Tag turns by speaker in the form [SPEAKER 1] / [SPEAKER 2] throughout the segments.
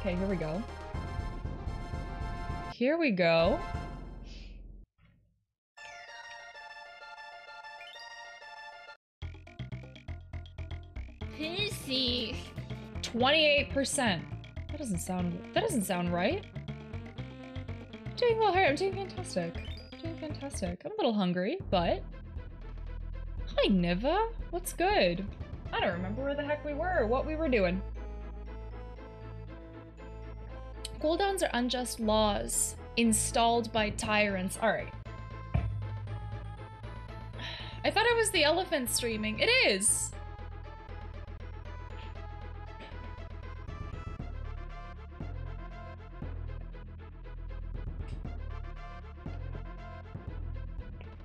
[SPEAKER 1] Okay, here we go. Here we go.
[SPEAKER 2] Pissy.
[SPEAKER 1] 28%. That doesn't sound that doesn't sound right. I'm doing well here. I'm doing fantastic. I'm doing fantastic. I'm a little hungry, but Hi Niva. What's good? I don't remember where the heck we were, or what we were doing. Cooldowns are unjust laws installed by tyrants. Alright. I thought it was the elephant streaming. It is!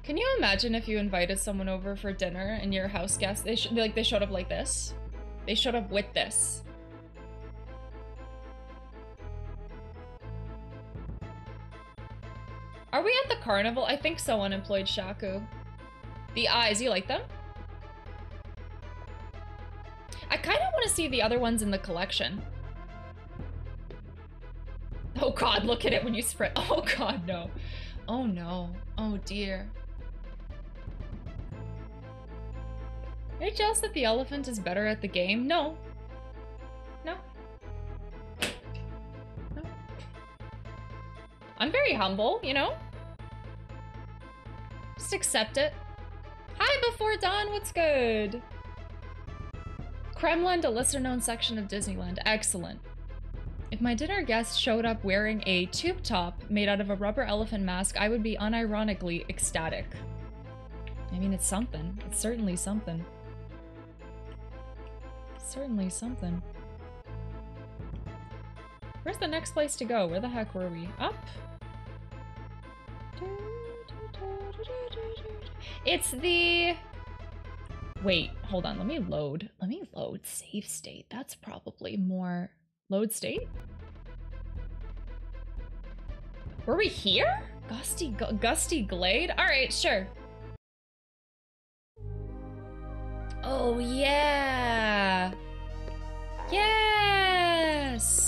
[SPEAKER 1] Can you imagine if you invited someone over for dinner and your house guest, they like they showed up like this? They showed up with this. Carnival? I think so, unemployed Shaku. The eyes, you like them? I kind of want to see the other ones in the collection. Oh god, look at it when you spread- Oh god, no. Oh no. Oh dear. Are you jealous that the elephant is better at the game? No. No. No. I'm very humble, you know? Just accept it. Hi, Before Dawn, what's good? Kremland, a lesser-known section of Disneyland. Excellent. If my dinner guest showed up wearing a tube top made out of a rubber elephant mask, I would be unironically ecstatic. I mean, it's something. It's certainly something. Certainly something. Where's the next place to go? Where the heck were we? Up? It's the... Wait, hold on. Let me load. Let me load save state. That's probably more... Load state? Were we here? Gusty, Gu Gusty Glade? Alright, sure. Oh, yeah. Yes.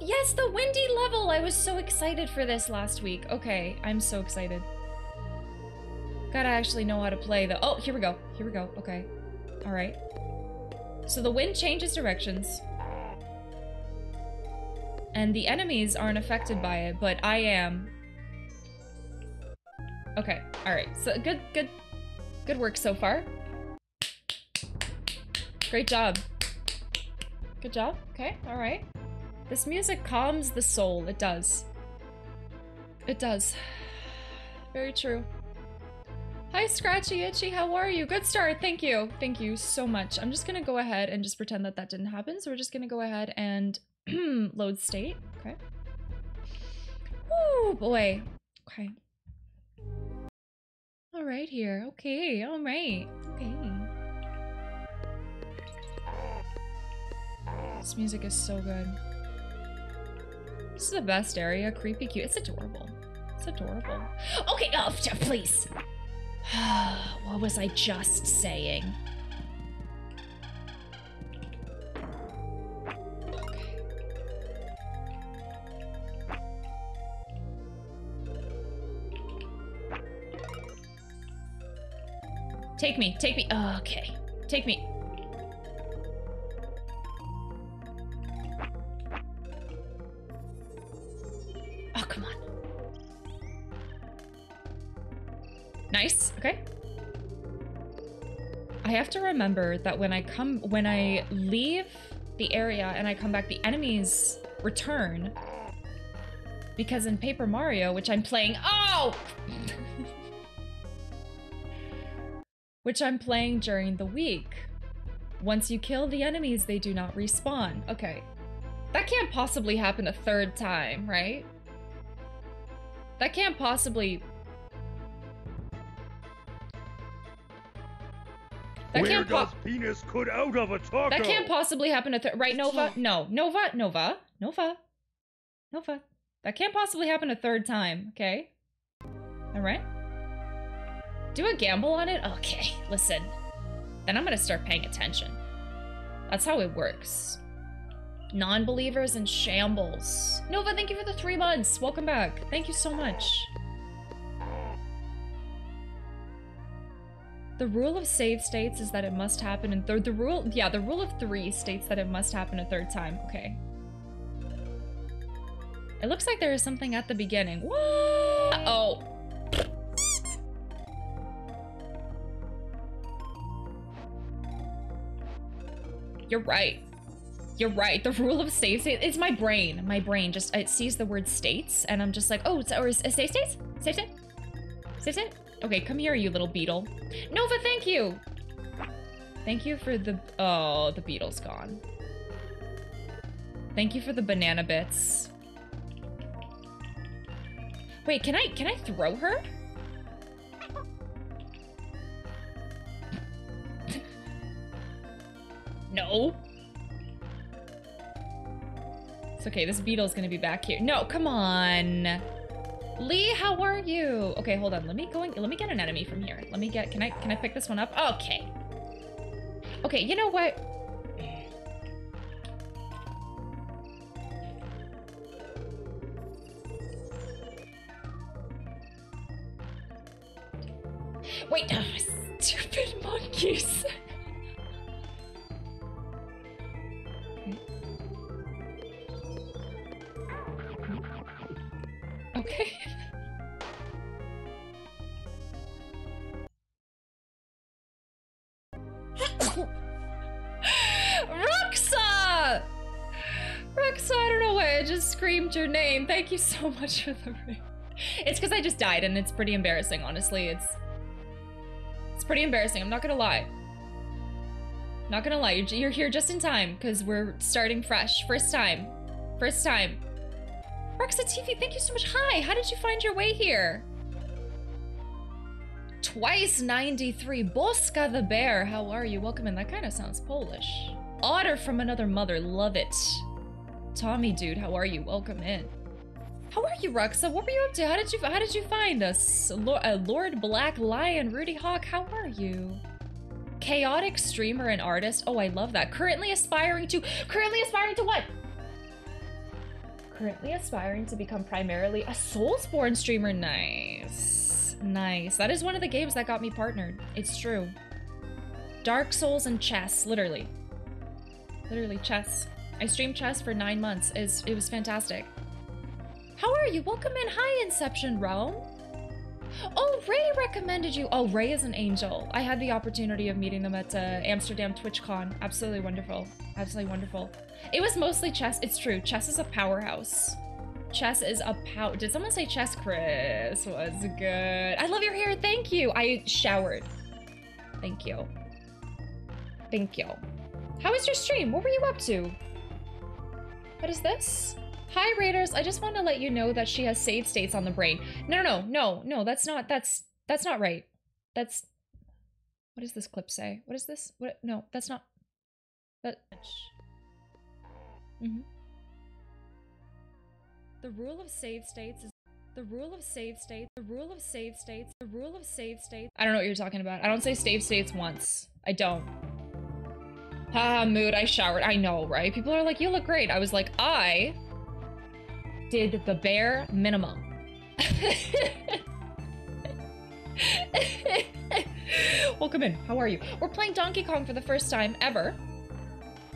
[SPEAKER 1] Yes, the windy level. I was so excited for this last week. Okay, I'm so excited. Gotta actually know how to play the- Oh, here we go. Here we go. Okay. All right. So the wind changes directions. And the enemies aren't affected by it, but I am. Okay, alright. So good, good, good work so far. Great job. Good job. Okay, alright. This music calms the soul. It does. It does. Very true. Hi, Scratchy Itchy. How are you? Good start. Thank you. Thank you so much. I'm just gonna go ahead and just pretend that that didn't happen. So we're just gonna go ahead and load state. Okay. Oh boy. Okay. All right here. Okay. All right. Okay. This music is so good. This is the best area. Creepy cute. It's adorable. It's adorable. Okay, oh, please. what was I just saying? Take me, take me. Okay. Take me. Nice. Okay. I have to remember that when I come, when I leave the area and I come back, the enemies return. Because in Paper Mario, which I'm playing- Oh! which I'm playing during the week. Once you kill the enemies, they do not respawn. Okay. That can't possibly happen a third time, right? That can't possibly... That
[SPEAKER 3] Where
[SPEAKER 1] can't
[SPEAKER 3] does penis cut out of a taco?
[SPEAKER 1] That can't possibly happen a third... Right, Nova? No. Nova? Nova? Nova? Nova? That can't possibly happen a third time, okay? Alright? Do a gamble on it? Okay, listen. Then I'm gonna start paying attention. That's how it works. Non-believers in shambles. Nova, thank you for the three months. Welcome back. Thank you so much. The rule of save states is that it must happen in third. The rule, yeah, the rule of three states that it must happen a third time. Okay. It looks like there is something at the beginning. What? Oh. You're right. You're right. The rule of save states. It's my brain. My brain just it sees the word states, and I'm just like, oh, it's or is save states? Save state? Save state? Okay, come here, you little beetle. Nova, thank you. Thank you for the. Oh, the beetle's gone. Thank you for the banana bits. Wait, can I can I throw her? no. It's okay, this beetle's gonna be back here. No, come on. Lee, how are you? Okay, hold on. Let me go and let me get an enemy from here. Let me get can I can I pick this one up? Okay. Okay, you know what? Wait, oh, stupid monkeys. okay. Just screamed your name. Thank you so much for the ring. It's because I just died and it's pretty embarrassing, honestly. It's it's pretty embarrassing, I'm not gonna lie. Not gonna lie, you're here just in time because we're starting fresh. First time. First time. Roxa TV, thank you so much. Hi, how did you find your way here? Twice 93. Boska the bear, how are you? Welcome in. That kind of sounds Polish. Otter from another mother, love it. Tommy dude, how are you? Welcome in. How are you, Roxa? What were you up to? How did you how did you find us? Lord, uh, Lord Black Lion, Rudy Hawk, how are you? Chaotic streamer and artist. Oh, I love that. Currently aspiring to currently aspiring to what? Currently aspiring to become primarily a Soulsborne streamer. Nice. Nice. That is one of the games that got me partnered. It's true. Dark Souls and chess, literally. Literally chess. I streamed chess for nine months. It's, it was fantastic. How are you? Welcome in. Hi, Inception Realm. Oh, Ray recommended you. Oh, Ray is an angel. I had the opportunity of meeting them at uh, Amsterdam TwitchCon. Absolutely wonderful. Absolutely wonderful. It was mostly chess. It's true. Chess is a powerhouse. Chess is a power. Did someone say chess? Chris was good. I love your hair. Thank you. I showered. Thank you. Thank you. How was your stream? What were you up to? What is this? Hi, Raiders. I just want to let you know that she has save states on the brain. No, no, no, no, no. That's not. That's that's not right. That's. What does this clip say? What is this? What? No, that's not. That. Mm-hmm. The rule of save states is. The rule of save states. The rule of save states. The rule of save states. I don't know what you're talking about. I don't say save states once. I don't. Ah, mood. I showered. I know, right? People are like, you look great. I was like, I did the bare minimum. Welcome in. How are you? We're playing Donkey Kong for the first time ever.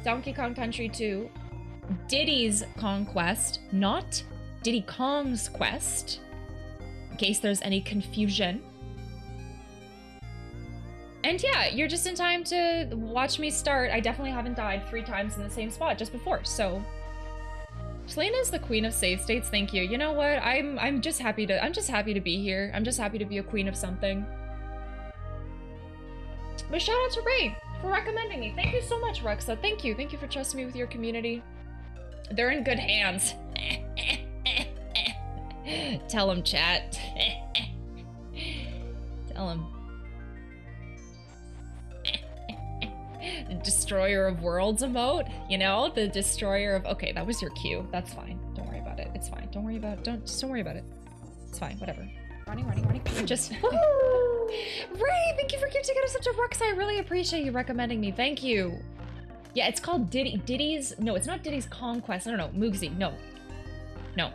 [SPEAKER 1] Donkey Kong Country 2. Diddy's Conquest, not Diddy Kong's Quest. In case there's any confusion. And yeah, you're just in time to watch me start. I definitely haven't died three times in the same spot just before, so Celina is the queen of safe states. Thank you. You know what? I'm I'm just happy to I'm just happy to be here. I'm just happy to be a queen of something. But shout out to Ray for recommending me. Thank you so much, Roxa. Thank you. Thank you for trusting me with your community. They're in good hands. Tell them, chat. Tell him. Destroyer of worlds emote, you know? The destroyer of okay, that was your cue. That's fine. Don't worry about it. It's fine. Don't worry about it. Don't just don't worry about it. It's fine, whatever. Running, running, running. Just Ray, thank you for gifting us such a Rux. I really appreciate you recommending me. Thank you. Yeah, it's called Diddy Diddy's. No, it's not Diddy's Conquest. No, no, no. Moogsy. No. No.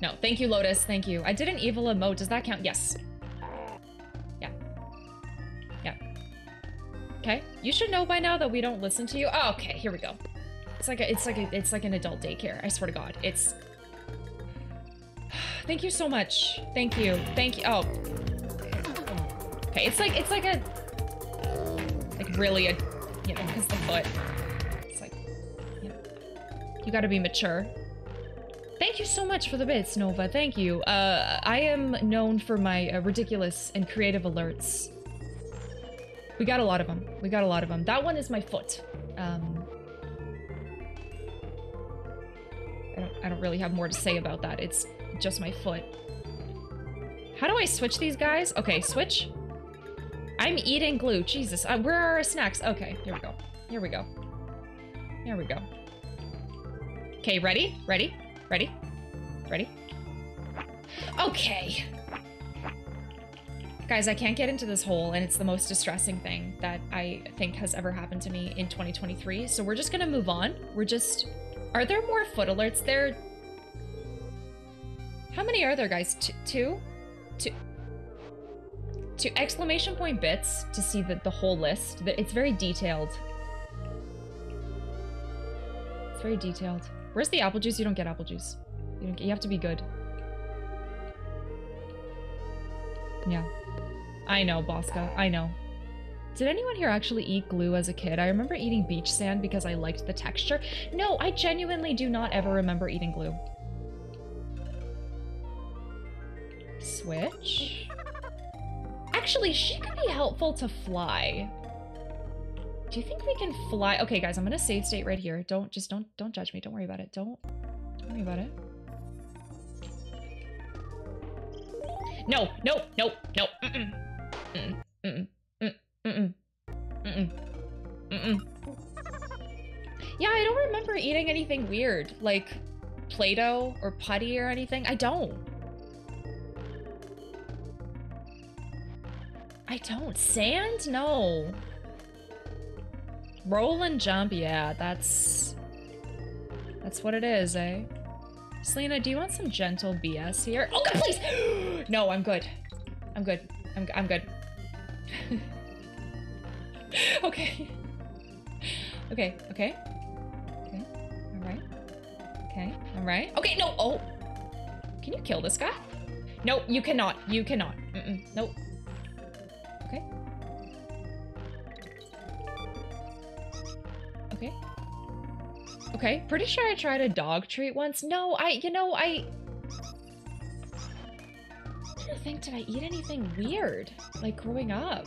[SPEAKER 1] No. Thank you, Lotus. Thank you. I did an evil emote. Does that count? Yes. Okay. You should know by now that we don't listen to you. Oh, okay. Here we go. It's like a, it's like a, it's like an adult daycare. I swear to God. It's. Thank you so much. Thank you. Thank you. Oh. Okay. It's like it's like a like really a you know because the foot. It's like you know you got to be mature. Thank you so much for the bits, Nova. Thank you. Uh, I am known for my uh, ridiculous and creative alerts. We got a lot of them. We got a lot of them. That one is my foot. Um, I don't, I don't really have more to say about that. It's just my foot. How do I switch these guys? Okay, switch. I'm eating glue. Jesus, uh, where are our snacks? Okay, here we go. Here we go. Here we go. Okay, ready? Ready? Ready? Ready? Okay. Guys, I can't get into this hole, and it's the most distressing thing that I think has ever happened to me in 2023. So we're just gonna move on. We're just... Are there more foot alerts there? How many are there, guys? T two? Two? Two exclamation point bits to see the, the whole list. It's very detailed. It's very detailed. Where's the apple juice? You don't get apple juice. You don't get, you have to be good. Yeah. I know, Bosca. I know. Did anyone here actually eat glue as a kid? I remember eating beach sand because I liked the texture. No, I genuinely do not ever remember eating glue. Switch. Actually, she could be helpful to fly. Do you think we can fly? Okay, guys, I'm gonna save state right here. Don't just don't don't judge me. Don't worry about it. Don't don't worry about it. No, no, no, no. Mm-mm. Yeah, I don't remember eating anything weird, like Play-Doh or putty or anything. I don't. I don't. Sand? No. Roll and jump, yeah, that's... That's what it is, eh? Celina, do you want some gentle BS here? Oh god, please! no, I'm good. I'm good. I'm, I'm good. okay. Okay, okay. Okay, alright. Okay, alright. Okay, no! Oh! Can you kill this guy? No, you cannot. You cannot. Mm -mm. Nope. Okay. Okay. Okay, pretty sure I tried a dog treat once. No, I, you know, I... Don't think, did I eat anything weird? Like, growing up?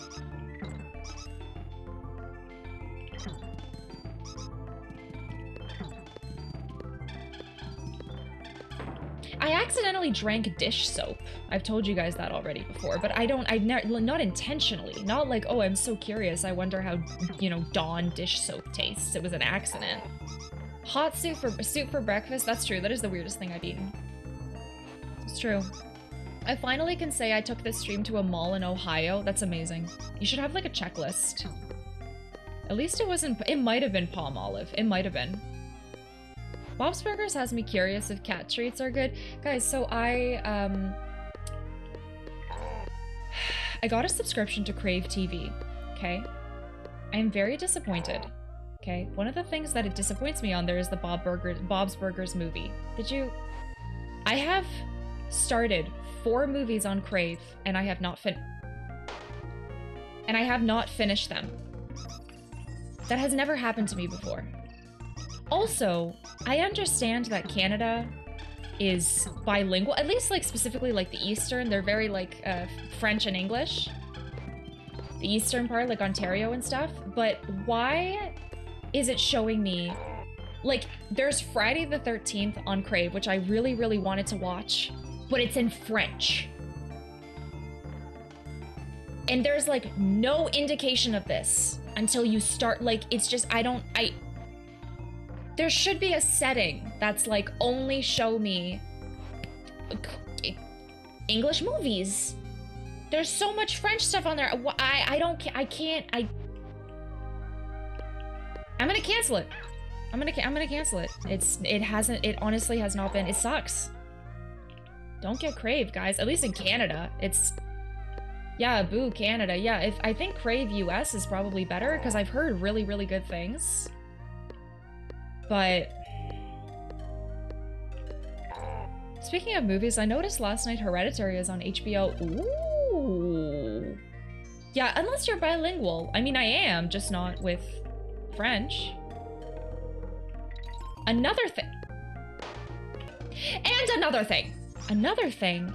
[SPEAKER 1] I accidentally drank dish soap. I've told you guys that already before, but I don't, I never, not intentionally. Not like, oh, I'm so curious, I wonder how, you know, Dawn dish soap tastes. It was an accident. Hot soup for soup for breakfast? That's true. That is the weirdest thing I've eaten. It's true. I finally can say I took this stream to a mall in Ohio. That's amazing. You should have like a checklist. At least it wasn't- it might have been Palmolive. It might have been. Bob's Burgers has me curious if cat treats are good. Guys, so I, um... I got a subscription to Crave TV, okay? I am very disappointed, okay? One of the things that it disappoints me on there is the Bob Burgers, Bob's Burgers movie. Did you... I have started four movies on Crave, and I have not fin- And I have not finished them. That has never happened to me before. Also, I understand that Canada is bilingual, at least like specifically like the Eastern, they're very like uh, French and English. The Eastern part, like Ontario and stuff, but why is it showing me like there's Friday the 13th on Crave, which I really, really wanted to watch, but it's in French. And there's like no indication of this until you start like it's just I don't I there should be a setting that's like only show me English movies. There's so much French stuff on there. I I don't I can't I I'm gonna cancel it. I'm gonna I'm gonna cancel it. It's it hasn't it honestly has not been. It sucks. Don't get Crave, guys. At least in Canada, it's yeah, boo Canada. Yeah, if I think Crave US is probably better because I've heard really really good things. But speaking of movies, I noticed last night Hereditary is on HBO. Ooh. Yeah, unless you're bilingual. I mean, I am, just not with French. Another thing. And another thing. Another thing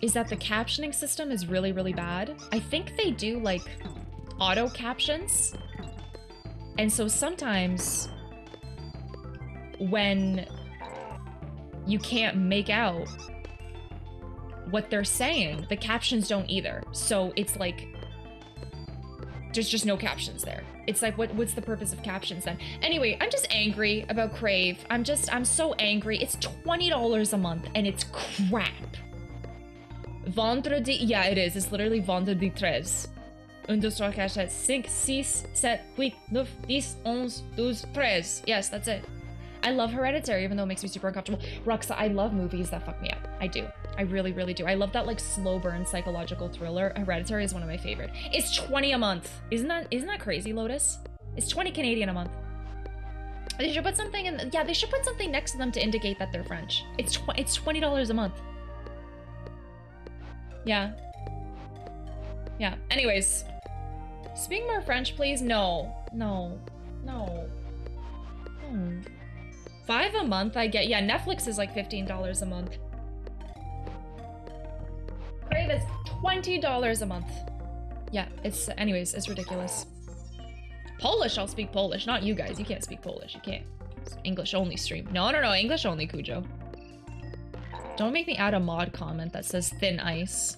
[SPEAKER 1] is that the captioning system is really, really bad. I think they do like auto captions. And so sometimes when you can't make out what they're saying, the captions don't either. So it's like there's just no captions there. It's like, what? what's the purpose of captions then? Anyway, I'm just angry about Crave. I'm just, I'm so angry. It's $20 a month and it's crap. Vendredi, yeah, it is. It's literally Vendredi 13. 1, 2, 3, 4, 5, 6, 7, 8, 9, 10, 11, 12, 13. Yes, that's it. I love Hereditary, even though it makes me super uncomfortable. Roxa, I love movies that fuck me up. I do. I really, really do. I love that like slow burn psychological thriller. Hereditary is one of my favorite. It's 20 a month. Isn't that isn't that crazy, Lotus? It's 20 Canadian a month. They should put something in. Yeah, they should put something next to them to indicate that they're French. It's tw it's twenty dollars a month. Yeah. Yeah. Anyways, speak more French, please. No, no, no. Hmm. Five a month, I get. Yeah, Netflix is like fifteen dollars a month. Crave is $20 a month. Yeah, it's, anyways, it's ridiculous. Polish, I'll speak Polish. Not you guys. You can't speak Polish. You can't. It's English only stream. No, no, no. English only, Cujo. Don't make me add a mod comment that says thin ice.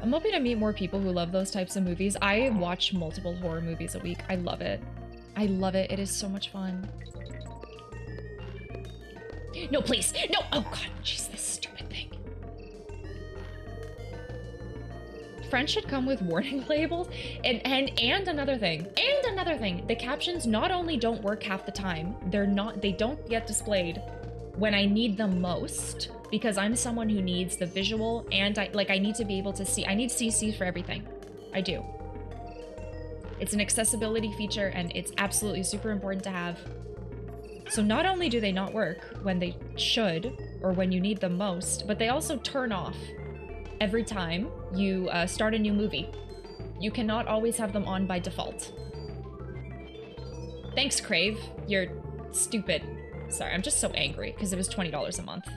[SPEAKER 1] I'm hoping to meet more people who love those types of movies. I watch multiple horror movies a week. I love it. I love it. It is so much fun. No, please. No. Oh, God. Jeez, French should come with warning labels. And, and, and another thing. And another thing. The captions not only don't work half the time, they're not, they don't get displayed when I need them most because I'm someone who needs the visual and I, like, I need to be able to see, I need CC for everything. I do. It's an accessibility feature and it's absolutely super important to have. So not only do they not work when they should or when you need them most, but they also turn off every time you uh, start a new movie. You cannot always have them on by default. Thanks, Crave. You're stupid. Sorry, I'm just so angry because it was $20 a month.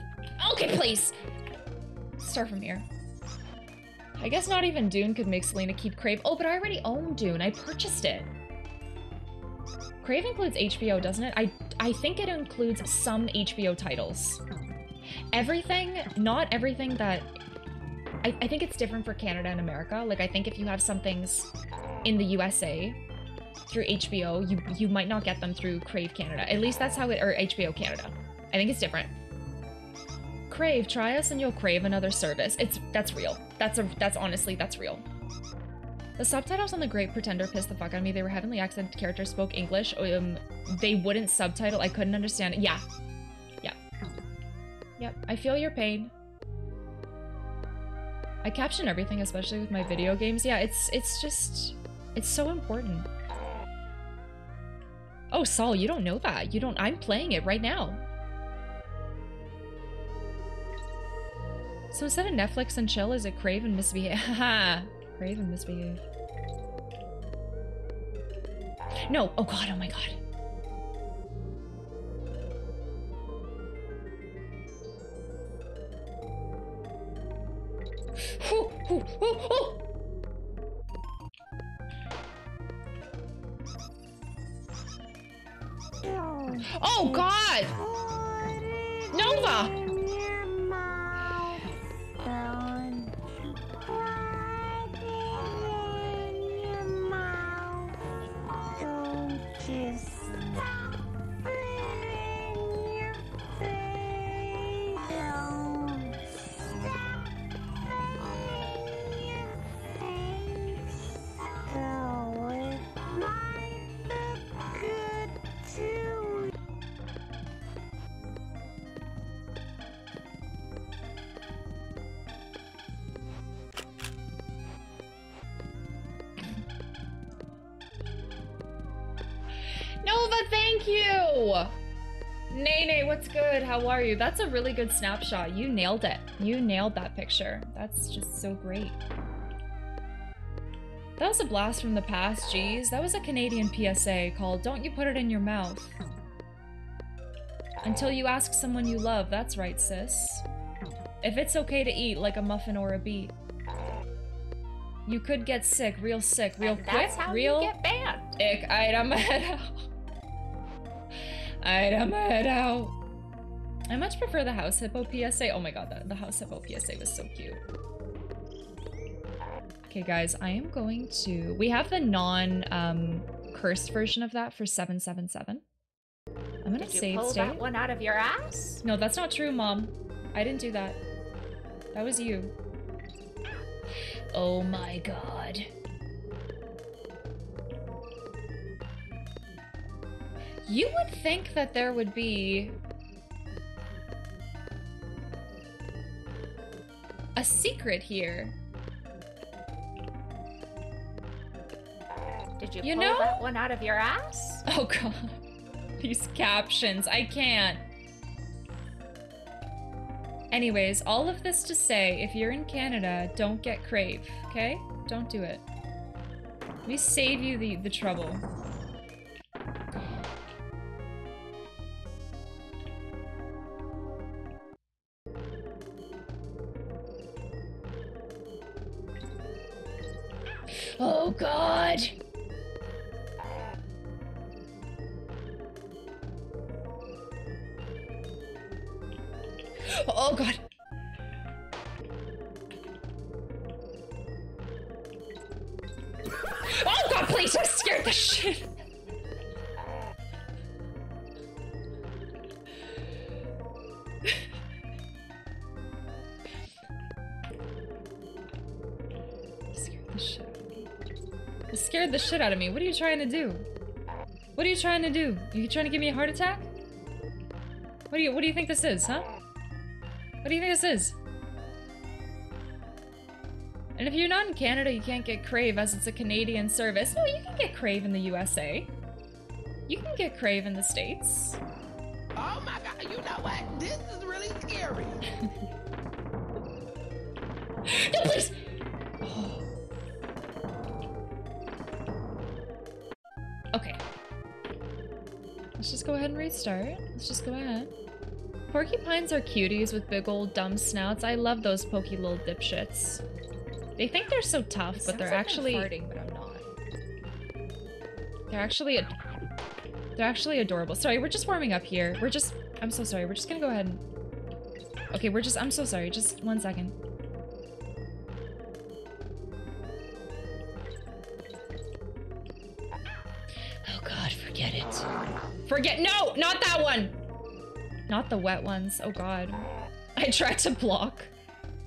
[SPEAKER 1] Okay, please. Start from here. I guess not even Dune could make Celina keep Crave. Oh, but I already own Dune. I purchased it. Crave includes HBO, doesn't it? I, I think it includes some HBO titles. Everything, not everything that I, I think it's different for Canada and America. Like, I think if you have some things in the USA through HBO, you you might not get them through Crave Canada. At least that's how it, or HBO Canada. I think it's different. Crave, try us and you'll crave another service. It's, that's real. That's a, that's honestly, that's real. The subtitles on The Great Pretender pissed the fuck out of me. They were heavily accented characters, spoke English. Um, they wouldn't subtitle. I couldn't understand it. Yeah. Yeah. Yep. I feel your pain. I caption everything, especially with my video games. Yeah, it's it's just it's so important. Oh, Saul, you don't know that. You don't I'm playing it right now. So instead of Netflix and chill, is it Crave and Misbehave? Haha. Crave and Misbehave. No. Oh god, oh my god. Oh are you? That's a really good snapshot. You nailed it. You nailed that picture. That's just so great. That was a blast from the past, geez. That was a Canadian PSA called Don't You Put It in Your Mouth. Until you ask someone you love, that's right, sis. If it's okay to eat like a muffin or a beet. You could get sick, real sick, real
[SPEAKER 2] And
[SPEAKER 1] quick,
[SPEAKER 2] that's how
[SPEAKER 1] real
[SPEAKER 2] get banned.
[SPEAKER 1] ick. I'd my head out. I'd my head out. I much prefer the House Hippo PSA. Oh my god, the, the House Hippo PSA was so cute. Okay, guys, I am going to... We have the non um, cursed version of that for 777. I'm gonna
[SPEAKER 2] Did you
[SPEAKER 1] save
[SPEAKER 2] pull
[SPEAKER 1] state.
[SPEAKER 2] that one out of your ass?
[SPEAKER 1] No, that's not true, Mom. I didn't do that. That was you. Oh my god. You would think that there would be a secret here.
[SPEAKER 2] Did you,
[SPEAKER 1] You
[SPEAKER 2] pull
[SPEAKER 1] know-
[SPEAKER 2] that one out of your ass?
[SPEAKER 1] Oh god. These captions. I can't. Anyways, all of this to say, if you're in Canada, don't get Crave, okay? Don't do it. We save you the, the trouble. Shit out of me. What are you trying to do? What are you trying to do? you trying to give me a heart attack? What do you what do you think this is, huh? What do you think this is? And if you're not in Canada, you can't get Crave as it's a Canadian service. No, you can get Crave in the USA. You can get Crave in the States. Just go ahead and restart. Let's just go ahead. Porcupines are cuties with big old dumb snouts. I love those pokey little dipshits. They think they're so tough, but they're actually
[SPEAKER 2] farting, but I'm not.
[SPEAKER 1] they're actually they're actually adorable. Sorry, we're just warming up here. We're just I'm so sorry. We're just gonna go ahead and Okay, we're just I'm so sorry. Just one second. Oh god, forget it. Forget no, that one. Not the wet ones. Oh god. I tried to block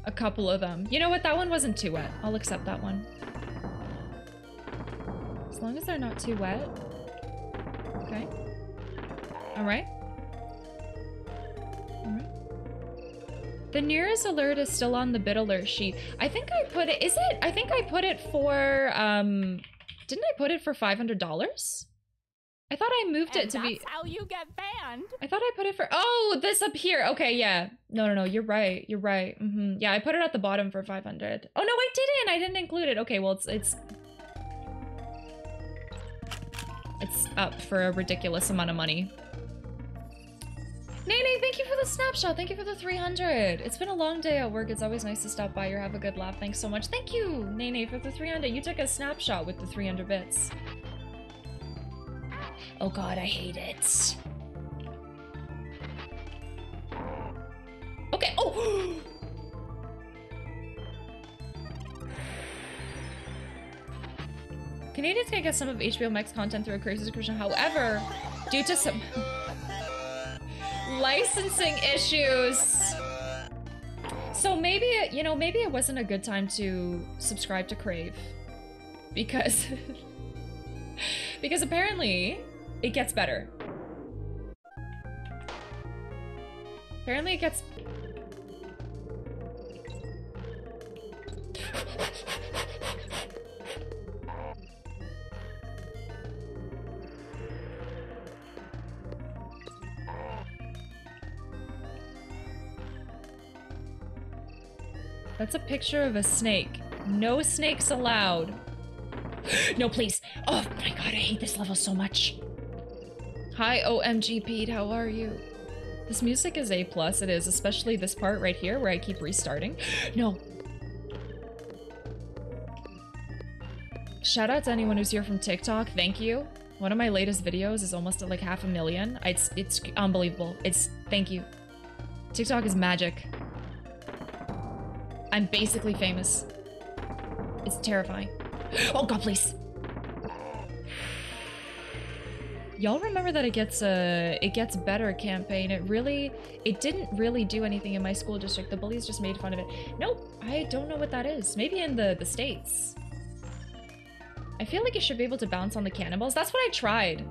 [SPEAKER 1] a couple of them. You know what? That one wasn't too wet. I'll accept that one. As long as they're not too wet. Okay. Alright. Alright. The nearest alert is still on the bit alert sheet. I think I put it, is it? I think I put it for, um, didn't I put it for $500? I thought I moved it
[SPEAKER 2] And
[SPEAKER 1] to be,
[SPEAKER 2] that's how you get banned.
[SPEAKER 1] I thought I put it for, oh, this up here. Okay, yeah. No, no, no, you're right. You're right. hmm Yeah, I put it at the bottom for 500. Oh, no, I didn't. I didn't include it. Okay, well, it's, it's, it's up for a ridiculous amount of money. Nene, thank you for the snapshot. Thank you for the 300. It's been a long day at work. It's always nice to stop by or have a good laugh. Thanks so much. Thank you, Nene, for the 300. You took a snapshot with the 300 bits. Oh god, I hate it. Okay. Oh! Canadians can get some of HBO Max content through a Crave subscription. However, due to some licensing issues. So maybe, you know, maybe it wasn't a good time to subscribe to Crave. Because because apparently it gets better. Apparently it gets... That's a picture of a snake. No snakes allowed. no, please. Oh my god, I hate this level so much. Hi, OMG Pete, how are you? This music is A+, plus. it is, especially this part right here where I keep restarting. no. Shout out to anyone who's here from TikTok, thank you. One of my latest videos is almost at like half a million. It's, it's unbelievable. It's, thank you. TikTok is magic. I'm basically famous. It's terrifying. Oh god, please. Y'all remember that it gets a it gets better campaign. It really it didn't really do anything in my school district. The bullies just made fun of it. Nope, I don't know what that is. Maybe in the the states. I feel like it should be able to bounce on the cannonballs. That's what I tried.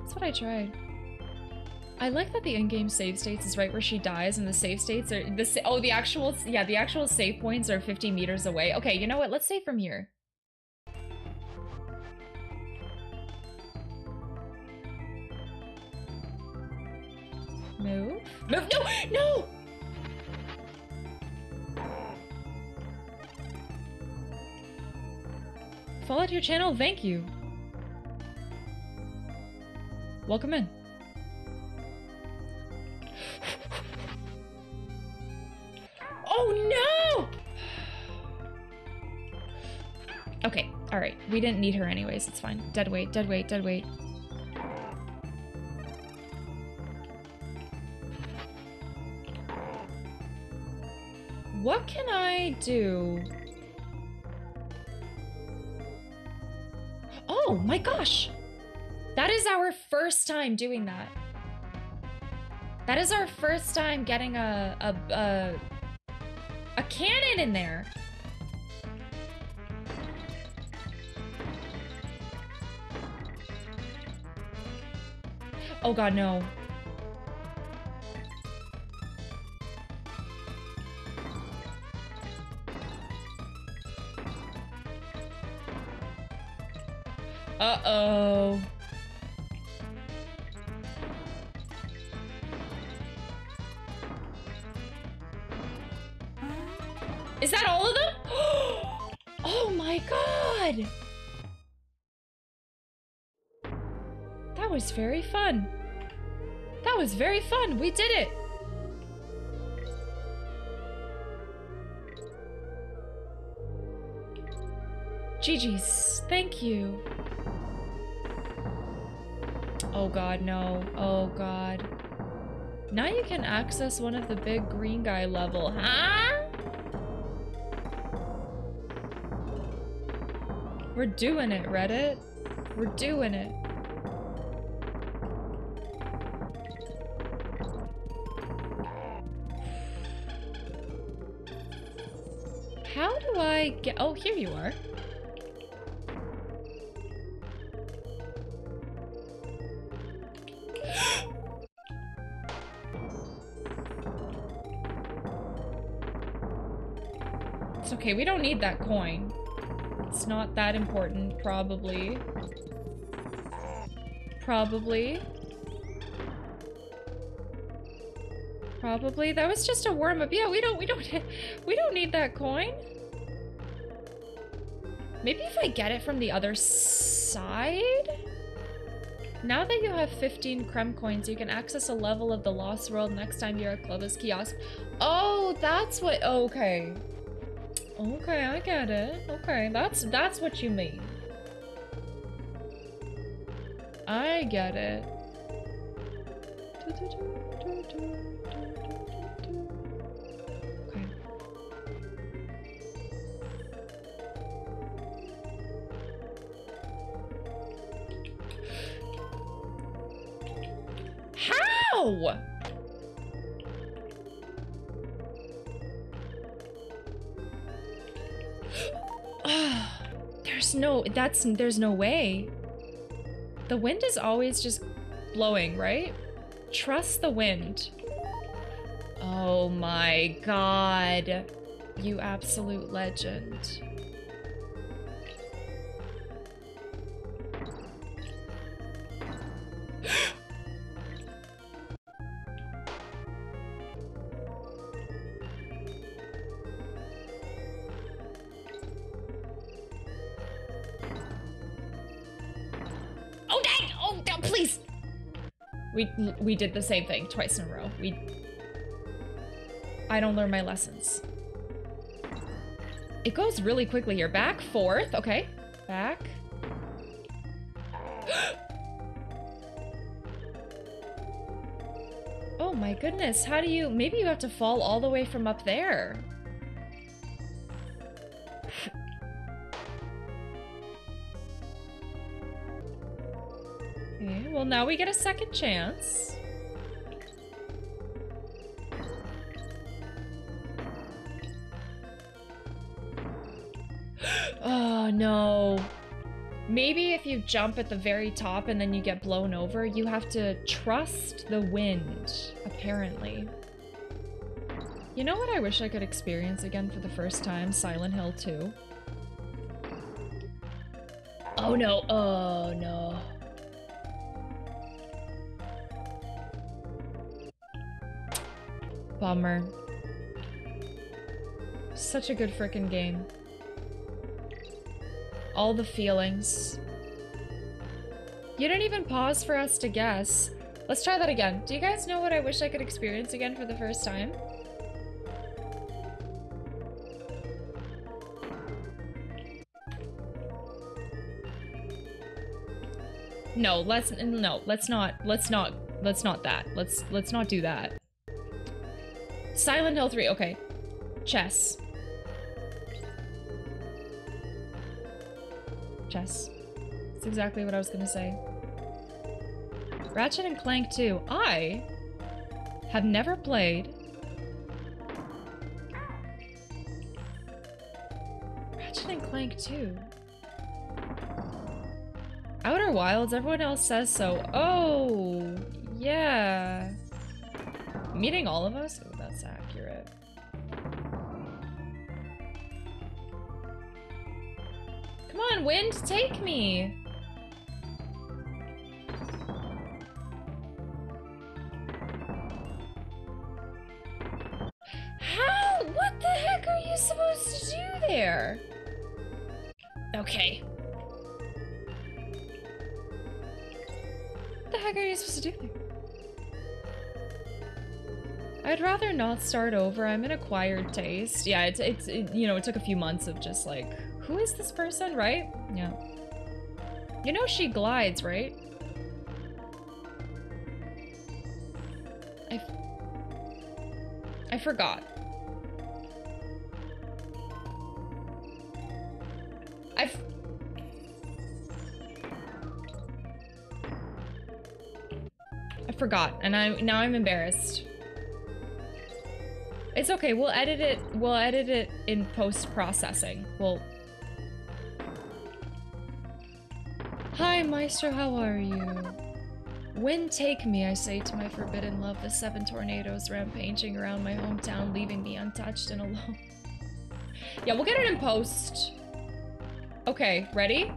[SPEAKER 1] That's what I tried. I like that the in-game save states is right where she dies, and the save states are the oh the actual yeah the actual save points are 50 meters away. Okay, you know what? Let's save from here. Move. Move. No! No! Followed your channel? Thank you. Welcome in. Oh no! Okay, alright. We didn't need her anyways, it's fine. Dead weight, dead weight, dead weight. What can I do? Oh my gosh! That is our first time doing that. That is our first time getting a a a, a cannon in there. Oh god, no. Uh-oh. Is that all of them? oh my god! That was very fun. That was very fun. We did it. GG's. Thank you. Oh god, no. Oh god. Now you can access one of the big green guy level, huh? We're doing it, Reddit. We're doing it. How do I get- oh, here you are. It's okay, we don't need that coin. It's not that important, probably. Probably. Probably. That was just a warm up. Yeah, we don't we don't we don't need that coin. Maybe if I get it from the other side? Now that you have 15 Kremkoins, you can access a level of the Lost World next time you're at Klubba's Kiosk. Oh, that's what- okay. Okay, I get it. Okay, that's that's what you mean. I get it. Okay. How? No, that's, there's no way. The wind is always just blowing, right? Trust the wind. Oh my god. You absolute legend. We we did the same thing twice in a row. We I don't learn my lessons. It goes really quickly here. Back, forth, okay. Back. oh my goodness, how do you... Maybe you have to fall all the way from up there. Now we get a second chance. oh no. Maybe if you jump at the very top and then you get blown over, you have to trust the wind, apparently. You know what I wish I could experience again for the first time? Silent Hill 2. Oh no, oh no. Bummer. Such a good freaking game. All the feelings. You didn't even pause for us to guess. Let's try that again. Do you guys know what I wish I could experience again for the first time? No, let's no, let's not. Let's not. Let's not that. Let's let's not do that. Silent Hill 3. Okay. Chess. Chess. That's exactly what I was gonna say. Ratchet and Clank 2. I have never played Ratchet and Clank 2. Outer Wilds, everyone else says so. Oh, yeah. Meeting all of us? Come on, wind, take me! How? What the heck are you supposed to do there? Okay. What the heck are you supposed to do there? I'd rather not start over. I'm an acquired taste. Yeah, it's, it's it, you know, it took a few months of just like, who is this person, right? Yeah. You know she glides, right? I, I forgot. I've... I forgot, and I now I'm embarrassed. It's okay, we'll edit it, we'll edit it in post-processing. We'll... Hi, Maestro, how are you? When take me, I say to my forbidden love, the seven tornadoes rampaging around my hometown, leaving me untouched and alone. yeah, we'll get it in post. Okay, ready?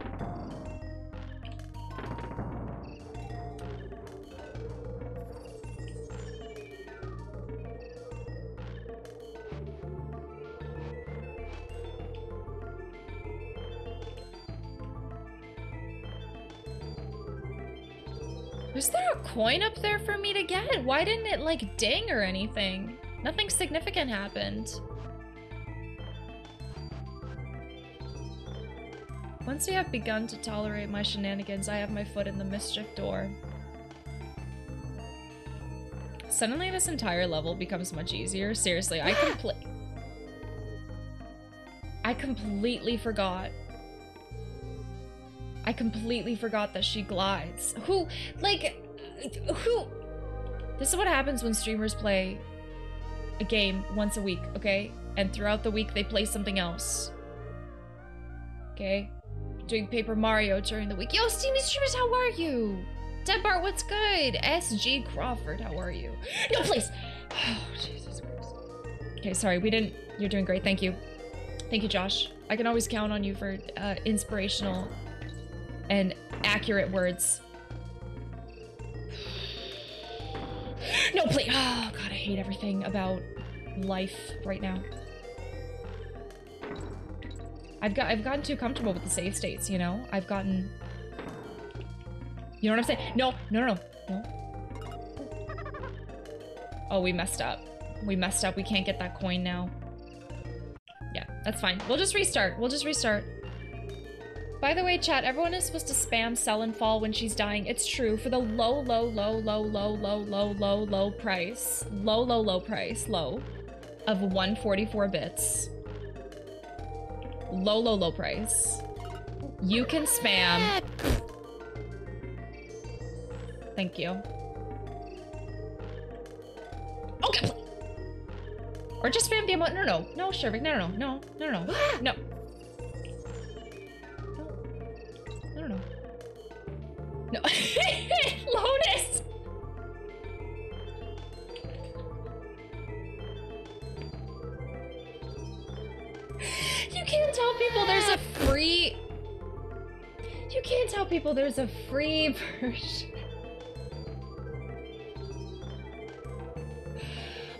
[SPEAKER 1] Coin up there for me to get? Why didn't it like ding or anything? Nothing significant happened. Once you have begun to tolerate my shenanigans, I have my foot in the mischief door. Suddenly this entire level becomes much easier. Seriously, I complete I completely forgot. I completely forgot that she glides. Who, like, who? This is what happens when streamers play a game once a week, okay? And throughout the week they play something else. Okay? Doing Paper Mario during the week. Yo, Steamy Streamers, how are you? Dead Bart, what's good? SG Crawford, how are you? No, please! Oh, Jesus Christ. Okay, sorry, we didn't... You're doing great, thank you. Thank you, Josh. I can always count on you for uh, inspirational and accurate words. No, please. Oh, God, I hate everything about life right now. I've got I've gotten too comfortable with the safe states, you know? I've gotten You know what I'm saying? No, no, no, no. Oh, we messed up. We messed up. We can't get that coin now. Yeah, that's fine. We'll just restart. We'll just restart. By the way, chat, everyone is supposed to spam sell and fall when she's dying. It's true. For the low, low, low, low, low, low, low, low, low price. Low, low, low price. Low. Of 144 bits. Low, low, low price. You can spam. Thank you. Okay. Or just spam the amount. No, no, no, Shervik. No, no, no, no, no, no, no. No, no, no. No. Lotus! You can't tell people there's a free... You can't tell people there's a free version.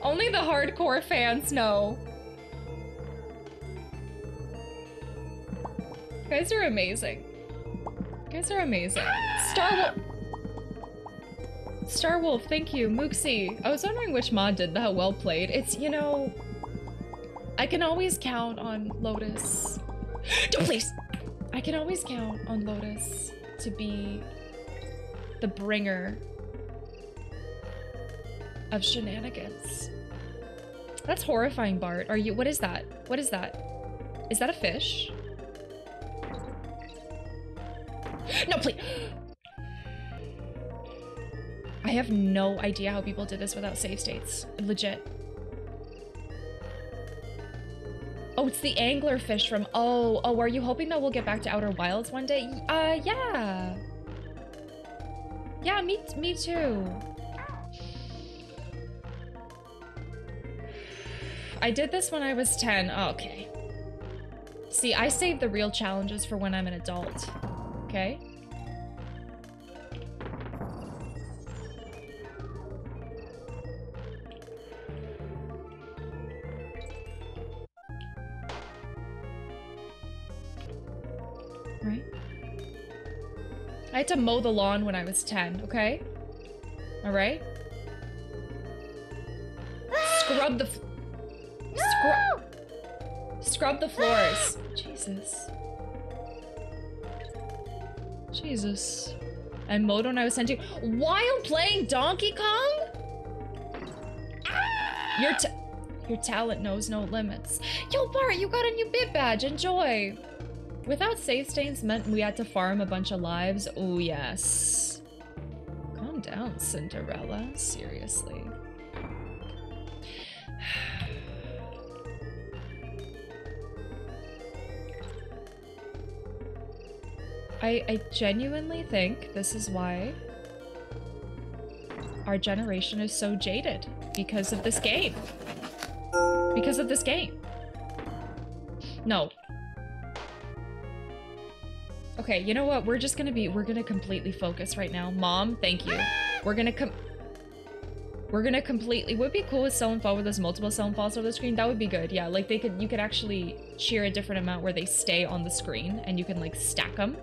[SPEAKER 1] Only the hardcore fans know. You guys are amazing. You guys are amazing. Star Wolf. Star Wolf, thank you. Mooksy. I was wondering which mod did that. Well played. It's, you know... I can always count on Lotus. Don't please! I can always count on Lotus to be the bringer of shenanigans. That's horrifying, Bart. Are you- what is that? What is that? Is that a fish? No, please! I have no idea how people did this without save states. Legit. Oh, it's the anglerfish from- oh, oh, are you hoping that we'll get back to Outer Wilds one day? Uh, yeah. Yeah, me, me too. I did this when I was 10. Oh, okay. See, I save the real challenges for when I'm an adult. Okay? Right? I had to mow the lawn when I was 10, okay? Alright? Scrub the... f- Scrub... Scrub the floors. Jesus. Jesus. And mowed when I was 10 too. While playing Donkey Kong? Ah! Your ta- your talent knows no limits. Yo, Bart, you got a new bit badge. Enjoy. Without save stains meant we had to farm a bunch of lives. Oh, yes. Calm down, Cinderella. Seriously. I, I genuinely think this is why our generation is so jaded because of this game. Because of this game. No. Okay, you know what? We're just gonna be- we're gonna completely focus right now. Mom, thank you. We're gonna com- We're gonna completely- would be cool with sell and fall where there's multiple and falls over the screen. That would be good, yeah. Like, they could- you could actually cheer a different amount where they stay on the screen and you can, like, stack them.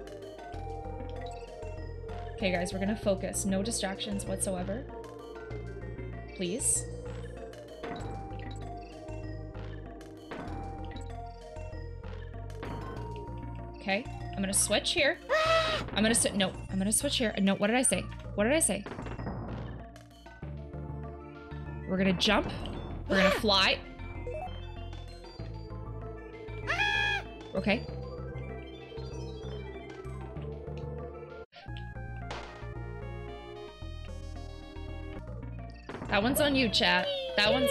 [SPEAKER 1] Okay, guys, we're gonna focus. No distractions whatsoever. Please. Okay, I'm gonna switch here. I'm gonna sit. No, I'm gonna switch here. No, what did I say? What did I say? We're gonna jump. We're gonna fly. Okay. That one's on you, chat. That one's...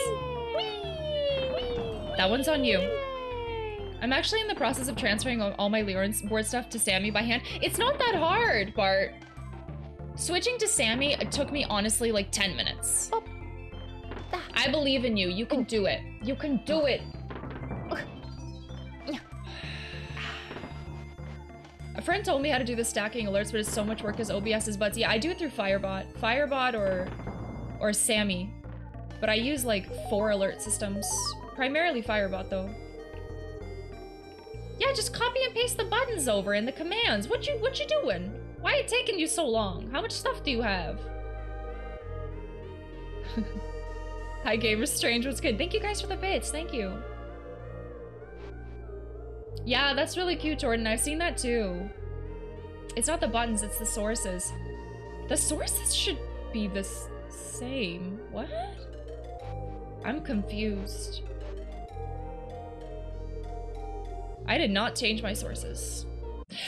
[SPEAKER 1] That one's on you. I'm actually in the process of transferring all my LioranBoard stuff to SAMMI by hand. It's not that hard, Bart. Switching to SAMMI it took me honestly like 10 minutes. I believe in you. You can do it. You can do it. A friend told me how to do the stacking alerts, but it's so much work because OBS is butts. Yeah, I do it through Firebot. Firebot or or SAMMI. But I use like four alert systems. Primarily Firebot though. Yeah, just copy and paste the buttons over in the commands. What you what you doing? Why it taking you so long? How much stuff do you have? Hi, Gamer Strange. What's good? Thank you guys for the bits. Thank you. Yeah, that's really cute, Jordan. I've seen that too. It's not the buttons, it's the sources. The sources should be the same. What? I'm confused. I did not change my sources.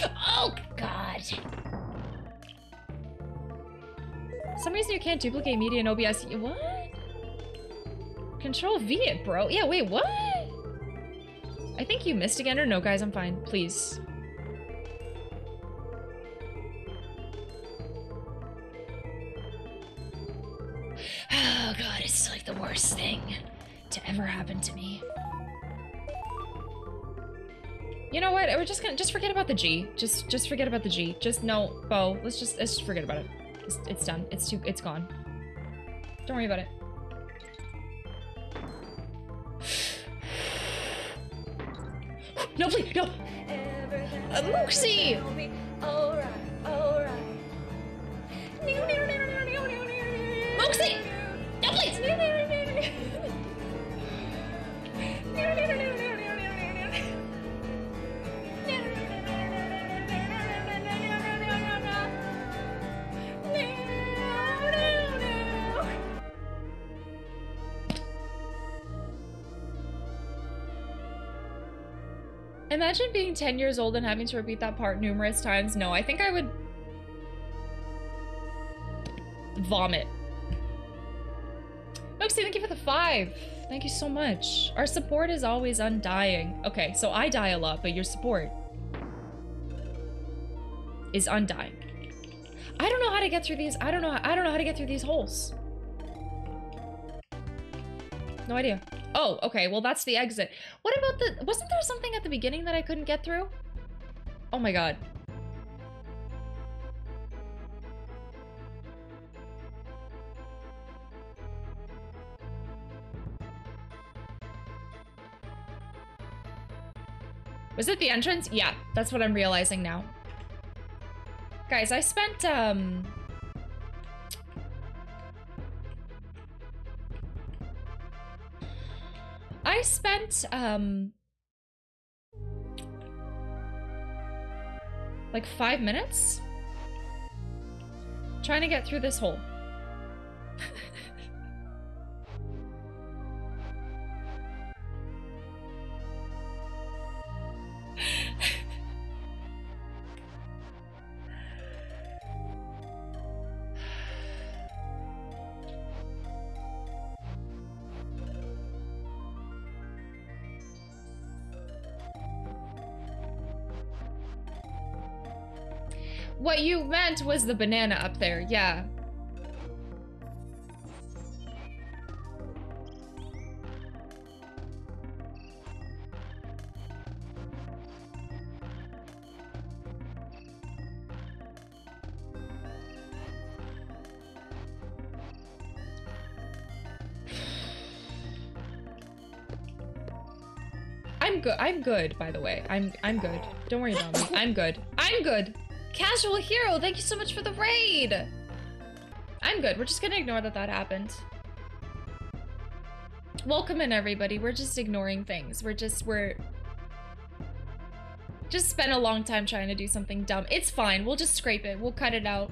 [SPEAKER 1] Oh, God. some reason you can't duplicate media in OBS. What? Control V it, bro. Yeah, wait, what? I think you missed again, or no, guys, I'm fine. Please. Oh god, it's like the worst thing to ever happen to me. You know what? We're just gonna just forget about the G. Just just forget about the G. Just no, Bo. Let's just let's just forget about it. It's, it's done. It's too. It's gone. Don't worry about it. No, please, no. Uh, Luxie! Luxie! No, please! Imagine being 10 years old and having to repeat that part numerous times. No, I think I would vomit. Moxie, thank you for the five. Thank you so much. Our support is always undying. Okay, so I die a lot, but your support is undying. I don't know how to get through these. I don't know. I don't know how to get through these holes. No idea. Oh, okay. Well, that's the exit. What about the... Wasn't there something at the beginning that I couldn't get through? Oh my god. Was it the entrance? Yeah, that's what I'm realizing now. Guys, I spent, um... I spent, um... Like five minutes? Trying to get through this hole. What you meant was the banana up there, yeah. Good. I'm good, by the way. I'm I'm good. Don't worry about me. I'm good. I'm good. Casual Hero, thank you so much for the raid! I'm good. We're just gonna ignore that that happened. Welcome in, everybody. We're just ignoring things. We're just, we're... Just spent a long time trying to do something dumb. It's fine. We'll just scrape it. We'll cut it out.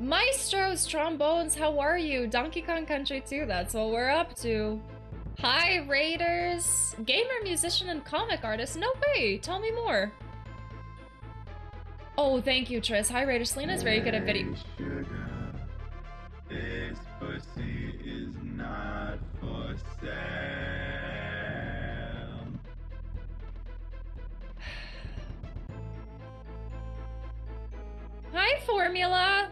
[SPEAKER 1] Maestro's Trombones, how are you? Donkey Kong Country 2, that's what we're up to. Hi, Raiders. Gamer, musician, and comic artist. No way. Tell me more. Oh, thank you, Tris. Hi, Raiders. Celina's very good at video.
[SPEAKER 4] This pussy is not for sale.
[SPEAKER 1] Hi, Formula.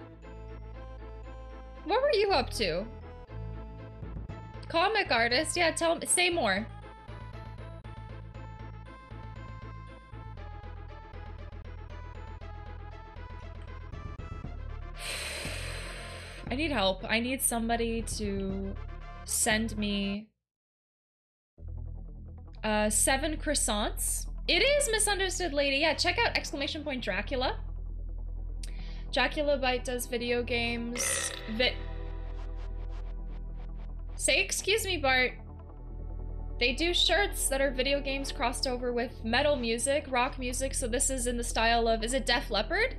[SPEAKER 1] What were you up to? Comic artist. Yeah, tell me. Say more. I need help. I need somebody to send me uh, seven croissants It is misunderstood, lady. Yeah, check out exclamation point Dracula. Dracula Bite does video games. Vi Say excuse me, Bart. They do shirts that are video games crossed over with metal music, rock music, so this is in the style of, is it Def Leppard?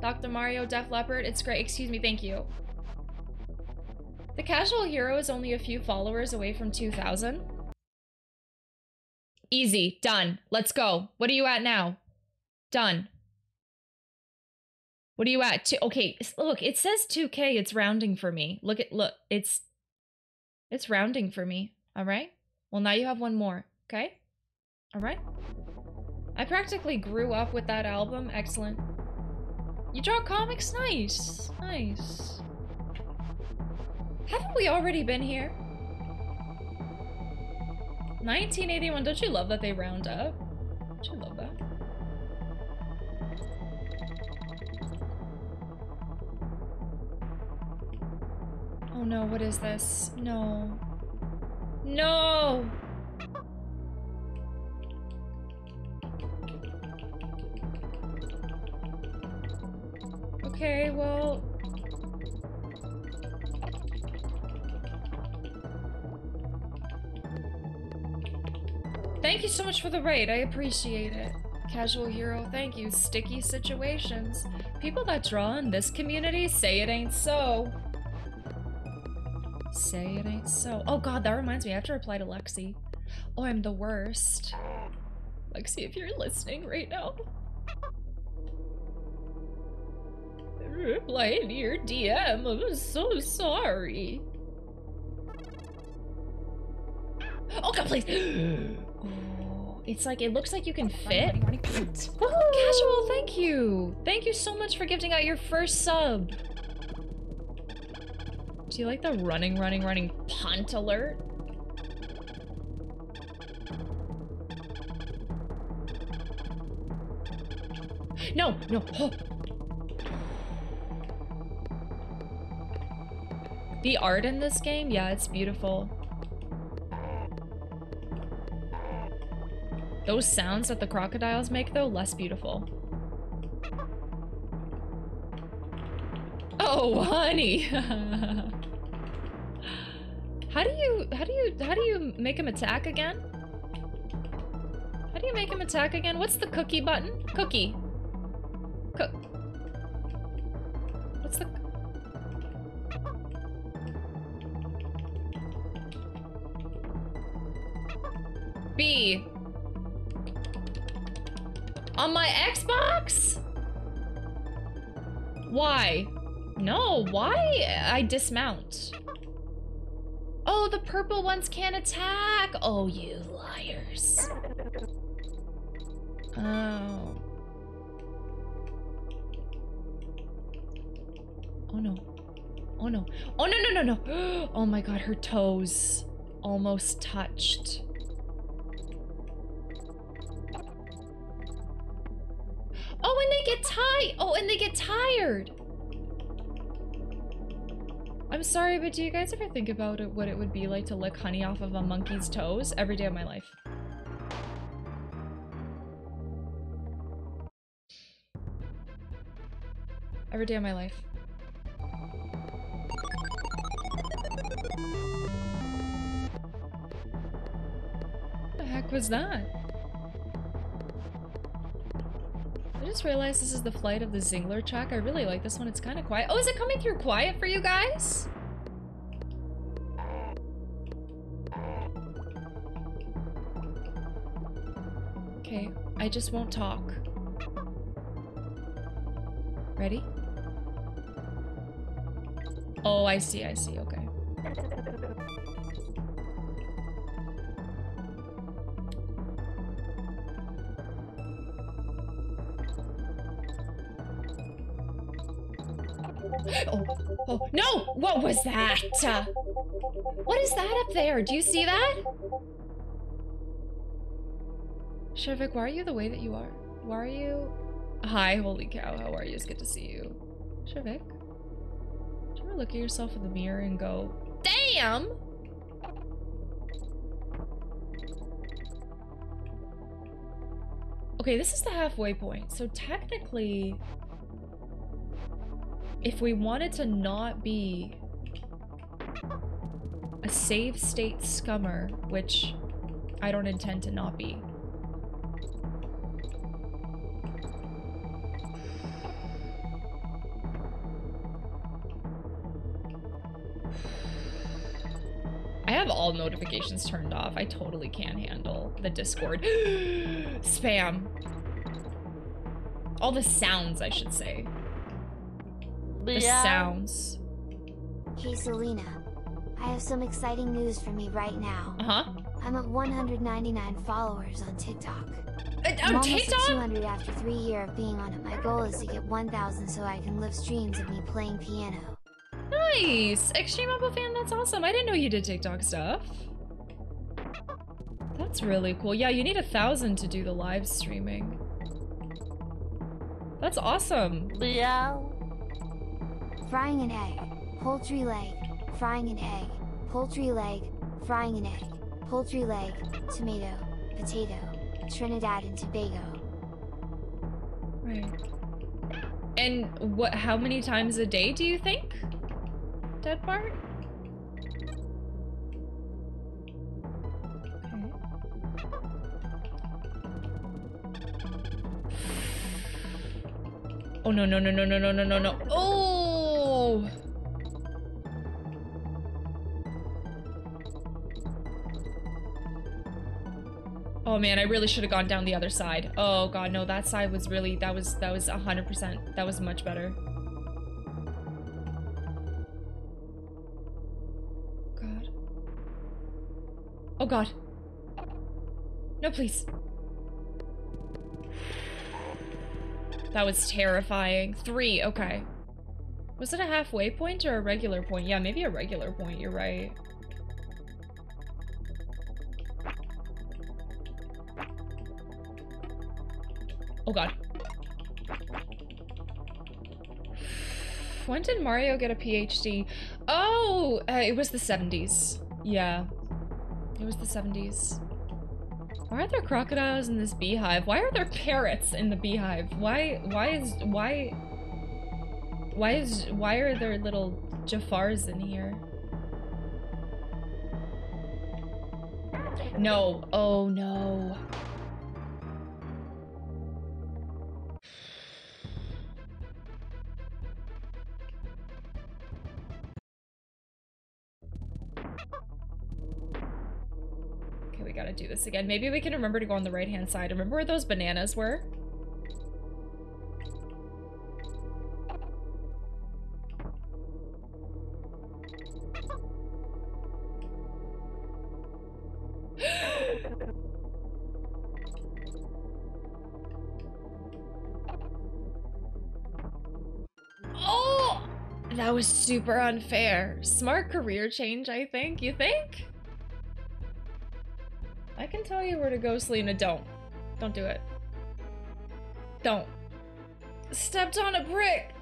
[SPEAKER 1] Dr. Mario Def Leppard? It's great, excuse me, thank you. The casual hero is only a few followers away from 2,000. Easy, done. Let's go. What are you at now? Done. What are you at? Two, okay, look, it says 2k, it's rounding for me. Look at, look, it's, it's rounding for me, all right? Well, now you have one more, okay? All right? I practically grew up with that album. Excellent. You draw comics? Nice. Nice. Haven't we already been here? 1981. Don't you love that they round up? Don't you love that? Oh no, what is this? No. No! Okay, well... Thank you so much for the raid, I appreciate it. Casual hero, thank you. Sticky situations. People that draw in this community say it ain't so. Say it ain't so. Oh god, that reminds me, I have to reply to Lexi. Oh, I'm the worst. Lexi, if you're listening right now. Reply to your DM, I'm so sorry. Oh god, please! Ooh, it's like, it looks like you can fit. Casual, thank you! Thank you so much for gifting out your first sub. Do you like the running, running, running punt alert? No, no. Oh. The art in this game, yeah, it's beautiful. Those sounds that the crocodiles make, though, less beautiful. Oh, honey. how do you, how do you, how do you make him attack again? How do you make him attack again? What's the cookie button? Cookie. Cook. What's the... B. On my Xbox? Why? No, why? I dismount. Oh, the purple ones can't attack. Oh, you liars. Oh. Oh no. Oh no. Oh no, no, no, no. Oh my god, her toes almost touched. Oh, and they get tired. Oh, and they get tired. I'm sorry, but do you guys ever think about what it would be like to lick honey off of a monkey's toes every day of my life? Every day of my life. What the heck was that? Just realized this is the flight of the Zinger track. I really like this one. It's kind of quiet. Oh, is it coming through quiet for you guys? Okay, I just won't talk. Ready? Oh, I see, I see, okay. What was that? What is that up there? Do you see that? Shervik, why are you the way that you are? Why are you... Hi, holy cow, how are you? It's good to see you. Shervik? Do you ever look at yourself in the mirror and go, Damn! Okay, this is the halfway point. So technically, if we wanted to not be a save state scummer, which I don't intend to not be. I have all notifications turned off. I totally can handle the Discord. Spam. All the sounds, I should say. The sounds.
[SPEAKER 5] Hey Celina, I have some exciting news for me right now.
[SPEAKER 1] Uh-huh.
[SPEAKER 5] I'm at 199 followers on TikTok.
[SPEAKER 1] Uh,
[SPEAKER 5] I'm
[SPEAKER 1] On
[SPEAKER 5] almost at
[SPEAKER 1] TikTok?
[SPEAKER 5] 200 after three years of being on it. My goal is to get 1,000 so I can live streams of me playing piano.
[SPEAKER 1] Nice! Extreme Apple fan, that's awesome. I didn't know you did TikTok stuff. That's really cool. Yeah, you need a thousand to do the live streaming. That's awesome.
[SPEAKER 5] Frying an egg, poultry leg, frying an egg, poultry leg, frying an egg, poultry leg, tomato, potato, Trinidad and Tobago.
[SPEAKER 1] Right. And what how many times a day do you think? Dead Bart? Oh no no no no no no no no no. Oh Oh man, I really should have gone down the other side. Oh god, no, that side was really that was that was 100%. That was much better. God. Oh god. No, please. That was terrifying. Three, okay. Was it a halfway point or a regular point? Yeah, maybe a regular point, you're right. Oh god. When did Mario get a PhD? Oh, uh, it was the 70s. Yeah. It was the 70s. Why are there crocodiles in this beehive? Why are there parrots in the beehive? Why why is why why is why are there little Jafars in here? No. Oh no. We gotta do this again. Maybe we can remember to go on the right-hand side. Remember where those bananas were? oh! That was super unfair. Smart career change, I think. You think? I can tell you where to go, Celina. Don't. Don't do it. Don't. Stepped on a brick!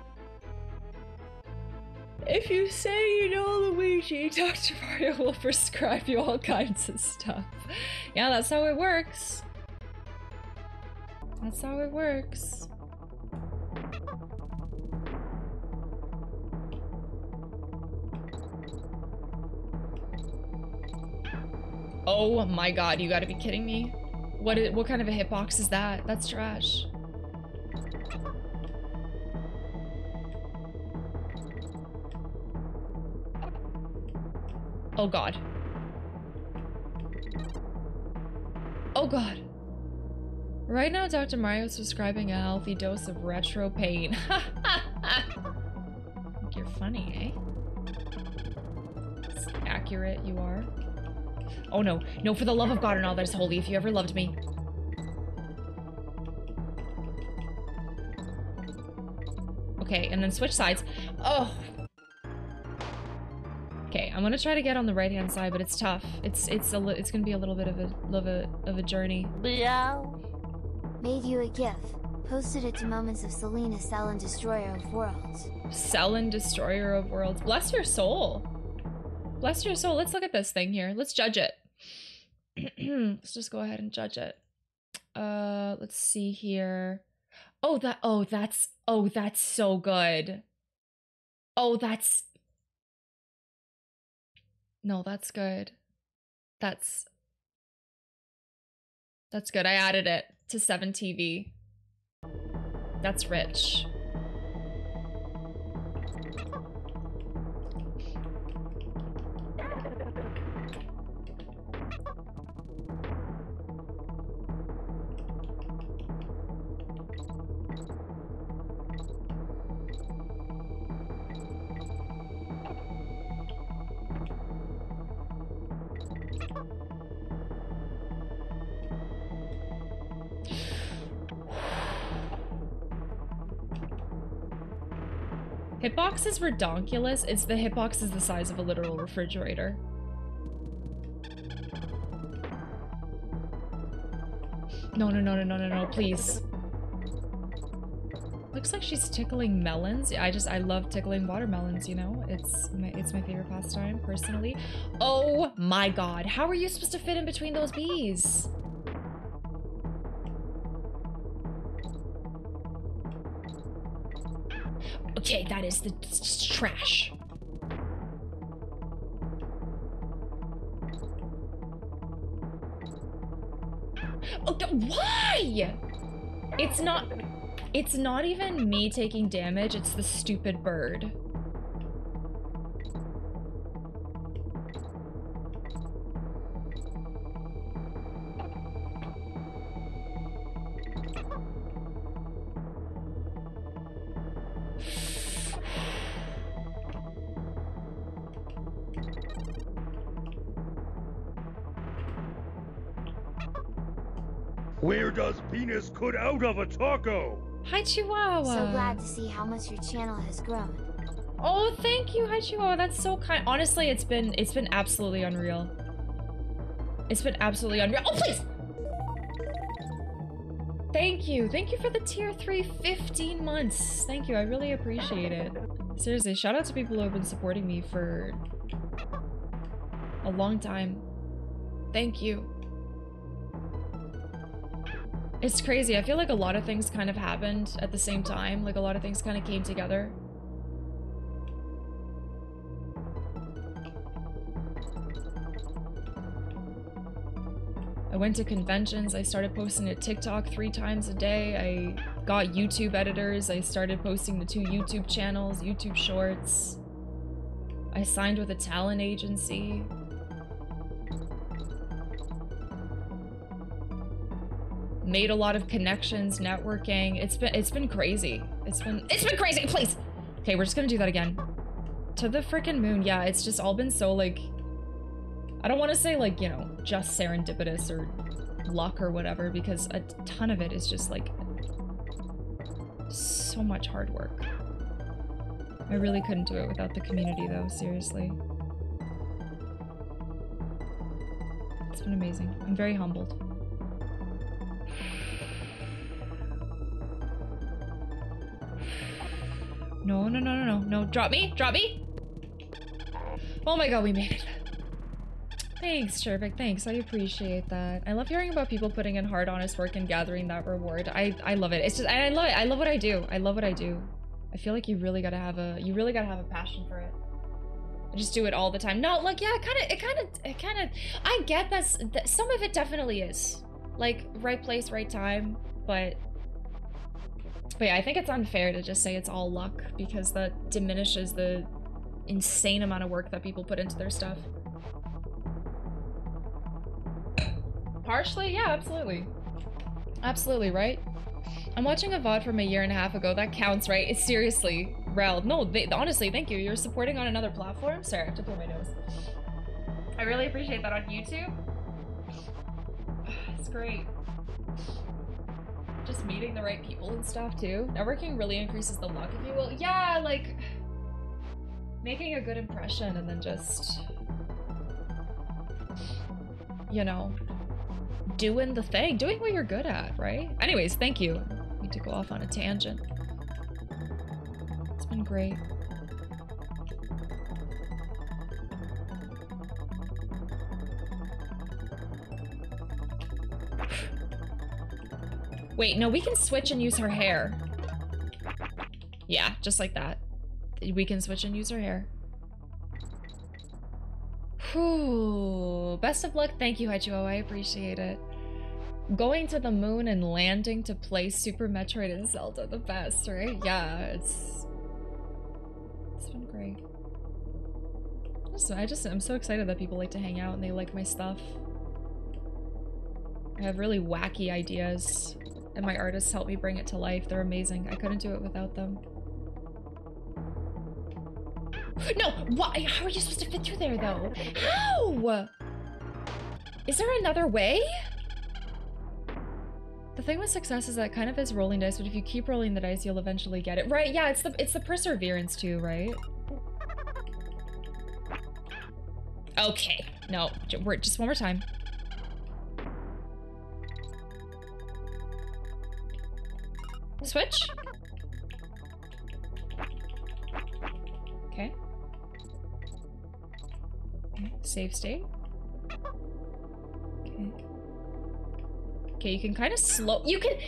[SPEAKER 1] If you say you know Luigi, Dr. Mario will prescribe you all kinds of stuff. Yeah, that's how it works. That's how it works. Oh my god, you gotta be kidding me. What is, what kind of a hitbox is that? That's trash. Oh god. Oh god. Right now, Dr. Mario is prescribing a healthy dose of retro pain. You're funny, eh? It's accurate, you are. Oh no, no, for the love of God and all that is holy, if you ever loved me. Okay, and then switch sides. Oh. Okay, I'm gonna try to get on the right hand side, but it's tough. It's it's a li- it's gonna be a little bit of a of a of a journey.
[SPEAKER 5] Made you a gift. Posted it to Moments of Celina, Cell and Destroyer of Worlds.
[SPEAKER 1] Cell and Destroyer of Worlds. Bless your soul. Bless your soul. Let's look at this thing here. Let's judge it. Let's just go ahead and judge it. Uh, let's see here. Oh, that. Oh, that's. Oh, that's so good. Oh, that's. No, that's good. That's. That's good. I added it to 7TV. That's rich. Hitbox is redonkulous. It's the hitbox is the size of a literal refrigerator. No, no, no, no, no, no, no, please. Looks like she's tickling melons. I just, I love tickling watermelons, you know? It's my, it's my favorite pastime, personally. Oh my god, how are you supposed to fit in between those bees? Is the trash. Oh, why? It's not... It's not even me taking damage, it's the stupid bird.
[SPEAKER 3] Penis cut out of a taco?
[SPEAKER 1] Hi, Chihuahua.
[SPEAKER 5] So glad to see how much your channel has grown.
[SPEAKER 1] Oh, thank you, Hi Chihuahua. That's so kind. Honestly, it's been it's been absolutely unreal. It's been absolutely unreal. Oh, please! Thank you. Thank you for the tier 3 15 months. Thank you. I really appreciate it. Seriously, shout out to people who have been supporting me for a long time. Thank you. It's crazy. I feel like a lot of things kind of happened at the same time. Like a lot of things kind of came together. I went to conventions. I started posting to TikTok three times a day. I got YouTube editors. I started posting the two YouTube channels, YouTube shorts. I signed with a talent agency. Made a lot of connections, networking. It's been it's been crazy. It's been it's been crazy. Please. Okay, we're just gonna do that again. To the freaking moon. Yeah, it's just all been so like. I don't want to say like you know just serendipitous or luck or whatever because a ton of it is just like so much hard work. I really couldn't do it without the community though, seriously. It's been amazing. I'm very humbled. No, no, no, no, no, no. Drop me, drop me. Oh my god, we made it. Thanks, Shervik. Thanks. I appreciate that. I love hearing about people putting in hard, honest work and gathering that reward. I I love it. It's just I love it. I love what I do. I love what I do. I feel like you really gotta have a you really gotta have a passion for it. I just do it all the time. No, like yeah, it kind of it kind of it kind of I get that's that some of it definitely is like right place, right time, but but yeah, I think it's unfair to just say it's all luck because that diminishes the insane amount of work that people put into their stuff. Partially, yeah, absolutely. Absolutely, right? I'm watching a VOD from a year and a half ago. That counts, right? It's seriously, Rel. No, they, honestly, thank you. You're supporting on another platform? Sorry, I have to clear my nose. I really appreciate that on YouTube. It's great just meeting the right people and stuff too. Networking really increases the luck, if you will. Yeah, like making a good impression and then just, you know, doing the thing, doing what you're good at, right? Anyways, thank you. I need to go off on a tangent. It's been great. Wait, no, we can switch and use her hair. Yeah, just like that. We can switch and use her hair. Whew. Best of luck. Thank you, Haichuo. I appreciate it. Going to the moon and landing to play Super Metroid and Zelda the best, right? Yeah, it's... It's been great. I just, I'm so excited that people like to hang out and they like my stuff. I have really wacky ideas, and my artists help me bring it to life. They're amazing. I couldn't do it without them. No! Why? How are you supposed to fit through there, though? How? Is there another way? The thing with success is that kind of is rolling dice, but if you keep rolling the dice, you'll eventually get it. Right, yeah, it's the it's the perseverance too, right? Okay. No, we're just one more time. Switch. Okay. Okay, Save state. Okay. Okay, you can kind of slow. You can.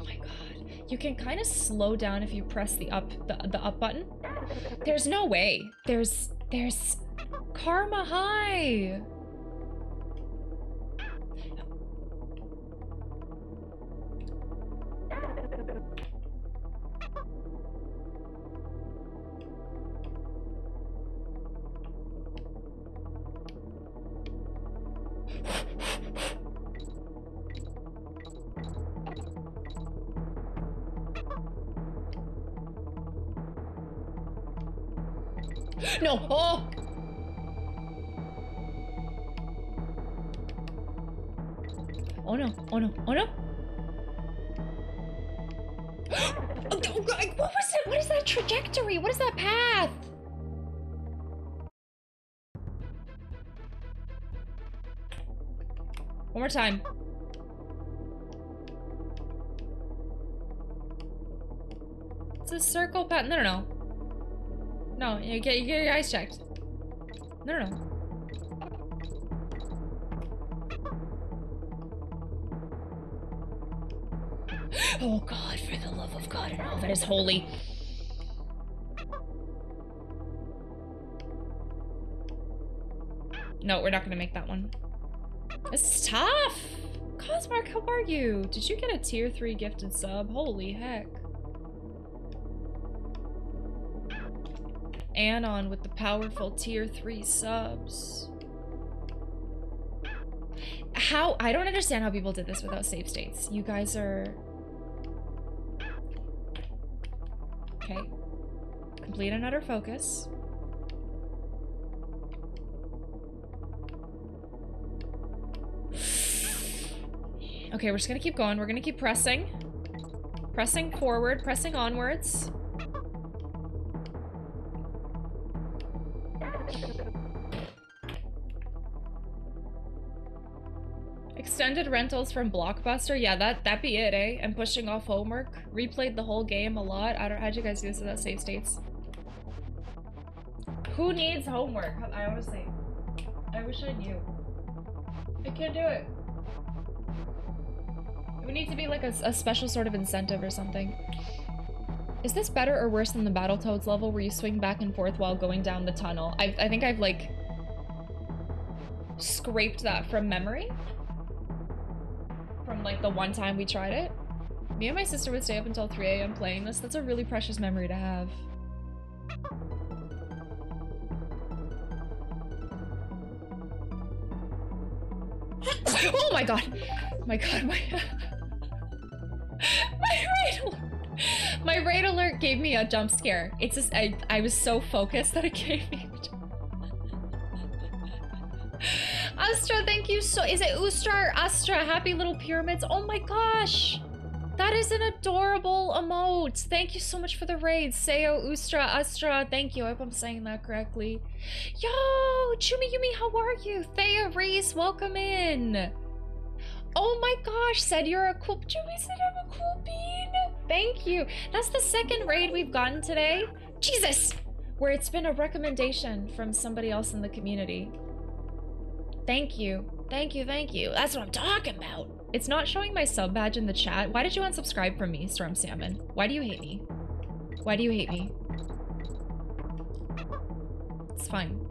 [SPEAKER 1] Oh my god. You can kind of slow down if you press the up the the up button. There's no way. There's there's Karma High. No! Oh! Oh no, oh no, oh no! Oh, what was it? What is that trajectory? What is that path? One more time. It's a circle path. No, no, no. No, you get, you get your eyes checked. No, no, no. Oh God, for the love of God and all that is holy. No, we're not gonna make that one. This is tough! Cosmark, how are you? Did you get a tier 3 gifted sub? Holy heck. Anon with the powerful tier 3 subs. How? I don't understand how people did this without save states. You guys are... Okay. Complete and utter focus. Okay, we're just gonna keep going. We're gonna keep pressing. Pressing forward, pressing onwards. Extended rentals from Blockbuster? Yeah, that that be it, eh? And pushing off homework. Replayed the whole game a lot. I don't how'd you guys do this without save states? Who needs homework? I honestly I wish I knew. I can't do it. It would need to be like a, a special sort of incentive or something. Is this better or worse than the Battletoads level where you swing back and forth while going down the tunnel? I, I think I've like scraped that from memory. From like the one time we tried it. Me and my sister would stay up until 3 a.m. playing this. That's a really precious memory to have. oh my god! My god, my... my raid alert! My raid alert gave me a jump scare. It's just, I, I was so focused that it gave me Astra, thank you so- is it Ustra or Astra? Happy little pyramids. Oh my gosh! That is an adorable emote. Thank you so much for the raid. Seo, Ustra, Astra. Thank you. I hope I'm saying that correctly. Yo, Chumi Yumi, how are you? Thea Reese, welcome in. Oh my gosh, said you're a cool. Chumi said I'm a cool bean. Thank you. That's the second raid we've gotten today. Jesus! Where it's been a recommendation from somebody else in the community. Thank you. Thank you, thank you. That's what I'm talking about. It's not showing my sub badge in the chat. Why did you unsubscribe from me, Storm Salmon? Why do you hate me? Why do you hate me? It's fine.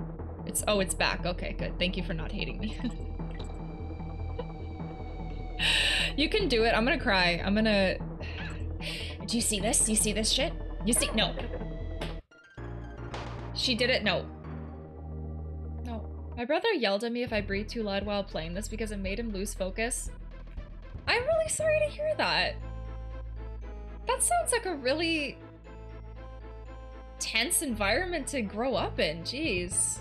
[SPEAKER 1] It's oh, it's back. Okay, good. Thank you for not hating me. you can do it. I'm gonna cry. I'm gonna. Do you see this? Do you see this shit? You see? No. She did it. No. My brother yelled at me if I breathed too loud while playing this because it made him lose focus. I'm really sorry to hear that. That sounds like a really tense environment to grow up in. Jeez.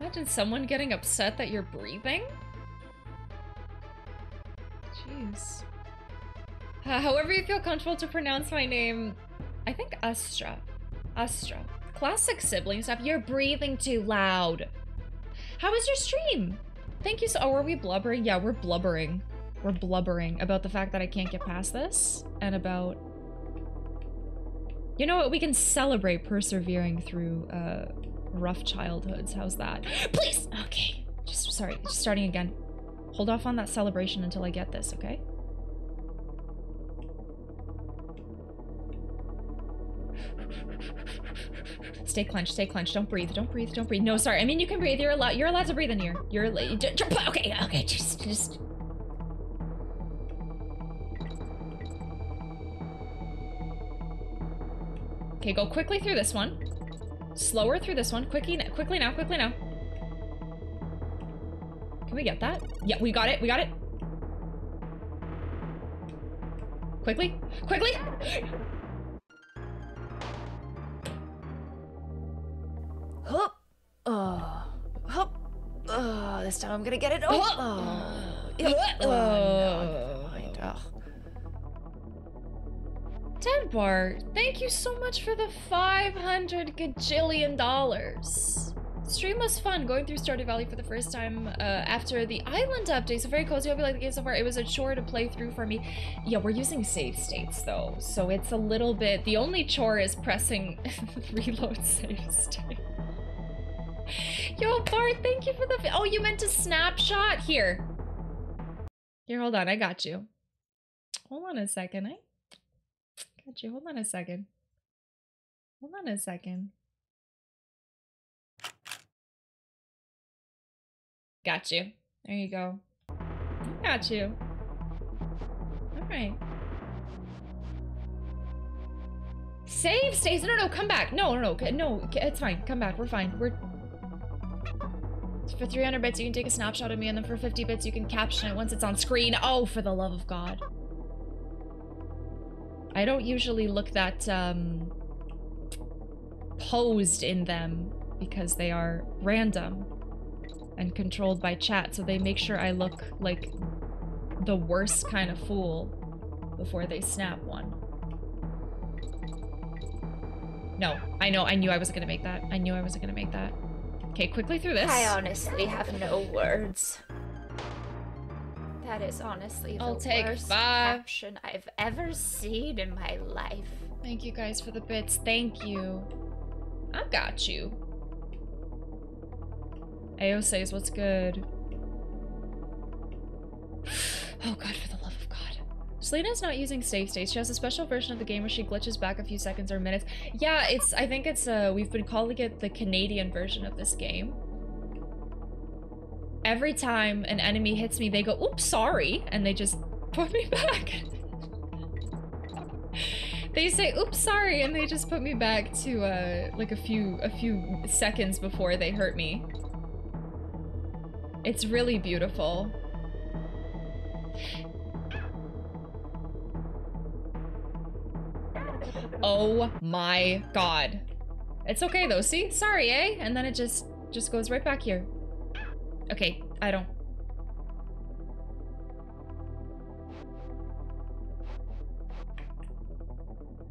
[SPEAKER 1] Imagine someone getting upset that you're breathing. Jeez. Uh, however you feel comfortable to pronounce my name, I think Astra. Astra. Classic sibling stuff. You're breathing too loud. How was your stream? Thank you so- oh, were we blubbering? Yeah, we're blubbering. We're blubbering about the fact that I can't get past this, and about... You know what? We can celebrate persevering through, uh, rough childhoods. How's that? Please! Okay. Just, sorry, just starting again. Hold off on that celebration until I get this, okay? Stay clenched, stay clenched. Don't breathe, don't breathe, don't breathe. No, sorry. I mean, you can breathe. You're allowed. You're allowed to breathe in here. You're. Okay, okay. Just, just. Okay, go quickly through this one. Slower through this one. Quickly, quickly now, quickly now. Can we get that? Yeah, we got it. We got it. Quickly, quickly.
[SPEAKER 2] This time I'm gonna get it. Oh. Oh. Oh, no. I- ugh.
[SPEAKER 1] Dead Bar, thank you so much for the 500 gajillion dollars. Stream was fun going through Stardew Valley for the first time uh, after the island update. So very cozy. Hope you like the game so far. It was a chore to play through for me. Yeah, we're using save states though, so it's a little bit. The only chore is pressing reload save state. Yo, Bart, thank you for the. Oh, you meant a snapshot here. Here, hold on. I got you. Hold on a second. I got you. Hold on a second. Hold on a second. Got you. There you go. Got you. Alright. Save stays. No, no, come back. No, no, no. No, it's fine. Come back. We're fine. We're. For 300 bits, you can take a snapshot of me, and then for 50 bits, you can caption it once it's on screen. Oh, for the love of God. I don't usually look that, um. posed in them because they are random and controlled by chat, so they make sure I look like the worst kind of fool before they snap one. No, I know, I knew I wasn't gonna make that. I knew I wasn't gonna make that. Okay, quickly through this.
[SPEAKER 2] I honestly have no words. That is honestly the
[SPEAKER 1] I'll take
[SPEAKER 2] worst
[SPEAKER 1] five.
[SPEAKER 2] caption I've ever seen in my life.
[SPEAKER 1] Thank you guys for the bits. Thank you. I've got you. AO says, what's good? Oh god, for the love. Celina's not using save states. She has a special version of the game where she glitches back a few seconds or minutes. Yeah, it's, I think it's, uh, we've been calling it the Canadian version of this game. Every time an enemy hits me, they go, oops, sorry, and they just put me back. they say, oops, sorry, and they just put me back to, uh, like a few, a few seconds before they hurt me. It's really beautiful. Oh my god. It's okay though, see? Sorry, eh? And then it just just goes right back here. Okay, I don't.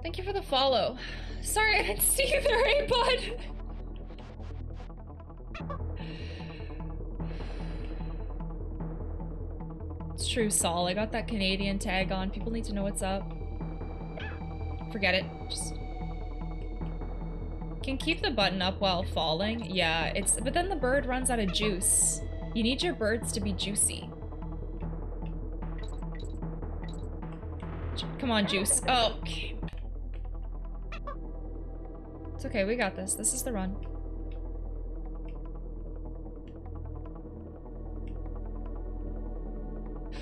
[SPEAKER 1] Thank you for the follow. Sorry, I didn't see you there, eh, bud? It's true, Saul. I got that Canadian tag on. People need to know what's up. Forget it. Just Can keep the button up while falling. Yeah, it's but then the bird runs out of juice. You need your birds to be juicy. Come on, juice. Oh. okay. It's okay, we got this. This is the run.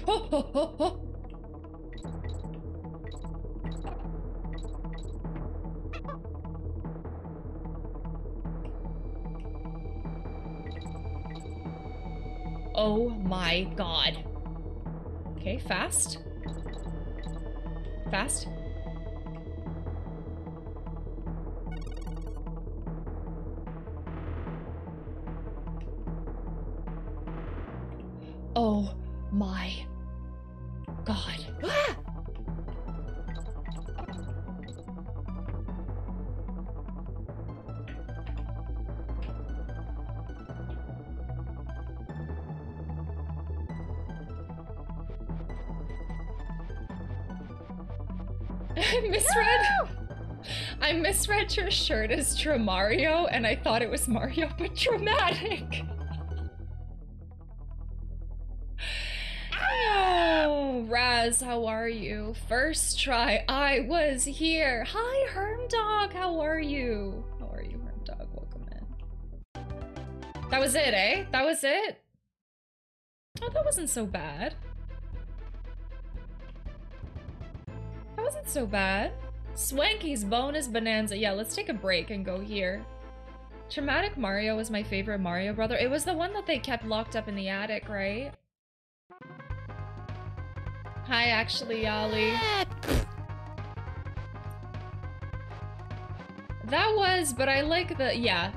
[SPEAKER 1] oh. My god. Okay, fast. Fast. Oh my god. Ah! Misread your shirt as Tramario, and I thought it was Mario, but dramatic. Oh, Raz, how are you? First try, I was here. Hi, Hermdog, how are you? How are you, Hermdog? Welcome in. That was it, eh? That was it? Oh, that wasn't so bad. That wasn't so bad. Swanky's bonus bonanza. Yeah, let's take a break and go here. Traumatic Mario was my favorite Mario brother. It was the one that they kept locked up in the attic, right? Hi, actually, Yali. That was, but I like the, yeah.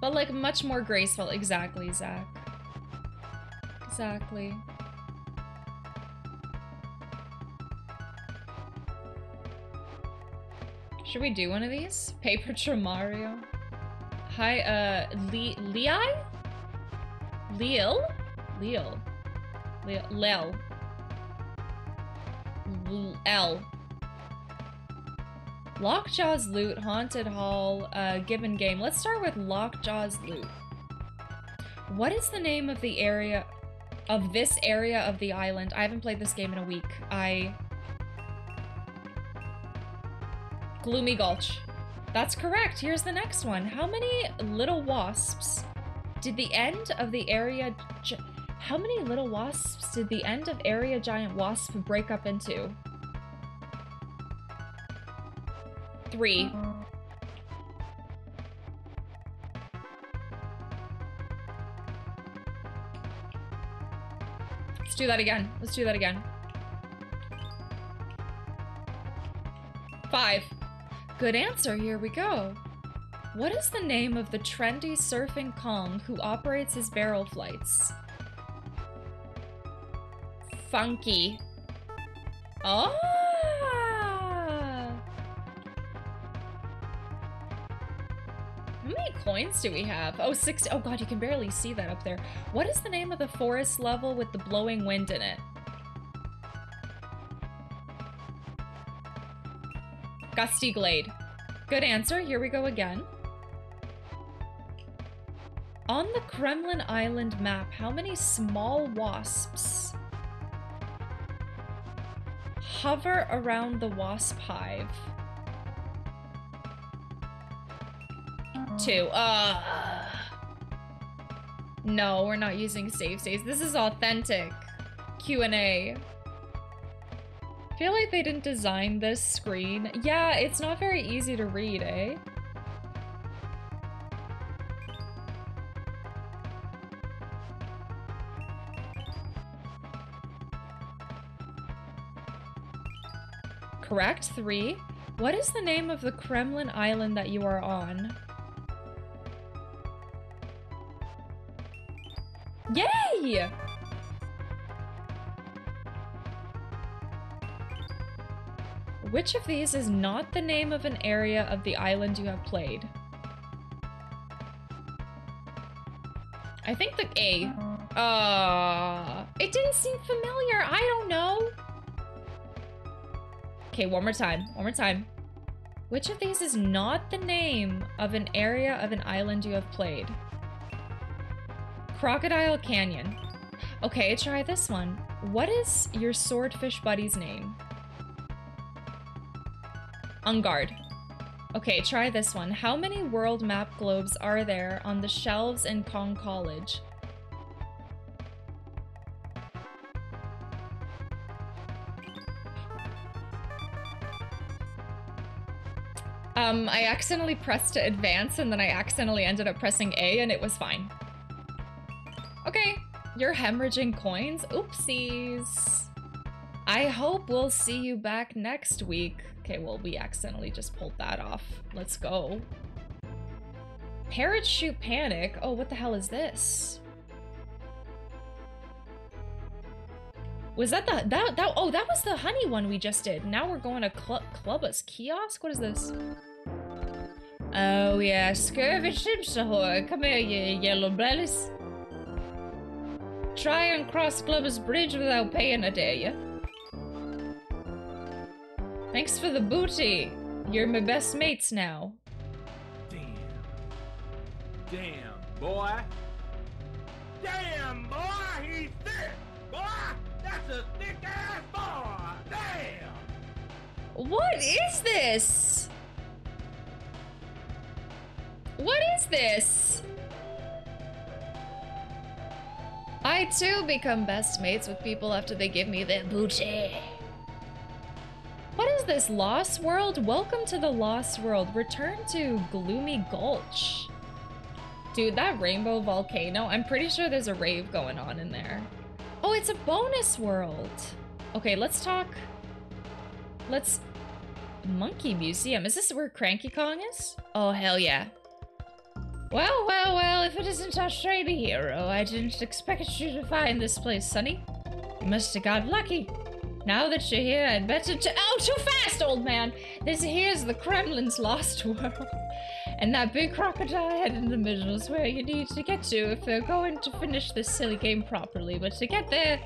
[SPEAKER 1] But like much more graceful. Exactly, Zach. Exactly. Should we do one of these? Paper Mario. Hi, uh, Lee, Lei? Leal? Leal. Lel. L. Lockjaw's Loot, Haunted Hall, uh, Gibbon Game. Let's start with Lockjaw's Loot. What is the name of the area, of this area of the island? I haven't played this game in a week. I... Gloomy Gulch. That's correct. Here's the next one. How many little wasps did the end of the area... How many little wasps did the end of area giant wasp break up into? Three. Uh-huh. Let's do that again. Let's do that again. Five. Good answer. Here we go. What is the name of the trendy surfing Kong who operates his barrel flights? Funky. Oh! How many coins do we have? Oh, six. Oh god, you can barely see that up there. What is the name of the forest level with the blowing wind in it? Gusty Glade. Good answer. Here we go again. On the Kremlin Island map, how many small wasps hover around the wasp hive? Two. Uh, no, we're not using save states. This is authentic Q&A. Feel like they didn't design this screen. Yeah, it's not very easy to read, eh? Correct, three. What is the name of the Kremlin island that you are on? Yay! Which of these is not the name of an area of the island you have played? I think the A. Uh, it didn't seem familiar. I don't know. Okay, one more time. One more time. Which of these is not the name of an area of an island you have played? Crocodile Canyon. Okay, try this one. What is your swordfish buddy's name? Enguarde. Okay, try this one. How many world map globes are there on the shelves in Kong Kollege? Um, I accidentally pressed to advance and then I accidentally ended up pressing A and it was fine. Okay, you're hemorrhaging coins? Oopsies. I hope we'll see you back next week. Okay, well, we accidentally just pulled that off. Let's go. Parrot Chute Panic? Oh, what the hell is this? Was that the that that oh that was the honey one we just did. Now we're going to Cl Klubba's kiosk. What is this? Oh yeah, scurvy ships ahoy! Come here, you yellow bellies. Try and cross Klubba's bridge without paying I dare you. Thanks for the booty. You're my best mates now.
[SPEAKER 6] Damn. Damn, boy.
[SPEAKER 3] Damn, boy, he's thick! Boy, that's a thick ass boy! Damn!
[SPEAKER 1] What is this? What is this? I too become best mates with people after they give me their booty. This, Lost World? Welcome to the Lost World. Return to Gloomy Gulch. Dude, that rainbow volcano, I'm pretty sure there's a rave going on in there. Oh, it's a bonus world. Okay, let's talk. Let's... Monkey Museum. Is this where Cranky Kong is? Oh, hell yeah. Well, well, well, if it isn't our hero, I didn't expect you to find this place, Sonny. You must have got lucky. Now that you're here, I'd better to- Oh, too fast, old man! This here's the Kremlings' lost world. And that big crocodile head in the middle is where you need to get to if they're going to finish this silly game properly. But to get there,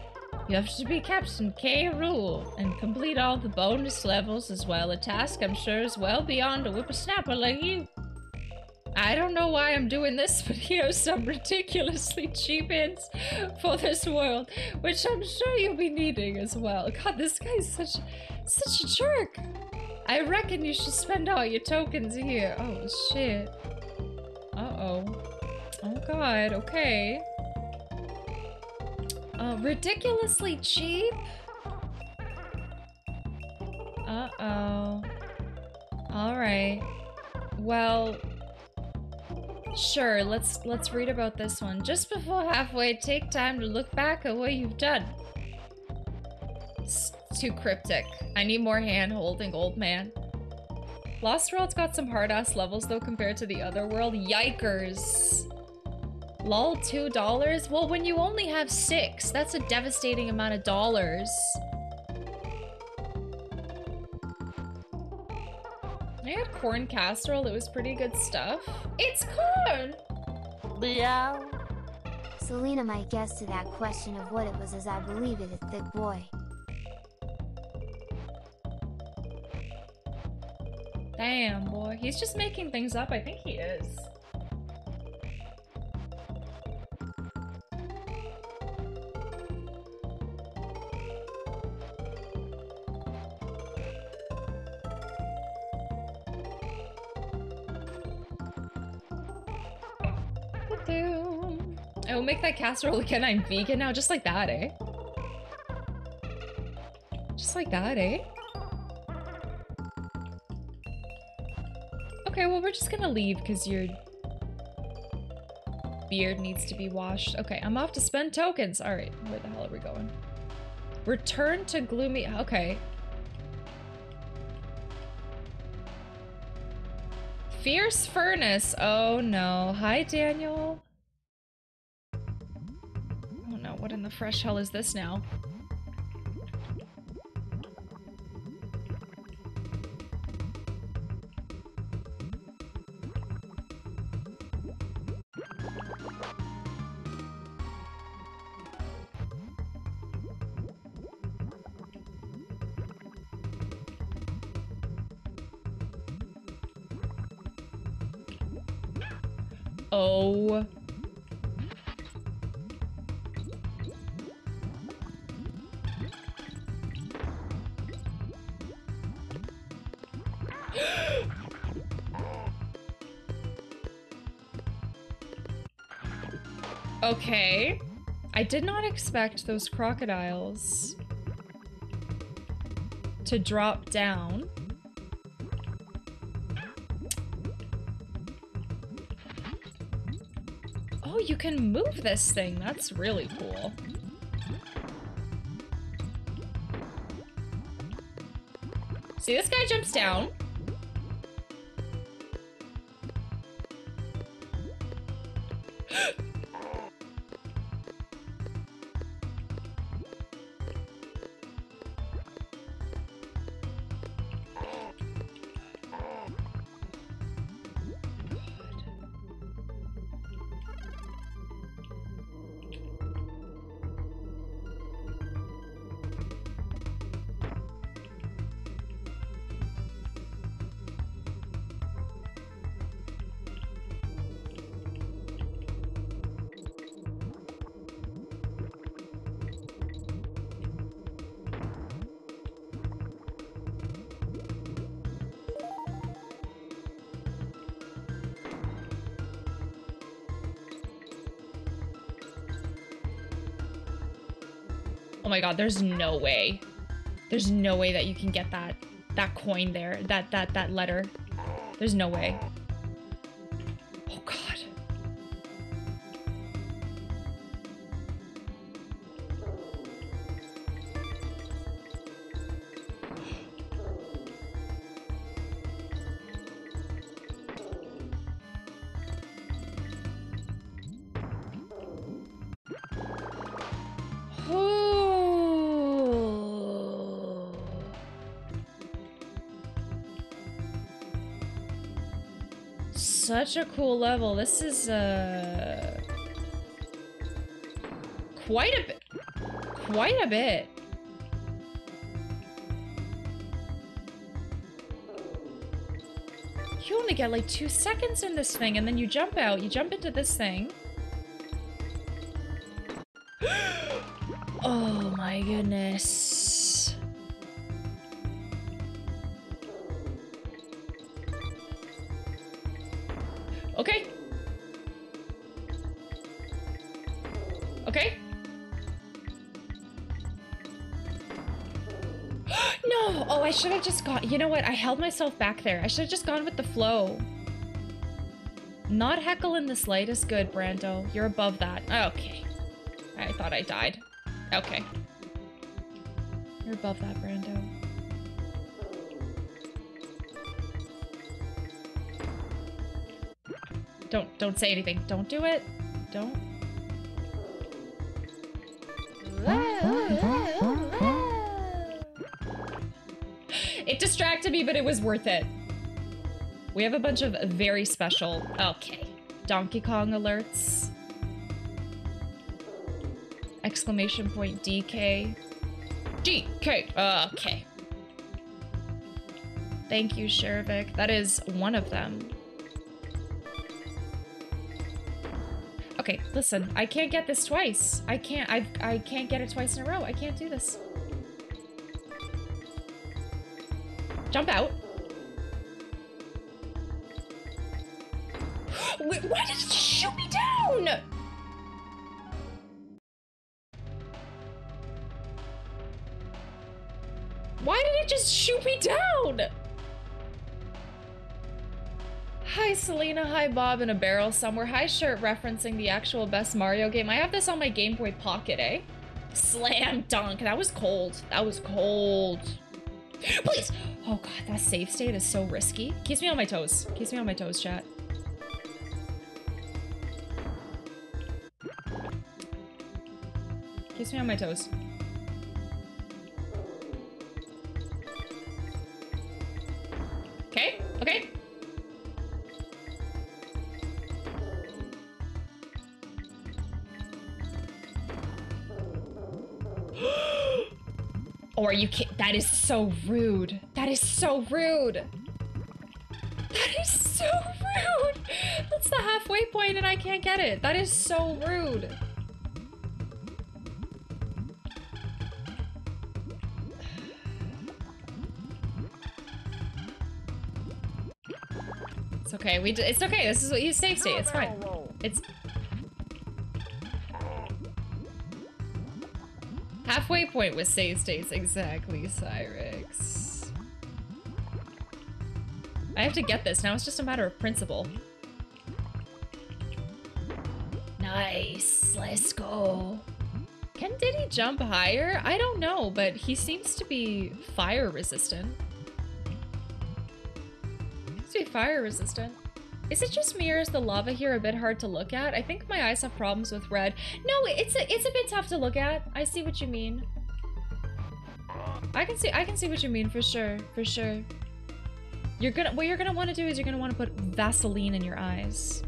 [SPEAKER 1] you have to be Kaptain K. Rool and complete all the bonus levels as well. A task I'm sure is well beyond a whippersnapper like you. I don't know why I'm doing this, but here's some ridiculously cheap hints for this world, which I'm sure you'll be needing as well. God, this guy's such such a jerk. I reckon you should spend all your tokens here. Oh shit. Uh-oh. Oh god, okay. Uh, ridiculously cheap? Uh-oh. Alright. Well, Sure, let's let's read about this one. Just before halfway, take time to look back at what you've done. It's too cryptic. I need more hand holding, old man. Lost World's got some hard ass levels though compared to the other world. Yikers. Lol, two dollars? Well, when you only have six, that's a devastating amount of dollars. I had corn casserole. It was pretty good stuff. It's corn!
[SPEAKER 5] Meow. Celina might guess to that question of what it was as I believe it a thick boy.
[SPEAKER 1] Damn, boy. He's just making things up. I think he is. I will make that casserole again. I'm vegan now, just like that, eh? Just like that, eh? Okay, well, we're just gonna leave because your beard needs to be washed. Okay, I'm off to spend tokens. All right, where the hell are we going? Return to gloomy. Okay. Fierce furnace. Oh no. Hi, Daniel what in the fresh hell is this now? Oh okay. I did not expect those crocodiles to drop down. Oh, you can move this thing. That's really cool. See, this guy jumps down. My god, there's no way. There's no way that you can get that that coin there. That that that letter. There's no way. Such a cool level. This is uh quite a bit quite a bit. You only get like two seconds in this thing and then you jump out. You jump into this thing. Oh my goodness. Should have just got- You know what? I held myself back there. I should have just gone with the flow. Not heckle in the slightest good, Brando. You're above that. Okay. I thought I died. Okay. You're above that, Brando. Don't don't say anything. Don't do it. Don't. Distracted me, but it was worth it. We have a bunch of very special. Okay. Donkey Kong alerts. Exclamation point DK. DK! Okay. Thank you, Shervik. That is one of them. Okay, listen. I can't get this twice. I can't. I I can't get it twice in a row. I can't do this. Jump out. Wait, why did it shoot me down? Why did it just shoot me down? Hi Celina, hi Bob in a barrel somewhere. Hi shirt referencing the actual best Mario game. I have this on my Game Boy Pocket, eh? Slam dunk. That was cold. That was cold. Please. Oh god, that safe state is so risky. Keeps me on my toes. Keeps me on my toes, chat. Keeps me on my toes. Okay, okay. or you can That is so rude. That is so rude. That is so rude! That's the halfway point and I can't get it. That is so rude. It's okay. We it's okay. This is what you save state. It's fine. It's halfway point with save states exactly, Cyrix. I have to get this. Now it's just a matter of principle. Nice. Let's go. Can Diddy jump higher? I don't know, but he seems to be fire resistant. Seems to be fire resistant. Is it just me or is the lava here a bit hard to look at? I think my eyes have problems with red. No, it's a, it's a bit tough to look at. I see what you mean. I can see I can see what you mean for sure, for sure. You're gonna what you're gonna want to do is you're gonna want to put Vaseline in your eyes.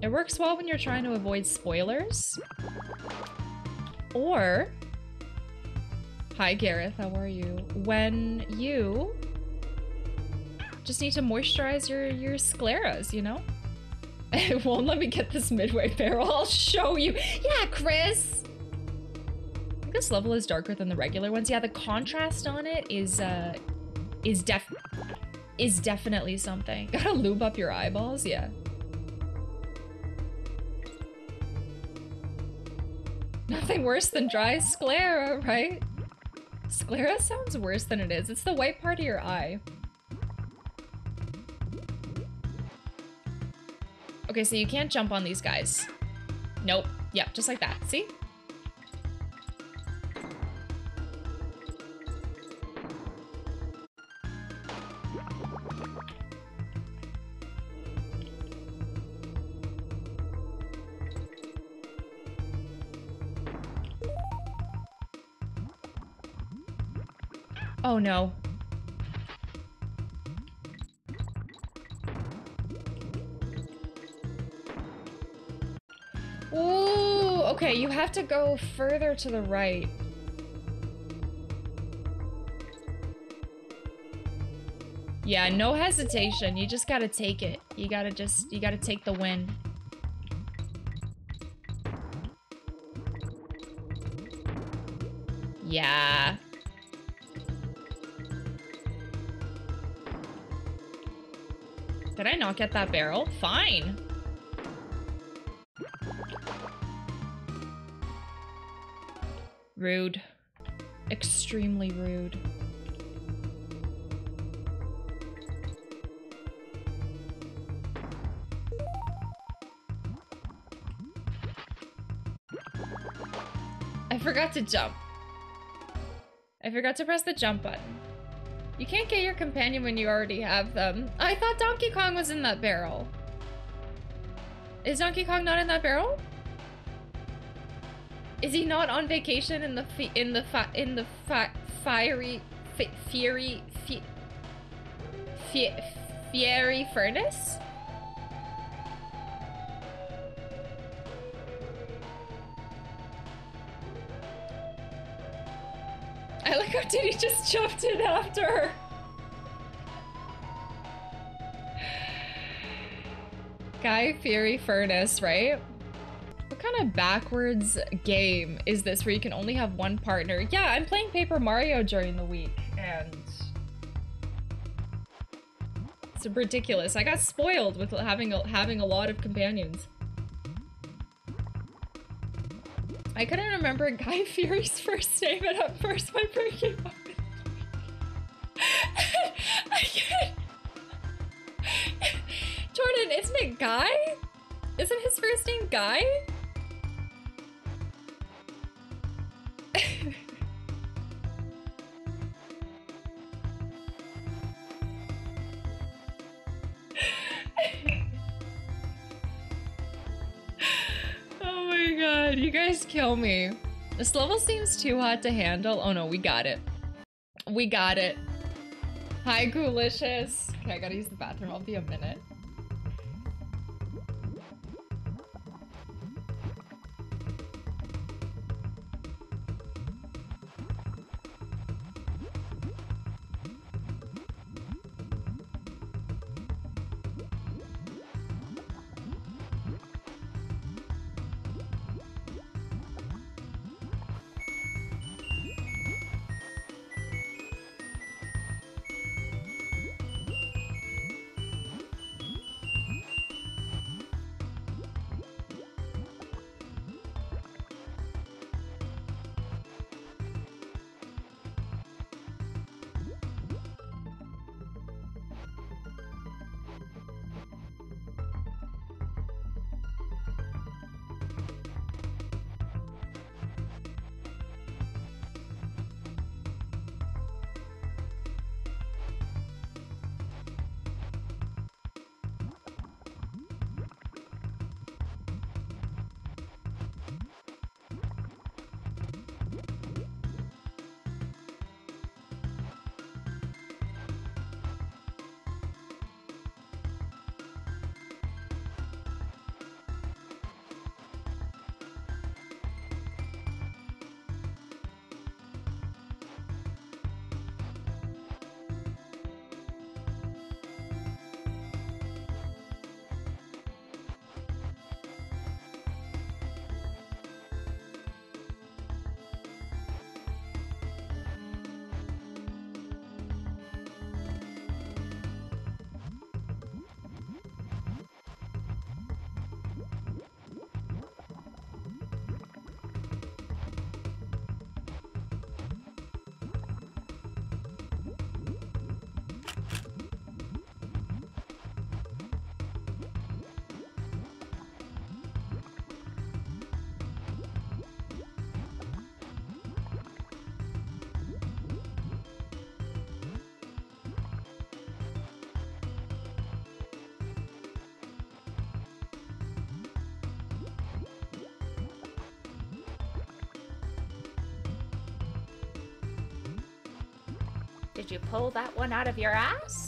[SPEAKER 1] It works well when you're trying to avoid spoilers. Or Hi Gareth, how are you? When you just need to moisturize your your scleras, you know? It won't let me get this midway barrel. I'll show you. Yeah, Chris. This level is darker than the regular ones. Yeah, the contrast on it is uh is def is definitely something. Gotta lube up your eyeballs, yeah. Nothing worse than dry sclera, right? Sclera sounds worse than it is. It's the white part of your eye. Okay, so you can't jump on these guys. Nope. Yep, just like that. See? Oh no. Ooh, okay, you have to go further to the right. Yeah, no hesitation. You just gotta take it. You gotta just, you gotta take the win. Yeah. Did I not get that barrel? Fine. Rude. Extremely rude. I forgot to jump. I forgot to press the jump button. You can't get your companion when you already have them. I thought Donkey Kong was in that barrel. Is Donkey Kong not in that barrel? Is he not on vacation in the in the in the fi fiery fi fiery fi fi fiery furnace? How Diddy just jumped in after her. Guy Fieri Furnace, right? What kind of backwards game is this where you can only have one partner? Yeah, I'm playing Paper Mario during the week and it's ridiculous. I got spoiled with having a, having a lot of companions. I couldn't remember Guy Fieri's first name and at first my came up I can't Jordan, isn't it Guy? Isn't his first name Guy? God, you guys kill me. This level seems too hot to handle. Oh no, we got it. We got it. Hi, Coolicious. Okay, I gotta use the bathroom. I'll be a minute.
[SPEAKER 2] That one out of your ass?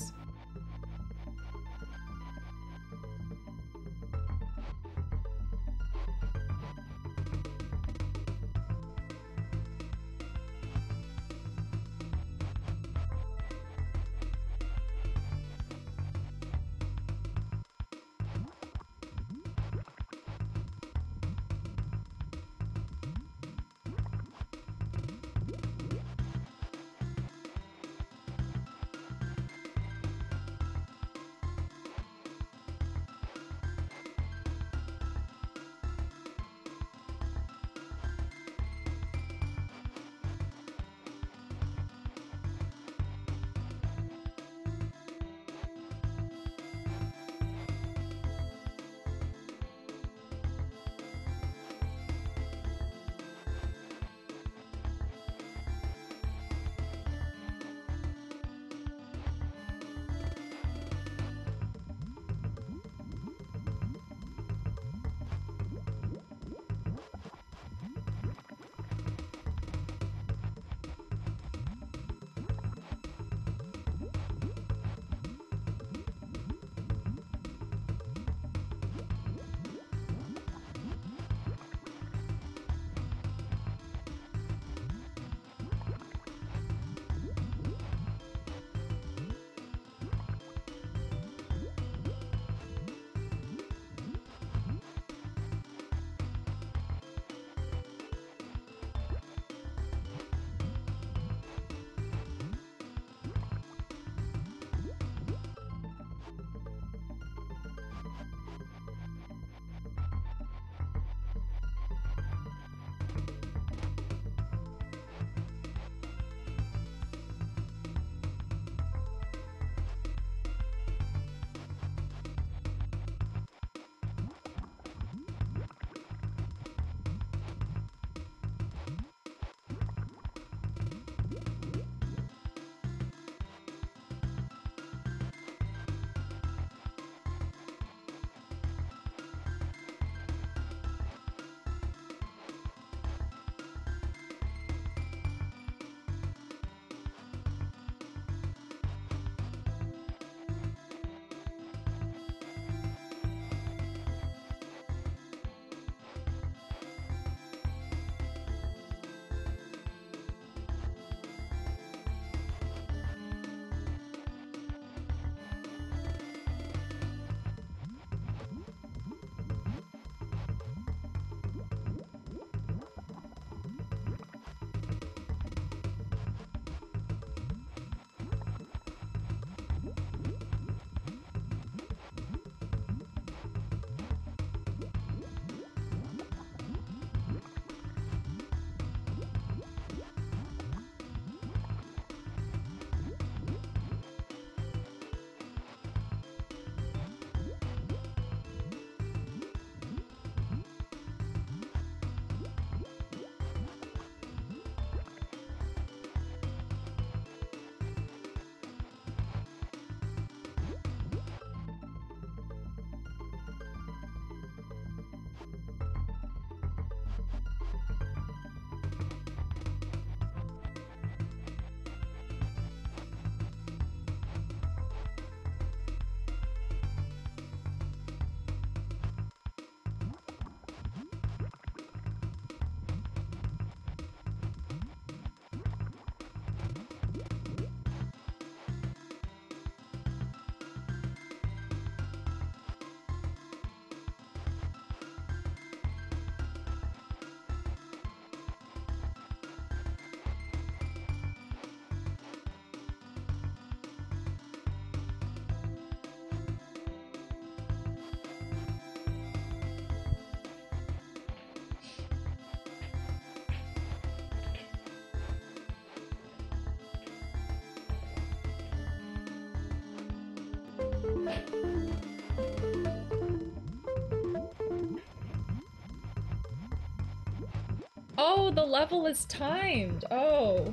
[SPEAKER 1] Oh, the level is timed. Oh.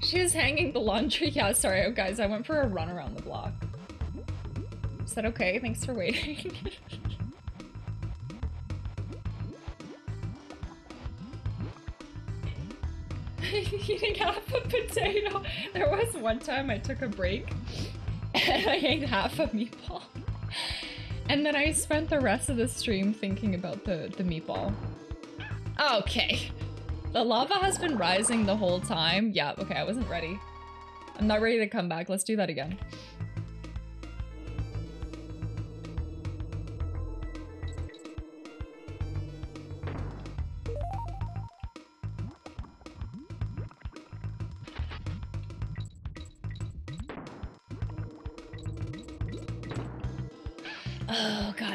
[SPEAKER 1] She She's hanging the laundry. Yeah, sorry, oh, guys. I went for a run around the block. Is that okay? Thanks for waiting. Eating half a potato. There was one time I took a break I ate half a meatball. And then I spent the rest of the stream thinking about the, the meatball. Okay. The lava has been rising the whole time. Yeah, okay, I wasn't ready. I'm not ready to come back. Let's do that again.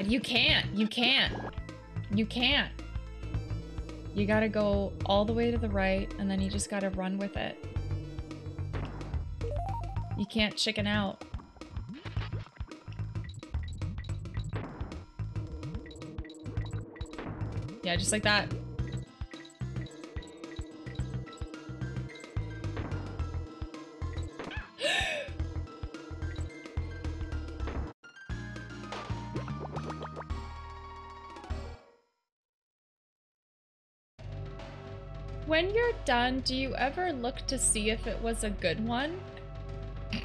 [SPEAKER 1] You can't. You can't. You can't. You gotta go all the way to the right, and then you just gotta run with it. You can't chicken out. Yeah, just like that. Done, do you ever look to see if it was a good one?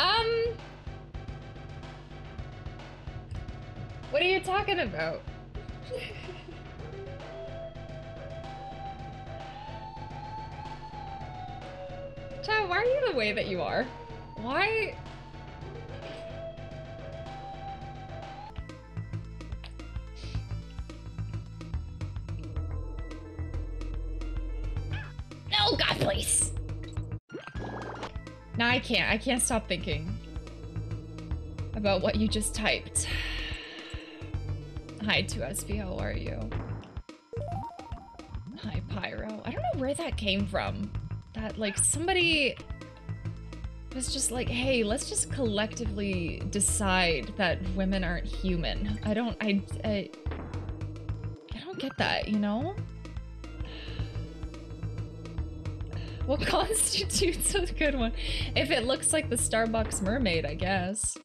[SPEAKER 1] um... What are you talking about? Chad, why are you the way that you are? Why? Can't. I can't stop thinking about what you just typed. Hi, 2SB, how are you? Hi, Pyro. I don't know where that came from. That, like, somebody was just like, hey, let's just collectively decide that women aren't human. I don't, I, I, I don't get that, you know? What constitutes a good one? If it looks like the Starbucks mermaid, I guess.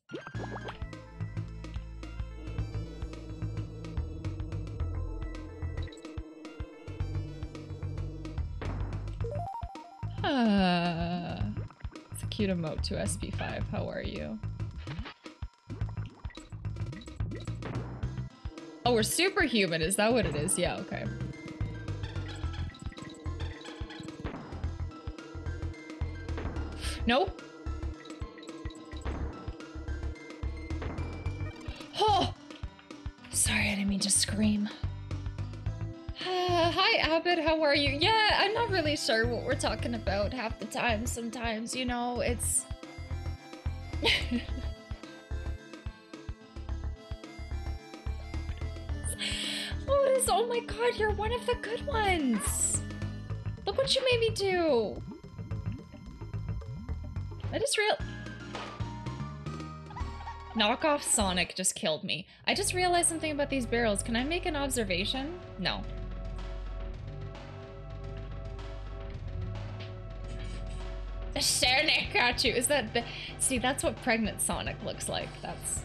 [SPEAKER 1] Ah, it's a cute emote to SP5. How are you? Oh, we're superhuman. Is that what it is? Yeah, okay. Nope. Oh! Sorry, I didn't mean to scream. Uh, hi, Abbott. How are you? Yeah, I'm not really sure what we're talking about half the time. Sometimes, you know, it's. Lotus, oh my god, you're one of the good ones! Look what you made me do! Just real- Knockoff Sonic just killed me. I just realized something about these barrels. Can I make an observation? No. Sonic got you. Is that the- See, that's what pregnant Sonic looks like. That's...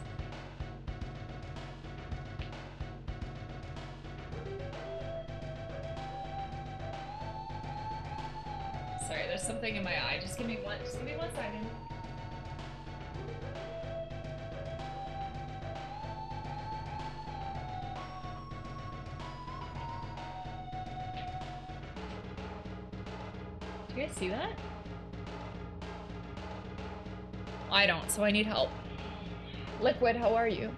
[SPEAKER 1] so I need help. Liquid, how are you?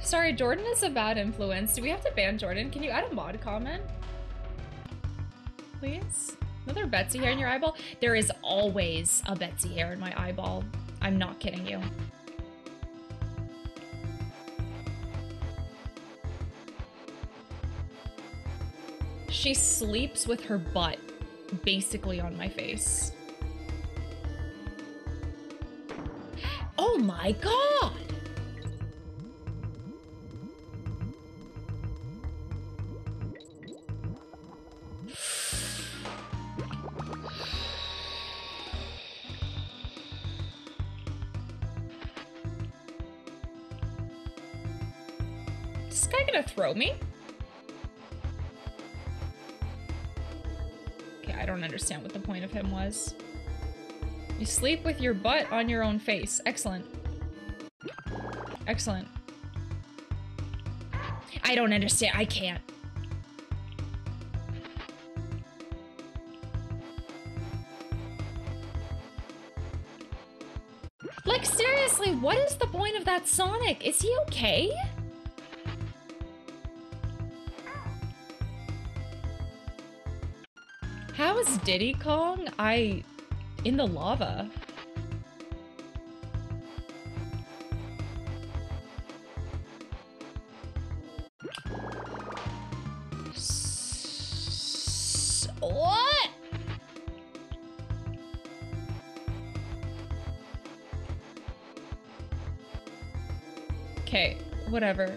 [SPEAKER 1] Sorry, Jordan is a bad influence. Do we have to ban Jordan? Can you add a mod comment? Please? Another Betsy hair in your eyeball? There is always a Betsy hair in my eyeball. I'm not kidding you. She sleeps with her butt basically on my face. Oh my god! Is This guy gonna throw me? Understand what the point of him was. You sleep with your butt on your own face. Excellent. Excellent. I don't understand. I can't. Like, seriously, what is the point of that Sonic? Is he okay? Is Diddy Kong? I... in the lava. Whatever.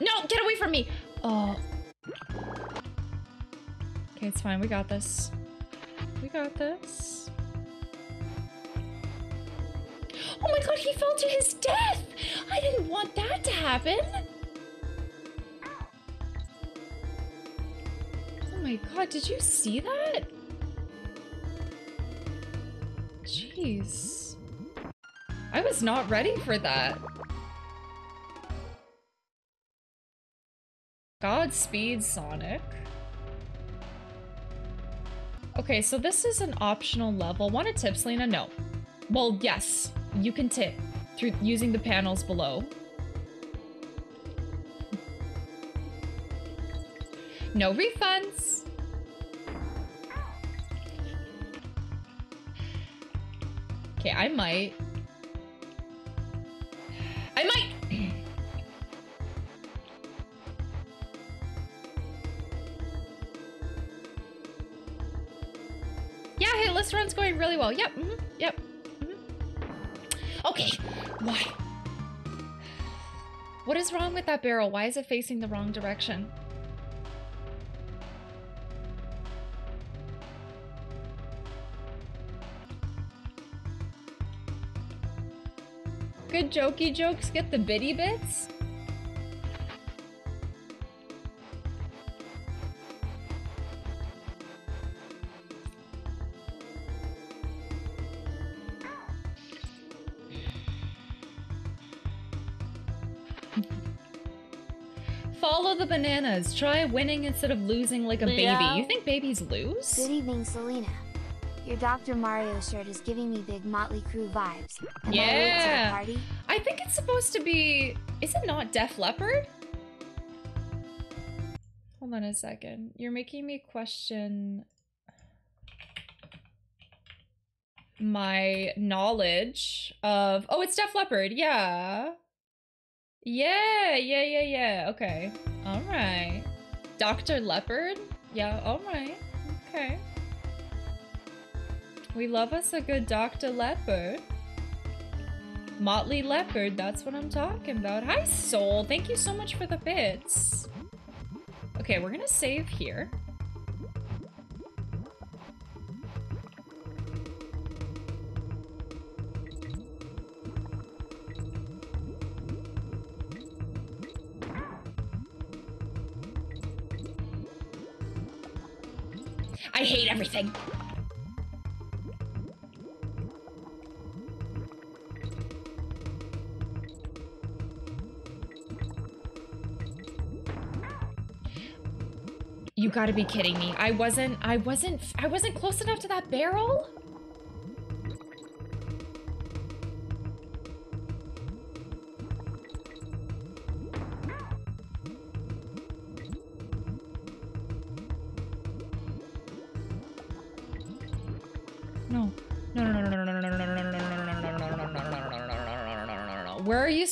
[SPEAKER 1] No, get away from me! Oh. Okay, it's fine. We got this. Got this. Oh my god, he fell to his death! I didn't want that to happen! Oh my god, did you see that? Jeez. I was not ready for that. Godspeed, Sonic. Okay, so this is an optional level. Want a tip, Celina? No. Well, yes, you can tip through using the panels below. No refunds. Okay, I might. Yep, mhm, yep. mhm. Okay, why? What is wrong with that barrel? Why is it facing the wrong direction? Good jokey jokes get the bitty bits? Bananas. Try winning instead of losing like a baby.
[SPEAKER 5] Yeah.
[SPEAKER 1] You think babies lose?
[SPEAKER 5] Good evening, Celina. Your Dr. Mario shirt is giving me big Motley Crue vibes. Am I late to
[SPEAKER 1] Yeah.
[SPEAKER 5] the party?
[SPEAKER 1] I think it's supposed to be. Is it not Def Leppard? Hold on a second. You're making me question my knowledge of. Oh, it's Def Leppard. Yeah. Yeah, yeah, yeah, yeah. Okay. All right. Dr. Leopard? Yeah, all right. Okay. We love us a good Dr. Leopard. Motley Leopard, that's what I'm talking about. Hi, Soul. Thank you so much for the bits. Okay, we're gonna save here. Everything. You gotta be kidding me. I wasn't, I wasn't, I wasn't close enough to that barrel?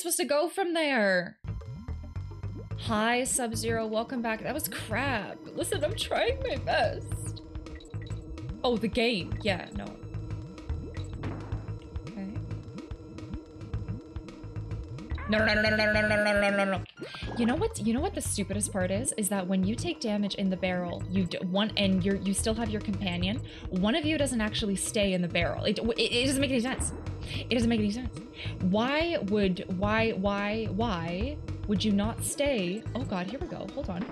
[SPEAKER 1] Supposed to go from there? Hi, Sub-Zero. Welcome back. That was crap. Listen, I'm trying my best. Oh, the game. Yeah, no. Okay. No, no, no, no, no, no, no, no, no, no, no, no, no. You know what? You know what the stupidest part is? Is that when you take damage in the barrel, you d- one and you're you still have your companion. One of you doesn't actually stay in the barrel. It, it, it doesn't make any sense. It doesn't make any sense. Why would why why why Would you not stay? Oh god, here we go. Hold on.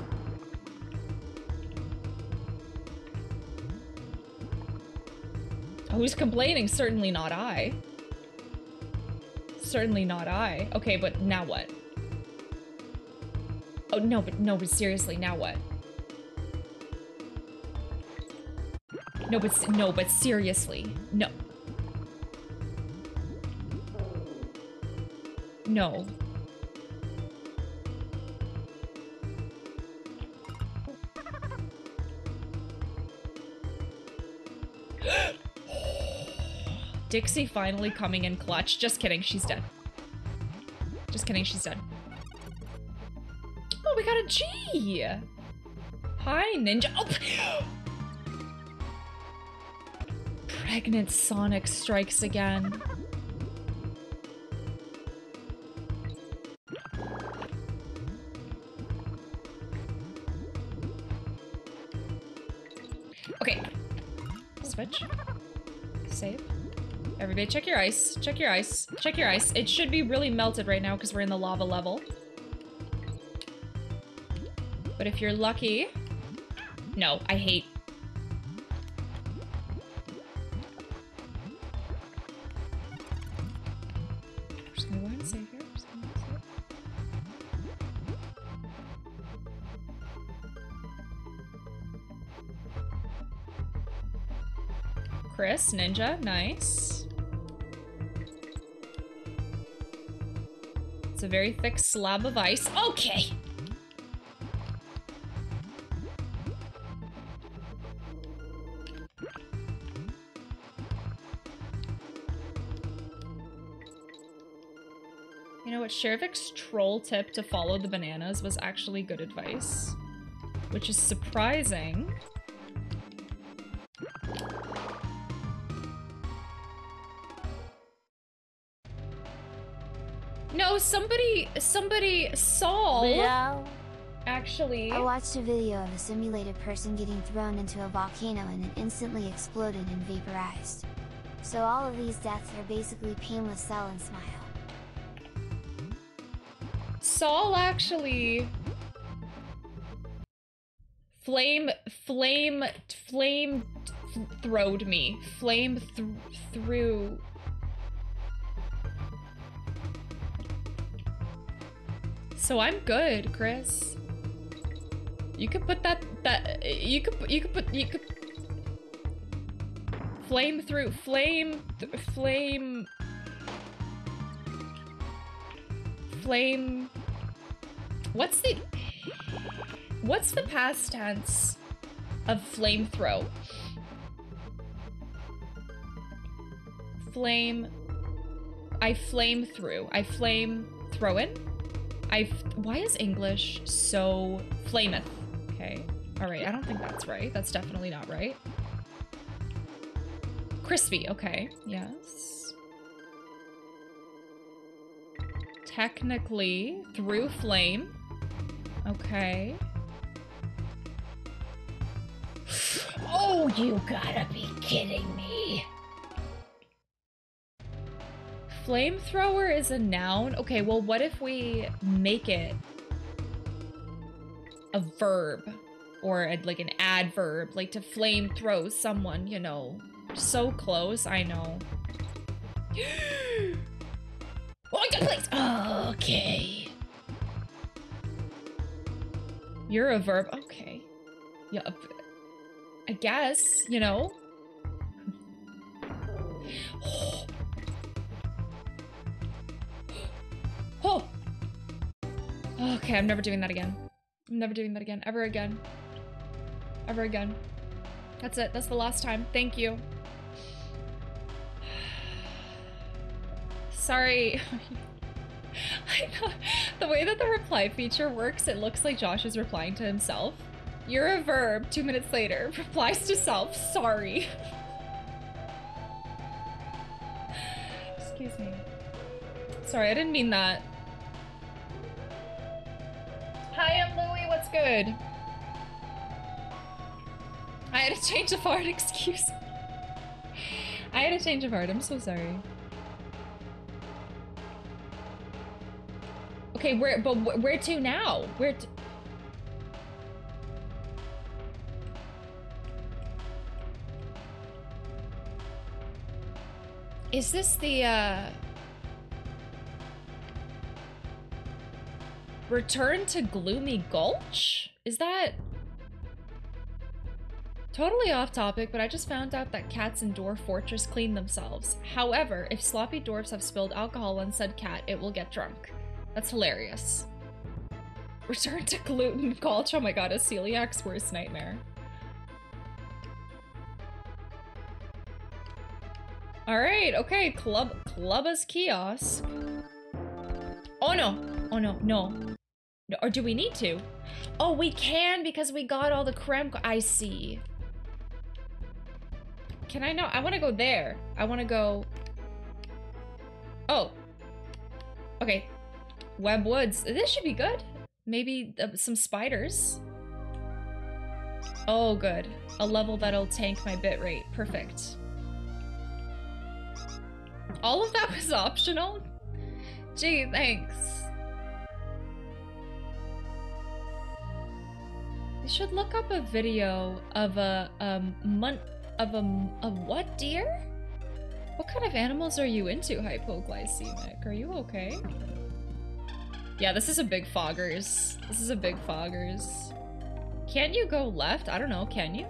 [SPEAKER 1] Who's complaining? Certainly not I. Certainly not I. Okay, but now what? Oh, no, but no, but seriously, now what? No, but no, but seriously, no. No. Dixie finally coming in clutch. Just kidding, she's dead. Just kidding, she's dead. Oh, we got a G! Hi, Ninja. Oh! Pregnant Sonic strikes again. Everybody check your ice. Check your ice. Check your ice. It should be really melted right now because we're in the lava level. But if you're lucky... No, I hate... Chris, Ninja, nice. It's a very thick slab of ice. Okay! You know what? Shervik's troll tip to follow the bananas was actually good advice. Which is surprising. Somebody, somebody, Saul,
[SPEAKER 5] Leo.
[SPEAKER 1] actually.
[SPEAKER 5] I watched a video of a simulated person getting thrown into a volcano and it instantly exploded and vaporized. So all of these deaths are basically painless sell and smile.
[SPEAKER 1] Saul actually flame flame flame th- throwed me. Flame th- through So I'm good, Chris. You could put that that you could you could put you could flame through flame th- flame flame What's the What's the past tense of flamethrow? Flame I flame through. I flame throw in? I why is English so flameth? Okay. All right. I don't think that's right. That's definitely not right. Crispy. Okay. Yes. Technically through flame. Okay.
[SPEAKER 2] Oh, you gotta be kidding me.
[SPEAKER 1] Flamethrower is a noun? Okay, well, what if we make it a verb? Or a, like an adverb, like to flamethrow someone, you know. So close, I know.
[SPEAKER 2] Oh, yeah, please. Okay.
[SPEAKER 1] You're a verb. Okay. Yeah. I guess, you know. Oh. Okay, I'm never doing that again. I'm never doing that again. Ever again. Ever again. That's it. That's the last time. Thank you. Sorry. The way that the reply feature works, it looks like Josh is replying to himself. You're a verb, two minutes later. Replies to self, sorry. Excuse me. Sorry, I didn't mean that. Hi, I'm Louie, what's good? I had a change of heart, excuse me. I had a change of heart, I'm so sorry. Okay, where? But wh- where to now? Where? To... Is this the uh? Return to Gloomy Gulch? Is that totally off topic? But I just found out that cats in Dwarf Fortress clean themselves. However, if sloppy dwarfs have spilled alcohol on said cat, it will get drunk. That's hilarious. Return to gluten gulch. Oh my god, a celiac's worst nightmare. All right, okay, club Klubba's kiosk. Oh no, oh no, no. no. Or do we need to? Oh, we can because we got all the creme. I see. Can I know? I want to go there. I want to go. Oh. Okay. Web Woods. This should be good. Maybe uh, some spiders. Oh, good. A level that'll tank my bitrate. Perfect. All of that was optional? Gee, thanks. You should look up a video of a um mon of a of what deer? What kind of animals are you into, hypoglycemic? Are you okay? Yeah, this is a big foggers. This is a big foggers. Can't you go left? I don't know, can you?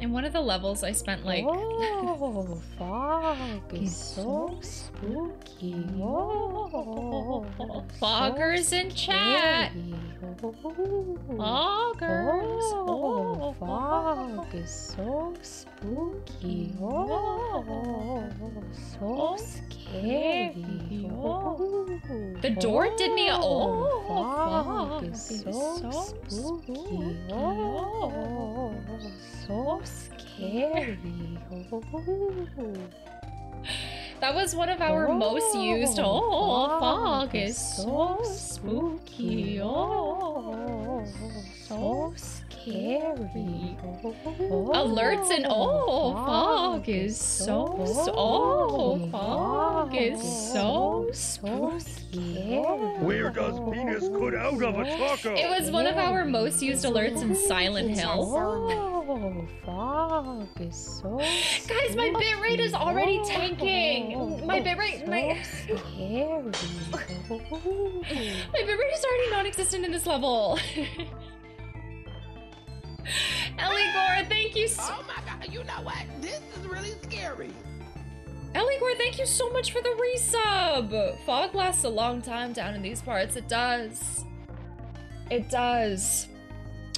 [SPEAKER 1] In one of the levels, I spent like.
[SPEAKER 2] Oh, fog is so spooky. Oh,
[SPEAKER 1] Foggers in chat. Foggers.
[SPEAKER 2] Oh, fog is so spooky. Oh, so scary. Oh,
[SPEAKER 1] The door did me a- oh,
[SPEAKER 2] oh
[SPEAKER 1] fog
[SPEAKER 2] is so
[SPEAKER 1] so
[SPEAKER 2] spooky.
[SPEAKER 1] spooky.
[SPEAKER 2] Oh, so scary. Oh.
[SPEAKER 1] That was one of our most used. Oh, oh fog is so spooky. Oh,
[SPEAKER 2] so scary.
[SPEAKER 1] Alerts and oh, oh fog is so. Oh, fog is so
[SPEAKER 2] spooky.
[SPEAKER 3] Where does penis cut out of a taco?
[SPEAKER 1] It was one of our most used alerts in Silent Hill.
[SPEAKER 2] Oh, fog is so
[SPEAKER 1] Guys, my bitrate is already tanking. My bitrate, my
[SPEAKER 2] scary.
[SPEAKER 1] my bitrate is already non-existent in this level. Ellie Gore, thank you so
[SPEAKER 7] Oh my god, you know what? This is really scary.
[SPEAKER 1] Ellie Gore, thank you so much for the resub. Fog lasts a long time down in these parts. It does. It does.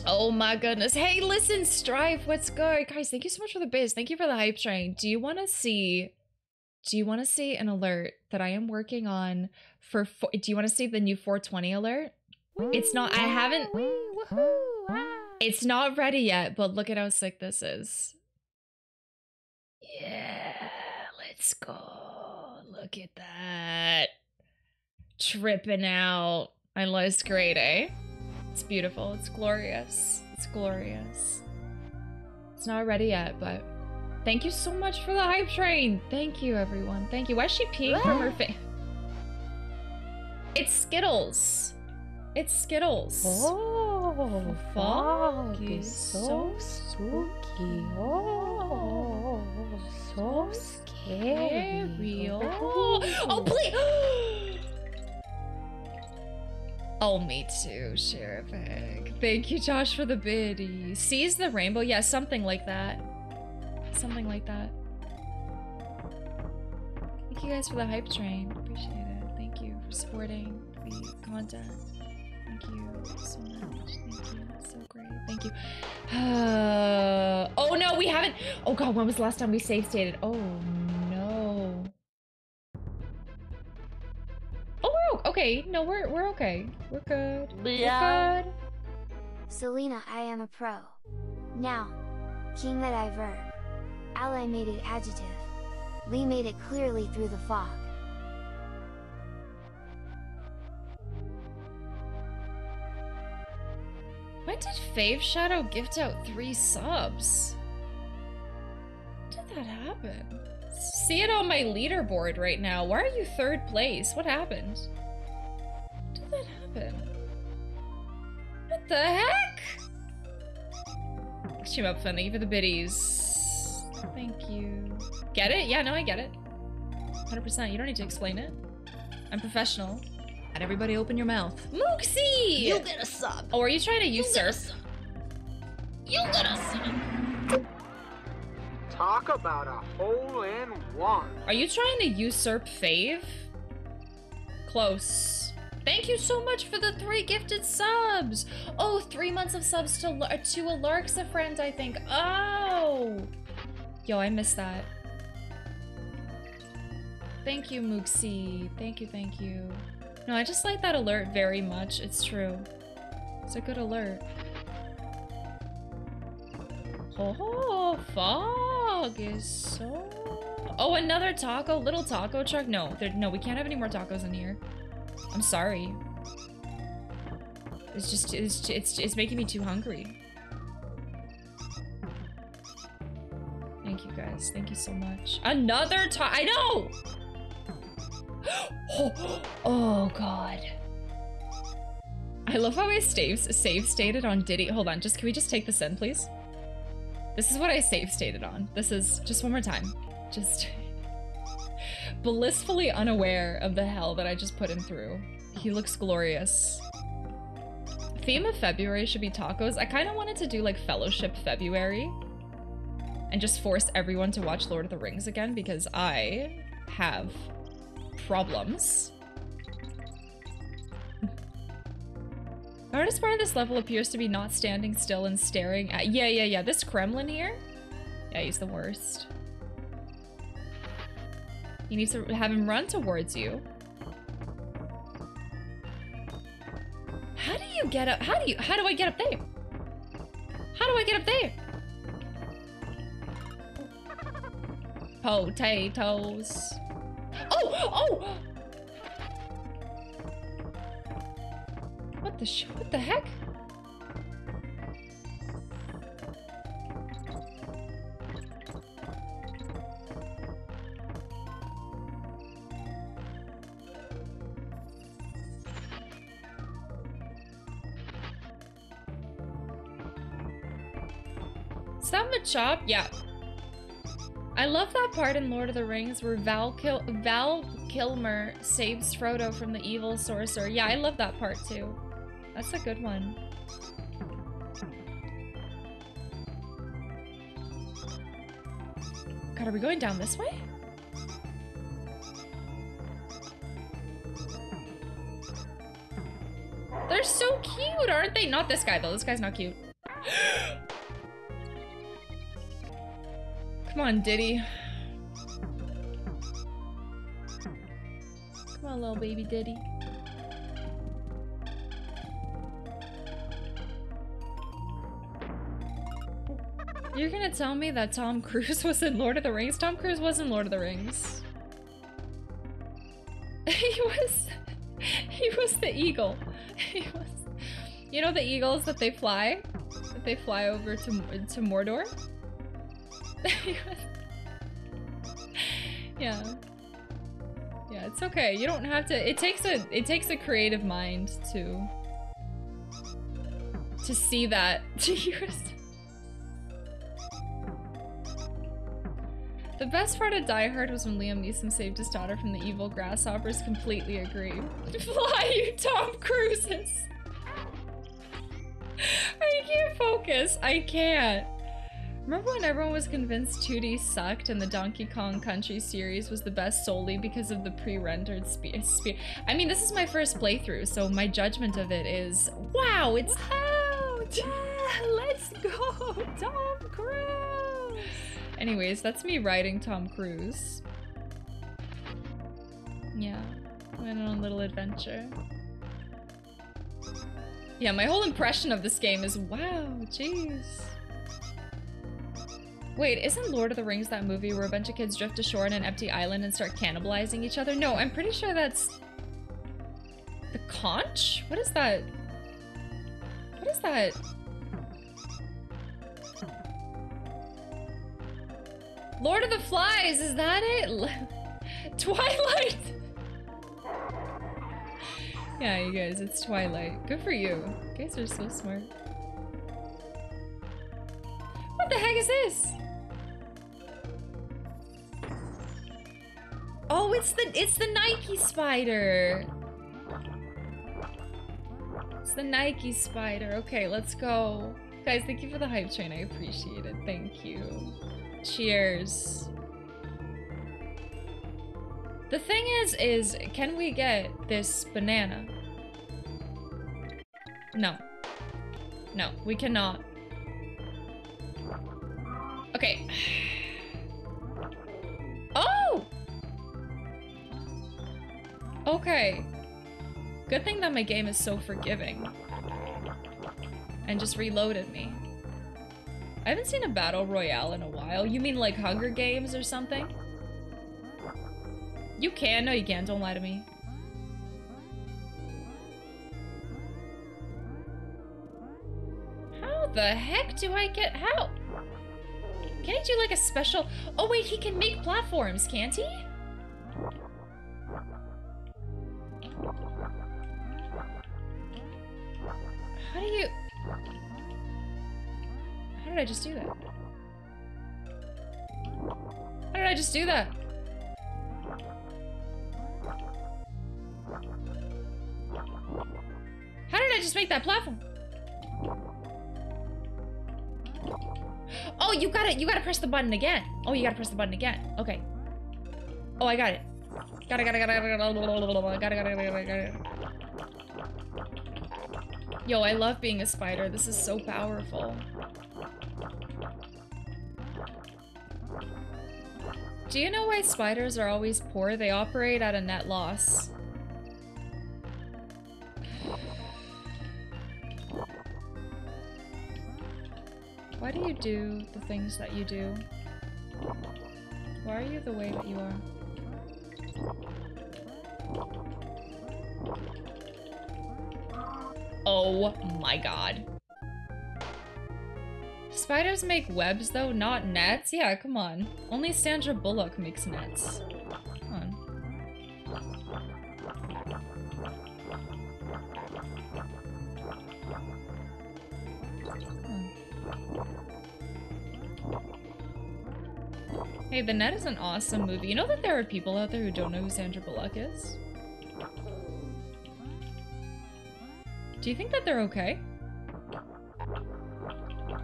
[SPEAKER 1] Oh my goodness. Hey, listen, Strife, what's good? Guys, thank you so much for the biz. Thank you for the hype train. Do you want to see do you want to see an alert that I am working on for do you want to see the new 420 alert? It's not I haven't It's not ready yet, but look at how sick this is. Yeah, let's go. Look at that. Tripping out. I love it's great, eh? It's beautiful. It's glorious. It's glorious. It's not ready yet, but thank you so much for the hype train. Thank you, everyone. Thank you. Why is she peeing from her face? It's Skittles. It's Skittles.
[SPEAKER 2] Oh, fog is so spooky. Oh, so scary.
[SPEAKER 1] Oh, oh please. Oh, me too, Sheriff Egg. Thank you, Josh, for the biddy. Seize the rainbow? Yeah, something like that. Something like that. Thank you guys for the hype train. Appreciate it. Thank you for supporting the content. Thank you so much. Thank you. That's so great. Thank you. Uh, oh no, we haven't. Oh god, when was the last time we save stated? Oh no. Oh, we're okay. No, we're we're okay. We're good.
[SPEAKER 2] Yeah.
[SPEAKER 1] We're good.
[SPEAKER 5] Celina, I am a pro. Now, King that I verb. Ally made it adjective. Lee made it clearly through the fog.
[SPEAKER 1] When did Fave Shadow gift out three subs? When did that happen? see it on my leaderboard right now. Why are you third place? What happened? When did that happen? What the heck? Stream up fun. Thank you for the biddies. Thank you. Get it? Yeah, no, I get it. 100%. You don't need to explain it. I'm professional.
[SPEAKER 2] And everybody open your mouth.
[SPEAKER 1] Mooksy!
[SPEAKER 2] You get a sub.
[SPEAKER 1] Oh, are you trying to usurp?
[SPEAKER 2] You get a sub.
[SPEAKER 8] Talk about a hole in one.
[SPEAKER 1] Are you trying to usurp Fave? Close. Thank you so much for the three gifted subs. Oh, three months of subs to Lar- to a Larksa friend, I think. Oh, yo, I missed that. Thank you, Mooksy. Thank you, thank you. No, I just like that alert very much. It's true. It's a good alert. Oh, fog is so. Oh, another taco, little taco truck. No, there, no, we can't have any more tacos in here. I'm sorry. It's just, it's, it's, it's making me too hungry. Thank you guys. Thank you so much. Another taco. I know. Oh, oh God. I love how I save save stated on Diddy. Hold on, just can we just take this in, please? This is what I save stated on. This is just one more time. Just blissfully unaware of the hell that I just put him through. He looks glorious. Theme of February should be tacos. I kind of wanted to do like Fellowship February and just force everyone to watch Lord of the Rings again because I have problems. Hardest part of this level appears to be not standing still and staring at- Yeah, yeah, yeah, this Kremling here? Yeah, he's the worst. You need to have him run towards you. How do you get up? How do you- how do I get up there? How do I get up there? Potatoes. Oh! Oh! What the sh- what the heck? That Machop? Yeah. I love that part in Lord of the Rings where Val, Kil Val Kilmer saves Frodo from the evil sorcerer. Yeah, I love that part too. That's a good one. God, are we going down this way? They're so cute, aren't they? Not this guy though. This guy's not cute. Come on, Diddy. Come on, little baby Diddy. You're gonna tell me that Tom Cruise was in Lord of the Rings? Tom Cruise was in Lord of the Rings. he was... He was the eagle. He was... You know the eagles that they fly? That they fly over to, to Mordor? yeah. Yeah, it's okay. You don't have to it takes a it takes a creative mind to to see that to use The best part of Die Hard was when Liam Neeson saved his daughter from the evil grasshoppers. Completely agree. Fly, you Tom Cruises! I can't focus. I can't. Remember when everyone was convinced 2D sucked and the Donkey Kong Country series was the best solely because of the pre-rendered speed? Spe I mean, this is my first playthrough, so my judgment of it is, wow, it's out!
[SPEAKER 2] Yeah, let's go, Tom Cruise.
[SPEAKER 1] Anyways, that's me riding Tom Cruise. Yeah, went on a little adventure. Yeah, my whole impression of this game is wow, jeez. Wait, isn't Lord of the Rings that movie where a bunch of kids drift ashore on an empty island and start cannibalizing each other? No, I'm pretty sure that's... The conch? What is that? What is that? Lord of the Flies, is that it? Twilight! yeah, you guys, it's Twilight. Good for you. You guys are so smart. What the heck is this? Oh, it's the it's the Nike spider. It's the Nike spider. Okay, let's go. Guys, thank you for the hype train. I appreciate it. Thank you. Cheers. The thing is, is can we get this banana? No. No, we cannot. Okay. Oh! Okay. Good thing that my game is so forgiving. And just reloaded me. I haven't seen a battle royale in a while. You mean like Hunger Games or something? You can. No, you can't. Don't lie to me. How the heck do I get... How? Can he do like a special... Oh wait, he can make platforms, can't he? How do you... How did I just do that? How did I just do that? How did I just make that platform? Oh, you got it. You gotta press the button again. Oh, you gotta press the button again. Okay. Oh, I got it. Got it, got it, got it, got it, got it, got it, got it, got it. Yo, I love being a spider. This is so powerful. Do you know why spiders are always poor? They operate at a net loss. Why do you do the things that you do? Why are you the way that you are? Oh my god. Spiders make webs though, not nets? Yeah, come on. Only Sandra Bullock makes nets. Come on. Hey, The Net is an awesome movie. You know that there are people out there who don't know who Sandra Bullock is? Do you think that they're okay?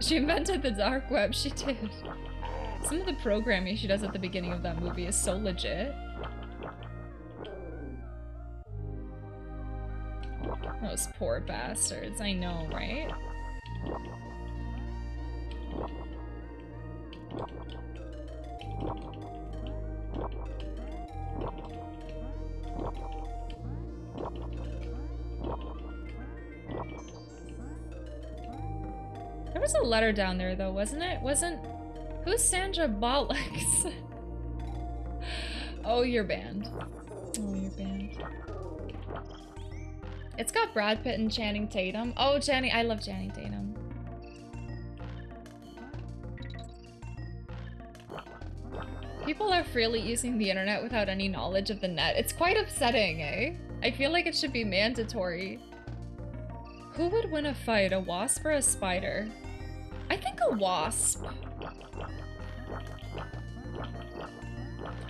[SPEAKER 1] She invented the dark web, she did. Some of the programming she does at the beginning of that movie is so legit. Those poor bastards, I know, right? Down there though, wasn't it? Wasn't who's Sandra Bollocks? oh, you're banned. Oh, you're banned. It's got Brad Pitt and Channing Tatum. Oh, Channing, I love Channing Tatum. People are freely using the internet without any knowledge of the net. It's quite upsetting, eh? I feel like it should be mandatory. Who would win a fight, a wasp or a spider? I think a wasp.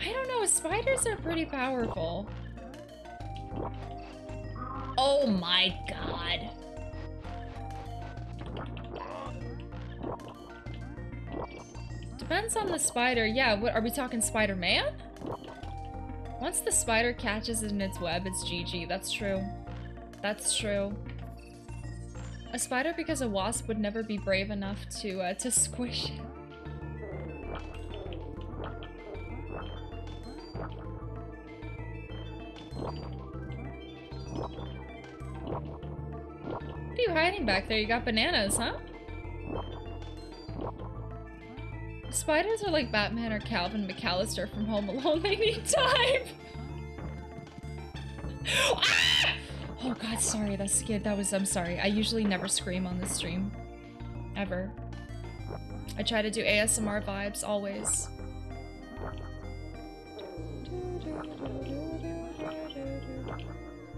[SPEAKER 1] I don't know, spiders are pretty powerful. Oh my god. Depends on the spider. Yeah, what are we talking Spider-Man? Once the spider catches it in its web, it's GG. That's true. That's true. A spider because a wasp would never be brave enough to uh, to squish it. What are you hiding back there? You got bananas, huh? Spiders are like Batman or Calvin McCallister from Home Alone. They need time. ah! Oh god, sorry, that scared. That was. I'm sorry. I usually never scream on this stream, ever. I try to do ASMR vibes always.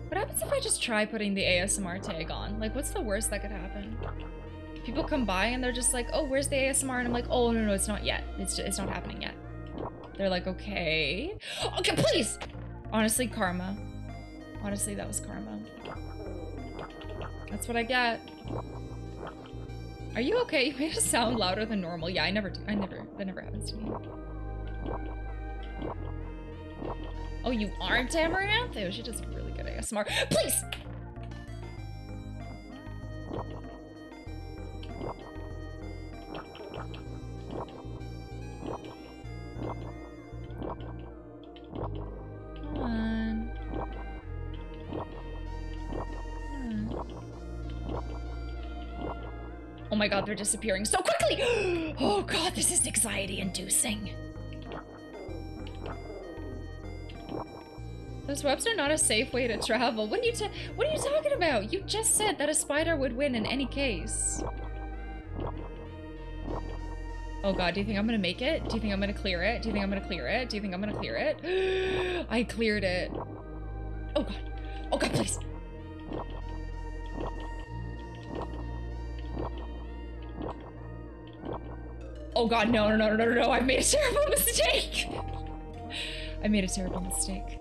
[SPEAKER 1] What happens if I just try putting the ASMR tag on? Like, what's the worst that could happen? People come by and they're just like, oh, where's the ASMR? And I'm like, oh, no, no, it's not yet. It's, it's not happening yet. They're like, okay. Okay, please! Honestly, karma. Honestly, that was karma. That's what I get. Are you okay? You made it sound louder than normal. Yeah, I never do. I never. That never happens to me. Oh, you aren't Amaranth? Oh, she does really good ASMR. Please! Come on. Oh my god, they're disappearing so quickly! Oh god, this is anxiety inducing. Those webs are not a safe way to travel. What are you What are you talking about? You just said that a spider would win in any case. Oh god, do you think I'm gonna make it? Do you think I'm gonna clear it? Do you think I'm gonna clear it? Do you think I'm gonna clear it? I cleared it. Oh god. Oh god, please. Oh god, no, no, no, no, no, no, I made a terrible mistake! I made a terrible mistake.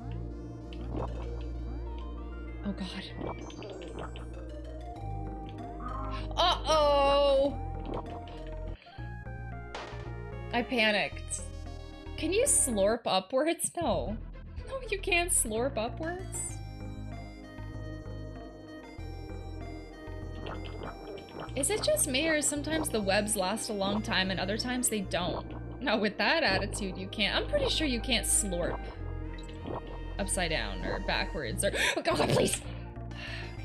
[SPEAKER 1] Oh god. Uh-oh! I panicked. Can you slurp upwards? No. No, you can't slurp upwards. Is it just me or sometimes the webs last a long time and other times they don't? No, with that attitude you can't. I'm pretty sure you can't slurp upside down or backwards or- Oh god, please!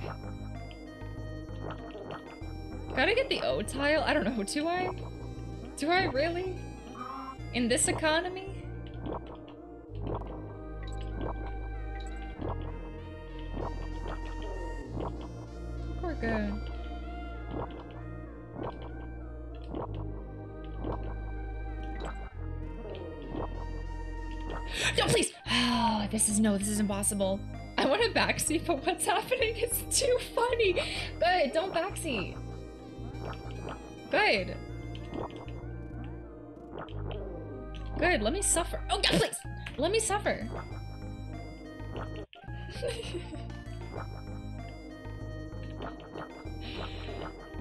[SPEAKER 1] Gotta get the O tile? I don't know, do I? Do I really? In this economy? We're good. No, please! Oh, this is no, this is impossible. I want to backseat, but what's happening is too funny. Good, don't backseat. Good. Good, let me suffer. Oh, God, please! Let me suffer.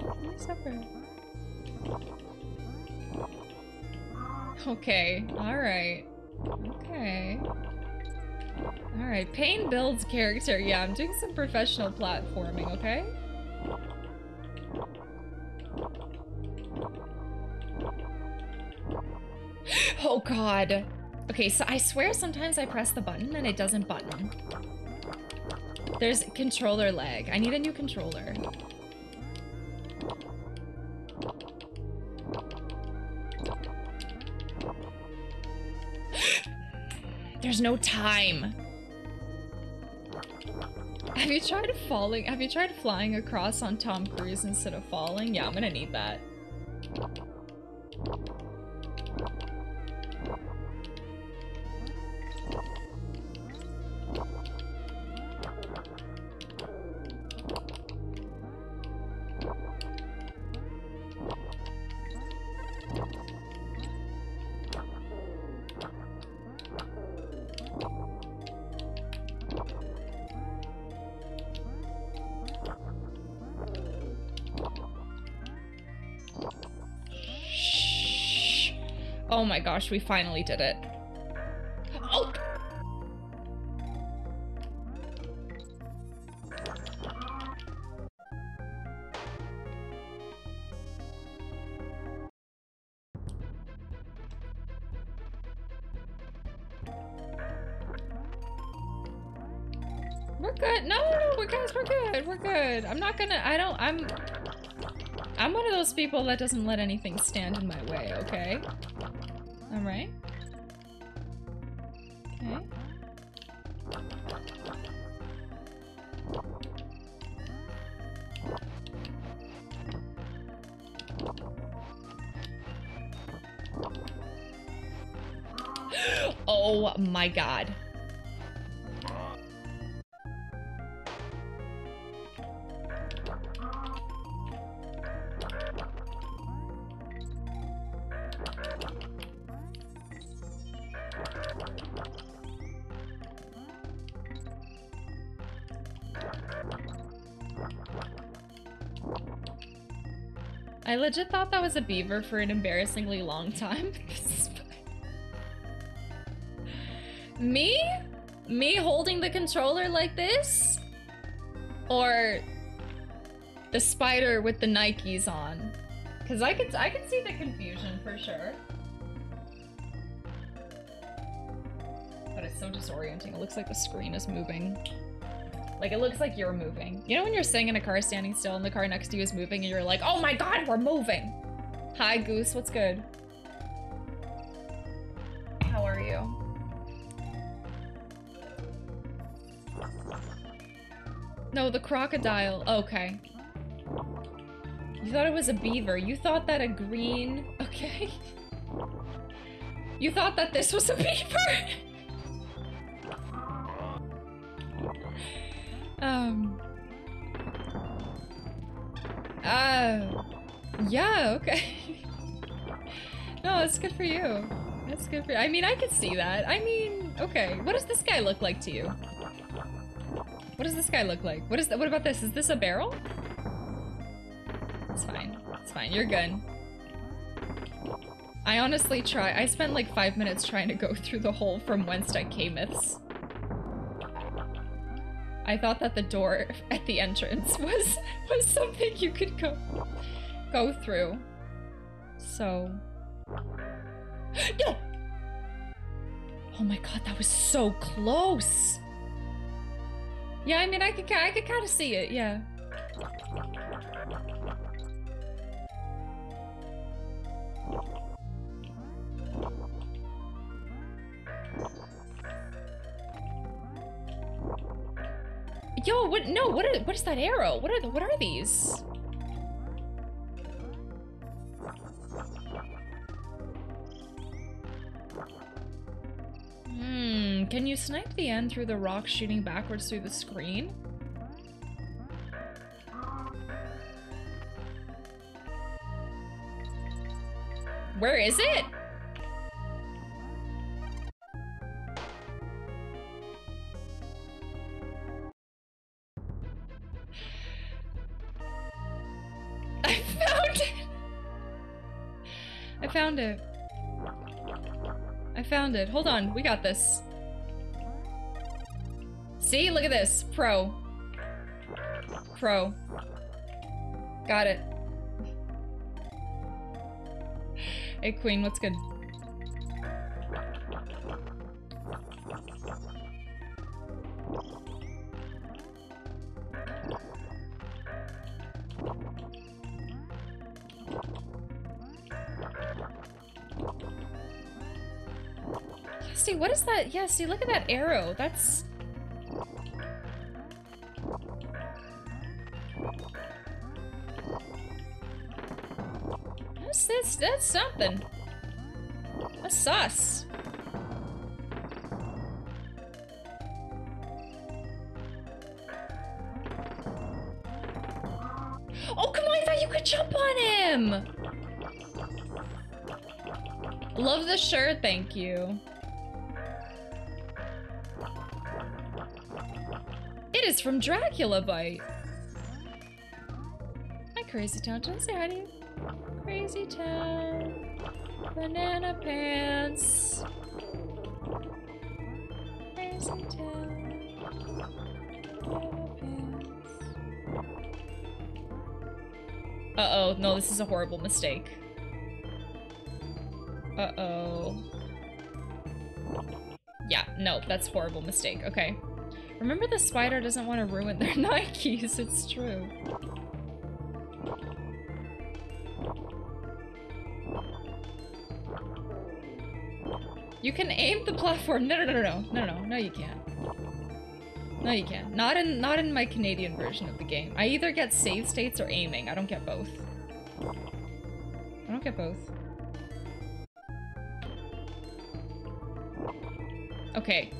[SPEAKER 1] let me suffer. Okay, alright. Okay. Alright, Pain builds character. Yeah, I'm doing some professional platforming, okay? Oh god. Okay, so I swear sometimes I press the button and it doesn't button. There's controller lag. I need a new controller. There's no time. Have you tried falling? Have you tried flying across on Tom Cruise instead of falling? Yeah, I'm gonna need that. Gosh, we finally did it. Oh! We're good. No, we're guys, we're good. We're good. I'm not gonna. I don't. I'm. I'm one of those people that doesn't let anything stand in my way. Okay. All right. Okay. Oh my god. Legit thought that was a beaver for an embarrassingly long time. Me? Me holding the controller like this? Or the spider with the Nikes on? Cause I could I could see the confusion for sure. But it's so disorienting. It looks like the screen is moving. Like it looks like you're moving. You know when you're sitting in a car standing still and the car next to you is moving and you're like, oh my god, we're moving. Hi Goose, what's good? How are you? No, the crocodile. Okay. You thought it was a beaver. You thought that a green... Okay. You thought that this was a beaver? um... Uh... Yeah, okay. no, it's good for you. That's good for you. I mean, I could see that. I mean, okay. What does this guy look like to you? What does this guy look like? What is that? What about this? Is this a barrel? It's fine. It's fine. You're good. I honestly try. I spent like five minutes trying to go through the hole from whence I cameth. I thought that the door at the entrance was was something you could go go through. So No! Oh my god, that was so close! Yeah, I mean, I could, I could kind of see it, yeah. No, what? Are, what is that arrow? What are the? What are these? Hmm, can you snipe the end through the rock shooting backwards through the screen? Where is it? Found it. I found it. Hold on, we got this. See? Look at this. Pro. Pro. Got it. Hey, Queen, what's good? Yeah, see, look at that arrow. That's... That's, that's, that's something. That's sus. Oh, come on, I thought you could jump on him! Love the shirt, thank you. From Dracula Bite. Hi, Crazy Town. Want say hi to you? Crazy Town. Banana Pants. Crazy Town. Banana Pants. Uh-oh. No, this is a horrible mistake. Uh-oh. Yeah, no, that's horrible mistake. Okay. Remember the spider doesn't want to ruin their Nikes, it's true. You can aim the platform. No, no, no, no, no, no, no, you can't. No, you can't. Not in, not in my Canadian version of the game. I either get save states or aiming. I don't get both. I don't get both. Okay.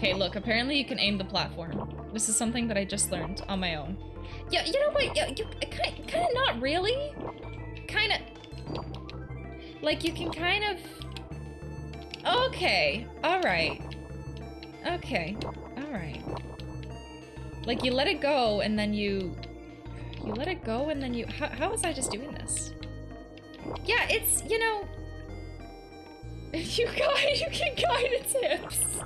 [SPEAKER 1] Okay, look, apparently you can aim the platform. This is something that I just learned on my own. Yeah, you know what? Yeah, you uh, kind kind of not really. Kind of like you can kind of Okay. All right. Okay. All right. Like you let it go and then you You let it go and then you... How, how was I just doing this? Yeah, it's, you know... You guide, you can guide its hips.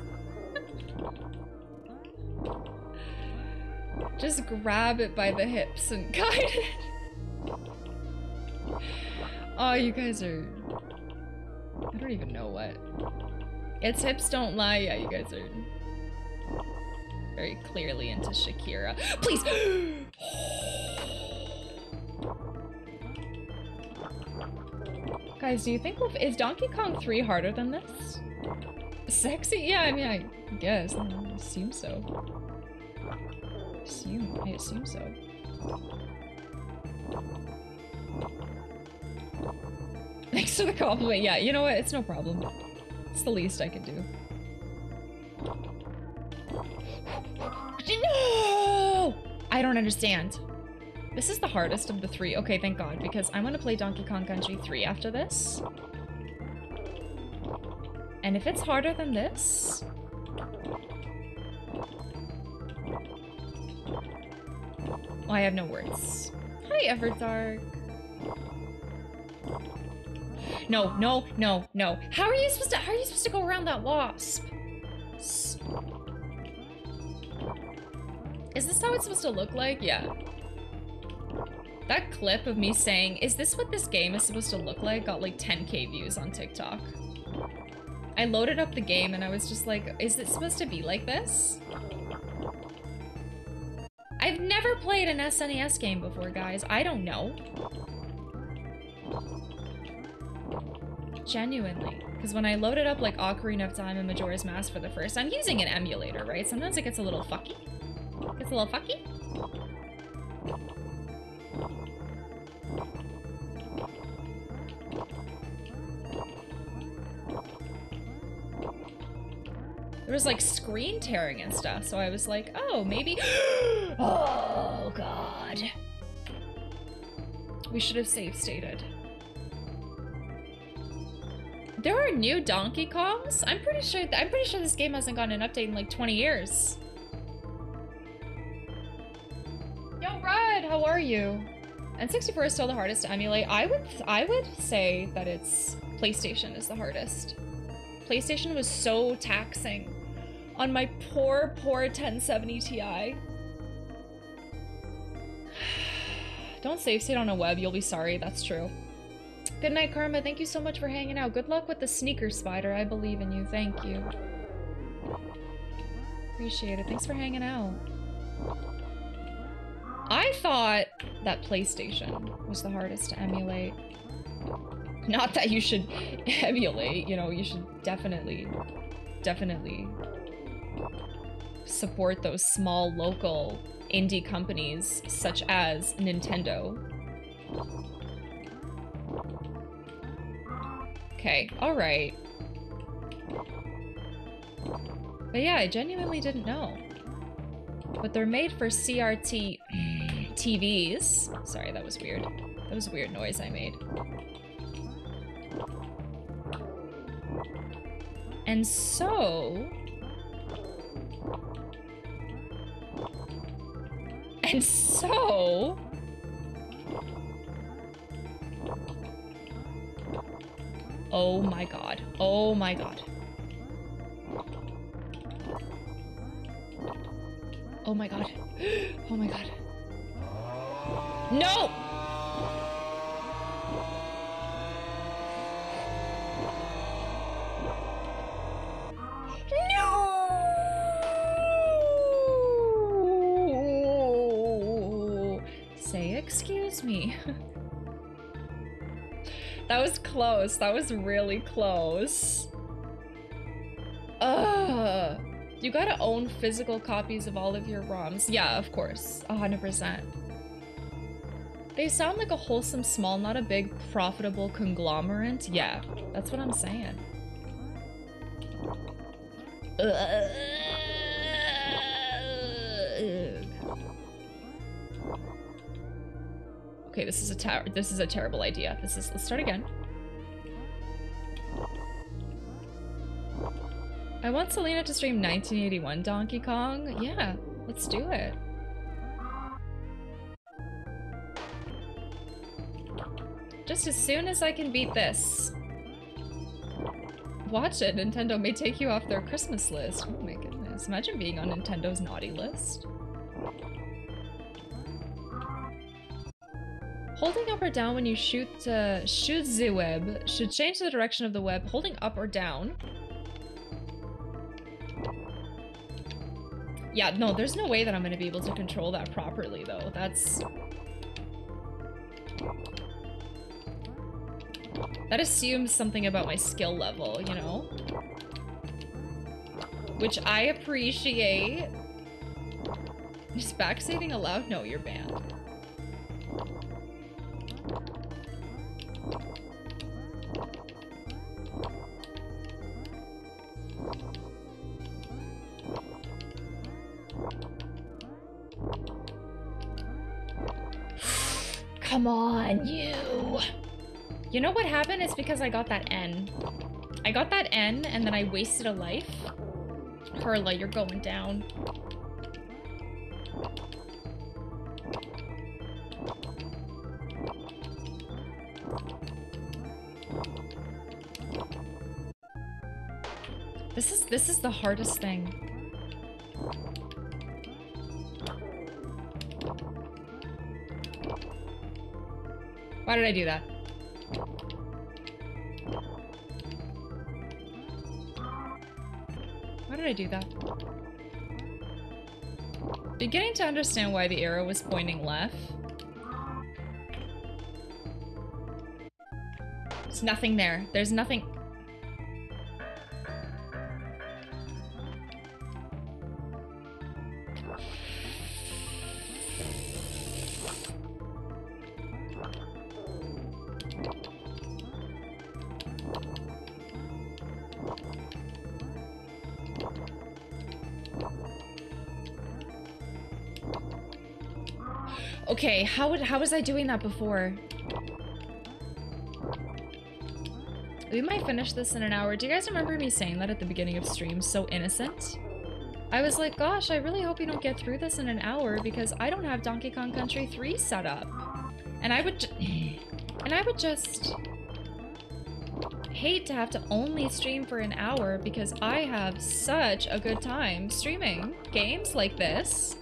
[SPEAKER 1] Just grab it by the hips and guide it. Oh, you guys are... I don't even know what. Its hips don't lie. Yeah, you guys are very clearly into Shakira. Please! Guys, do you think we'll, is Donkey Kong 3 harder than this? Sexy? Yeah, I mean, I guess. I, I assume so. Assume, I assume so. Thanks for the compliment. Yeah, you know what? It's no problem. It's the least I can do. No! I don't understand. This is the hardest of the three. Okay, thank God, because I'm gonna play Donkey Kong Country 3 after this. And if it's harder than this... I have no words. Hi, Everdark. No, no, no, no. How are you supposed to- how are you supposed to go around that wasp? Is this how it's supposed to look like? Yeah. That clip of me saying, is this what this game is supposed to look like? Got like 10k views on TikTok. I loaded up the game and I was just like, is it supposed to be like this? I've never played an SNES game before, guys. I don't know. Genuinely. Because when I loaded up like Ocarina of Time and Majora's Mask for the first, I'm using an emulator, right? Sometimes it gets a little fucky. Gets a little fucky. There was like screen tearing and stuff, so I was like, oh, maybe. oh, God. We should have save stated. There are new Donkey Kongs? I'm pretty sure I'm pretty sure this game hasn't gotten an update in like 20 years. Yo, Rod, how are you? And 64 is still the hardest to emulate. I would I would say that it's PlayStation is the hardest. PlayStation was so taxing on my poor, poor 1070 Ti. Don't save state on a web, you'll be sorry, that's true. Good night, Karma. Thank you so much for hanging out. Good luck with the sneaker spider. I believe in you. Thank you. Appreciate it. Thanks for hanging out. I thought that PlayStation was the hardest to emulate. Not that you should emulate, you know, you should definitely, definitely support those small local indie companies such as Nintendo. Okay, alright. But yeah, I genuinely didn't know. But they're made for CRT TVs. Sorry, that was weird. That was a weird noise I made. And so... And so... Oh my god. Oh my god. Oh my god. Oh my god. No! Excuse me. that was close. That was really close. Ugh. You gotta own physical copies of all of your ROMs. Yeah, of course. 100%. They sound like a wholesome small, not a big profitable conglomerate. Yeah, that's what I'm saying. Ugh. Okay, this is a tower. This is a terrible idea. This is. Let's start again. I want Celina to stream 1981 Donkey Kong. Yeah, let's do it. Just as soon as I can beat this. Watch it, Nintendo may take you off their Christmas list. Oh my goodness. Imagine being on Nintendo's naughty list. Holding up or down when you shoot uh, shoot the web should change the direction of the web. Holding up or down. Yeah, no, there's no way that I'm going to be able to control that properly, though. That's... That assumes something about my skill level, you know? Which I appreciate. Is backseating allowed? No, you're banned. Come on, you. You know what happened? It's because I got that N. I got that N and then I wasted a life. Perla, you're going down. This is this is the hardest thing. Why did I do that? Why did I do that? Beginning to understand why the arrow was pointing left. There's nothing there. There's nothing... how would how was I doing that before? We might finish this in an hour. Do you guys remember me saying that at the beginning of stream? So innocent. I was like, gosh, I really hope you don't get through this in an hour because I don't have Donkey Kong Country 3 set up. And I would and I would just hate to have to only stream for an hour because I have such a good time streaming games like this.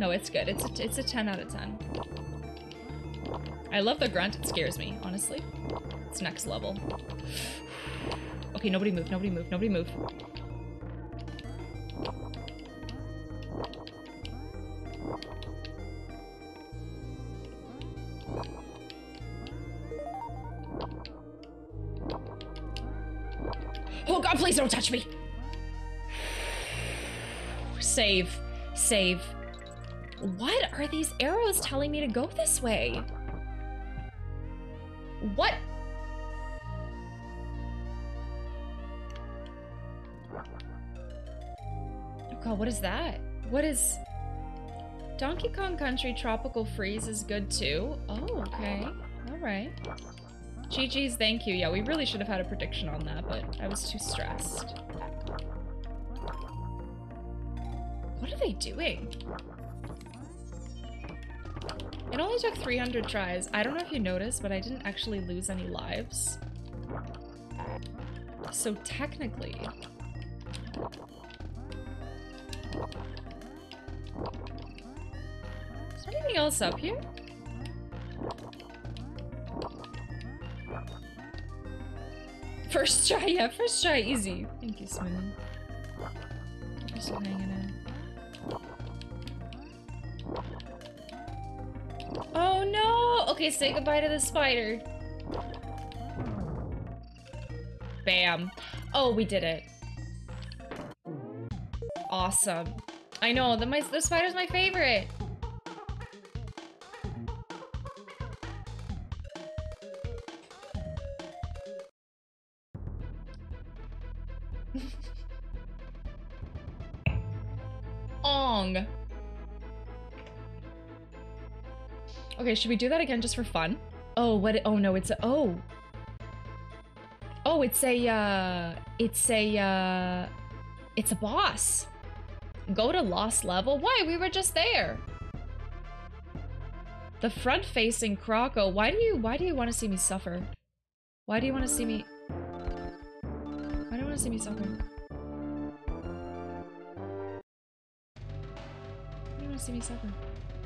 [SPEAKER 1] No, it's good. It's a, it's a 10 out of 10. I love the grunt. It scares me, honestly. It's next level. Okay, nobody move. Nobody move. Nobody move. Oh god, please don't touch me! Save. Save. These arrows telling me to go this way? What? Oh god, what is that? What is... Donkey Kong Country Tropical Freeze is good too? Oh, okay. Alright. GG's, thank you. Yeah, we really should have had a prediction on that, but I was too stressed. What are they doing? It only took 300 tries. I don't know if you noticed, but I didn't actually lose any lives. So technically... Is there anything else up here? First try, yeah, first try, easy. Thank you, Smitty. Just hanging in. Okay, say goodbye to the spider. Bam. Oh, we did it. Awesome. I know, the, my, the spider's my favorite. Okay, should we do that again just for fun? Oh, what? Oh no, it's a, oh. Oh, it's a, uh, it's a, uh, it's a boss. Go to lost level? Why? We were just there. The front-facing Croco. Why do you why do you want to see me suffer? Why do you want to see me Why do you want to see me suffer? Why do you want to see me suffer?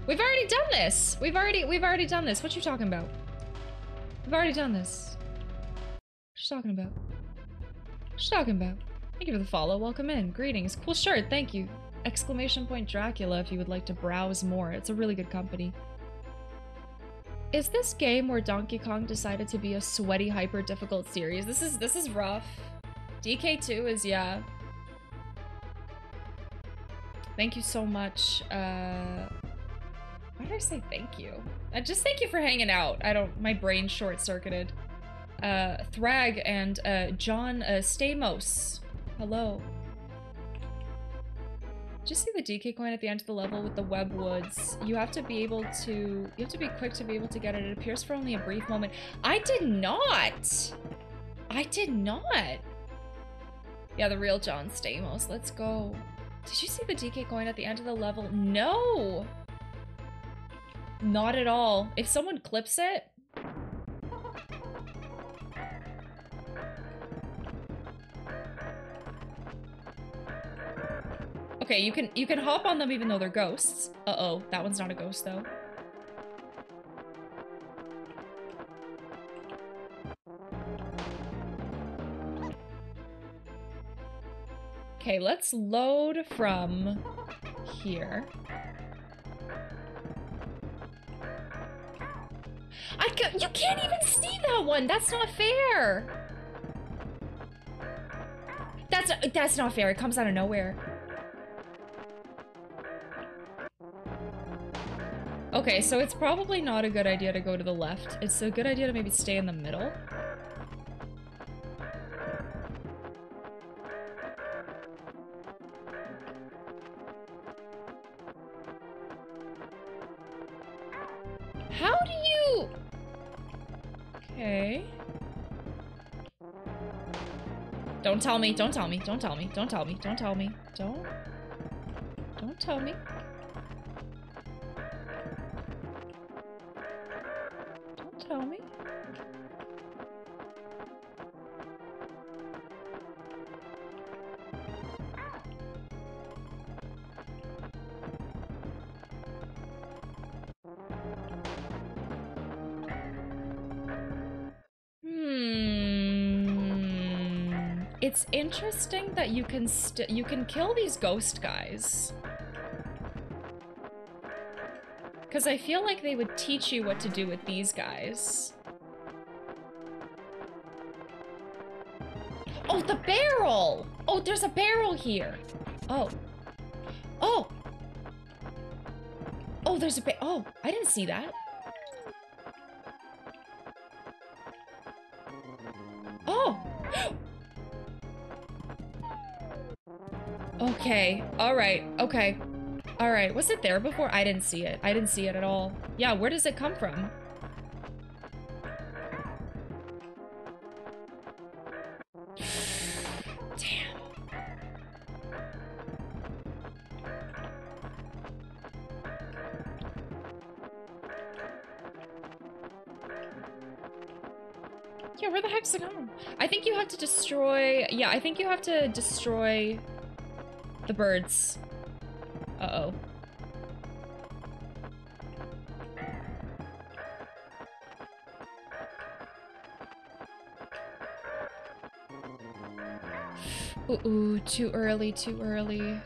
[SPEAKER 1] We've already done this. We've already we've already done this. What you talking about? We've already done this. What you talking about? What you talking about? Thank you for the follow. Welcome in. Greetings. Cool shirt. Thank you. Exclamation point Dracula if you would like to browse more. It's a really good company. Is this game where Donkey Kong decided to be a sweaty, hyper difficult series? This is this is rough. DK2 is yeah. Thank you so much. Uh why did I say thank you? Uh, just thank you for hanging out. I don't my brain short circuited. Uh Thrag and uh John uh Stamos. Hello. You see the DK coin at the end of the level with the web woods? You have to be able to, you have to be quick to be able to get it. It appears for only a brief moment. I did not! I did not! Yeah, the real John Stamos. Let's go. Did you see the DK coin at the end of the level? No! Not at all. If someone clips it, Okay, you can you can hop on them even though they're ghosts. Uh-oh, that one's not a ghost though. Okay, let's load from here. I ca you can't even see that one. That's not fair. That's that's not fair. It comes out of nowhere. Okay, so it's probably not a good idea to go to the left. It's a good idea to maybe stay in the middle. Don't tell me, don't tell me, don't tell me, don't tell me, don't tell me, don't... Don't tell me. Don't tell me. It's interesting that you can you can kill these ghost guys. Because I feel like they would teach you what to do with these guys. Oh, the barrel! Oh, there's a barrel here. Oh. Oh! Oh, there's a ba- Oh, I didn't see that. Okay, alright, okay. Alright, was it there before? I didn't see it. I didn't see it at all. Yeah, where does it come from? Damn. Yeah, where the heck's it going? I think you have to destroy... Yeah, I think you have to destroy the birds. Uh-oh. Ooh, ooh, too early, too early.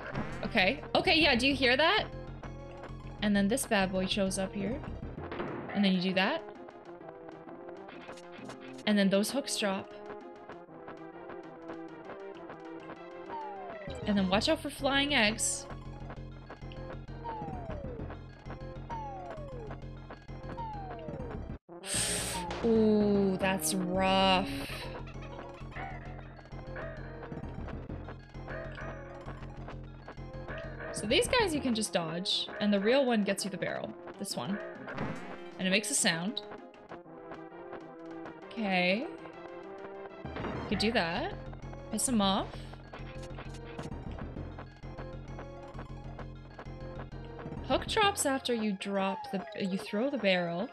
[SPEAKER 1] Okay. Okay, yeah, do you hear that? And then this bad boy shows up here. And then you do that. And then those hooks drop. And then watch out for flying eggs. Ooh, that's rough. So these guys you can just dodge, and the real one gets you the barrel. This one. And it makes a sound. Okay. You could do that. Piss him off. Drops after you drop the- you throw the barrel.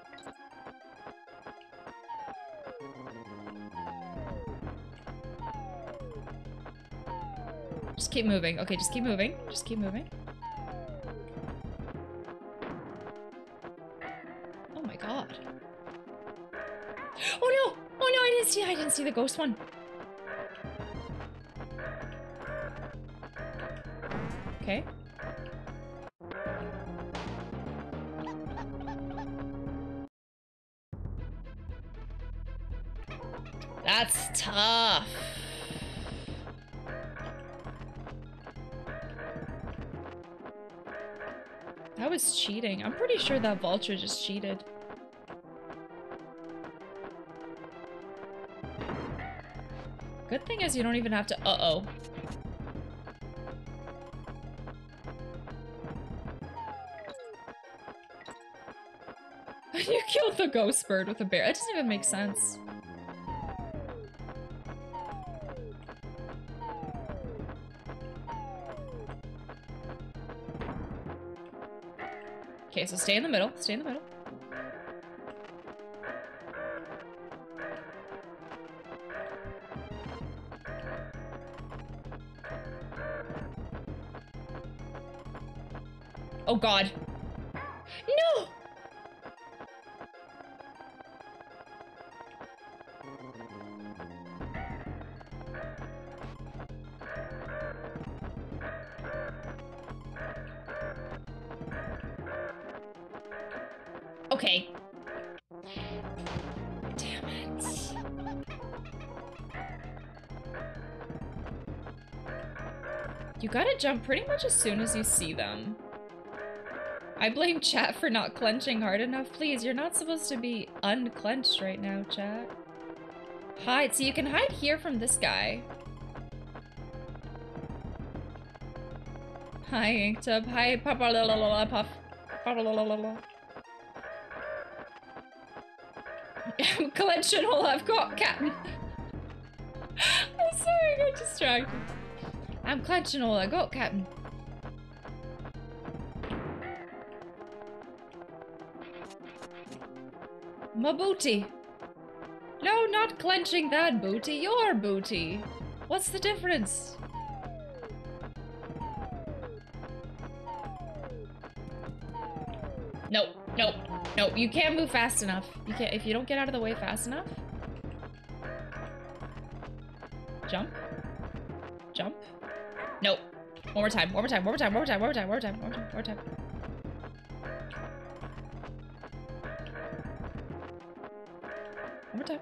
[SPEAKER 1] Just keep moving. Okay, just keep moving. Just keep moving. Oh my god. Oh no! Oh no, I didn't see I didn't see the ghost one. Tough. That was cheating. I'm pretty sure that vulture just cheated. Good thing is you don't even have to- uh-oh. you killed the ghost bird with a bear. That doesn't even make sense. Okay, so stay in the middle. Stay in the middle. Oh god. Jump pretty much as soon as you see them. I blame chat for not clenching hard enough. Please, you're not supposed to be unclenched right now, chat. Hide. So you can hide here from this guy. Hi, Inked Hi, Papa la la la Puff. Papa la la la la. I'm clenching all I've got, Captain. I'm sorry, I got distracted. I'm clenching all I got, Captain. My booty. No, not clenching that booty. Your booty. What's the difference? Nope, nope, nope. You can't move fast enough. You can't if you don't get out of the way fast enough. One more time. One more time. One more time. One more time. One more time. One more time. One more time. One more time.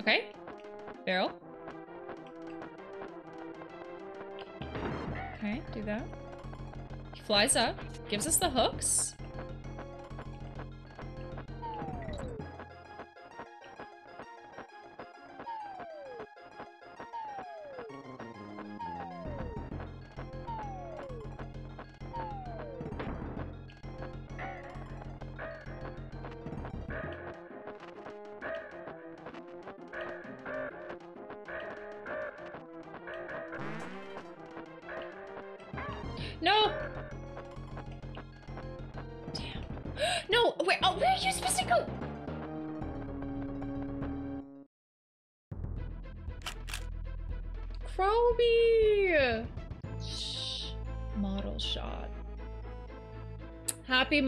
[SPEAKER 1] Okay. Barrel. Okay, do that. He flies up, gives us the hooks.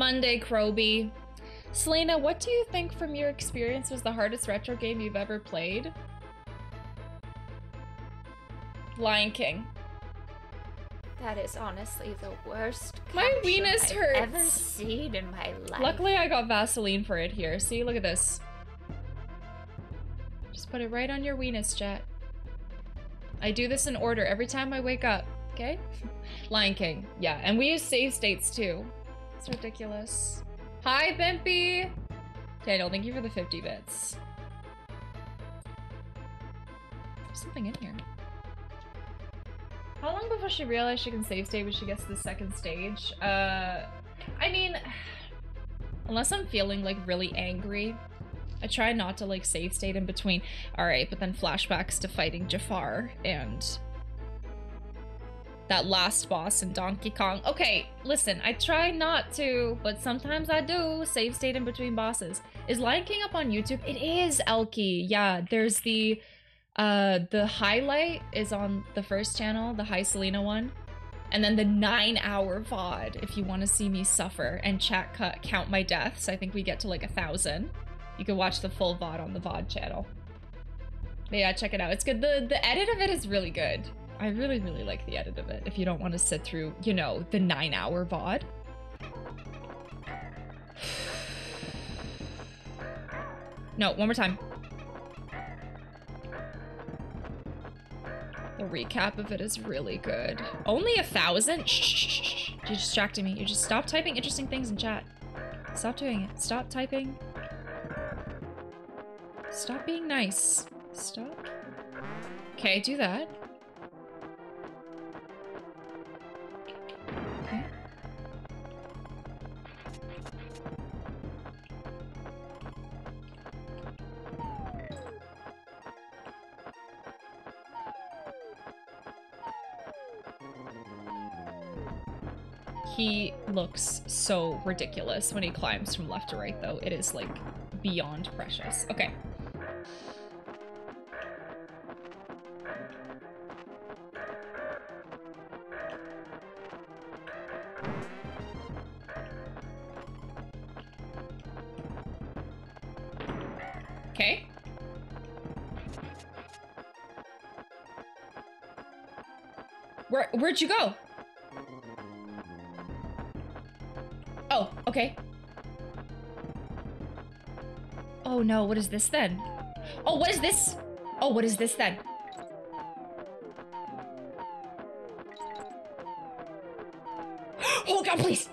[SPEAKER 1] Monday, Croby. Celina, what do you think from your experience was the hardest retro game you've ever played? Lion King.
[SPEAKER 2] That is honestly the worst.
[SPEAKER 1] My
[SPEAKER 2] caption
[SPEAKER 1] weenus
[SPEAKER 2] I've
[SPEAKER 1] hurts.
[SPEAKER 2] Ever seen in my life.
[SPEAKER 1] Luckily, I got Vaseline for it here. See, look at this. Just put it right on your weenus, chat. I do this in order every time I wake up, okay? Lion King, yeah. And we use save states too. It's ridiculous. Hi, Bimpy! Daniel, thank you for the 50 bits. There's something in here. How long before she realized she can save state when she gets to the second stage? Uh, I mean, unless I'm feeling like really angry, I try not to like save state in between. All right, but then flashbacks to fighting Jafar and that last boss in Donkey Kong. Okay, listen, I try not to, but sometimes I do save state in between bosses. Is Lion King up on YouTube? It is, Elky. Yeah, there's the uh the highlight is on the first channel, the High Celina one. And then the nine hour VOD if you want to see me suffer and chat cut count my deaths. I think we get to like a thousand. You can watch the full VOD on the VOD channel. But yeah, check it out. It's good. The the edit of it is really good. I really, really like the edit of it if you don't want to sit through, you know, the nine hour VOD. No, one more time. The recap of it is really good. Only a thousand? Shh, shh, shh. You're distracting me. You just stop typing interesting things in chat. Stop doing it. Stop typing. Stop being nice. Stop. Okay, do that. Looks so ridiculous when he climbs from left to right, though. It is, like, beyond precious. Okay. Okay. Where where'd you go? Okay. Oh no, what is this then? Oh, what is this? Oh, what is this then? Oh god, please!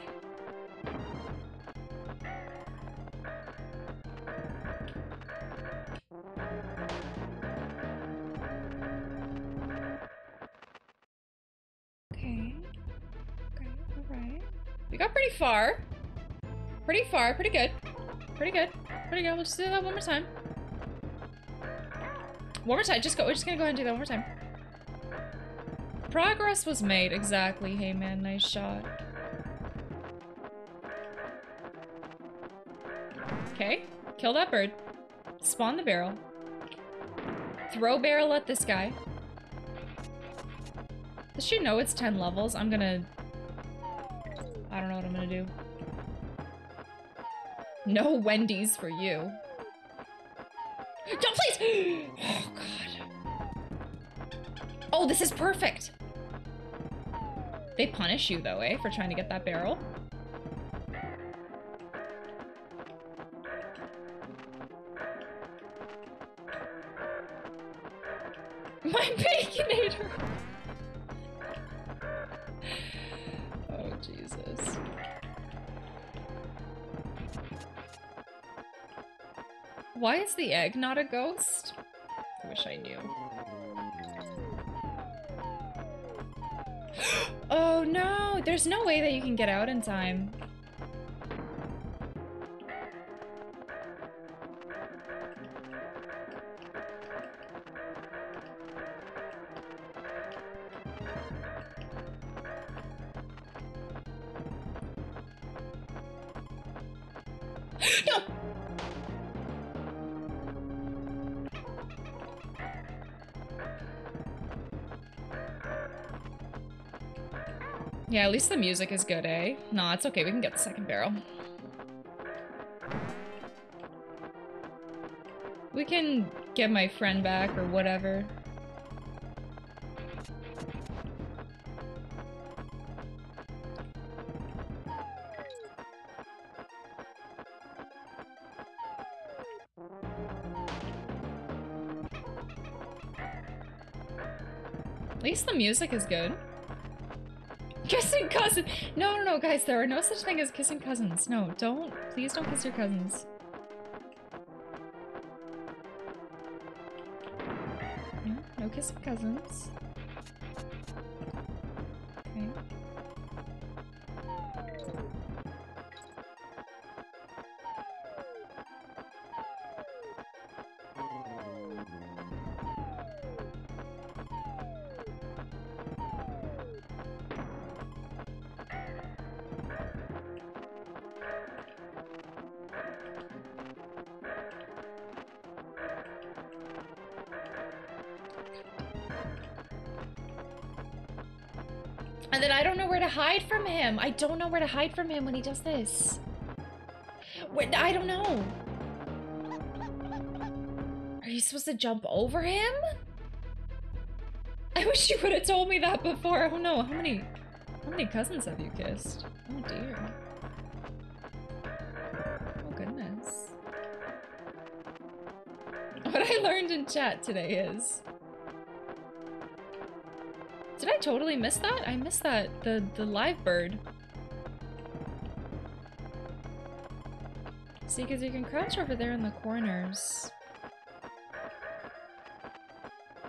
[SPEAKER 1] Far, pretty good. Pretty good. Pretty good. Let's do that one more time. One more time. Just go. We're just gonna go ahead and do that one more time. Progress was made. Exactly. Hey, man. Nice shot. Okay. Kill that bird. Spawn the barrel. Throw barrel at this guy. Does she know it's 10 levels? I'm gonna... I don't know what I'm gonna do. No Wendy's for you. Don't please! Oh, God. Oh, this is perfect! They punish you, though, eh? For trying to get that barrel. Egg not a ghost? I wish I knew. oh no! There's no way that you can get out in time. Least the music is good, eh? No, it's okay. We can get the second barrel. We can get my friend back or whatever. At least the music is good. Cousin. No, no, no, guys. There are no such thing as kissing cousins. No, don't. Please don't kiss your cousins. No, no kissing cousins. Him. I don't know where to hide from him when he does this. Wait, I don't know. Are you supposed to jump over him? I wish you would have told me that before. Oh no, how many how many cousins have you kissed? Oh dear. Oh goodness. What I learned in chat today is Did I totally miss that? I missed that. The the live bird. See, because you can crouch over there in the corners.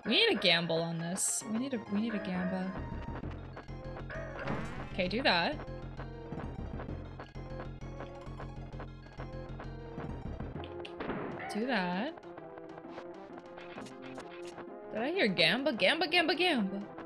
[SPEAKER 1] We need a gamble on this. We need a we need a gamba. Okay, do that. Do that. Did I hear gamba? Gamba, gamba, gamba.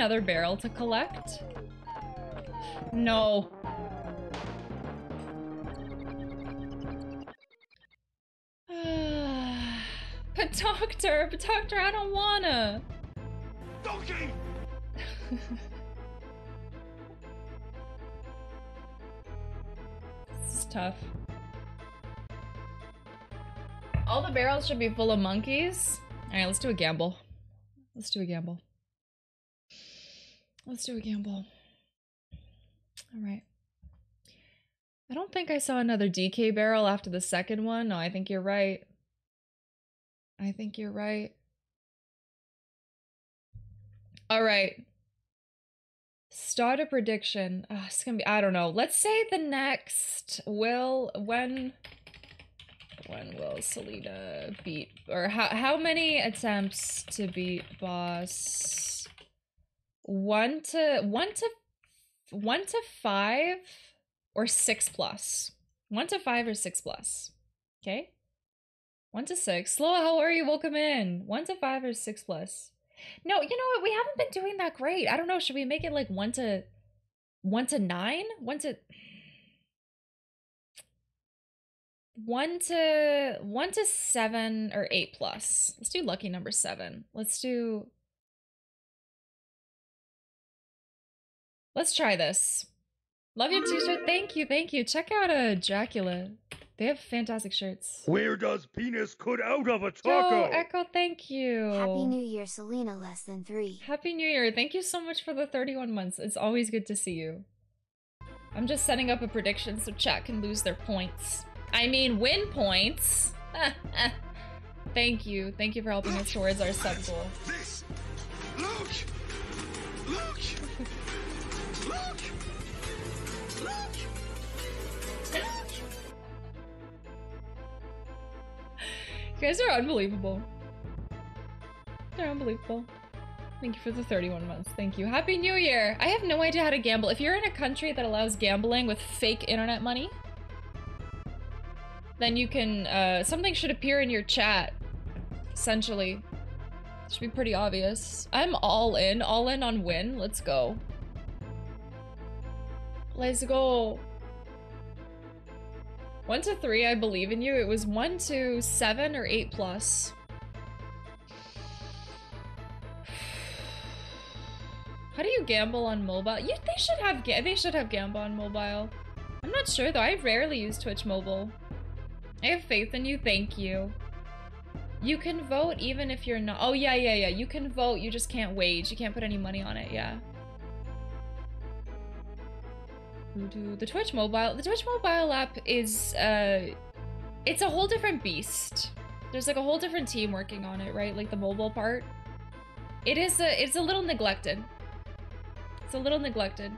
[SPEAKER 1] Another barrel to collect? No. but doctor, but doctor, I don't wanna.
[SPEAKER 3] Donkey!
[SPEAKER 1] This is tough. All the barrels should be full of monkeys. Alright, let's do a gamble. Let's do a gamble. Let's do a gamble. Alright. I don't think I saw another DK barrel after the second one. No, I think you're right. I think you're right. Alright. Start a prediction. Uh, it's gonna be I don't know. Let's say the next will when when will Celina beat or how how many attempts to beat boss? One to one to one to five or six plus. One to five or six plus. Okay? One to six. Slow, how are you? Welcome in. One to five or six plus. No, you know what? We haven't been doing that great. I don't know. Should we make it like one to one to nine? One to one to one to seven or eight plus. Let's do lucky number seven. Let's do Let's try this. Love your t-shirt. Thank you, thank you. Check out uh Dracula. They have fantastic shirts.
[SPEAKER 3] Where does penis cut out of a
[SPEAKER 1] Yo,
[SPEAKER 3] taco?
[SPEAKER 1] Echo, thank you.
[SPEAKER 5] Happy New Year, Celina less than three.
[SPEAKER 1] Happy New Year. Thank you so much for the 31 months. It's always good to see you. I'm just setting up a prediction so chat can lose their points. I mean, win points. Thank you. Thank you for helping us towards our sub goal.
[SPEAKER 3] This! Look! Look!
[SPEAKER 1] You guys are unbelievable. They're unbelievable. Thank you for the 31 months. Thank you. Happy New Year! I have no idea how to gamble. If you're in a country that allows gambling with fake internet money, then you can, uh, something should appear in your chat, essentially. Should be pretty obvious. I'm all in, all in on win. Let's go. Let's go. One to three, I believe in you. It was one to seven or eight plus. How do you gamble on mobile? They should have they should have gamble on mobile. I'm not sure though. I rarely use Twitch mobile. I have faith in you. Thank you. You can vote even if you're not. Oh yeah, yeah, yeah. You can vote. You just can't wage. You can't put any money on it. Yeah. The Twitch mobile. The Twitch mobile app is uh, it's a whole different beast. There's like a whole different team working on it, right? Like the mobile part. It is a. It's a little neglected. It's a little neglected.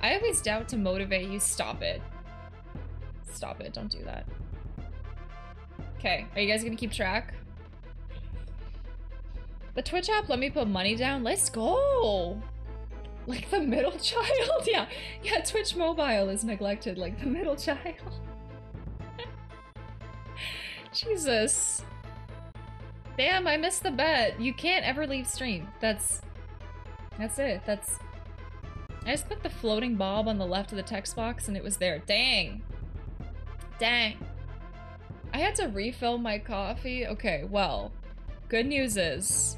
[SPEAKER 1] I always doubt to motivate you. Stop it. Stop it. Don't do that. Okay, are you guys gonna keep track? The Twitch app let me put money down. Let's go! Like the middle child? Yeah, yeah, Twitch mobile is neglected like the middle child. Jesus. Damn, I missed the bet. You can't ever leave stream. That's... That's it. That's... I just put the floating bob on the left of the text box and it was there. Dang. Dang. I had to refill my coffee. Okay, well, good news is,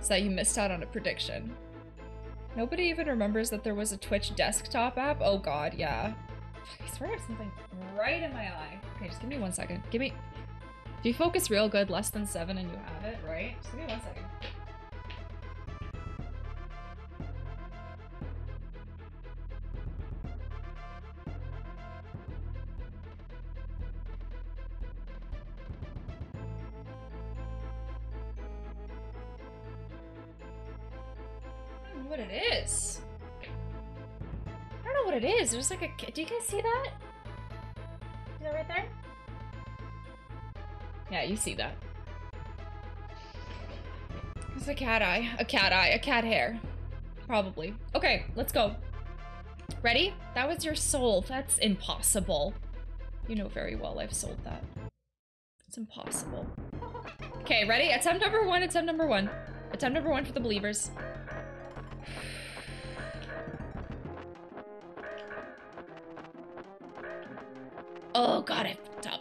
[SPEAKER 1] is that you missed out on a prediction. Nobody even remembers that there was a Twitch desktop app. Oh god, yeah. I swear I have something right in my eye. Okay, just give me one second. Give me... If you focus real good, less than seven and you have it, right? Just give me one second. Know what it is. I don't know what it is. There's like a. Do you guys see that? Is that right there? Yeah, you see that. It's a cat eye. A cat eye. A cat hair. Probably. Okay, let's go. Ready? That was your soul. That's impossible. You know very well I've sold that. It's impossible. Okay, ready? Attempt number one, attempt number one. Attempt number one for the believers. Oh god, I fucked up.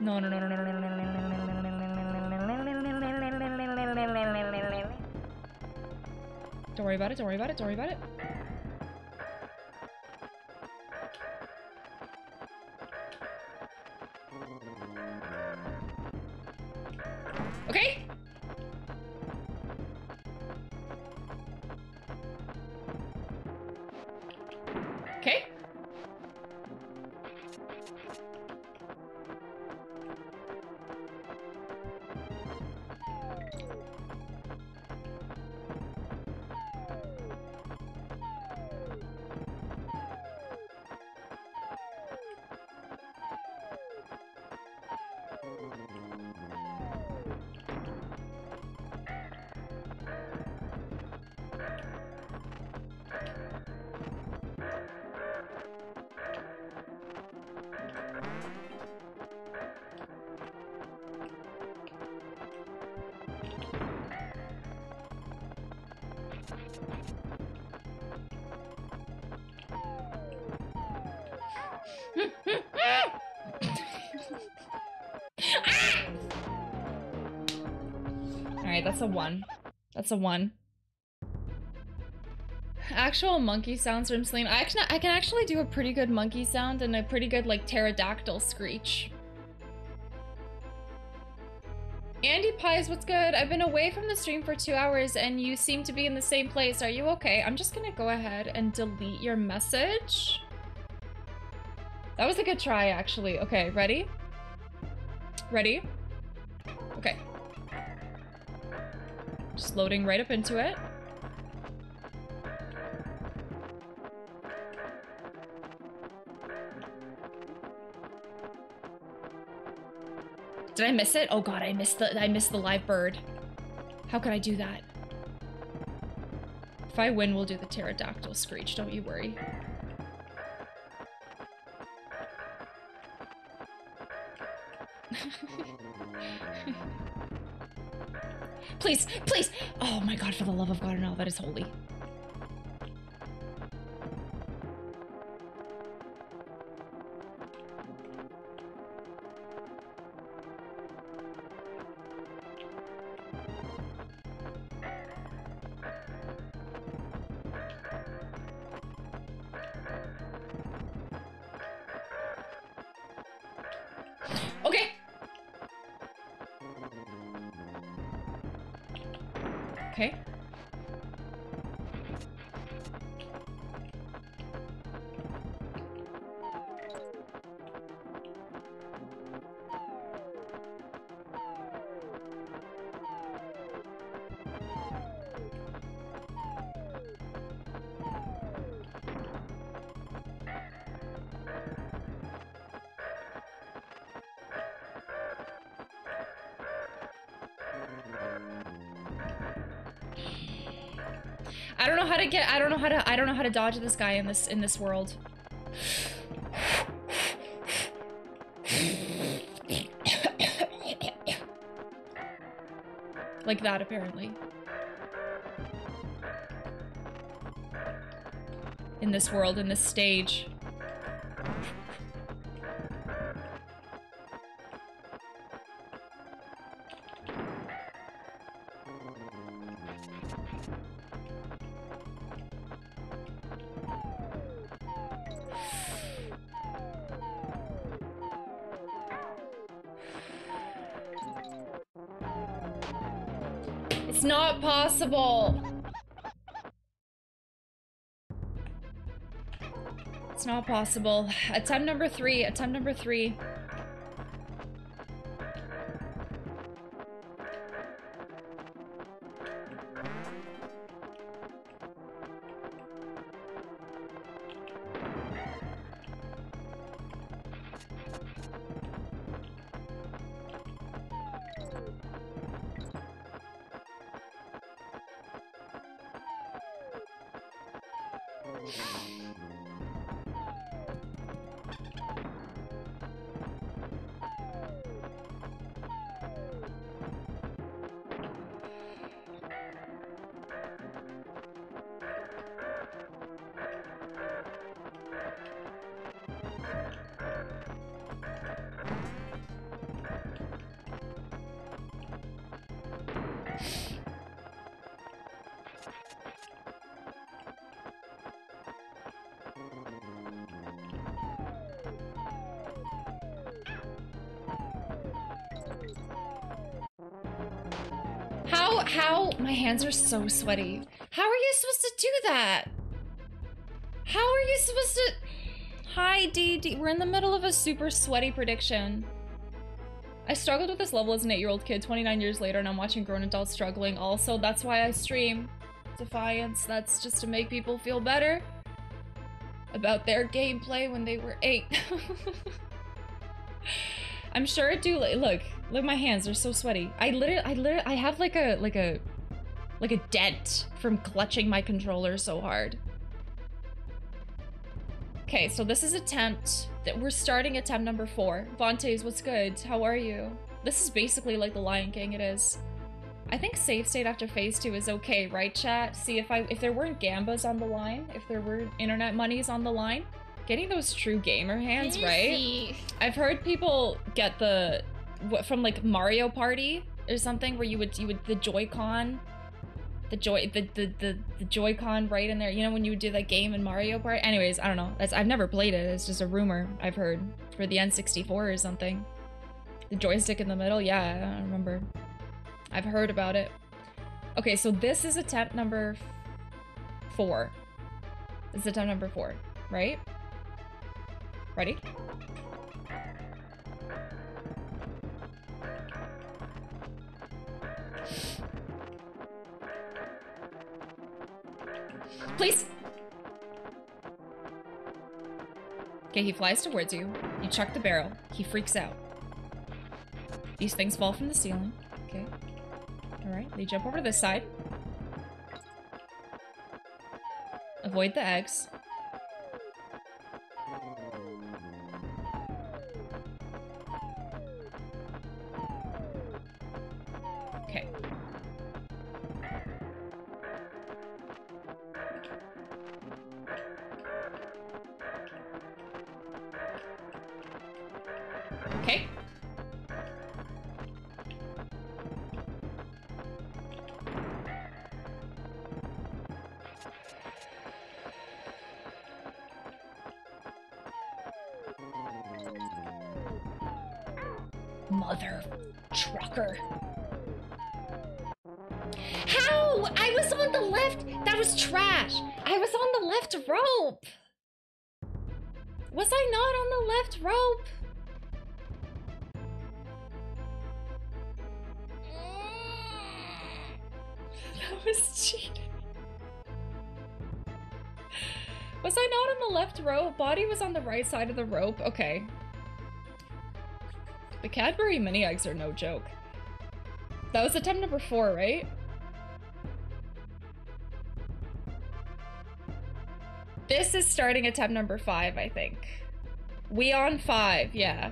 [SPEAKER 1] No, no, no, no, no, no, no, no, no, no, no, no, no, no, no, Don't worry about it, don't worry about it, don't worry about it. A one. Actual monkey sounds from Celine. I actually I can actually do a pretty good monkey sound and a pretty good like pterodactyl screech. Andy Pies, what's good? I've been away from the stream for two hours and you seem to be in the same place. Are you okay? I'm just gonna go ahead and delete your message. That was a good try, actually. Okay, ready? Ready? Loading right up into it. Did I miss it? Oh god, I missed the I missed the live bird. How could I do that? If I win, we'll do the pterodactyl screech, don't you worry. Please, please! Oh my god, for the love of God and all that is holy. I don't know how to get I don't know how to I don't know how to dodge this guy in this in this world. like that apparently. In this world, in this stage. Possible. It's not possible. Attempt number three. Attempt number three. Hands are so sweaty. How are you supposed to do that? How are you supposed to? Hi, DD. We're in the middle of a super sweaty prediction. I struggled with this level as an eight-year-old kid 29 years later and I'm watching grown adults struggling. Also, that's why I stream Defiance. That's just to make people feel better about their gameplay when they were eight. I'm sure it do. Look, look, look, my hands are so sweaty. I literally, I literally, I have like a, like a, like a dent from clutching my controller so hard. Okay, so this is attempt that we're starting attempt number four. Vontaze, what's good? How are you? This is basically like the Lion King. It is. I think save state after phase two is okay, right, chat? See if I if there weren't gambas on the line, if there were internet monies on the line, getting those true gamer hands, right? I've heard people get the what from like Mario Party or something where you would you would the Joy-Con the joy the, the the the joy-con right in there. You know when you do that game in mario Party. anyways i don't know. That's i've never played it. It's just a rumor i've heard for the n64 or something. The joystick in the middle? Yeah i remember. I've heard about it. Okay so this is attempt number four. This is attempt number four right? Ready Please. Okay, he flies towards you. You chuck the barrel. He freaks out. These things fall from the ceiling. Okay. Alright, they jump over to this side. Avoid the eggs. was on the right side of the rope. Okay. The Cadbury mini eggs are no joke. That was attempt number four, right? This is starting attempt number five, I think. We on five, yeah.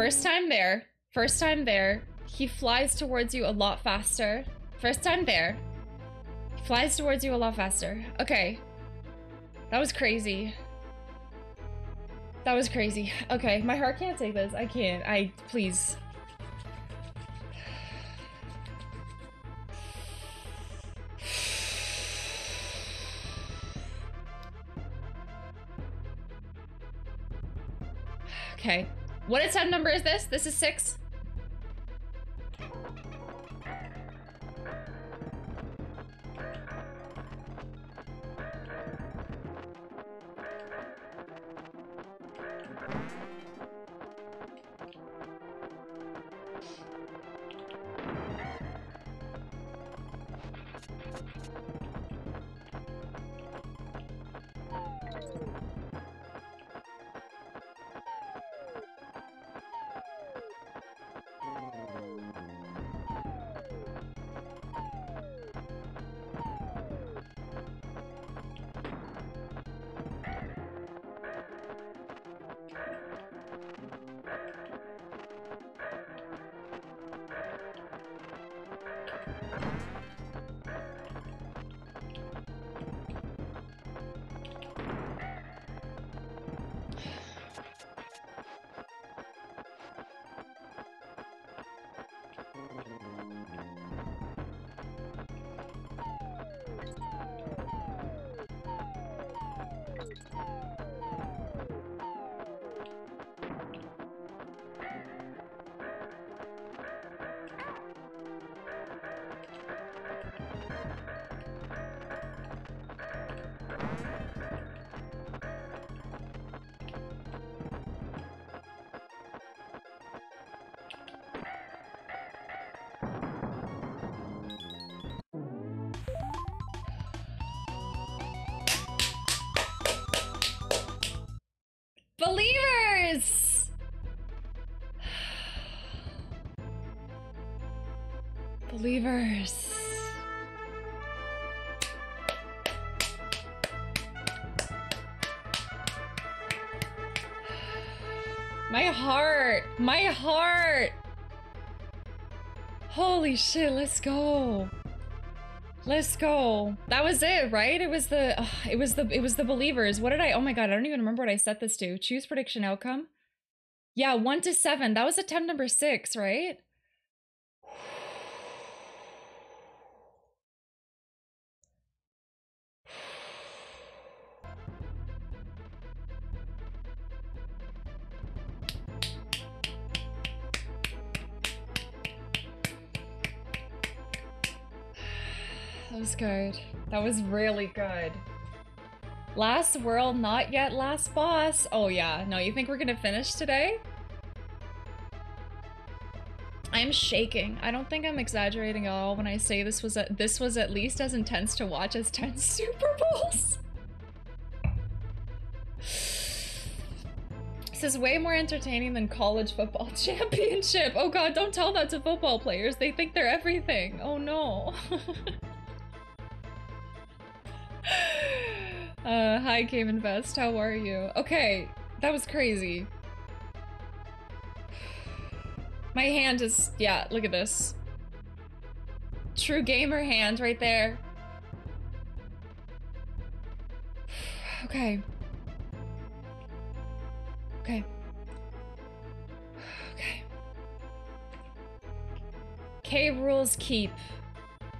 [SPEAKER 1] First time there. First time there. He flies towards you a lot faster. First time there. He flies towards you a lot faster. Okay. That was crazy. That was crazy. Okay, my heart can't take this. I can't. I please. This? Is six. My heart! My heart! Holy shit, let's go. Let's go. That was it, right? It was the it was the it was the believers. What did I Oh my god, I don't even remember what I set this to. Choose prediction outcome. Yeah, 1 to 7. That was attempt number 6, right? Was good. That was really good. Last world, not yet last boss. Oh yeah, no, you think we're gonna finish today? I'm shaking. I don't think I'm exaggerating at all when I say this was a, this was at least as intense to watch as 10 Super Bowls. This is way more entertaining than college football championship. Oh god, don't tell that to football players. They think they're everything. Oh no. uh, hi Game Invest, how are you? Okay, that was crazy. My hand is, yeah, look at this. True gamer hand right there. Okay. Okay. Okay. K. Rool's Keep.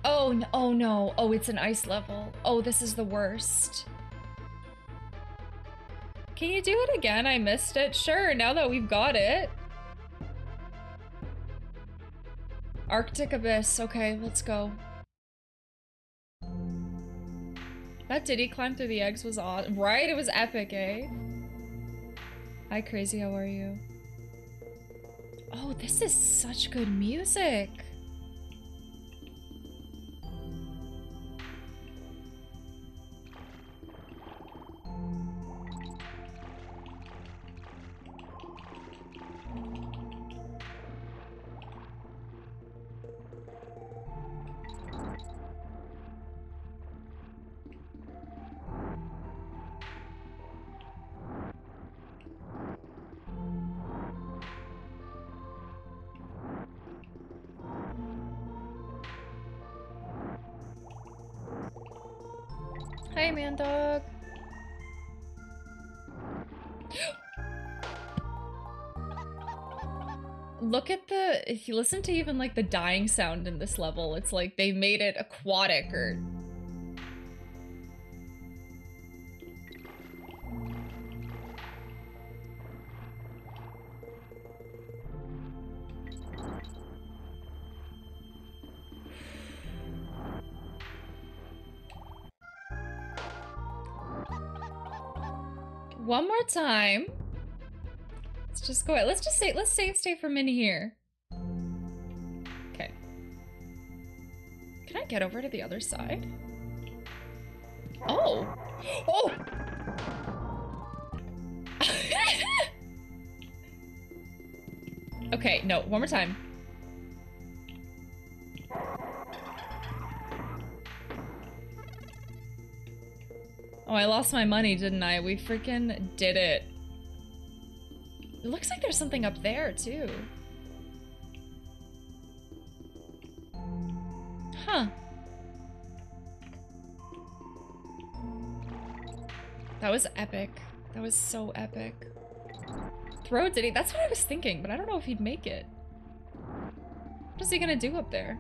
[SPEAKER 1] Oh, no, oh no. Oh, it's an ice level. Oh, this is the worst. Can you do it again? I missed it. Sure, now that we've got it. Arctic Abyss. Okay, let's go. That Diddy climb through the eggs was odd. Right? It was epic, eh? Hi, Crazy. How are you? Oh, this is such good music. Look at the, if you listen to even like the dying sound in this level, it's like they made it aquatic or One more time. Let's just go. Let's just say. Let's save state for Minnie here. Okay. Can I get over to the other side? Oh. Oh. okay. No. One more time. Oh, I lost my money, didn't I? We freaking did it. It looks like there's something up there, too. Huh. That was epic. That was so epic. Throw Diddy. That's what I was thinking, but I don't know if he'd make it. What is he gonna do up there?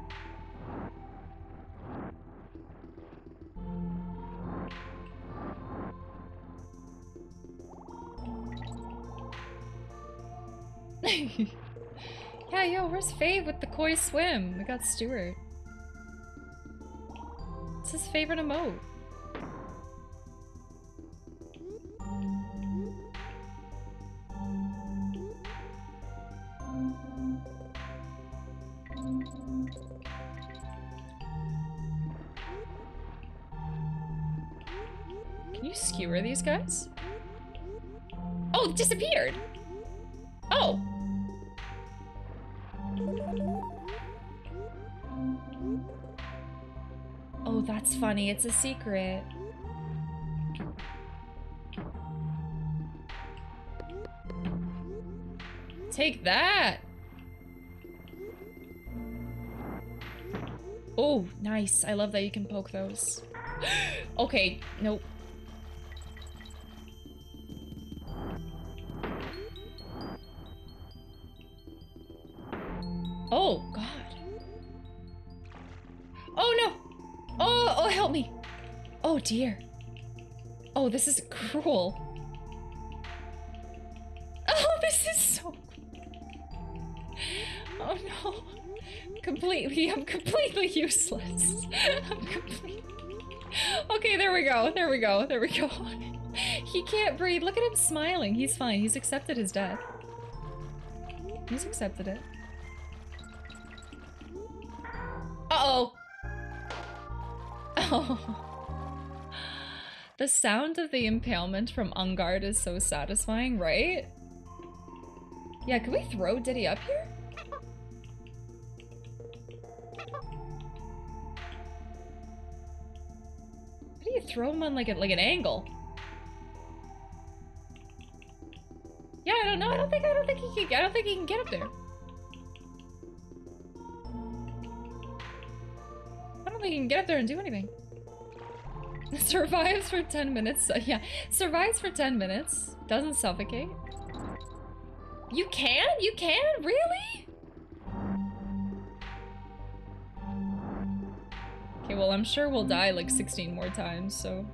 [SPEAKER 1] yeah, yo, where's Fave with the koi swim? We got Stuart. It's his favorite emote. Can you skewer these guys? Oh, disappeared! Oh! Oh, that's funny. It's a secret. Take that! Oh, nice. I love that you can poke those. okay, nope. Oh, God. Oh, no. Oh, oh, help me. Oh, dear. Oh, this is cruel. Oh, this is so... Oh, no. Completely, I'm completely useless. I'm completely... Okay, there we go. There we go. There we go. he can't breathe. Look at him smiling. He's fine. He's accepted his death. He's accepted it. Uh-oh. Oh. The sound of the impalement from Enguarde is so satisfying, right? Yeah, can we throw Diddy up here? How do you throw him on like a, like an angle? Yeah, I don't know. I don't think I don't think he can I don't think he can get up there. Don't think can get up there and do anything. Survives for 10 minutes. Uh, yeah, survives for 10 minutes. Doesn't suffocate. You can? You can? Really? Okay, well, I'm sure we'll die like 16 more times, so...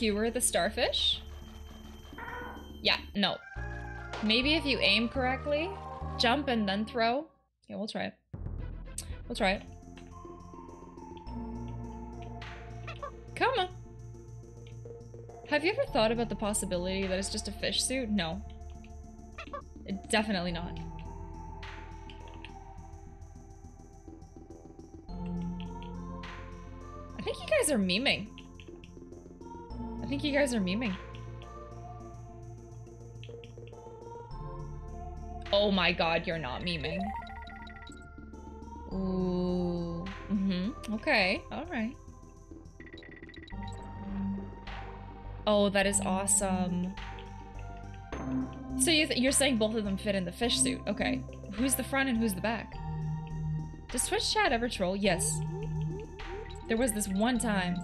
[SPEAKER 1] skewer the starfish? Yeah, no. Maybe if you aim correctly, jump and then throw. Yeah, we'll try it. We'll try it. Come on. Have you ever thought about the possibility that it's just a fish suit? No. Definitely not. I think you guys are memeing. I think you guys are memeing. Oh my god, you're not memeing. Ooh. Mm-hmm. Okay. Alright. Oh, that is awesome. So you th you're saying both of them fit in the fish suit. Okay. Who's the front and who's the back? Does Twitch chat ever troll? Yes. There was this one time.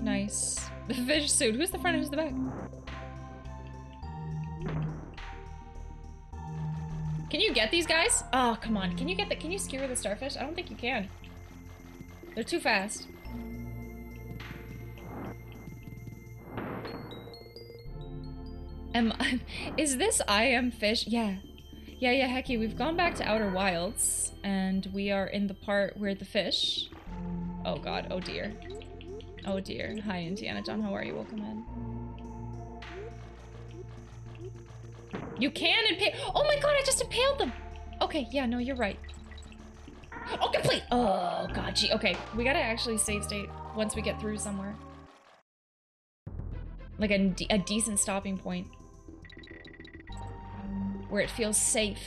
[SPEAKER 1] Nice. The fish suit. Who's the front and who's the back? Can you get these guys? Oh, come on. Can you get the- can you skewer the starfish? I don't think you can. They're too fast. Am I- is this I am fish? Yeah. Yeah, yeah, Hecky, we've gone back to Outer Wilds, and we are in the part where the fish... Oh god, oh dear. Oh dear. Hi, Indiana John, how are you? Welcome in. You can impale- Oh my god, I just impaled them! Okay, yeah, no, you're right. Oh, complete! Oh, god, gee. Okay, we gotta actually save state once we get through somewhere. Like a, a decent stopping point. Where it feels safe.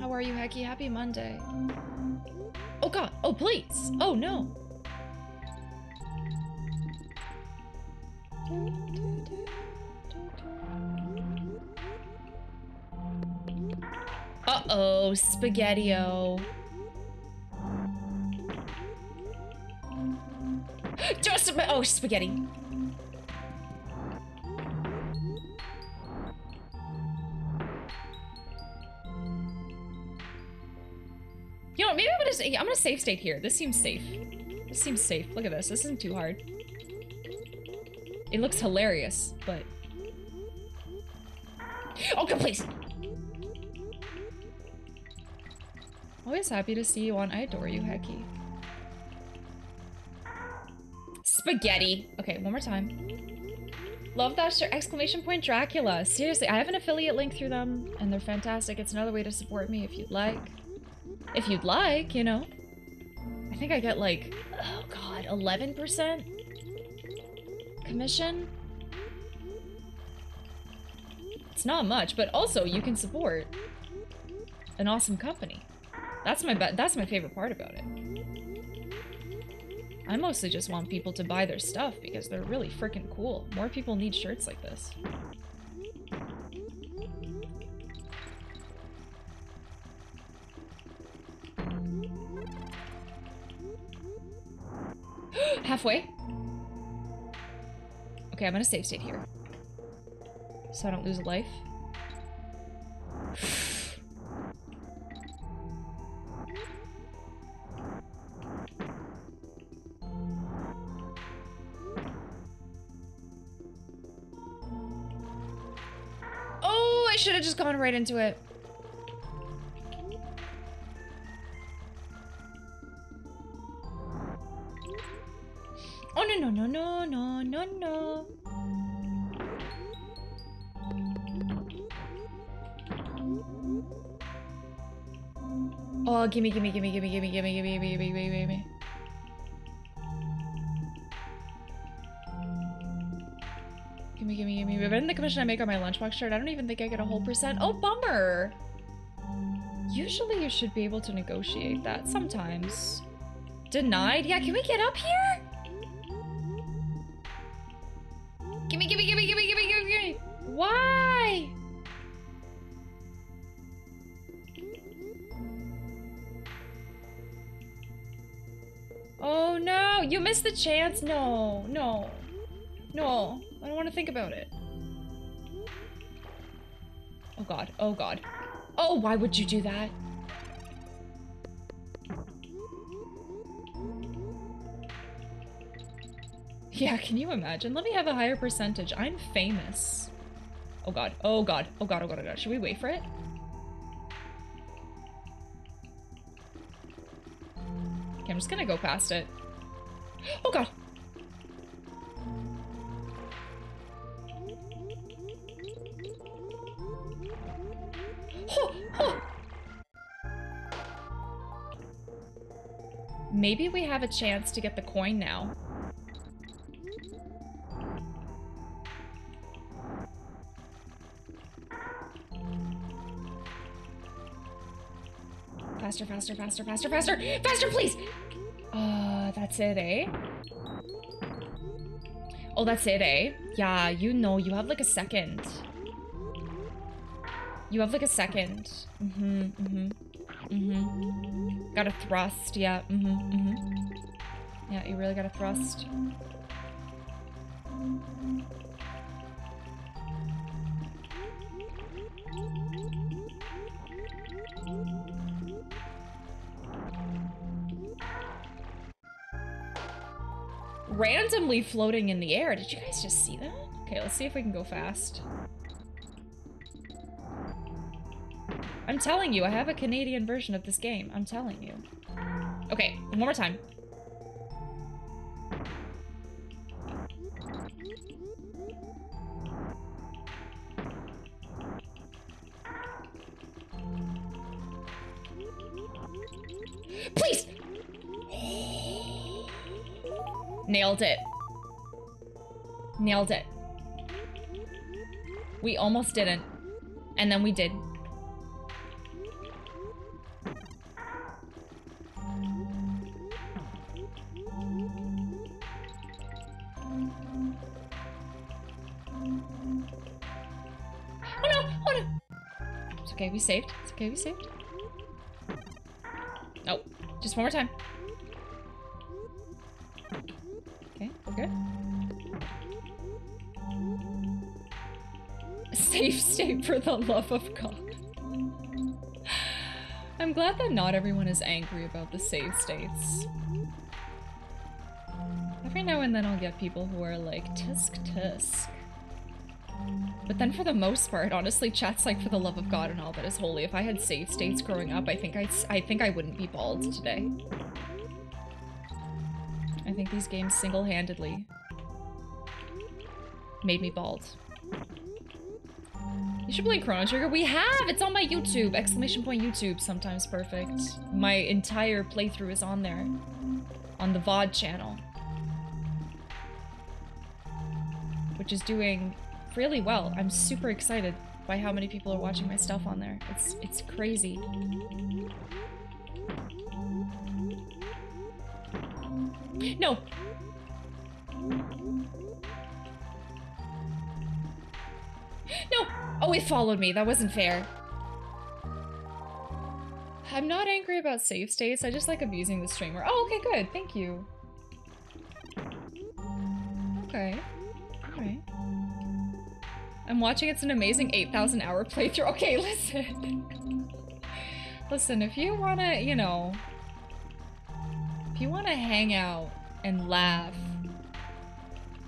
[SPEAKER 1] How are you, Hecky? Happy Monday. Oh god, oh please! Oh no! Uh-oh, Spaghetti-O. Just a oh, spaghetti. You know, maybe I'm gonna I'm gonna save state here. This seems safe. This seems safe. Look at this. This isn't too hard. It looks hilarious, but. Oh, come please! Always happy to see you on I Adore You, Hecky. Spaghetti. Okay, one more time. Love that shirt! Exclamation point Dracula. Seriously, I have an affiliate link through them, and they're fantastic. It's another way to support me if you'd like. If you'd like, you know. I think I get like, oh god, 11% commission? It's not much, but also you can support an awesome company. That's my that's my favorite part about it. I mostly just want people to buy their stuff because they're really freaking cool. More people need shirts like this. Halfway. Okay, I'm gonna save state here. So I don't lose a life. Oh, I should have just gone right into it. No no no no no no. Oh, gimme, gimme, gimme, gimme, gimme, gimme, gimme, gimme, gimme, gimme, gimme. Gimme, gimme, gimme. But in the commission I make on my lunchbox shirt, I don't even think I get a whole percent. Oh, bummer! Usually you should be able to negotiate that sometimes. Denied? Yeah, can we get up here? Gimme, gimme, gimme, gimme, gimme, gimme, gimme! Why? Oh no, you missed the chance. No, no, no. I don't want to think about it. Oh god, oh god. Oh, why would you do that? Yeah, can you imagine? Let me have a higher percentage. I'm famous. Oh god, oh god, oh god, oh god, oh god. Should we wait for it? Okay, I'm just gonna go past it. Oh god! Maybe we have a chance to get the coin now. Faster, faster, faster, faster, faster! Faster, please! Uh, that's it, eh? Oh, that's it, eh? Yeah, you know, you have like a second. You have like a second. Mm-hmm, mm-hmm, mm-hmm. Got a thrust, yeah, mm-hmm, mm-hmm. Yeah, you really got a thrust. Randomly floating in the air. Did you guys just see that? Okay, let's see if we can go fast. I'm telling you, I have a Canadian version of this game. I'm telling you. Okay, one more time. Please! Nailed it. Nailed it. We almost didn't. And then we did. Oh no! Oh no! It's okay, we saved. It's okay, we saved. Nope. Just one more time. Safe state for the love of God. I'm glad that not everyone is angry about the save states. Every now and then I'll get people who are like, tisk tisk. But then for the most part, honestly, chat's like for the love of God and all that is holy. If I had save states growing up, I think I, I think I wouldn't be bald today. I think these games single-handedly made me bald. You should play Chrono Trigger. We have! It's on my YouTube! Exclamation point YouTube. Sometimes perfect. My entire playthrough is on there. On the VOD channel. Which is doing really well. I'm super excited by how many people are watching my stuff on there. It's it's crazy. No. No! Oh, it followed me. That wasn't fair. I'm not angry about save states. I just like abusing the streamer. Oh, okay, good. Thank you. Okay. Alright. I'm watching it's an amazing 8,000 hour playthrough. Okay, listen. listen, if you wanna, you know, if you wanna hang out and laugh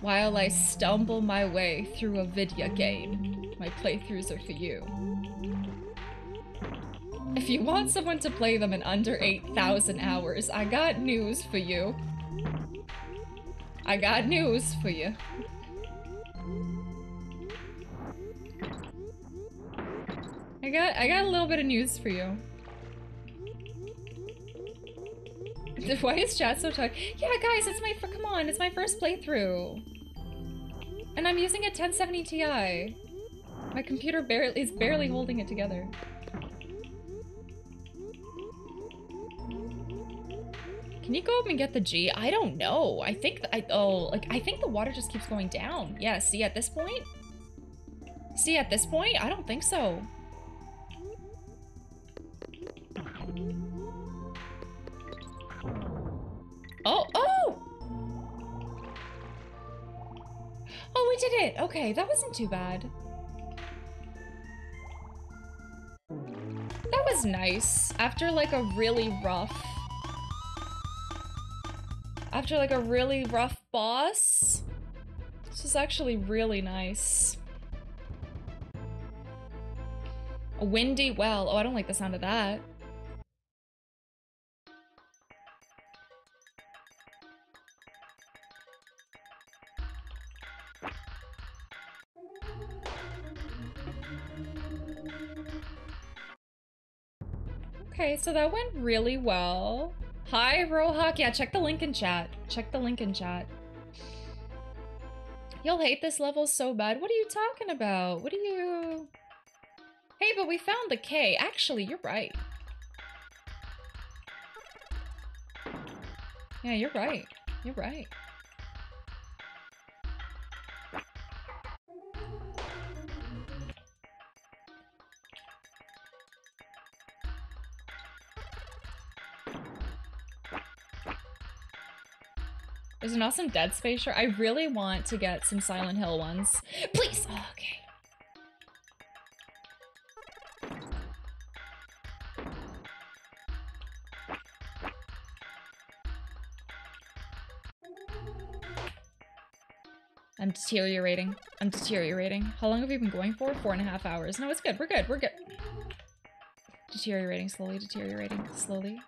[SPEAKER 1] while I stumble my way through a video game, my playthroughs are for you. If you want someone to play them in under 8,000 hours, I got news for you. I got news for you. I got I got a little bit of news for you. Why is chat so tight? Yeah, guys, it's my come on, it's my first playthrough, and I'm using a 1070 Ti. My computer barely is barely holding it together. Can you go up and get the G? I don't know. I think I oh like I think the water just keeps going down. Yeah. See at this point. See at this point, I don't think so. Oh, oh! Oh, we did it! Okay, that wasn't too bad. That was nice. After like a really rough... After like a really rough boss, this is actually really nice. A windy well. Oh, I don't like the sound of that. Okay, so that went really well. Hi, Rohak. Yeah, check the link in chat. Check the link in chat. You'll hate this level so bad. What are you talking about? What are you... Hey, but we found the K. Actually, you're right. Yeah, you're right. You're right. There's an awesome Dead Space shirt. I really want to get some Silent Hill ones. Please! Oh, okay. I'm deteriorating. I'm deteriorating. How long have you been going for? Four and a half hours. No, it's good. We're good. We're good. Deteriorating slowly, deteriorating slowly.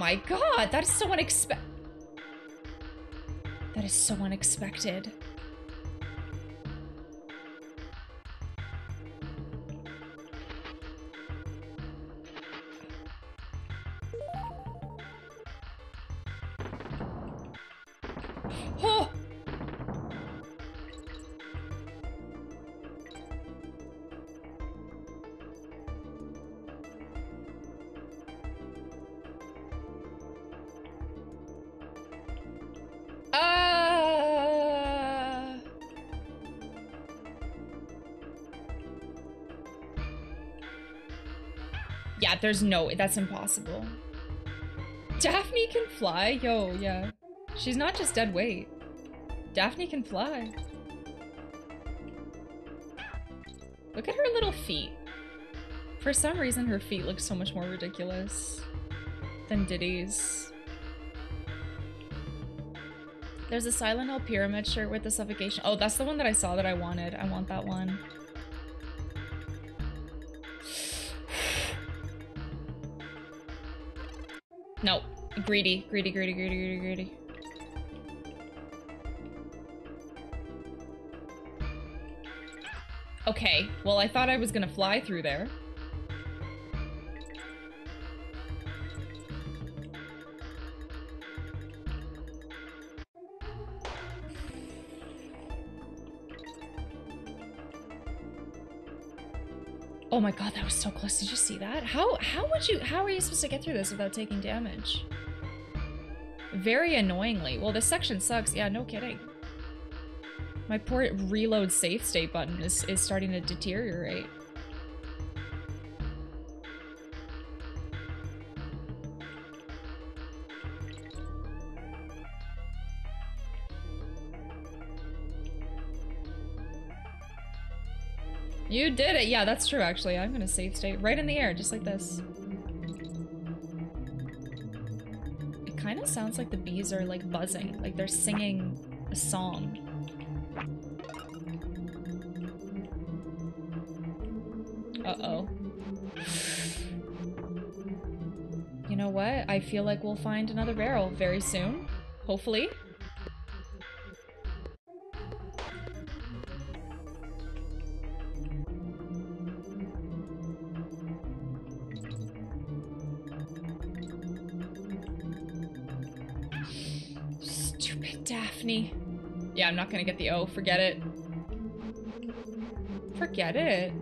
[SPEAKER 1] My god, that is so unexpected. That is so unexpected. Yeah, there's no way That's impossible. Daphne can fly? Yo, yeah. She's not just dead weight. Daphne can fly. Look at her little feet. For some reason, her feet look so much more ridiculous than Diddy's. There's a Silent Hill Pyramid shirt with the suffocation. Oh, that's the one that I saw that I wanted. I want that one. Greedy. Greedy, greedy, greedy, greedy, greedy. Okay, well I thought I was gonna fly through there. Oh my god, that was so close. Did you see that? How how would you how are you supposed to get through this without taking damage? very annoyingly. Well, this section sucks. Yeah, no kidding. My poor reload safe state button is, is starting to deteriorate. You did it! Yeah, that's true actually. I'm gonna save state right in the air, just like this. Sounds like the bees are like buzzing, like they're singing a song. Uh-oh. You know what? I feel like we'll find another barrel very soon. Hopefully. Gonna get the O. Forget it. Forget it.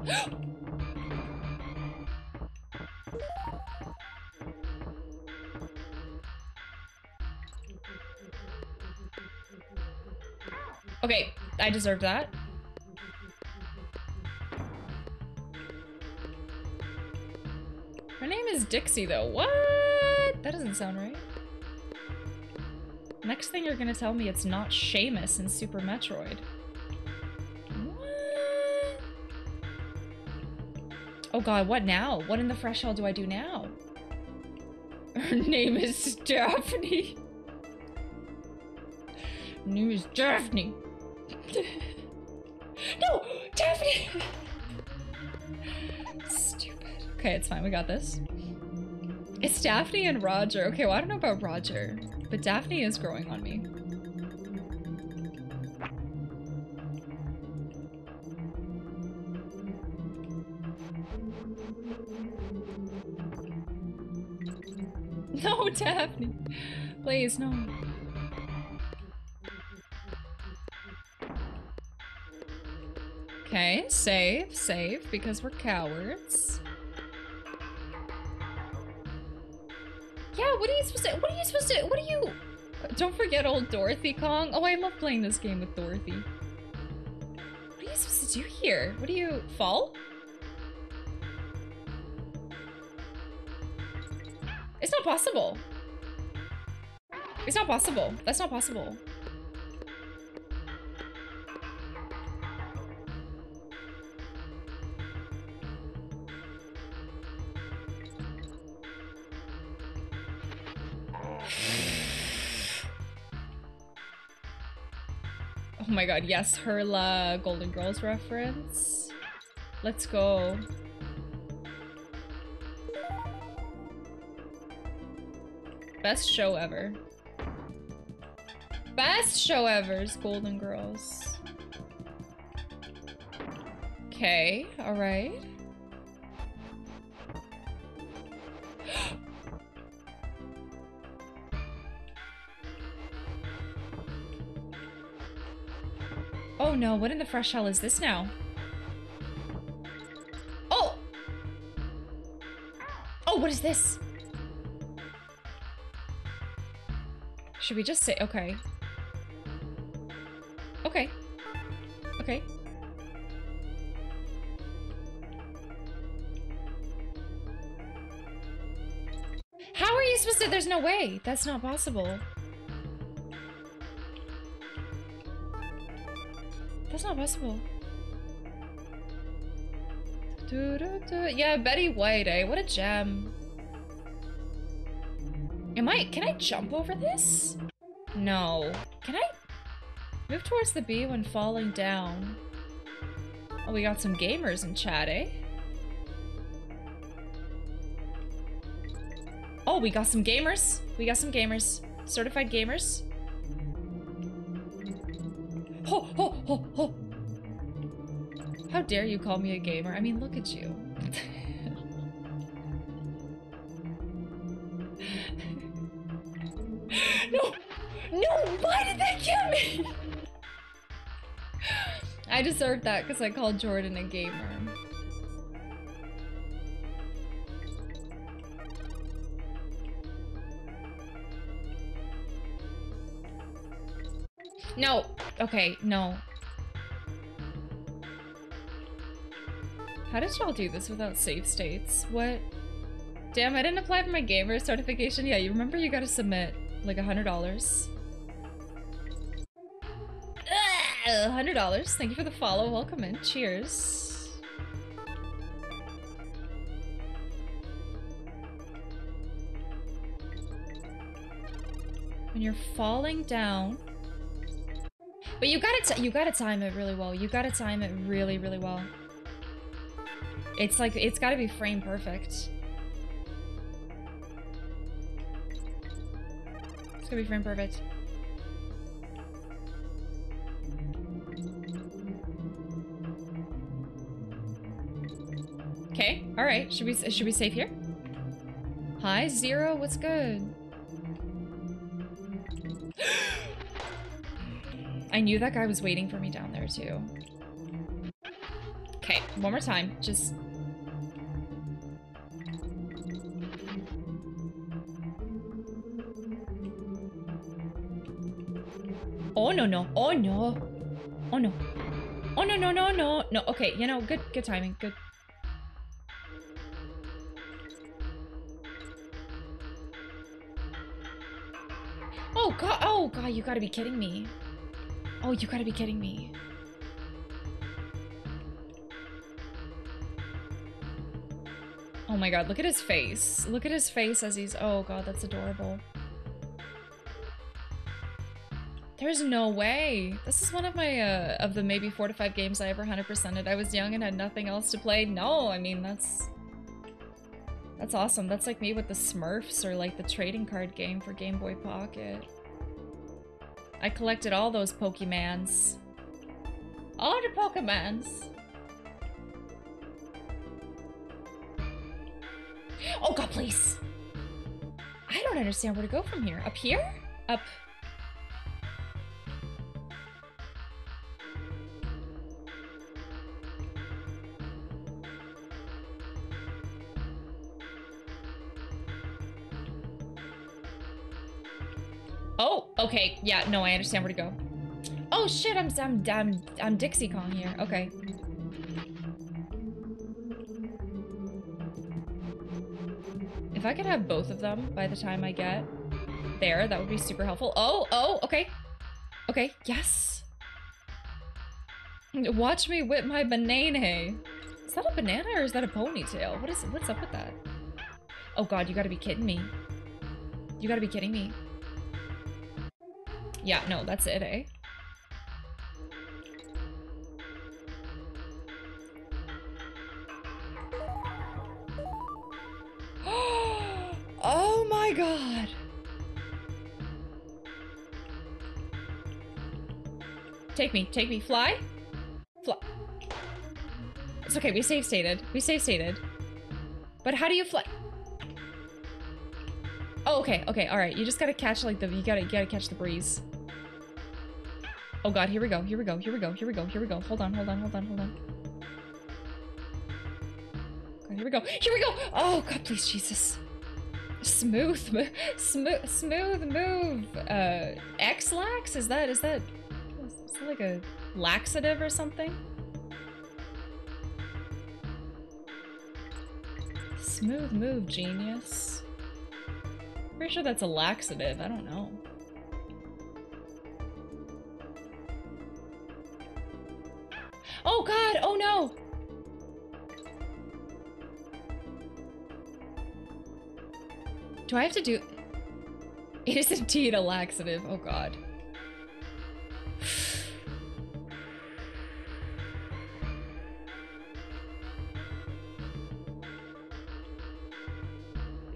[SPEAKER 1] okay, I deserve that. Her name is Dixie, though. What? That doesn't sound right. Next thing you're gonna tell me it's not Seamus in Super Metroid. What? Oh god, what now? What in the fresh hell do I do now? Her name is Daphne. Name is Daphne. no! Daphne! Stupid. Okay, it's fine. We got this. It's Daphne and Roger. Okay, well, I don't know about Roger, but Daphne is growing on me. No, Daphne. Please, no. Okay, save, save, because we're cowards. Supposed to- what are you Don't forget old Dorothy Kong. Oh, I love playing this game with Dorothy. What are you supposed to do here? What do you- fall? It's not possible. It's not possible. That's not possible. My god, yes, Hurla Golden Girls reference. Let's go. Best show ever. Best show ever is Golden Girls. Okay, alright. No, what in the fresh hell is this now? Oh! Oh, what is this? Should we just say, okay. Okay. Okay. How are you supposed to? There's no way. That's not possible. That's not possible. Doo -doo -doo. Yeah, Betty White, eh? What a gem. Am I- can I jump over this? No. Can I move towards the bee when falling down? Oh, we got some gamers in chat, eh? Oh, we got some gamers. We got some gamers. Certified gamers. Ho, ho, ho, ho. How dare you call me a gamer? I mean, look at you. no! No! Why did that kill me? I deserved that because I called Jordan a gamer. No. Okay, no. How did y'all do this without save states? What? Damn, I didn't apply for my gamer certification. Yeah, you remember you gotta submit like a hundred dollars. uh, $100. Thank you for the follow. Welcome in. Cheers. When you're falling down. But you gotta you gotta time it really well. You gotta time it really, really well. It's like it's gotta be frame perfect. It's gonna be frame perfect. Okay, alright. Should we should we save here? Hi, Zero, what's good? I knew that guy was waiting for me down there too. Okay, one more time. Just Oh no no. Oh no. Oh no. Oh no no no no no. Okay, you know, good good timing. Good. Oh god. Oh god, you gotta be kidding me. Oh, you gotta be kidding me. Oh my god, look at his face. Look at his face as he's- oh god, that's adorable. There's no way. This is one of my, uh, of the maybe four to five games I ever 100%ed. I was young and had nothing else to play. No, I mean, that's... That's awesome. That's like me with the Smurfs or like the trading card game for Game Boy Pocket. I collected all those Pokemans. All the Pokemans. Oh god, please. I don't understand where to go from here. Up here? Up. Okay. Yeah, no, I understand where to go. Oh shit, I'm I'm I'm I'm Dixie Kong here. Okay. If I could have both of them by the time I get there, that would be super helpful. Oh, oh, okay. Okay, yes. Watch me whip my banana. Is that a banana or is that a ponytail? What is what's up with that? Oh god, you gotta be kidding me. You gotta be kidding me. Yeah, no, that's it, eh? oh my god! Take me, take me, fly? Fly. It's okay, we save stated. We save stated. But how do you fly? Oh, okay, okay, alright. You just gotta catch, like, the- you gotta, you gotta catch the breeze. Oh god, here we go, here we go, here we go, here we go, here we go. Hold on, hold on, hold on, hold on. God, here we go, here we go! Oh god, please, Jesus. Smooth, mo- smooth, smooth move. Uh, Ex-Lax? Is that, is that, is that like a laxative or something? Smooth move, genius. Pretty sure that's a laxative. I don't know. Oh god! Oh no! Do I have to do... It is indeed a laxative. Oh god.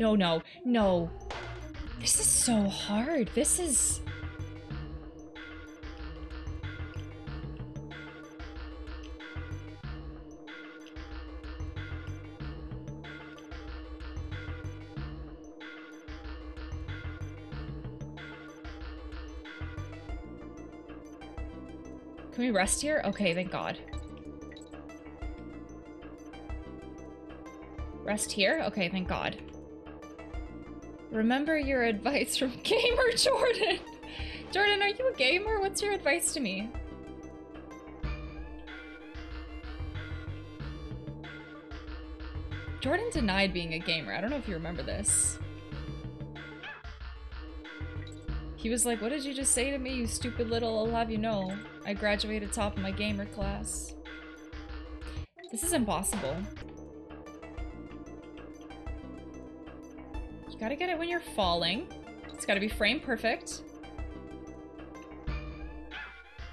[SPEAKER 1] Oh no. No. This is so hard. This is... rest here? Okay, thank God. Rest here? Okay, thank God. Remember your advice from Gamer Jordan. Jordan, are you a gamer? What's your advice to me? Jordan denied being a gamer. I don't know if you remember this. He was like, what did you just say to me, you stupid little, I'll have you know. I graduated top of my gamer class. This is impossible. You gotta get it when you're falling. It's gotta be frame perfect.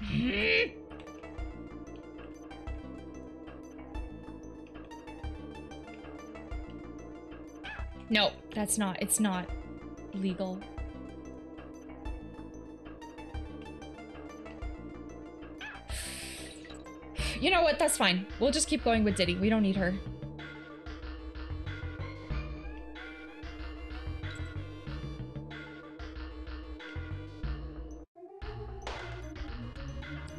[SPEAKER 1] no, that's not. It's not legal. You know what? That's fine. We'll just keep going with Diddy. We don't need her.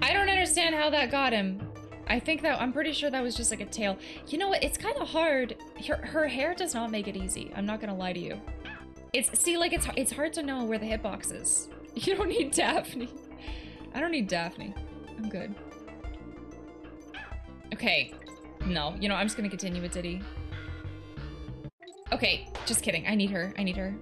[SPEAKER 1] I don't understand how that got him. I think that I'm pretty sure that was just like a tail. You know what? It's kind of hard. Her, her hair does not make it easy. I'm not gonna lie to you. It's see like it's it's hard to know where the hitbox is. You don't need Daphne. I don't need Daphne. I'm good. Okay. No, you know, I'm just gonna continue with Diddy. Okay, just kidding. I need her. I need her.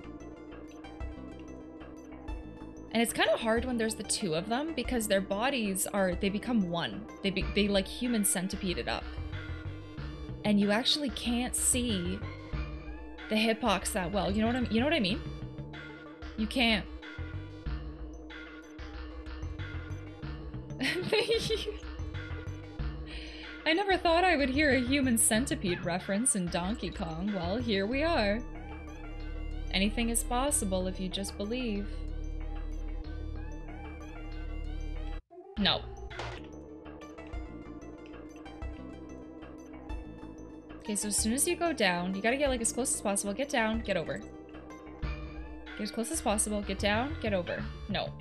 [SPEAKER 1] And it's kind of hard when there's the two of them because their bodies are, they become one. They, be, they like human centipede it up. And you actually can't see the hitbox that well. You know what I, you know what I mean? You can't. I never thought I would hear a human centipede reference in Donkey Kong. Well, here we are. Anything is possible if you just believe. No. Okay, so as soon as you go down, you gotta get like as close as possible. Get down, get over. Get as close as possible. Get down, get over. No.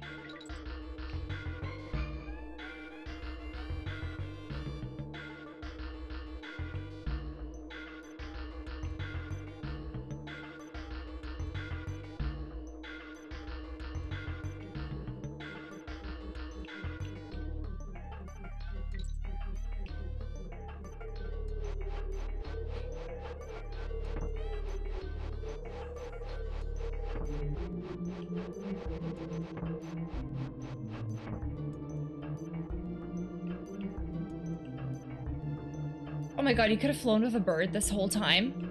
[SPEAKER 1] God, you could have flown with a bird this whole time.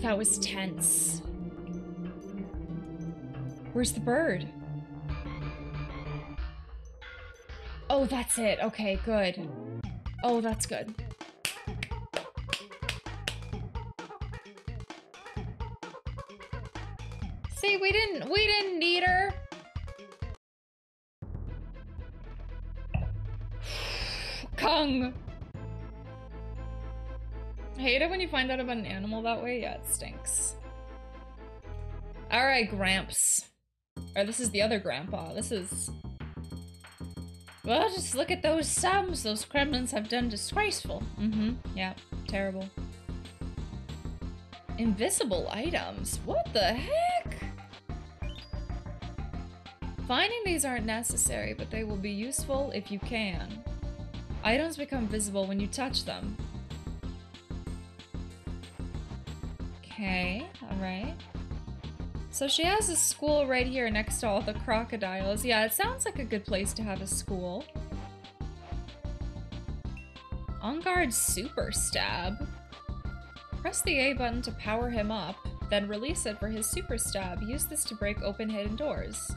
[SPEAKER 1] That was tense. Where's the bird? Oh, that's it. Okay, good. Oh, that's good. See, we didn't we didn't need her. Kung. I hate it when you find out about an animal that way. Yeah, it stinks. Alright, Gramps. Or this is the other grandpa. This is... Well, just look at those sums those Kremlings have done disgraceful. Mm-hmm. Yeah, terrible. Invisible items? What the heck? Finding these aren't necessary, but they will be useful if you can. Items become visible when you touch them. Okay, alright. So she has a school right here next to all the crocodiles. Yeah, it sounds like a good place to have a school. Enguarde super stab. Press the A button to power him up, then release it for his super stab. Use this to break open hidden doors.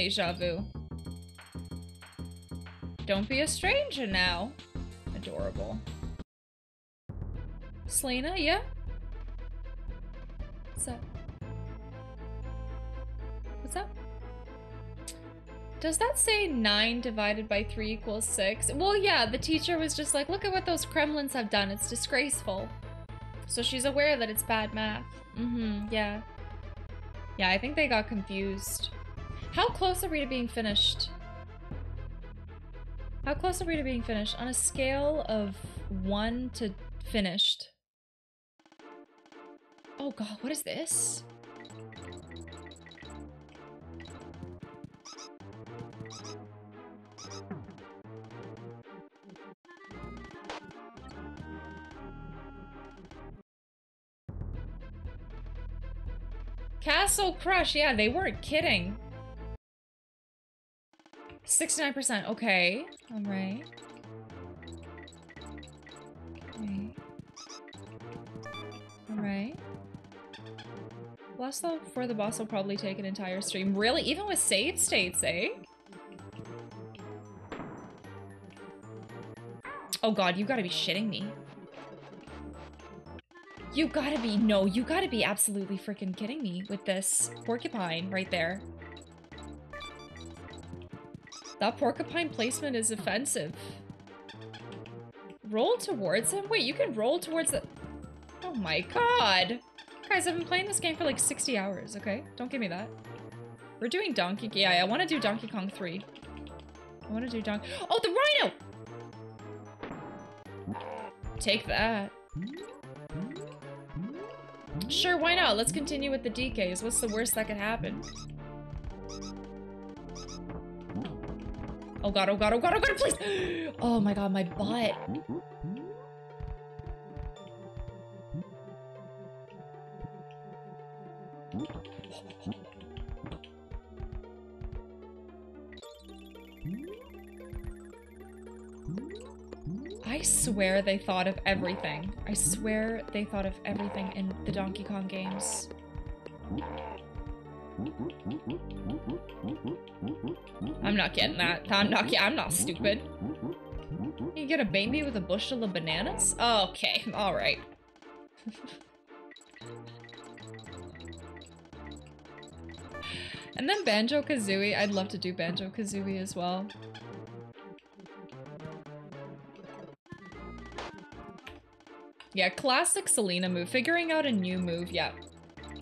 [SPEAKER 1] Deja vu. Don't be a stranger now. Adorable. Celina, yeah? What's up? What's up? Does that say 9 divided by 3 equals 6? Well, yeah, the teacher was just like, look at what those Kremlings have done. It's disgraceful. So she's aware that it's bad math. Mm-hmm, yeah. Yeah, I think they got confused. How close are we to being finished? How close are we to being finished? On a scale of 1 to finished. Oh god, what is this? Castle Crush, yeah, they weren't kidding. 69%, okay. Alright. Okay. Alright. Last though for the boss will probably take an entire stream. Really? Even with save states, eh? Oh god, you gotta be shitting me. You gotta be- no, you gotta be absolutely freaking kidding me with this porcupine right there. That porcupine placement is offensive. Roll towards him? Wait, you can roll towards the- Oh my god! Guys, I've been playing this game for like 60 hours, okay? Don't give me that. We're doing Donkey- yeah, I want to do Donkey Kong 3. I want to do Donkey- Oh, the rhino! Take that. Sure, why not? Let's continue with the DKs. What's the worst that could happen? Oh god, oh god, oh god, oh god, please! Oh my god, my butt. I swear they thought of everything. I swear they thought of everything in the Donkey Kong games. I'm not getting that. I'm not. I'm not stupid. You get a baby with a bushel of bananas? Okay, all right. and then Banjo Kazooie. I'd love to do Banjo Kazooie as well. Yeah, classic Celina move. Figuring out a new move, yeah.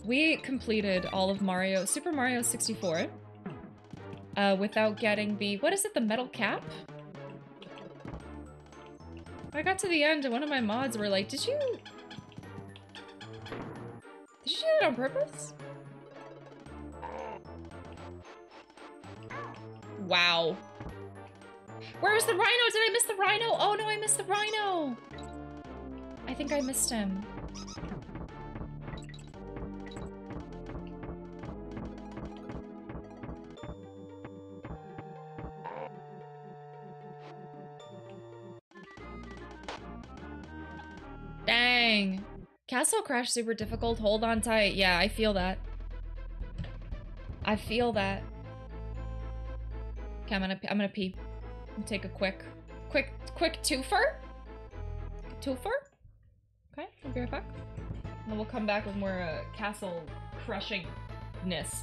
[SPEAKER 1] We completed all of Mario, Super Mario 64, uh, without getting the, what is it, the metal cap? I got to the end and one of my mods were like, did you, did you do that on purpose? Wow. Where's the rhino? Did I miss the rhino? Oh no, I missed the rhino! I think I missed him. Castle Crash super difficult. Hold on tight. Yeah, I feel that. I feel that. Okay, I'm gonna I'm gonna pee. Take a quick, quick, quick twofer. Twofer. Okay, I'll be right back. And we'll come back with more uh, castle crushingness.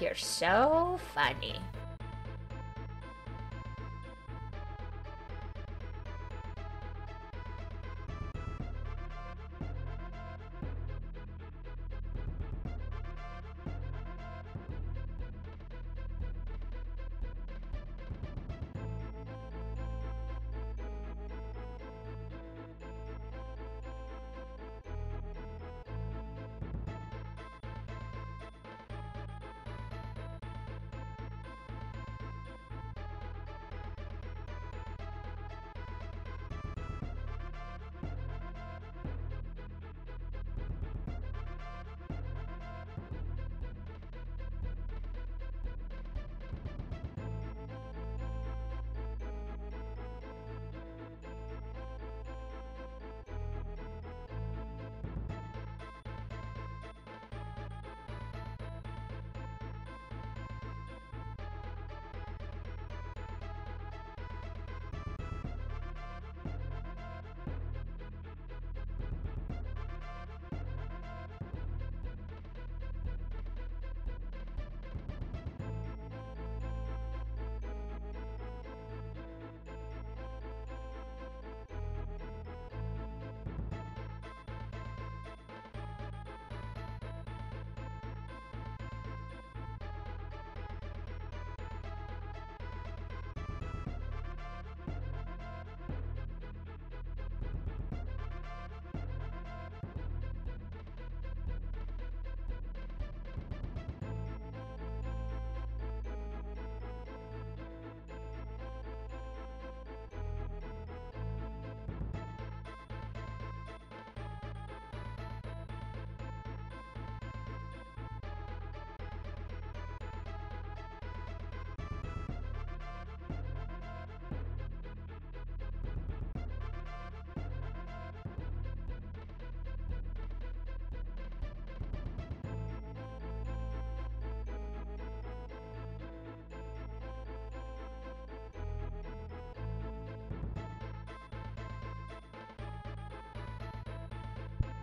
[SPEAKER 2] You're so funny.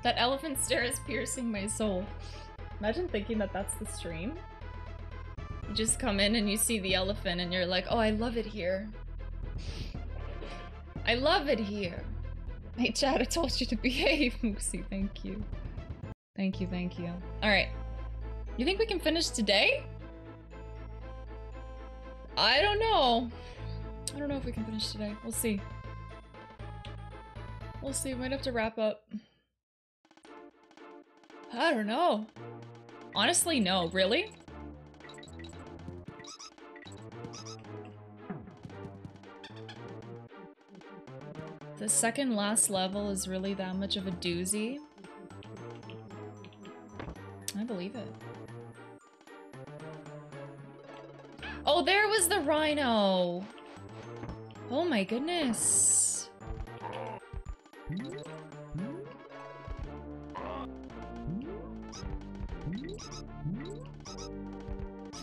[SPEAKER 1] That elephant stare is piercing my soul. Imagine thinking that that's the stream. You just come in and you see the elephant and you're like, oh, I love it here. I love it here. Hey, Chad, I told you to behave, Moosey. Thank you. Thank you, thank you. Alright. You think we can finish today? I don't know. I don't know if we can finish today. We'll see. We'll see. We Might have to wrap up. I don't know. Honestly, no. Really? The second last level is really that much of a doozy. I believe it. Oh, there was the rhino! Oh my goodness.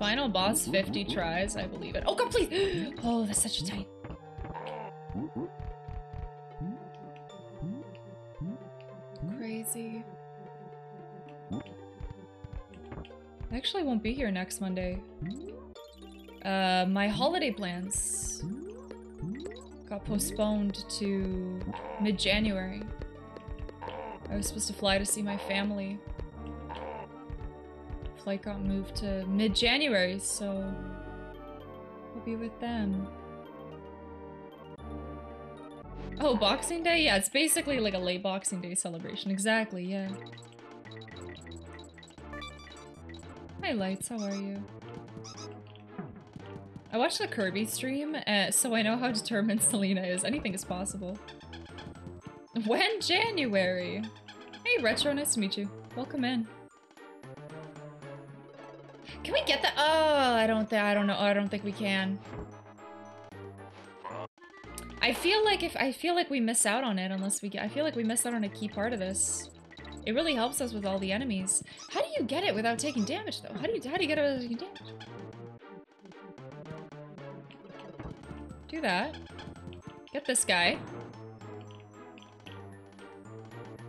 [SPEAKER 1] Final boss 50 tries, I believe it. Oh god, please! Oh, that's such a tight. Crazy. I actually won't be here next Monday. Uh, my holiday plans got postponed to mid-January. I was supposed to fly to see my family. Flight got moved to mid-January, so I'll be with them. Oh, Boxing Day? Yeah, it's basically like a late Boxing Day celebration. Exactly, yeah. Hi, Lights. How are you? I watched the Kirby stream, uh, so I know how determined Celina is. Anything is possible. When? January! Hey, Retro. Nice to meet you. Welcome in. I don't think- I don't know. I don't think we can. I feel like if- I feel like we miss out on it unless we get- I feel like we miss out on a key part of this. It really helps us with all the enemies. How do you get it without taking damage, though? How do you- how do you get it without taking damage? Do that. Get this guy.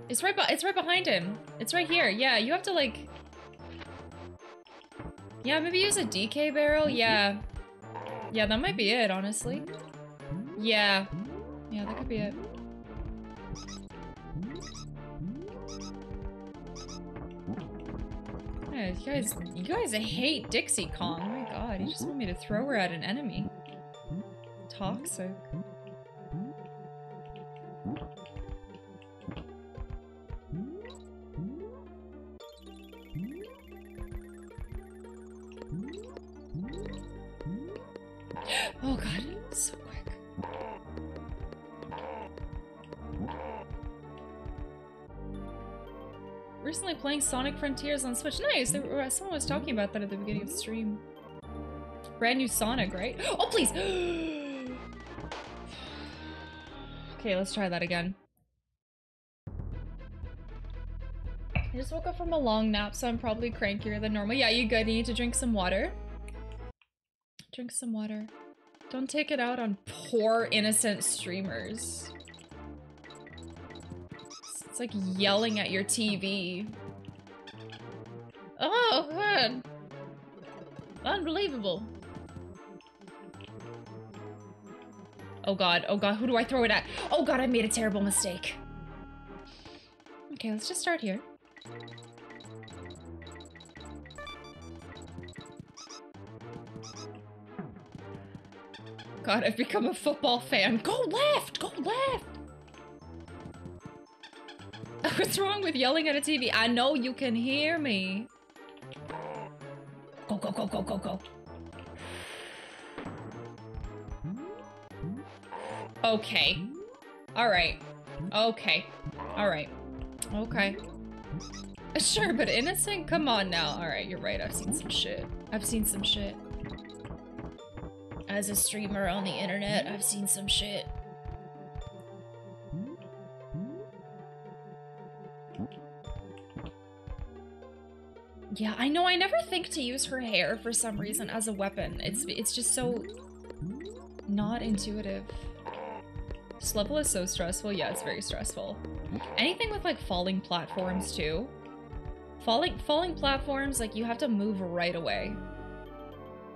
[SPEAKER 1] It's right, it's right behind him. It's right here. Yeah, you have to like... Yeah, maybe use a DK barrel. Yeah. Yeah, that might be it, honestly. Yeah. Yeah, that could be it. Yeah, you guys, you guys hate Dixie Kong. Oh my god, you just want me to throw her at an enemy. Toxic. Oh god, it was so quick. Recently playing Sonic Frontiers on Switch. Nice! There, uh, someone was talking about that at the beginning of the stream. Brand new Sonic, right? Oh, please! okay, let's try that again. I just woke up from a long nap, so I'm probably crankier than normal. Yeah, you good? You need to drink some water. Drink some water. Don't take it out on poor innocent streamers. It's like yelling at your TV. Oh, God. Unbelievable. Oh god, oh god, who do I throw it at? Oh god, I made a terrible mistake. Okay, let's just start here. God, I've become a football fan. Go left! Go left! What's wrong with yelling at a TV? I know you can hear me. Go, go, go, go, go, go. Okay. Alright. Okay. Alright. Okay. Sure, but innocent? Come on now. Alright, you're right. I've seen some shit. I've seen some shit. As a streamer on the internet, I've seen some shit. Yeah, I know. I never think to use her hair for some reason as a weapon. It's it's just so not intuitive. This level is so stressful. Yeah, it's very stressful. Anything with like falling platforms too. Falling falling platforms, like you have to move right away.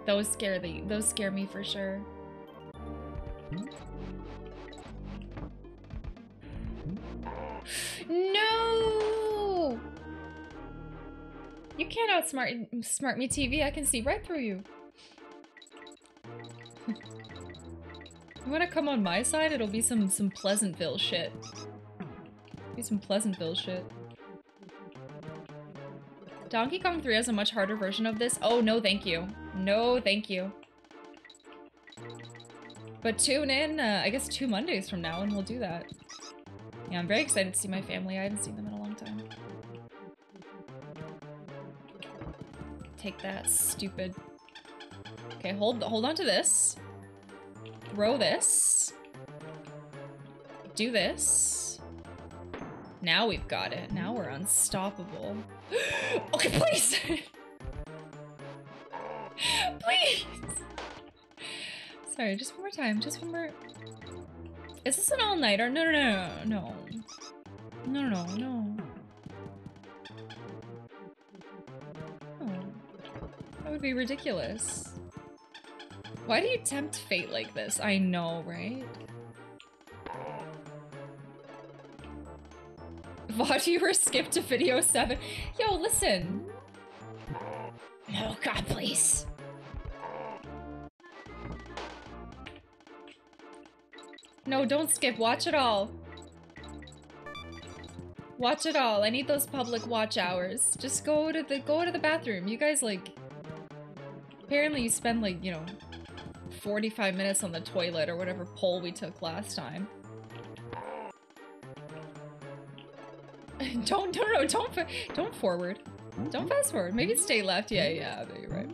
[SPEAKER 1] Those scare the those scare me for sure. No! You can't outsmart smart me TV. I can see right through you. you wanna come on my side? It'll be some some Pleasantville shit. Be some Pleasantville shit. Donkey Kong 3 has a much harder version of this. Oh, no thank you. No thank you. But tune in, uh, I guess two Mondays from now and we'll do that. Yeah, I'm very excited to see my family. I haven't seen them in a long time. Take that, stupid. Okay, hold hold on to this. Throw this. Do this. Now we've got it. Now we're unstoppable. okay, please! please! Sorry, just one more time. Just one more. Is this an all-nighter? No, no, no, no. No, no, no. Oh. That would be ridiculous. Why do you tempt fate like this? I know, right? VOD you were skipped to video 7. Yo, listen. Oh god, please. No, don't skip. Watch it all. Watch it all. I need those public watch hours. Just go to the go to the bathroom. You guys like apparently you spend like, you know, 45 minutes on the toilet or whatever poll we took last time. don't don't fa- don't forward. Don't fast forward. Maybe stay left. Yeah, yeah, you're right.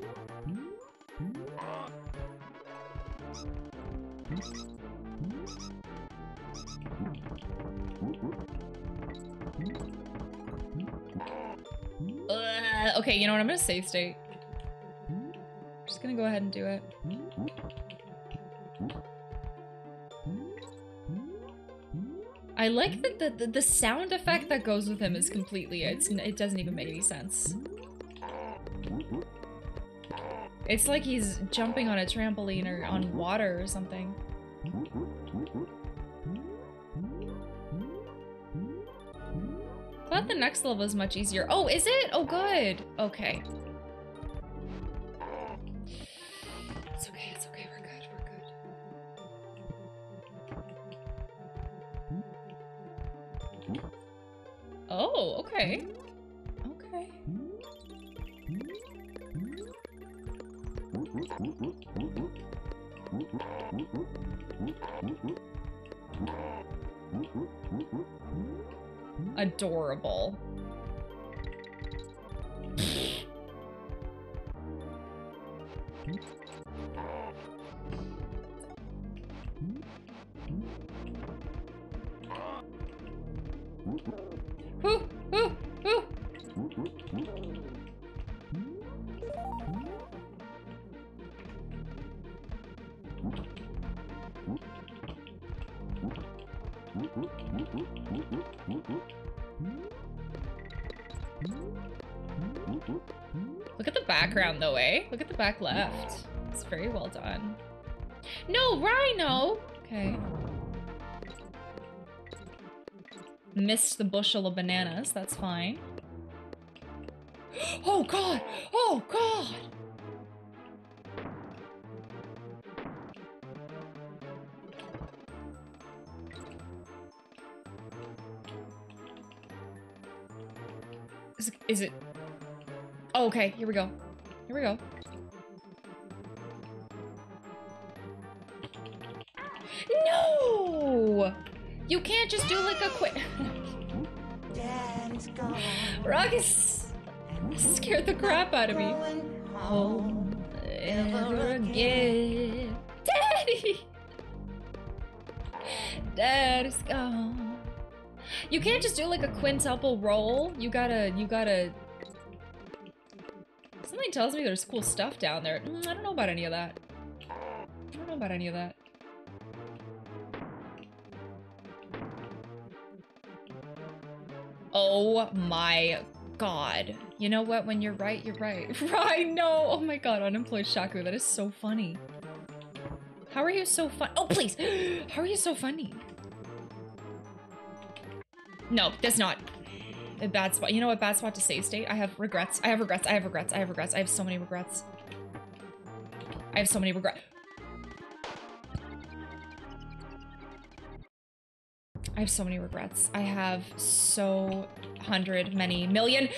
[SPEAKER 1] Ugh, okay, you know what? I'm gonna save state. Just gonna go ahead and do it. I like that the, the, the sound effect that goes with him is completely, it's, it doesn't even make any sense. It's like he's jumping on a trampoline or on water or something. Thought the next level is much easier. Oh, is it? Oh, good. Okay. It's okay, it's Oh, okay. Okay. Adorable. Look at the background though, eh? Look at the back left. It's very well done. No, Rhino! Okay. Missed the bushel of bananas, that's fine. Oh god! Oh god! Is it, is it? Oh, okay, here we go. Here we go. No! You can't just do like a quick. Ruckus scared the crap out of me. Home ever again. Daddy! Daddy's gone. You can't just do like a quintuple roll. You gotta, you gotta. Something tells me there's cool stuff down there. Mm, I don't know about any of that. I don't know about any of that. Oh my god. You know what? When you're right, you're right. Right, no! Oh my god, unemployed Shaku, that is so funny. How are you so fun- Oh, please! How are you so funny? No, that's not a bad spot. You know what bad spot to save state? I have regrets. I have regrets. I have regrets. I have regrets. I have so many regrets. I have so many regrets. I have so many regrets. I have so hundred many million.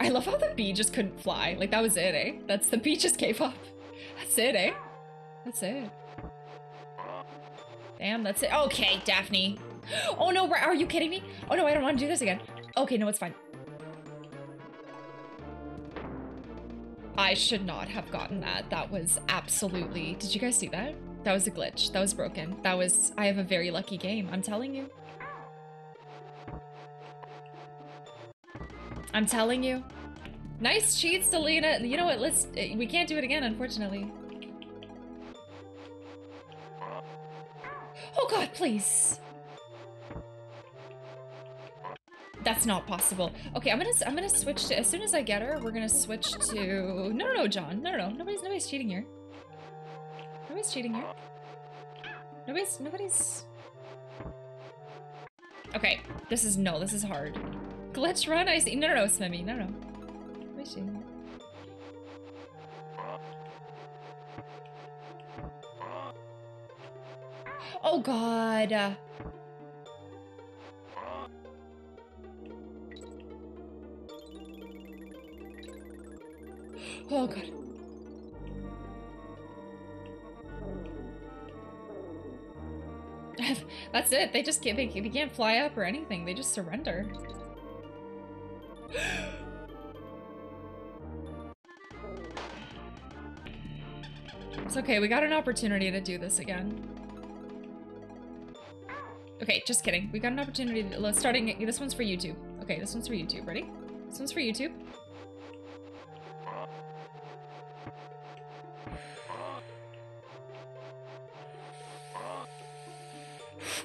[SPEAKER 1] I love how the bee just couldn't fly. Like that was it, eh? That's the bee just gave up. That's it, eh? That's it. Damn, that's it. Okay, Daphne. Oh no, are you kidding me? Oh no, I don't want to do this again. Okay, no, it's fine. I should not have gotten that. That was absolutely... Did you guys see that? That was a glitch. That was broken. That was... I have a very lucky game. I'm telling you. I'm telling you. Nice cheat, Celina. You know what? Let's... Eh, we can't do it again, unfortunately. Oh god, please. That's not possible. Okay, I'm gonna I'm gonna switch to as soon as I get her, we're gonna switch to no no no John. No no no. Nobody's nobody's cheating here. Nobody's cheating here. Nobody's nobody's Okay, this is no, this is hard. Glitch run, I see. No no no, Smimmy, no no. Nobody's cheating here. Oh god. Oh god. That's it. They just can't. They, they can't fly up or anything. They just surrender. it's okay. We got an opportunity to do this again. Okay, just kidding. We got an opportunity. To, starting. This one's for YouTube. Okay, this one's for YouTube. Ready? This one's for YouTube.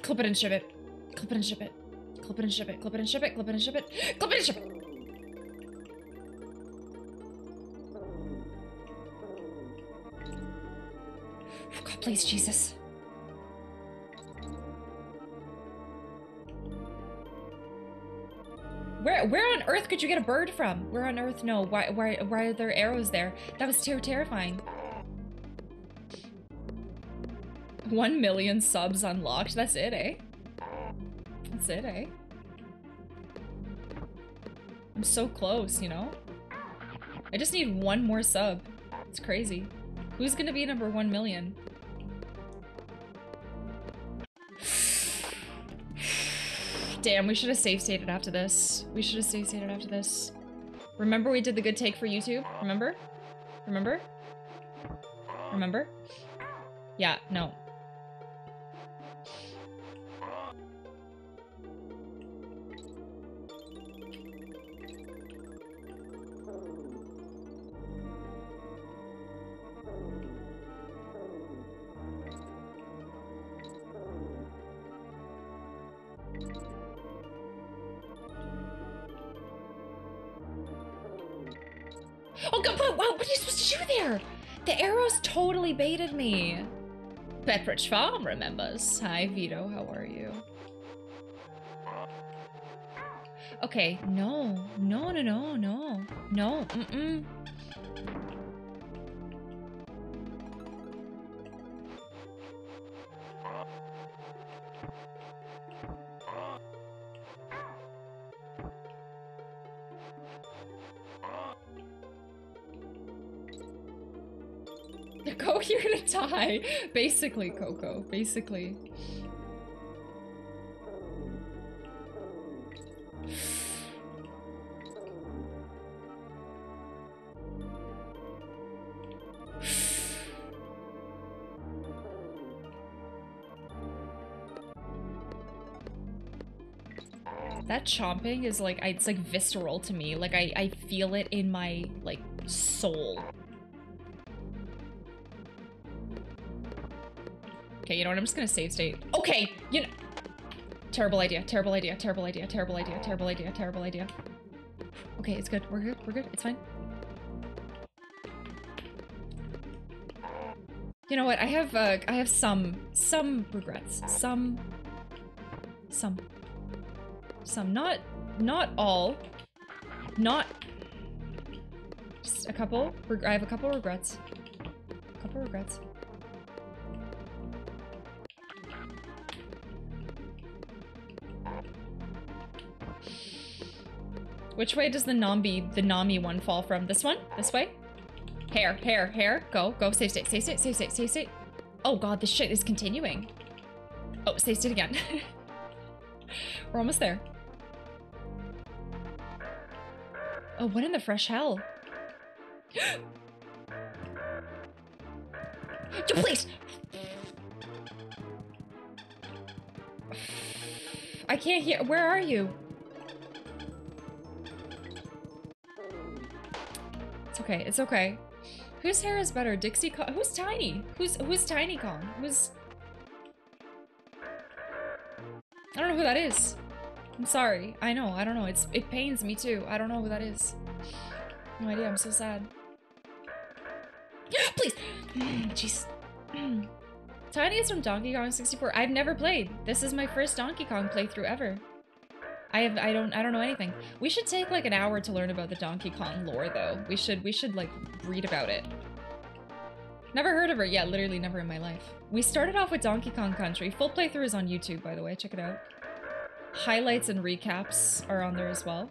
[SPEAKER 1] Clip it and ship it. Clip it and ship it. Clip it and ship it. Clip it and ship it. Clip it and ship it. Clip it and ship it. Oh, God, please, Jesus. Where where on earth could you get a bird from? Where on earth? No. Why why why are there arrows there? That was too terrifying. One million subs unlocked. That's it, eh? That's it, eh? I'm so close, you know? I just need one more sub. It's crazy. Who's gonna be number one million? Damn, we should have safe stated after this. We should have safe stated after this. Remember we did the good take for YouTube? Remember? Remember? Remember? Yeah, no. Pepperidge Farm remembers. Hi Vito, how are you? Okay, no, no, no, no, no, no, mm-mm. Die. Basically, Coco. Basically. That chomping is like it's like visceral to me. Like I, I feel it in my like soul. Okay, you know what? I'm just gonna save state. Okay, you know. Terrible idea, terrible idea, terrible idea, terrible idea, terrible idea, terrible idea. Okay, it's good. We're good. We're good. It's fine. You know what? I have uh I have some some regrets. Some some some not not all. Not just a couple. I have a couple regrets. A couple regrets. Which way does the Nambi, the Nami one fall from? This one? This way? Hair, hair, hair. Go, go. Save state, save state, save state, save state. Oh god, this shit is continuing. Oh, save state again. We're almost there. Oh, what in the fresh hell? Yo, please! I can't hear- where are you? Okay, it's okay. Whose hair is better, Dixie Kong? Who's Tiny? Who's who's Tiny Kong? Who's... I don't know who that is. I'm sorry. I know, I don't know. It's It pains me too. I don't know who that is. No idea, I'm so sad. Please! Jeez. Tiny is from Donkey Kong 64. I've never played. This is my first Donkey Kong playthrough ever. I have I don't I don't know anything. We should take like an hour to learn about the Donkey Kong lore though. We should we should like read about it. Never heard of her. Yeah, literally never in my life. We started off with Donkey Kong Country. Full playthrough is on YouTube, by the way. Check it out. Highlights and recaps are on there as well.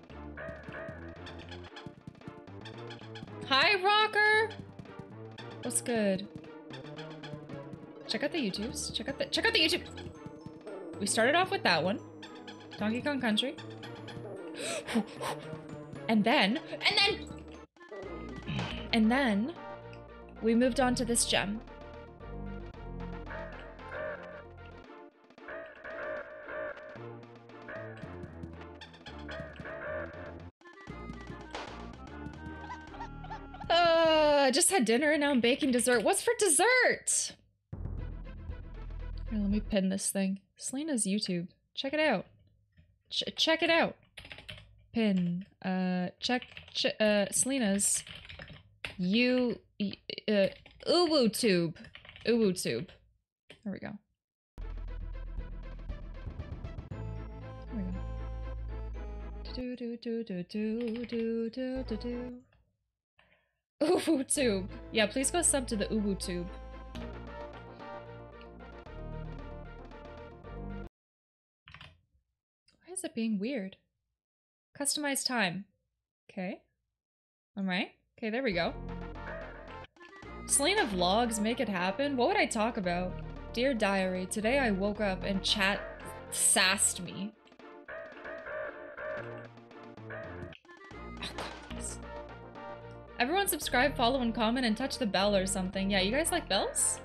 [SPEAKER 1] Hi, Rocker! What's good? Check out the YouTubes. Check out the check out the YouTube. We started off with that one. Donkey Kong Country. and then, and then, and then, we moved on to this gem. Uh, I just had dinner and now I'm baking dessert. What's for dessert? Here, let me pin this thing. Celina's YouTube. Check it out. Ch check it out. Pin. Uh, check. Ch uh, Celina's. You. Uh, Uwu tube. Tube. There we go. There we go. Do do do do do do do do do. Tube. Yeah, please go sub to the Uwu tube. Is it being weird? Customize time. Okay. Alright. Okay, there we go. Celina vlogs make it happen. What would I talk about? Dear diary, today I woke up and chat sassed me. Oh. Everyone subscribe, follow, and comment, and touch the bell or something. Yeah, you guys like bells?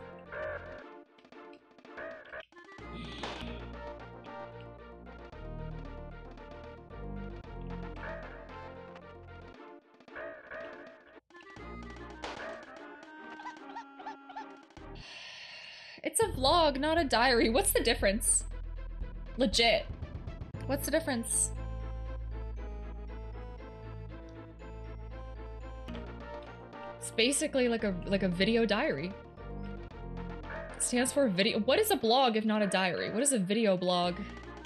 [SPEAKER 1] Not a diary. What's the difference? Legit. What's the difference? It's basically like a like a video diary. It stands for video. What is a blog if not a diary? What is a video blog?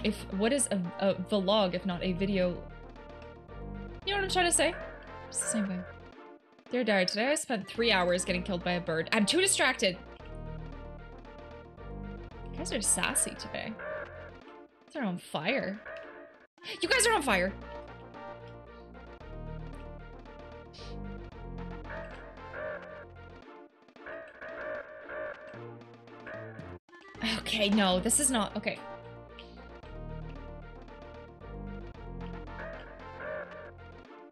[SPEAKER 1] If what is a, a vlog if not a video? You know what I'm trying to say? It's the same thing. Dear diary, today I spent three hours getting killed by a bird. I'm too distracted. You guys are sassy today. You guys are on fire. You guys are on fire! Okay, no, this is not- okay.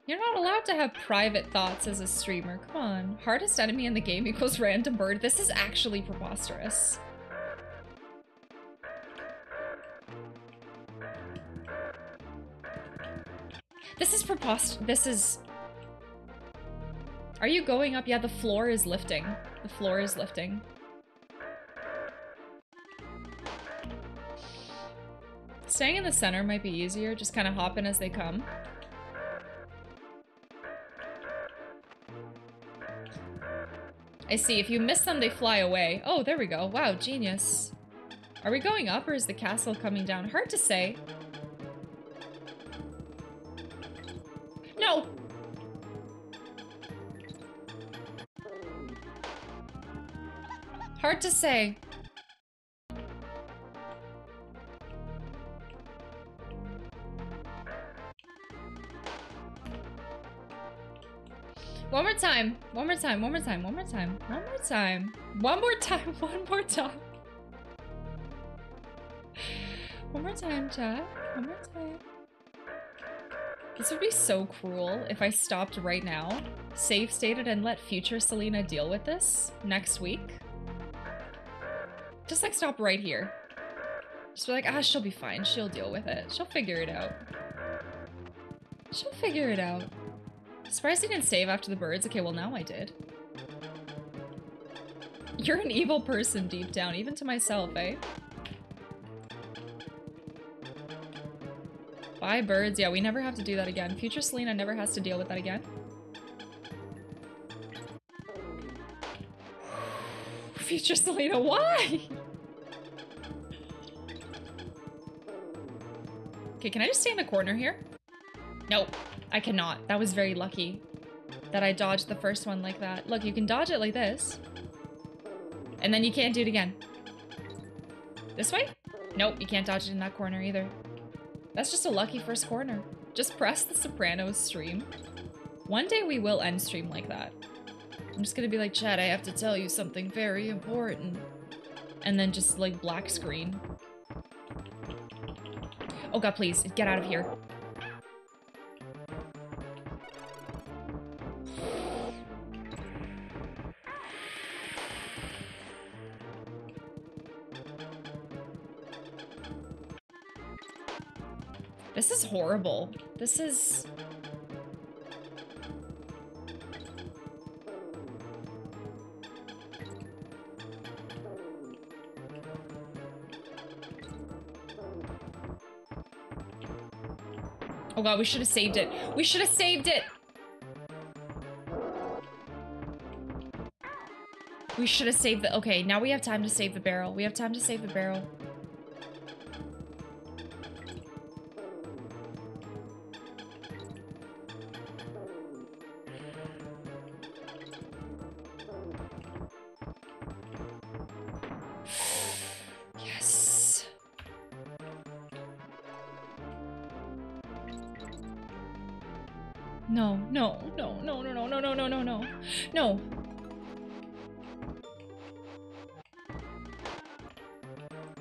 [SPEAKER 1] You're not allowed to have private thoughts as a streamer. Come on. Hardest enemy in the game equals random bird. This is actually preposterous. This is prepost- this is... Are you going up? Yeah, the floor is lifting. The floor is lifting. Staying in the center might be easier, just kind of hop in as they come. I see, if you miss them, they fly away. Oh, there we go. Wow, genius. Are we going up or is the castle coming down? Hard to say. Hard to say. One more time. One more time. One more time. One more time. One more time. One more time. One more time. One more time. One more time. This would be so cruel if I stopped right now, save stated, and let future Celina deal with this next week. Just like stop right here. Just be like, ah, she'll be fine. She'll deal with it. She'll figure it out. She'll figure it out. Surprised he didn't save after the birds. Okay, well now I did. You're an evil person deep down, even to myself, eh? Bye, birds. Yeah, we never have to do that again. Future Celina never has to deal with that again. Future Celina, why? Okay, can I just stay in the corner here? Nope, I cannot. That was very lucky that I dodged the first one like that. Look, you can dodge it like this. And then you can't do it again. This way? Nope, you can't dodge it in that corner either. That's just a lucky first corner. Just press the Sopranos stream. One day we will end stream like that. I'm just gonna be like, Chad, I have to tell you something very important. And then just like black screen. Oh god, please, get out of here. This is horrible. This is... god, we should have saved it. We should have saved it! We should have saved the- okay, now we have time to save the barrel. We have time to save the barrel. No.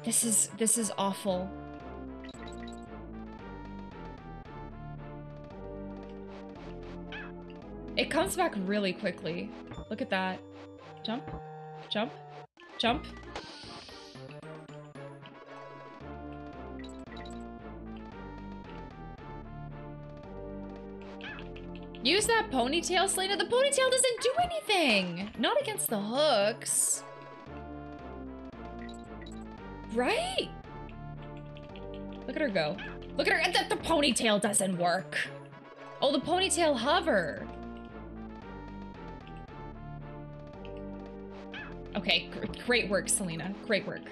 [SPEAKER 1] This is this is awful. It comes back really quickly. Look at that. Jump, jump, jump. Use that ponytail, Celina. The ponytail doesn't do anything. Not against the hooks. Right? Look at her go. Look at her. The, the ponytail doesn't work. Oh, the ponytail hover. Okay, gr great work, Celina. Great work.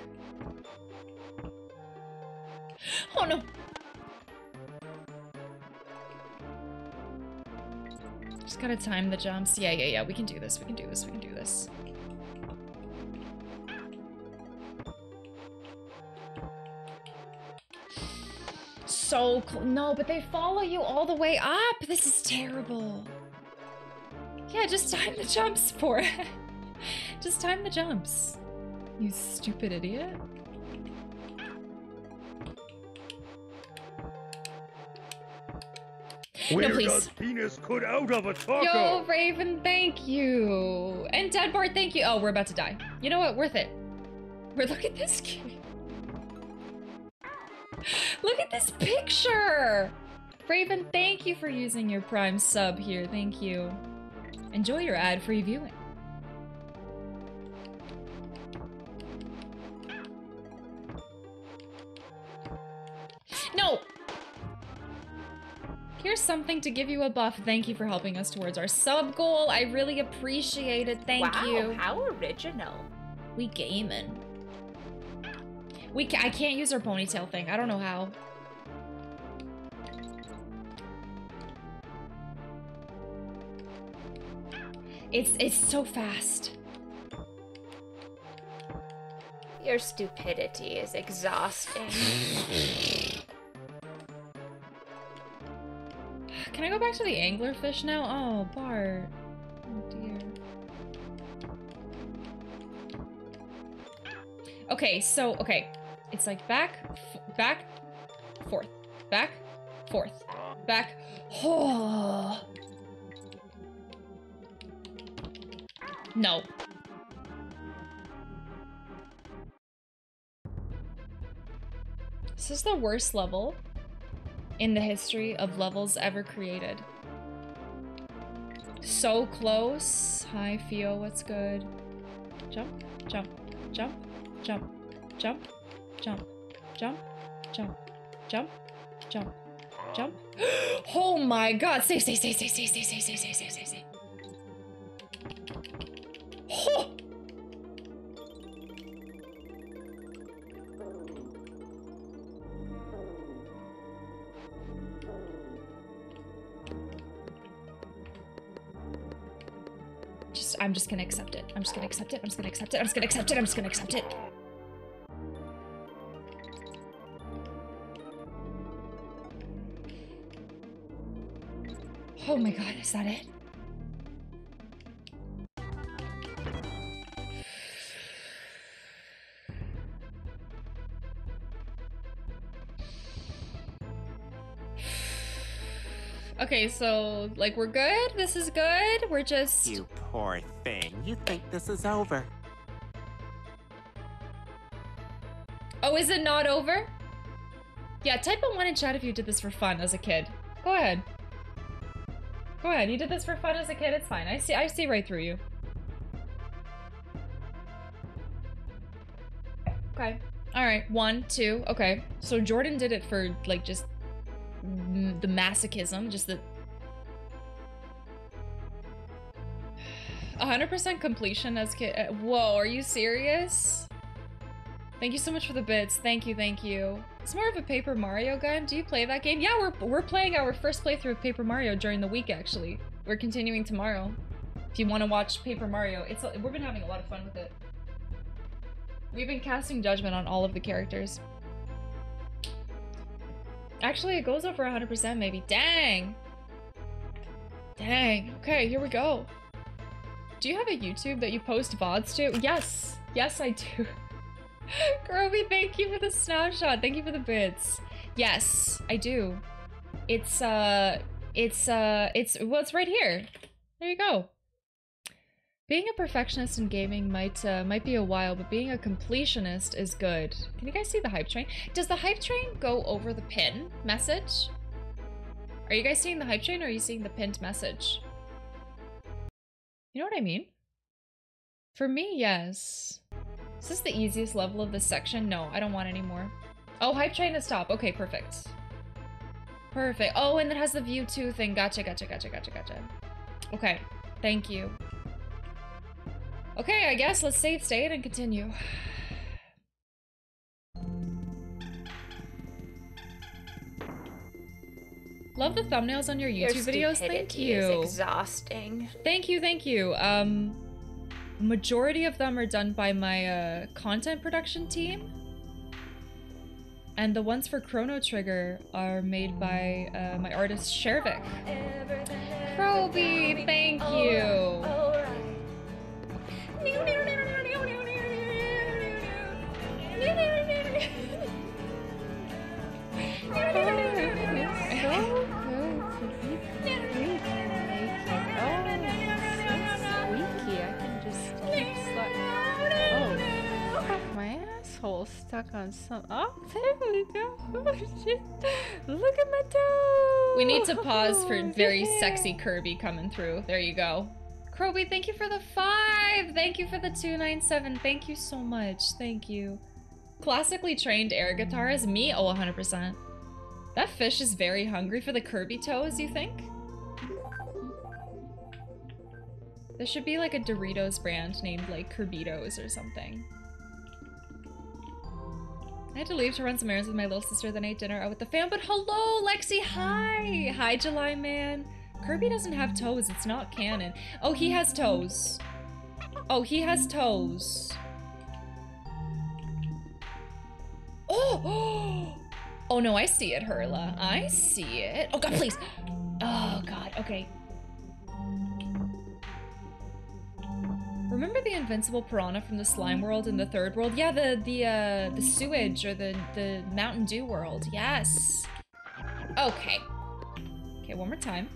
[SPEAKER 1] Oh no. Just gotta time the jumps. Yeah, yeah, yeah. We can do this. We can do this. We can do this. So cl- no, but they follow you all the way up. This is terrible. Yeah, just time the jumps for it. just time the jumps. You stupid idiot.
[SPEAKER 3] Where
[SPEAKER 1] please.
[SPEAKER 3] does penis cut out of a taco?
[SPEAKER 1] Yo, Raven, thank you. And Dead Bart, thank you. Oh, we're about to die. You know what? Worth it. We're look at this kid. Look at this picture. Raven, thank you for using your Prime sub here. Thank you. Enjoy your ad-free viewing. Here's something to give you a buff. Thank you for helping us towards our sub goal. I really appreciate it. Thank
[SPEAKER 2] wow,
[SPEAKER 1] you.
[SPEAKER 2] how original.
[SPEAKER 1] We gaming. We ca I can't use our ponytail thing. I don't know how. It's it's so fast.
[SPEAKER 2] Your stupidity is exhausting.
[SPEAKER 1] Can I go back to the anglerfish now? Oh, Bart. Oh dear. Okay, so okay, it's like back, back, forth, back, forth, back. Oh. No. This is the worst level in the history of levels ever created. So close. Hi, Fio, what's good? Jump, jump, jump, jump, jump, jump, jump, jump, jump, jump, jump. oh my god! Stay, stay, stay, stay, stay, stay, stay, stay, stay, stay, stay. Oh! I'm just gonna accept it. I'm just gonna accept it. I'm just gonna accept it. I'm just gonna accept it. I'm just gonna accept it. Oh my god, is that it? Okay, so like we're good. This is good. We're just
[SPEAKER 9] You poor thing. You think this is over?
[SPEAKER 1] Oh, is it not over? Yeah, type a one in chat if you did this for fun as a kid. Go ahead. Go ahead. You did this for fun as a kid. It's fine. I see. I see right through you. Okay. All right. One, two. Okay. So Jordan did it for like just the masochism, just the 100% completion as kid. uh, Whoa, are you serious? Thank you so much for the bits. Thank you, thank you. It's more of a Paper Mario game. Do you play that game? Yeah, we're we're playing our first playthrough of Paper Mario during the week. Actually, we're continuing tomorrow. If you want to watch Paper Mario, it's we've been having a lot of fun with it. We've been casting judgment on all of the characters. Actually, it goes over 100% maybe. Dang! Dang. Okay, here we go. Do you have a YouTube that you post VODs to? Yes. Yes, I do. Groby, thank you for the snapshot. Thank you for the bits. Yes, I do. It's, uh, it's, uh, it's, well, it's right here. There you go. Being a perfectionist in gaming might uh, might be a while, but being a completionist is good. Can you guys see the hype train? Does the hype train go over the pin message? Are you guys seeing the hype train or are you seeing the pinned message? You know what I mean? For me, yes. Is this the easiest level of this section? No, I don't want any more. Oh, hype train is top. Okay, perfect. Perfect. Oh, and it has the view 2 thing. Gotcha, gotcha, gotcha, gotcha, gotcha. Okay, thank you. Okay, I guess let's save state and continue. Love the thumbnails on your YouTube videos. Thank you.
[SPEAKER 2] Is exhausting.
[SPEAKER 1] Thank you, thank you. Um, majority of them are done by my uh, content production team. And the ones for Chrono Trigger are made by uh, my artist Shervik. Kroby, thank you.
[SPEAKER 10] My asshole stuck on some. Oh, there we go. Oh, shit. Look at my toe.
[SPEAKER 1] We need to pause for oh, very sexy Kirby coming through. There you go. Kroby, thank you for the five. Thank you for the 297. Thank you so much. Thank you. Classically trained air guitarist, me? Oh, 100%. That fish is very hungry for the Kirby toes, you think? There should be like a Doritos brand named like Kirbitos or something. I had to leave to run some errands with my little sister, then ate dinner out with the fam. But hello, Lexi. Hi. Hi, July man. Kirby doesn't have toes. It's not canon. Oh, he has toes. Oh, he has toes. Oh! Oh no, I see it, Hurla. I see it. Oh god, please. Oh god, okay. Remember the invincible piranha from the slime world in the third world? Yeah, the the uh the sewage or the the Mountain Dew world. Yes. Okay. Okay, one more time.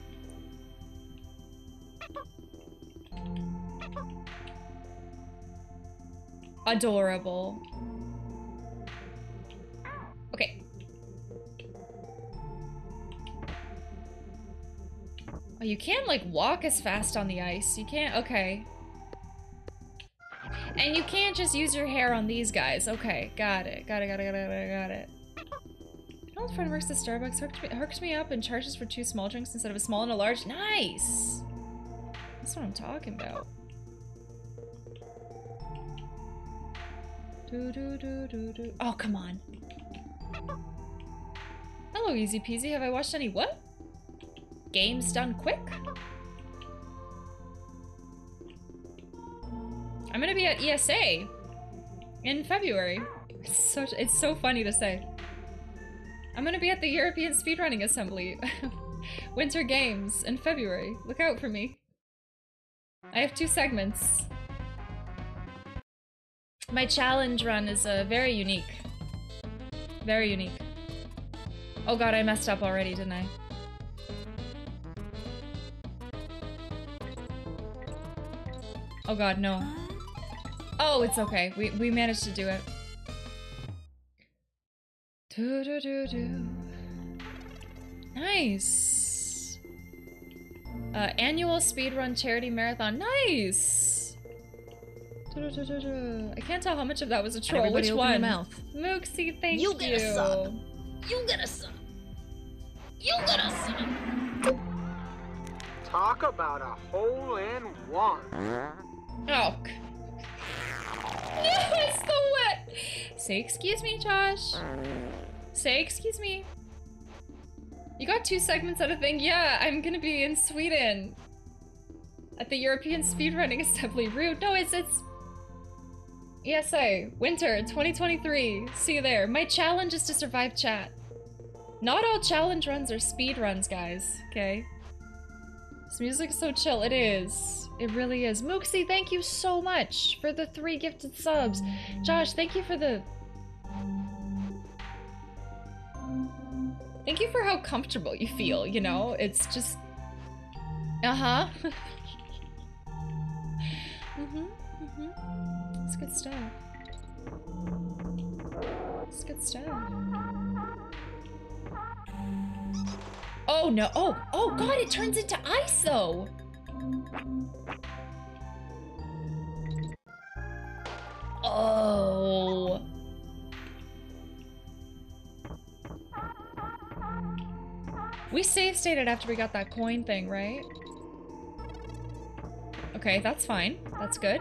[SPEAKER 1] Adorable. Okay. You can't like walk as fast on the ice. You can't. Okay. And you can't just use your hair on these guys. Okay, got it. Got it, got it, got it, got it, got it. An old friend works at Starbucks, hooked me, me up and charges for two small drinks instead of a small and a large. Nice! That's what I'm talking about. Do, do, do, do, do. Oh, come on. Hello, easy peasy. Have I watched any what? Games done quick? I'm gonna be at ESA in February. It's so it's so funny to say. I'm gonna be at the European Speedrunning Assembly Winter Games in February. Look out for me. I have two segments. My challenge run is uh, very unique. Very unique. Oh god, I messed up already, didn't I? Oh god, no. Oh, it's okay. We we managed to do it. Do do do do. Nice. Uh, annual speedrun charity marathon. Nice. Do, do, do, do. I can't tell how much of that was a troll.
[SPEAKER 2] Everybody
[SPEAKER 1] Which
[SPEAKER 2] open your
[SPEAKER 1] one?
[SPEAKER 2] mouth.
[SPEAKER 1] Mooksy, thank
[SPEAKER 2] You
[SPEAKER 1] you.
[SPEAKER 2] get a sub. You get a sub.
[SPEAKER 1] You little son
[SPEAKER 8] Talk about a hole in one.
[SPEAKER 1] Oh. No, it's the wet. Say excuse me, Josh. Say excuse me. You got two segments out of thing. Yeah, I'm gonna be in Sweden. At the European Speedrunning Assembly. Rude. No, it's it's ESA. Winter 2023. See you there. My challenge is to survive chat. Not all challenge runs are speed runs, guys. Okay? This music's so chill. It is. It really is. Mooksy, thank you so much for the three gifted subs. Josh, thank you for the... Thank you for how comfortable you feel, you know? It's just... Uh-huh. mm-hmm, mm-hmm. It's good stuff. It's good stuff. Oh no, oh, oh god, it turns into ice though! Oh. We save stated after we got that coin thing, right? Okay, that's fine. That's good.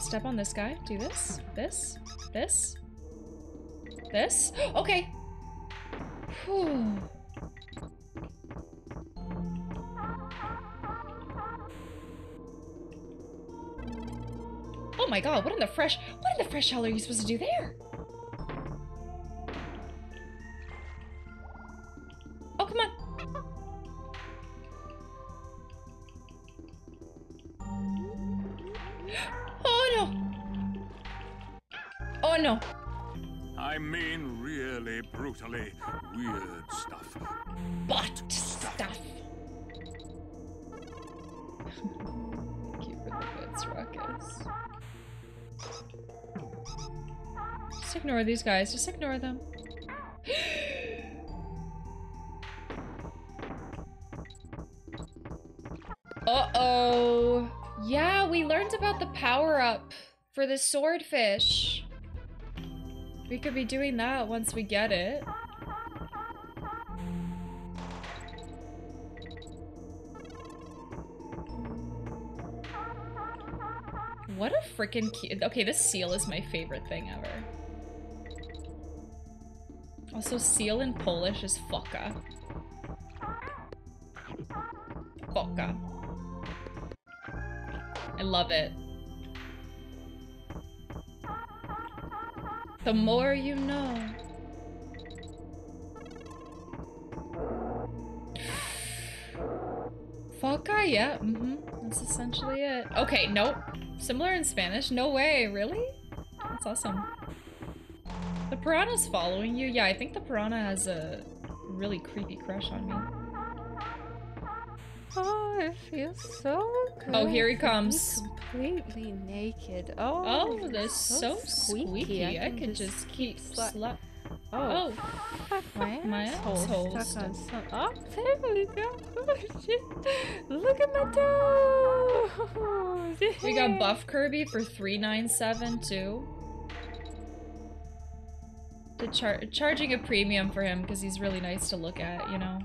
[SPEAKER 1] Step on this guy. Do this. This. This. This. Okay. Whew. Oh my god, what in the fresh what in the fresh hell are you supposed to do there? Oh come on. Oh no. Oh no.
[SPEAKER 3] I mean really brutally weird stuff.
[SPEAKER 1] Butt stuff. Thank you for the bits, Ruckus. Just ignore these guys. Just ignore them. Uh-oh. Yeah, we learned about the power-up for the swordfish. We could be doing that once we get it. What a freaking cute. Okay, this seal is my favorite thing ever. Also, seal in Polish is foka. Foka. I love it. The more you know. Foca, yeah, mm-hmm. That's essentially it. Okay, nope. Similar in Spanish? No way, really? That's awesome. The piranha's following you? Yeah, I think the piranha has a really creepy crush on me.
[SPEAKER 10] Oh, it feels so oh, good.
[SPEAKER 1] Oh, here he comes.
[SPEAKER 10] completely naked. Oh,
[SPEAKER 1] Oh, that's so, squeaky. I,
[SPEAKER 10] can
[SPEAKER 1] could just keep
[SPEAKER 10] sla-
[SPEAKER 1] slap.
[SPEAKER 10] Oh,
[SPEAKER 1] Oh,
[SPEAKER 10] fuck my,
[SPEAKER 1] my
[SPEAKER 10] asshole
[SPEAKER 1] asshole
[SPEAKER 10] stuck on some. Oh, there we go. Oh shit! Look at my toe.
[SPEAKER 1] we got Buff Kirby for 397 too. To char charging a premium for him because he's really nice to look at, you know.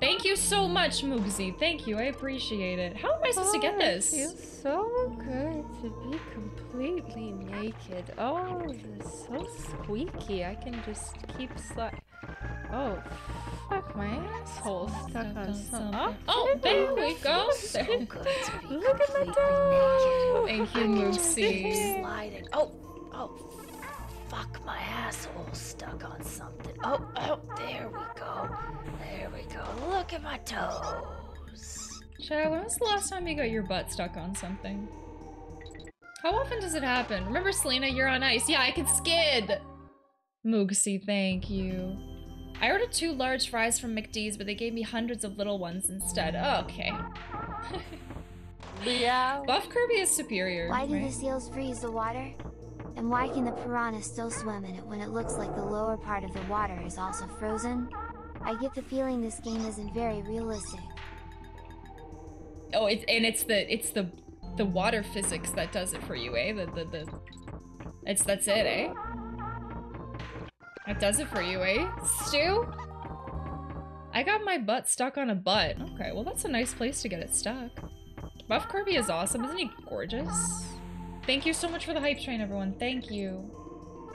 [SPEAKER 1] Thank you so much, Mugsy. Thank you. I appreciate it. How am I supposed to get
[SPEAKER 10] Oh,
[SPEAKER 1] this?
[SPEAKER 10] It feels so good to be completely naked. Oh, it's so squeaky. I can just keep slap. Oh, fuck my asshole stuck on some. Oh,
[SPEAKER 1] Oh, there we go.
[SPEAKER 2] So good to be
[SPEAKER 10] Look at my toe.
[SPEAKER 1] Thank you, Moosey.
[SPEAKER 2] Sliding. Oh, oh, fuck my asshole stuck on something. Oh, oh, there we go. There we go. Look at my toes.
[SPEAKER 1] Chad, when was the last time you got your butt stuck on something? How often does it happen? Remember, Celina, you're on ice. Yeah, I can skid. Moogsy, thank you. I ordered two large fries from McDee's, but they gave me hundreds of little ones instead. Oh, okay.
[SPEAKER 10] Yeah.
[SPEAKER 1] Buff Kirby is superior.
[SPEAKER 5] Why do
[SPEAKER 1] right?
[SPEAKER 5] the seals freeze the water? And why can the piranha still swim in it when it looks like the lower part of the water is also frozen? I get the feeling this game isn't very realistic.
[SPEAKER 1] Oh, it's and it's the it's the the water physics that does it for you, eh? The the the. It's that's it, eh? That does it for you, eh? Stu? I got my butt stuck on a butt. Okay, well that's a nice place to get it stuck. Buff Kirby is awesome. Isn't he gorgeous? Thank you so much for the hype train, everyone. Thank you.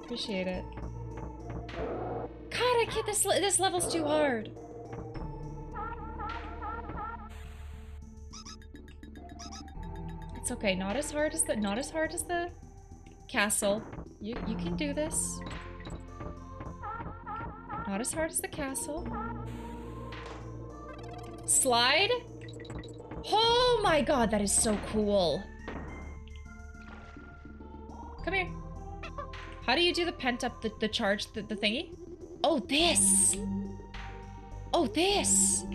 [SPEAKER 1] Appreciate it. God, I can't- this, this level's too hard. It's okay, not as hard as the- not as hard as the castle. You, you can do this. Not as hard as the castle. Slide? Oh my god, that is so cool. Come here. How do you do the pent up, the, the charge, the, the thingy? Oh, this! Oh, this!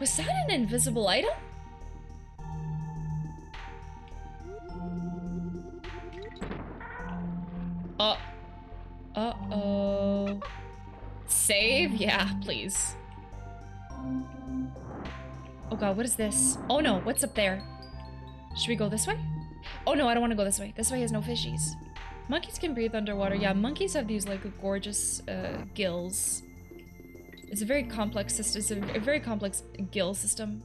[SPEAKER 1] Was that an invisible item? Uh. Uh-oh. Save? Yeah, please. Oh god, what is this? Oh no, what's up there? Should we go this way? Oh no, I don't want to go this way. This way has no fishies. Monkeys can breathe underwater. Yeah, monkeys have these like gorgeous uh, gills. It's a very complex system. It's a, a very complex gill system.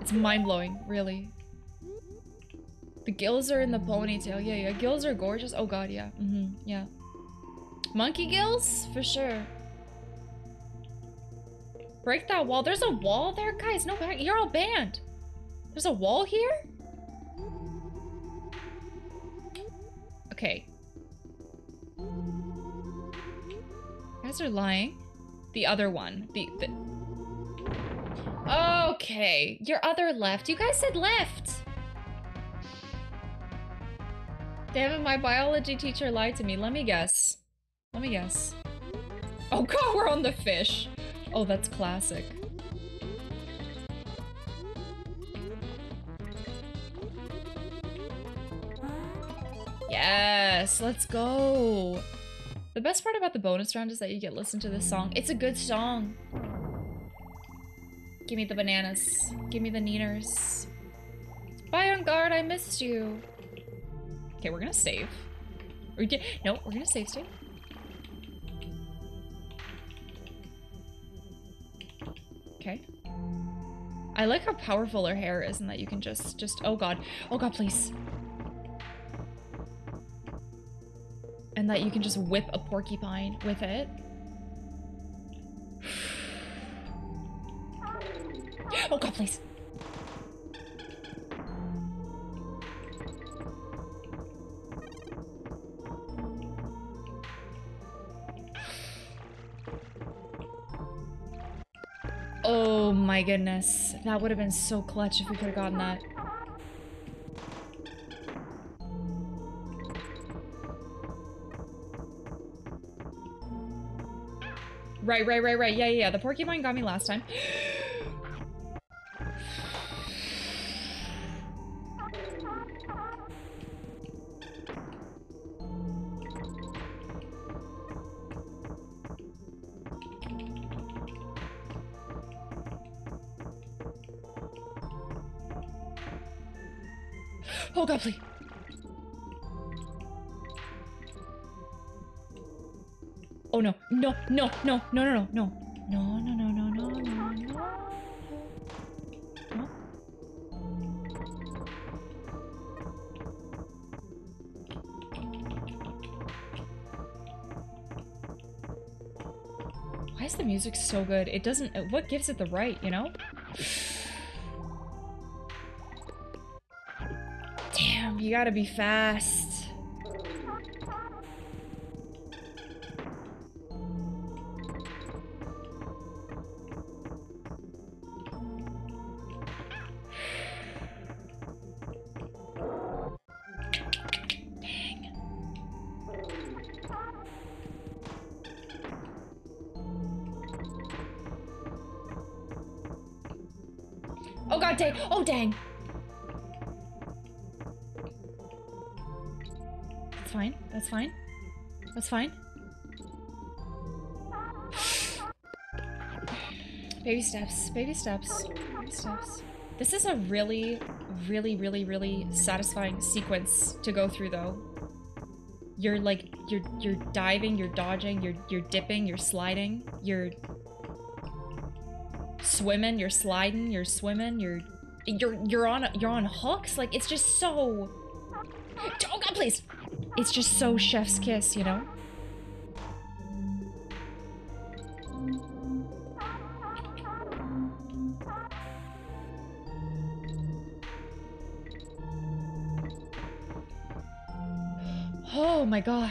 [SPEAKER 1] It's mind-blowing, really. The gills are in the ponytail. Yeah, yeah. Gills are gorgeous. Oh god, yeah. Mm-hmm. Yeah. Monkey gills? For sure. Break that wall. There's a wall there? Guys, no. You're all banned. There's a wall here? Okay. You guys are lying. The other one. The, the... Okay. Your other left. You guys said left. Damn it, my biology teacher lied to me. Let me guess. Let me guess. Oh god, we're on the fish. Oh, that's classic. Yes, let's go. The best part about the bonus round is that you get listen to this song. It's a good song. Give me the bananas. Give me the neeners. Bye Enguarde, I missed you. Okay, we're gonna save. We get no, we're gonna save state. Okay. I like how powerful her hair is and that you can just, just, oh god. Oh god, please. And that you can just whip a porcupine with it. Oh god, please. Oh my goodness. That would have been so clutch if we could have gotten that. Right, right, right, right. Yeah, yeah, yeah. The porcupine got me last time. Oh god, please. Oh no, no, no, no, no, no, no, no. No, no, no, no, no, no, no. Why is the music so good? It doesn't, what gives it the right, you know? Damn, you gotta be fast. Baby steps, baby steps, baby steps. This is a really, really, really, really satisfying sequence to go through though. You're like, you're, you're diving, you're dodging, you're, you're dipping, you're sliding, you're swimming, you're sliding, you're swimming, you're, you're, you're on, you're on hooks. Like, it's just so, oh God, please. It's just so chef's kiss, you know?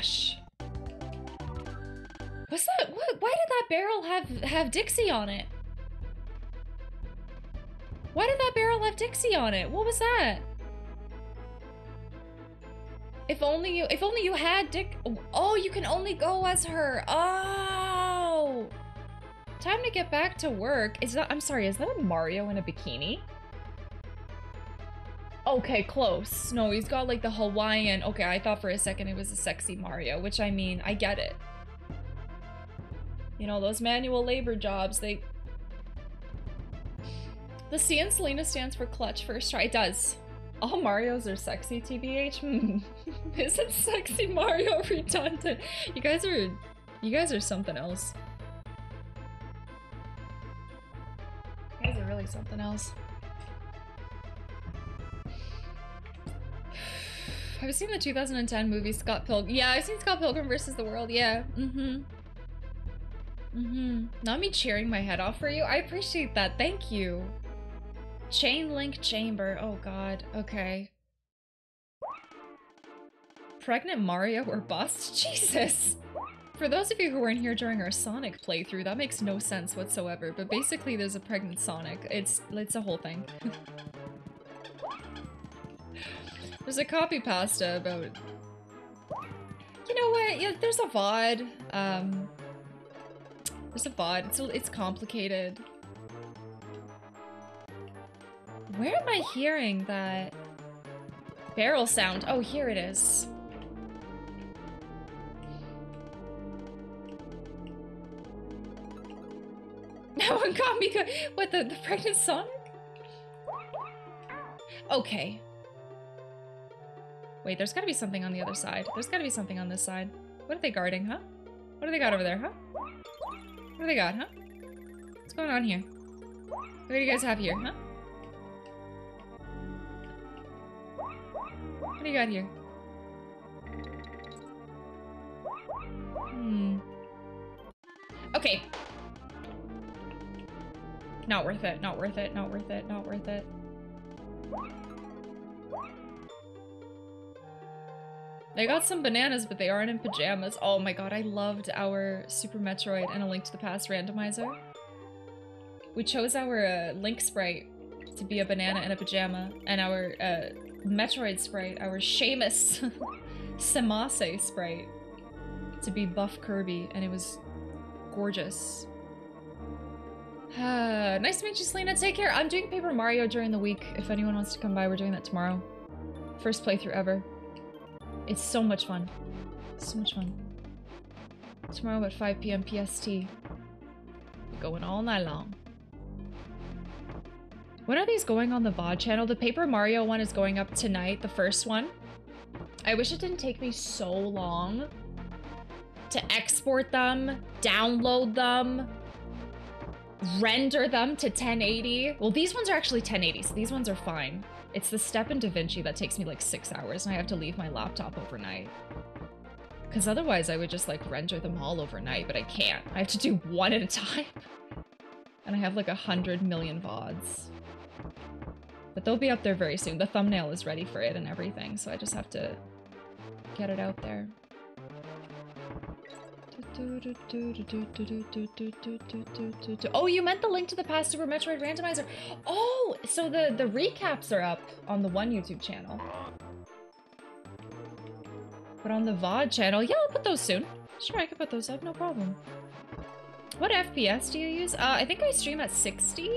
[SPEAKER 1] Gosh. What's that? What? Why did that barrel have have Dixie on it? Why did that barrel have Dixie on it? What was that? If only you, if only you had Dick. Oh, you can only go as her. Oh. Time to get back to work. Is that? I'm sorry. Is that a Mario in a bikini? Okay, close. No, he's got like the Hawaiian. Okay, I thought for a second it was a sexy Mario, which I mean, I get it. You know, those manual labor jobs, they... The C in Celina stands for clutch first try. It does. All Marios are sexy, TBH. Hmm. Isn't sexy Mario redundant? You guys are... You guys are something else. You guys are really something else. Have you seen the 2010 movie Scott Pilgrim? Yeah, I've seen Scott Pilgrim versus the World. Yeah. Mm-hmm. Mm-hmm. Not me cheering my head off for you. I appreciate that. Thank you. Chain link chamber. Oh god. Okay. Pregnant Mario or bust? Jesus! For those of you who weren't here during our Sonic playthrough, that makes no sense whatsoever, but basically there's a pregnant Sonic. It's, it's a whole thing. There's a copy pasta about... You know what? Yeah, there's a VOD. Um, there's a VOD. It's, a, it's complicated. Where am I hearing that barrel sound? Oh, here it is. That one got me good. What, the, the pregnant Sonic? Okay. Wait, there's gotta be something on the other side. There's gotta be something on this side. What are they guarding, huh? What do they got over there, huh? What do they got, huh? What's going on here? What do you guys have here, huh? What do you got here? Hmm. Okay. Not worth it, not worth it, not worth it, not worth it. They got some bananas, but they aren't in pajamas. Oh my god, I loved our Super Metroid and A Link to the Past randomizer. We chose our uh, Link sprite to be a banana in a pajama, and our uh, Metroid sprite, our Seamus Samus sprite, to be Buff Kirby, and it was gorgeous. Nice to meet you, Celina. Take care. I'm doing Paper Mario during the week. If anyone wants to come by, we're doing that tomorrow. First playthrough ever. It's so much fun. So much fun. Tomorrow at 5 p.m. PST. Going all night long. When are these going on the VOD channel? The Paper Mario one is going up tonight, the first one. I wish it didn't take me so long to export them, download them, render them to 1080. Well, these ones are actually 1080, so these ones are fine. It's the step in DaVinci that takes me like six hours and I have to leave my laptop overnight. Because otherwise I would just like render them all overnight, but I can't. I have to do one at a time. And I have like a hundred million VODs. But they'll be up there very soon. The thumbnail is ready for it and everything, so I just have to get it out there. Oh, you meant the link to the past Super Metroid randomizer. Oh, so the, the recaps are up on the one YouTube channel. But on the VOD channel, yeah, I'll put those soon. Sure, I can put those up, no problem. What FPS do you use? Uh, I think I stream at 60,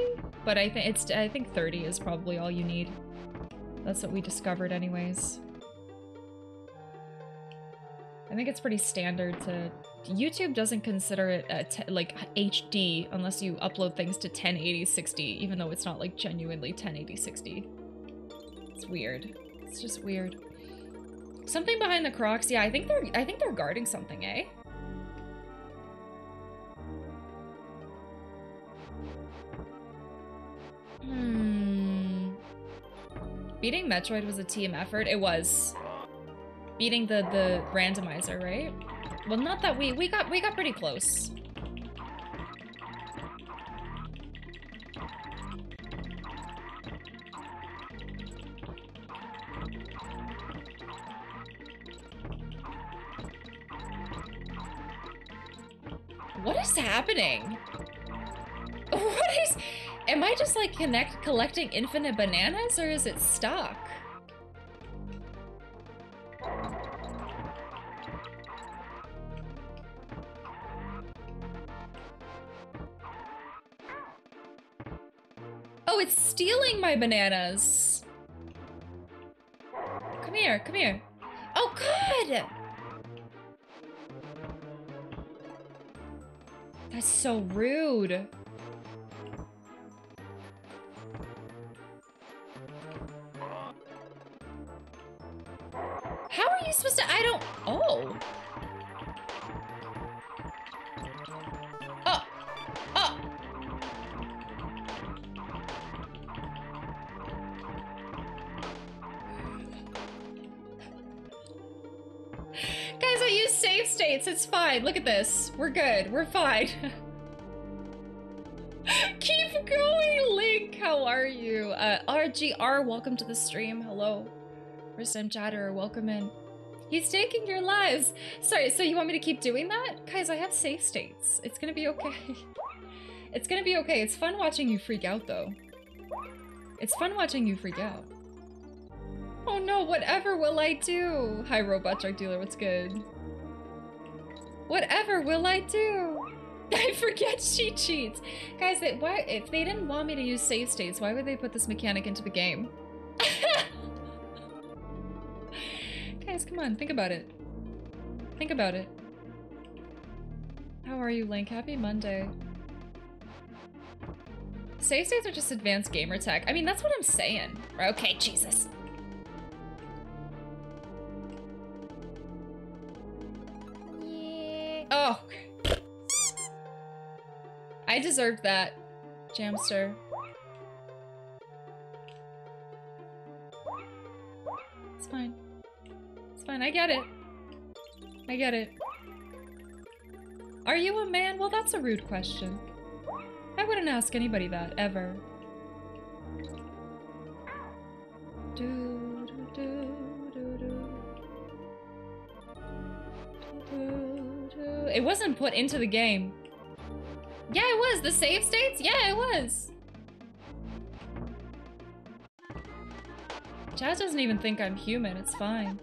[SPEAKER 1] but I think it's I think 30 is probably all you need. That's what we discovered anyways. I think it's pretty standard to. YouTube doesn't consider it a te- like HD unless you upload things to 1080 60, even though it's not like genuinely 1080 60. It's weird. It's just weird. Something behind the Crocs. Yeah, I think they're I think they're guarding something, eh? Hmm. Beating Metroid was a team effort. It was. Beating the the randomizer, right? Well, not that we we got we got pretty close. What is happening? What is... Am I just like connect collecting infinite bananas or is it stuck? Oh, it's stealing my bananas. Come here, come here. Oh, good! That's so rude. How are you supposed to? I don't. Oh. Oh. States. It's fine. Look at this. We're good. We're fine. Keep going, Link. How are you? Uh, RGR, welcome to the stream. Hello. First time chatter, welcome in. He's taking your lives. Sorry, so you want me to keep doing that? Guys, I have safe states. It's gonna be okay. it's gonna be okay. It's fun watching you freak out, though. It's fun watching you freak out. Oh no, whatever will I do? Hi, Robot Drug Dealer, what's good? Whatever will I do? I forget she cheats. Guys, they, why, if they didn't want me to use save states, why would they put this mechanic into the game? Guys, come on, think about it. Think about it. How are you, Link? Happy Monday. Save states are just advanced gamer tech. I mean, that's what I'm saying. Okay, Jesus. Oh. I deserved that, Jamster. It's fine. It's fine, I get it. I get it. Are you a man? Well, that's a rude question. I wouldn't ask anybody that, ever. Do, do, do, do, do. Do, do. It wasn't put into the game. Yeah, it was. The save states? Yeah, it was. Chaz doesn't even think I'm human. It's fine.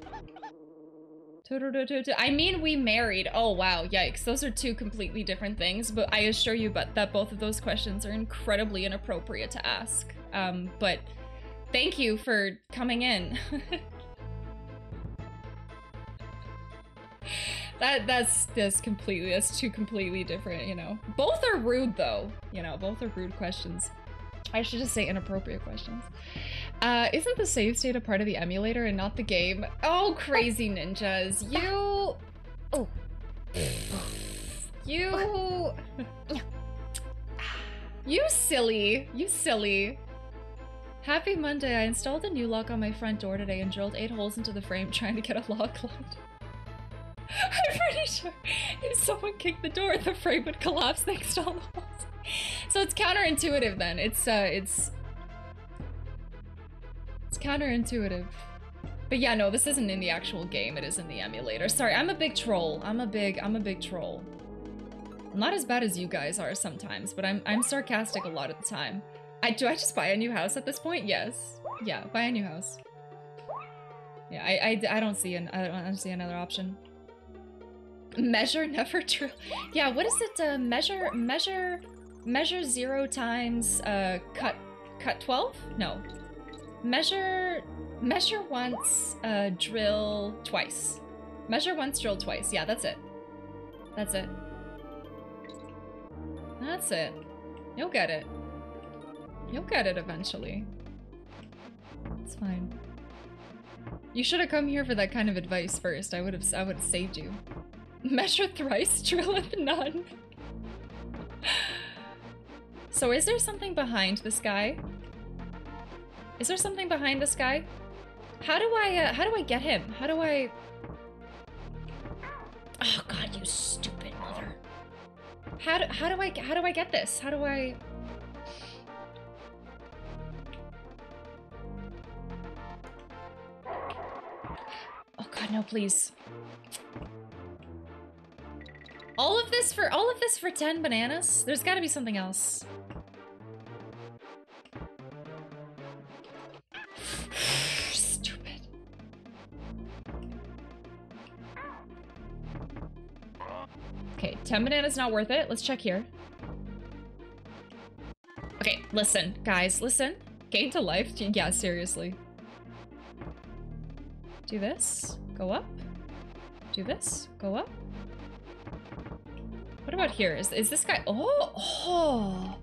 [SPEAKER 1] I mean, we married. Oh, wow. Yikes. Those are two completely different things, but I assure you but that both of those questions are incredibly inappropriate to ask. Um, but thank you for coming in. that that's that's completely that's two completely different, you know. Both are rude though. You know, both are rude questions. I should just say inappropriate questions. Uh, isn't the save state a part of the emulator and not the game? Oh, crazy ninjas. You... Oh. You... You silly. You silly. Happy Monday. I installed a new lock on my front door today and drilled eight holes into the frame trying to get a lock locked. I'm pretty sure if someone kicked the door, the frame would collapse thanks to all the walls. So it's counterintuitive then. It's, uh, it's... It's counterintuitive. But yeah, no, this isn't in the actual game. It is in the emulator. Sorry, I'm a big troll. I'm a big, I'm a big troll. I'm not as bad as you guys are sometimes, but I'm, I'm sarcastic a lot of the time. I, do I just buy a new house at this point? Yes. Yeah, buy a new house. Yeah, I, I, I don't see an, I don't see another option. Measure never true. Yeah, what is it? Uh, measure, measure, measure zero times, uh, cut, cut 12? No. Measure, measure once, uh, drill twice. Measure once, drill twice. Yeah, that's it. That's it. That's it. You'll get it. You'll get it eventually. It's fine. You should have come here for that kind of advice first. I would have I would have saved you. Measure thrice, drilleth none. so is there something behind this guy? Is there something behind this guy? How do I uh, how do I get him? How do I Oh god, you stupid mother. How do, how do I how do I get this? How do I Oh god, no, please. All of this for all of this for 10 bananas? There's got to be something else. Stupid. Okay, 10 bananas not worth it. Let's check here. Okay, listen, guys, listen. Gain to life? Yeah, seriously. Do this. Go up. Do this. Go up. What about here? Is, is this guy? Oh, oh.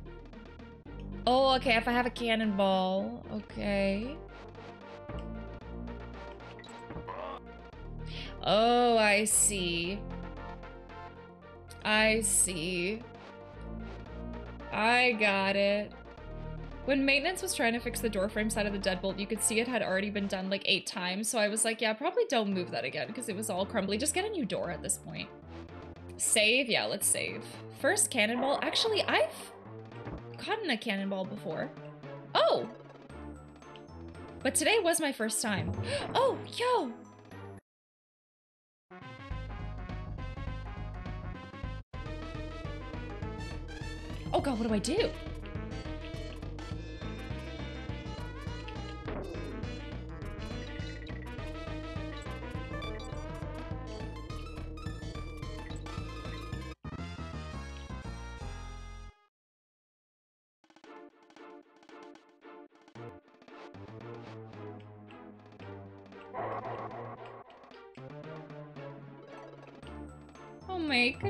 [SPEAKER 1] Oh, okay. If I have a cannonball. Okay. Oh, I see. I see. I got it. When maintenance was trying to fix the door frame side of the deadbolt, you could see it had already been done like eight times. So I was like, yeah, probably don't move that again because it was all crumbly. Just get a new door at this point. Save? Yeah, let's save. First cannonball. Actually, I've gotten a cannonball before. Oh! But today was my first time. Oh, yo! Oh god, what do I do?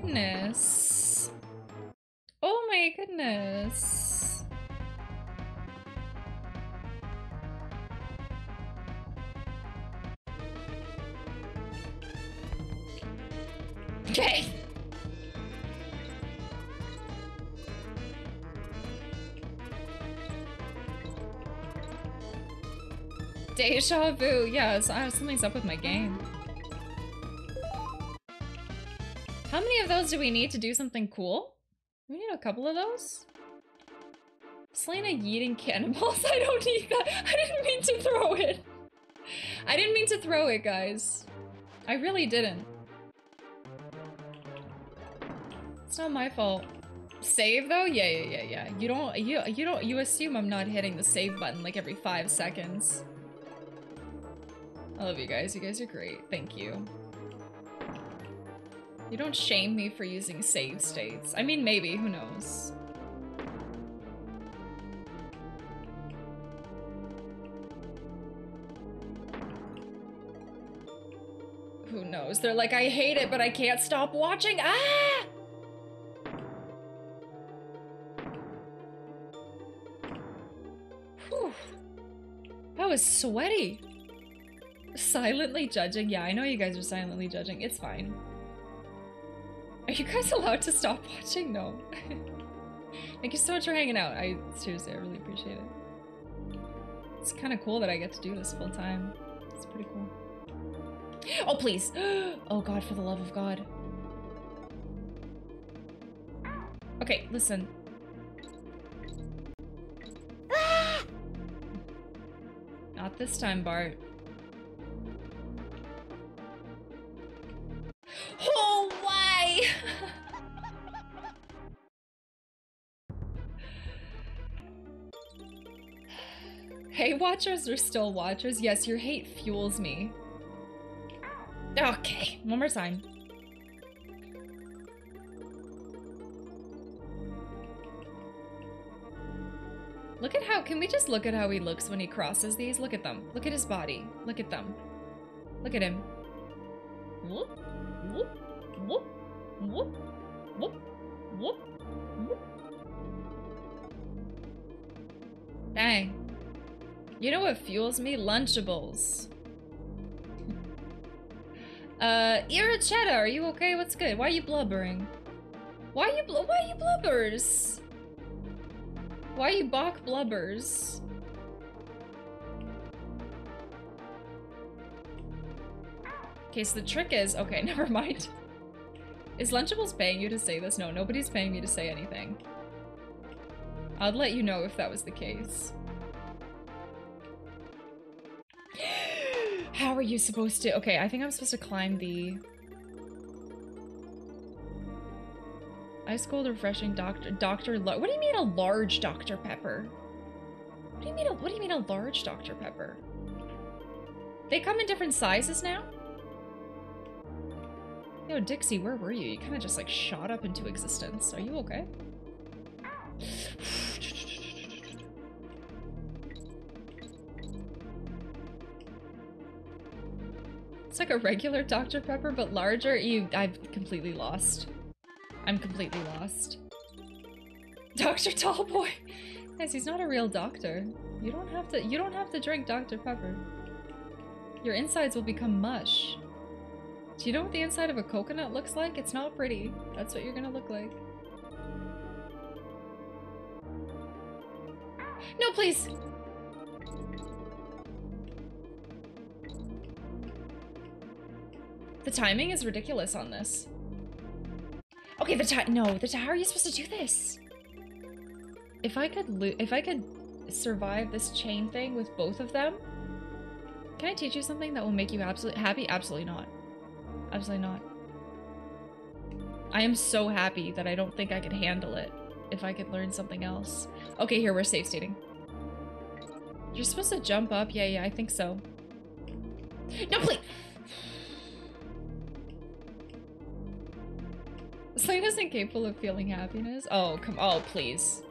[SPEAKER 1] Goodness. Oh my goodness. Okay. Deja vu. Yes, I something's up with my game. Those do we need to do something cool? We need a couple of those? Celina yeeting cannonballs? I don't need that. I didn't mean to throw it. I didn't mean to throw it, guys. I really didn't. It's not my fault. Save though? Yeah, yeah, yeah, yeah. You don't, you, you don't, you assume I'm not hitting the save button like every five seconds. I love you guys. You guys are great. Thank you. You don't shame me for using save states. I mean, maybe. Who knows? Who knows? They're like, I hate it, but I can't stop watching. Ah! Whew. That was sweaty. Silently judging. Yeah, I know you guys are silently judging. It's fine. Are you guys allowed to stop watching? No. Thank you so much for hanging out. I seriously, I really appreciate it. It's kind of cool that I get to do this full time. It's pretty cool. Oh, please. Oh, God, for the love of God. Okay, listen. Not this time, Bart. Watchers are still watchers. Yes, your hate fuels me. Okay, one more time. Look at how, can we just look at how he looks when he crosses these? Look at them. Look at his body. Look at them. Look at him. Whoop, whoop, whoop, whoop, whoop, whoop, whoop. Dang. You know what fuels me? Lunchables. uh, Irachetta, are you okay? What's good? Why are you blubbering? Why are you bl- why are you blubbers? Why are you Bach blubbers? Okay, so the trick is- okay, never mind. Is Lunchables paying you to say this? No, nobody's paying me to say anything. I'd let you know if that was the case. How are you supposed to- okay, I think I'm supposed to climb the... Ice cold refreshing Dr. Dr. Lo what do you mean a large Dr. Pepper? What do you mean a- what do you mean a large Dr. Pepper? They come in different sizes now? Yo, Dixie, where were you? You kind of just like shot up into existence. Are you okay? like a regular Dr. Pepper, but larger. You, I've completely lost. I'm completely lost. Dr. Tallboy! Guys, he's not a real doctor. You don't have to- you don't have to drink Dr. Pepper. Your insides will become mush. Do you know what the inside of a coconut looks like? It's not pretty. That's what you're gonna look like. No, please! The timing is ridiculous on this. Okay, the time- no, the how are you supposed to do this? If I could lo- if I could survive this chain thing with both of them, can I teach you something that will make you absolutely happy? Absolutely not. Absolutely not. I am so happy that I don't think I could handle it if I could learn something else. Okay, here, we're safe stating. You're supposed to jump up. Yeah, yeah, I think so. No, please! Celina's incapable of feeling happiness? Oh, come- oh, please.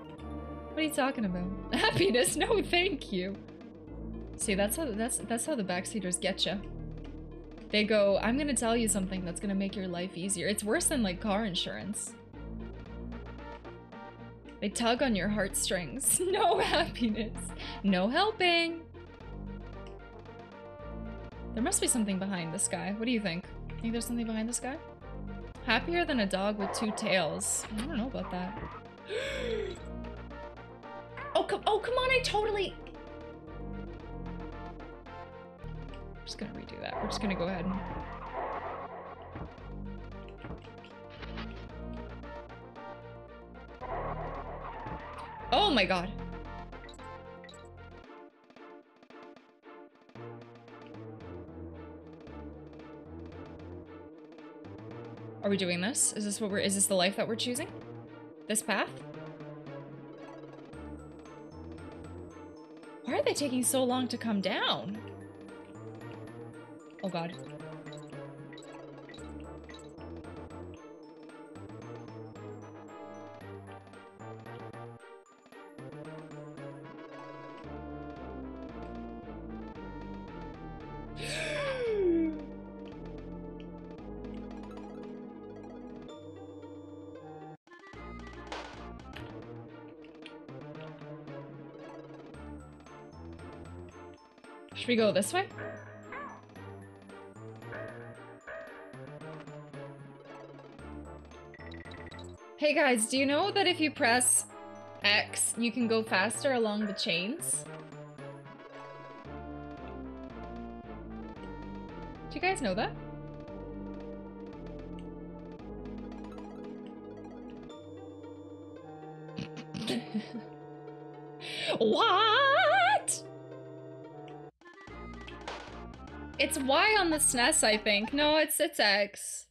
[SPEAKER 1] What are you talking about? Happiness? No, thank you. See, that's how that's that's how the backseaters get you. They go, I'm gonna tell you something that's gonna make your life easier. It's worse than like car insurance. They tug on your heartstrings. No happiness. No helping. There must be something behind this guy. What do you think? Think there's something behind this guy? Happier than a dog with two tails. I don't know about that. oh, come, oh, come on, I totally... I'm just gonna redo that. We're just gonna go ahead and... Oh my god. Are we doing this? Is this what we're- is this the life that we're choosing? This path? Why are they taking so long to come down? Oh god. We go this way? Hey guys, do you know that if you press X, you can go faster along the chains? Do you guys know that? what? It's Y on the SNES, I think. No, it's it's X.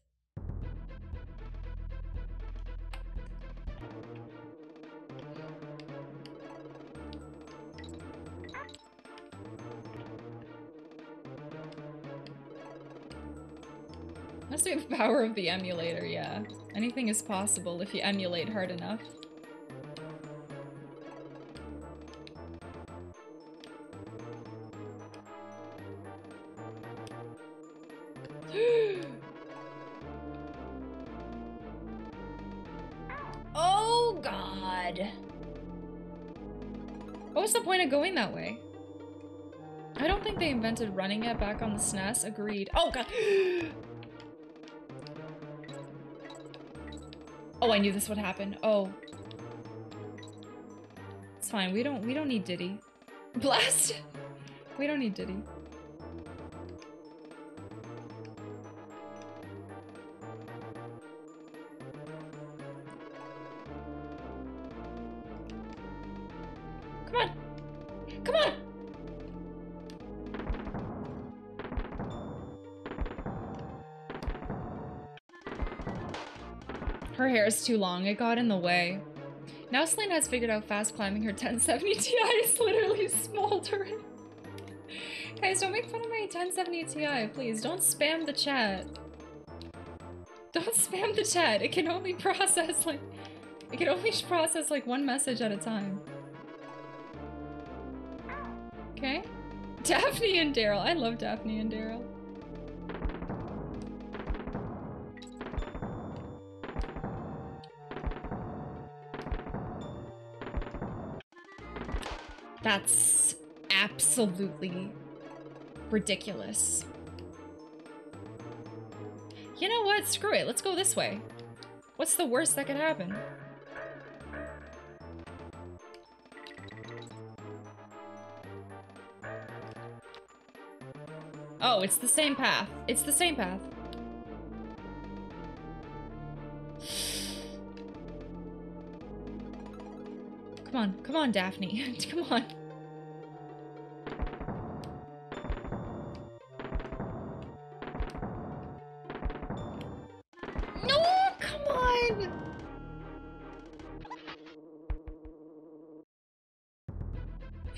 [SPEAKER 1] Must be the power of the emulator, yeah. Anything is possible if you emulate hard enough. Running it back on the SNES. Agreed. Oh god. oh, I knew this would happen. Oh. It's fine. We don't we don't need Diddy. Blast. We don't need Diddy. Is too long. It got in the way. Now Celine has figured out fast climbing her 1070 Ti is literally smoldering. Guys, don't make fun of my 1070 Ti, please. Don't spam the chat. Don't spam the chat. It can only process like it can only process like one message at a time. Okay. Daphne and Daryl. I love Daphne and Daryl. That's absolutely ridiculous. You know what? Screw it. Let's go this way. What's the worst that could happen? Oh, it's the same path. It's the same path. Come on, come on, Daphne. come on.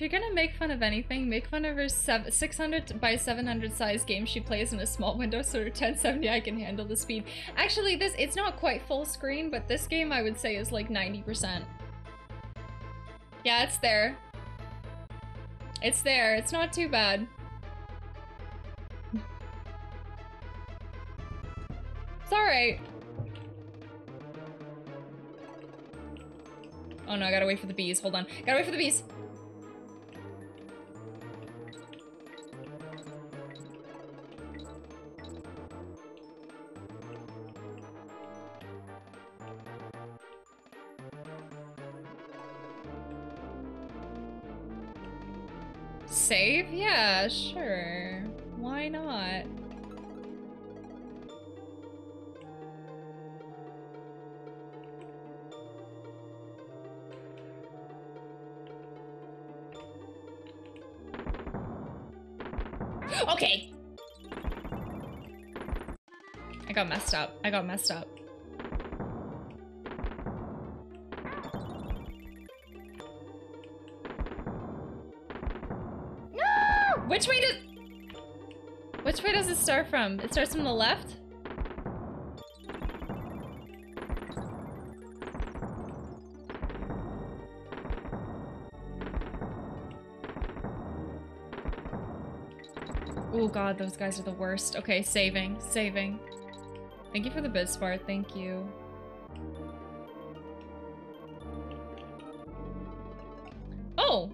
[SPEAKER 1] If you're gonna make fun of anything, make fun of her 600 by 700 size game she plays in a small window so her 1070 I can handle the speed. Actually, this it's not quite full screen, but this game I would say is like 90%. Yeah, it's there. It's there. It's not too bad. It's alright. Oh no, I gotta wait for the bees. Hold on. Gotta wait for the bees. Messed up. I got messed up. No! Which way does... Which way does it start from? It starts from the left? Oh god, those guys are the worst. Okay, saving, saving. Thank you for the Bizspart, thank you. Oh!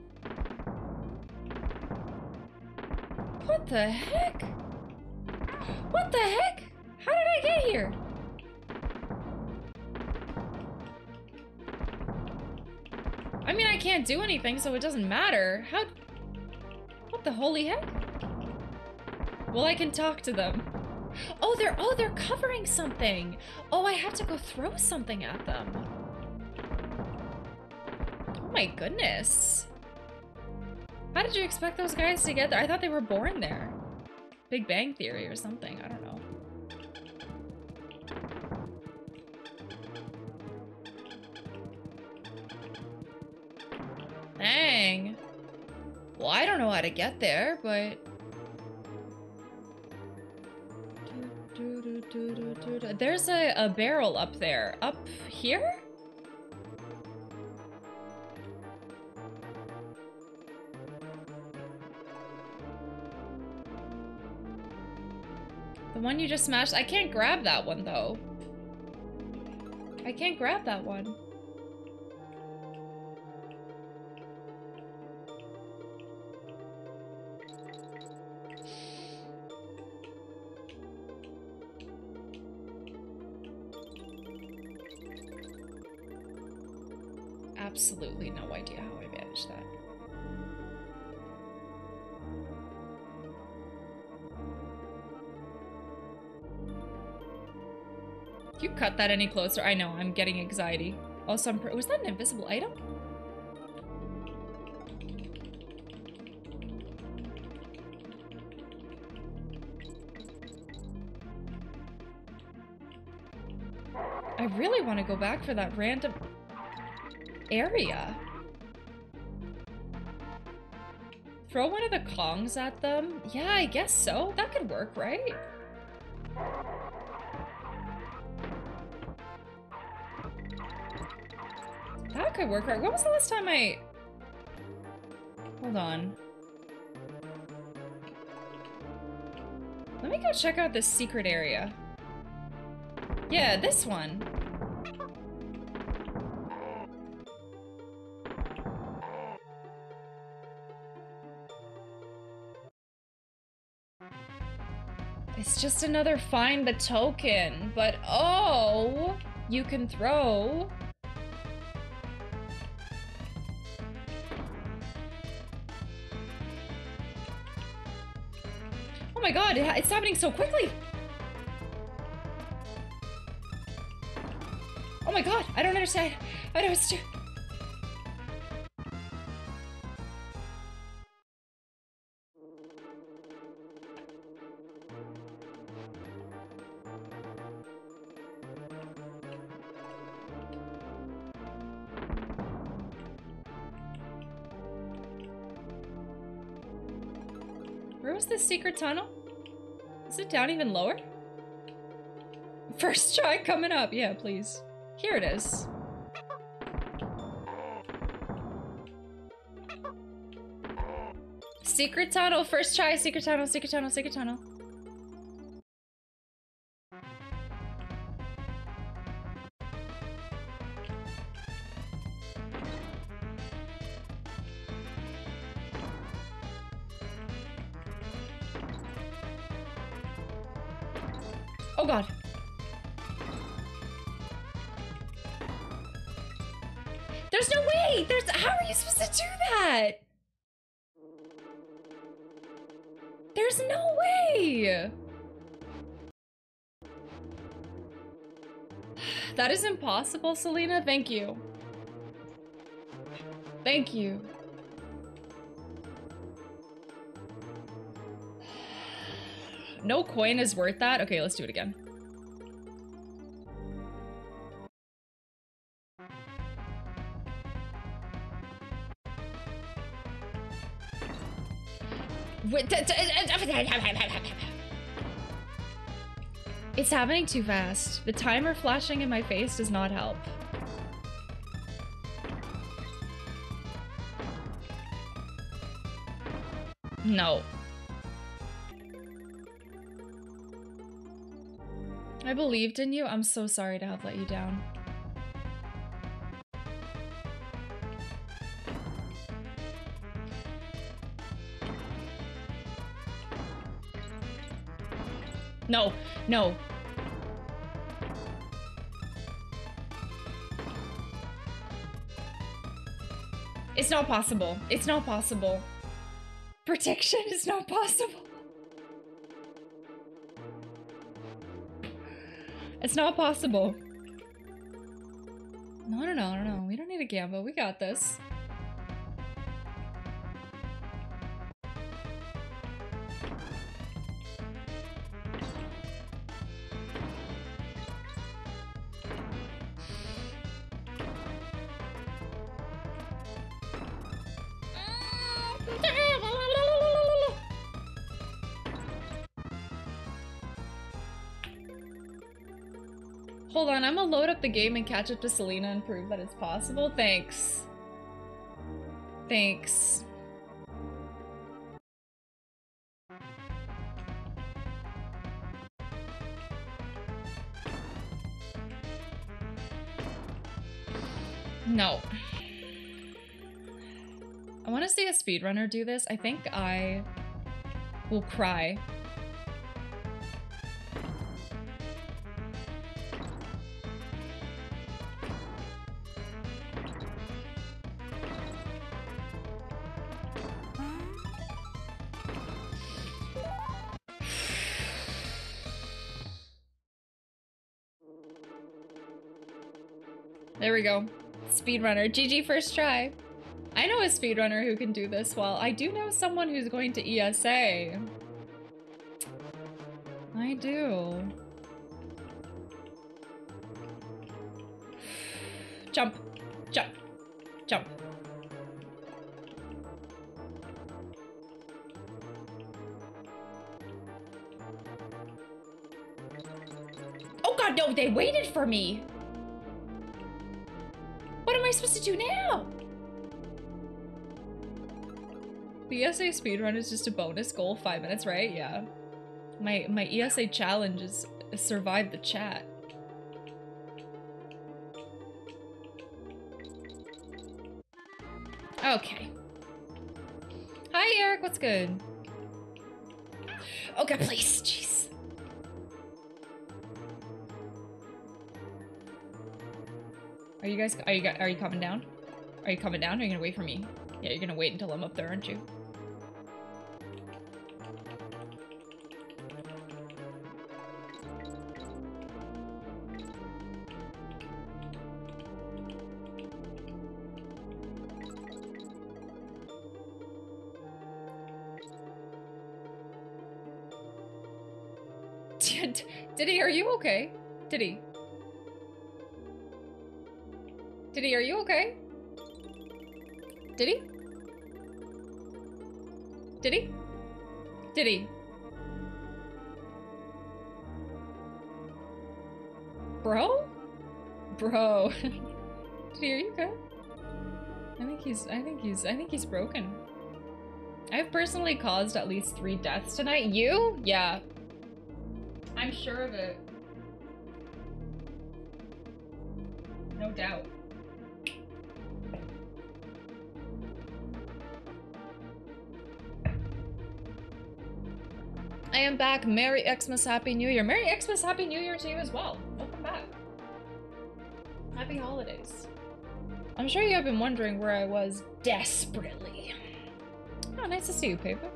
[SPEAKER 1] What the heck? What the heck? How did I get here? I mean, I can't do anything, so it doesn't matter. How... What the holy heck? Well, I can talk to them. Oh, they're oh, they're covering something. Oh, I have to go throw something at them. Oh my goodness. How did you expect those guys to get there? I thought they were born there. Big Bang Theory or something. I don't know. Dang. Well, I don't know how to get there, but... A, a barrel up there. Up here? The one you just smashed? I can't grab that one, though. I can't grab that one. You cut that any closer, I know, I'm getting anxiety. Oh, also, I'm was that an invisible item? I really want to go back for that random area. Throw one of the Kongs at them? Yeah, I guess so. That could work, right? Could work, right? When was the last time I... Hold on. Let me go check out this secret area. Yeah, this one. It's just another find the token, but oh, you can throw. God, it's happening so quickly! Oh my god, I don't understand. I don't understand. Where was the secret tunnel? It down even lower? First try coming up. Yeah, please. Here it is. Secret tunnel. First try. Secret tunnel. Secret tunnel. Secret tunnel. Impossible, Celina. Thank you. Thank you. No coin is worth that? Okay, let's do it again. It's happening too fast. The timer flashing in my face does not help. No. I believed in you. I'm so sorry to have let you down. No, no. It's not possible. It's not possible. Protection is not possible. It's not possible. No, no, no, no, no. We don't need a gamble. We got this. The game and catch up to Celina and prove that it's possible. Thanks. Thanks. No. I want to see a speedrunner do this. I think I will cry. Go. Speedrunner. GG first try. I know a speedrunner who can do this well. I do know someone who's going to ESA. I do. Jump. Jump. Jump. Oh god, no, they waited for me. Supposed to do now? The ESA speedrun is just a bonus goal, five minutes, right? Yeah. My my ESA challenge is survive the chat. Okay. Hi Eric, what's good? Okay, please, jeez. Are you guys are you are you coming down? Are you coming down? Are you gonna wait for me? Yeah, you're gonna wait until I'm up there, aren't you? He's, I think he's, I think he's broken. I've personally caused at least three deaths tonight. You? Yeah. I'm sure of it. No doubt. I am back. Merry Xmas, Happy New Year. Merry Xmas, Happy New Year to you as well. Welcome back. Happy holidays. I'm sure you have been wondering where I was desperately. Oh, nice to see you, Paper.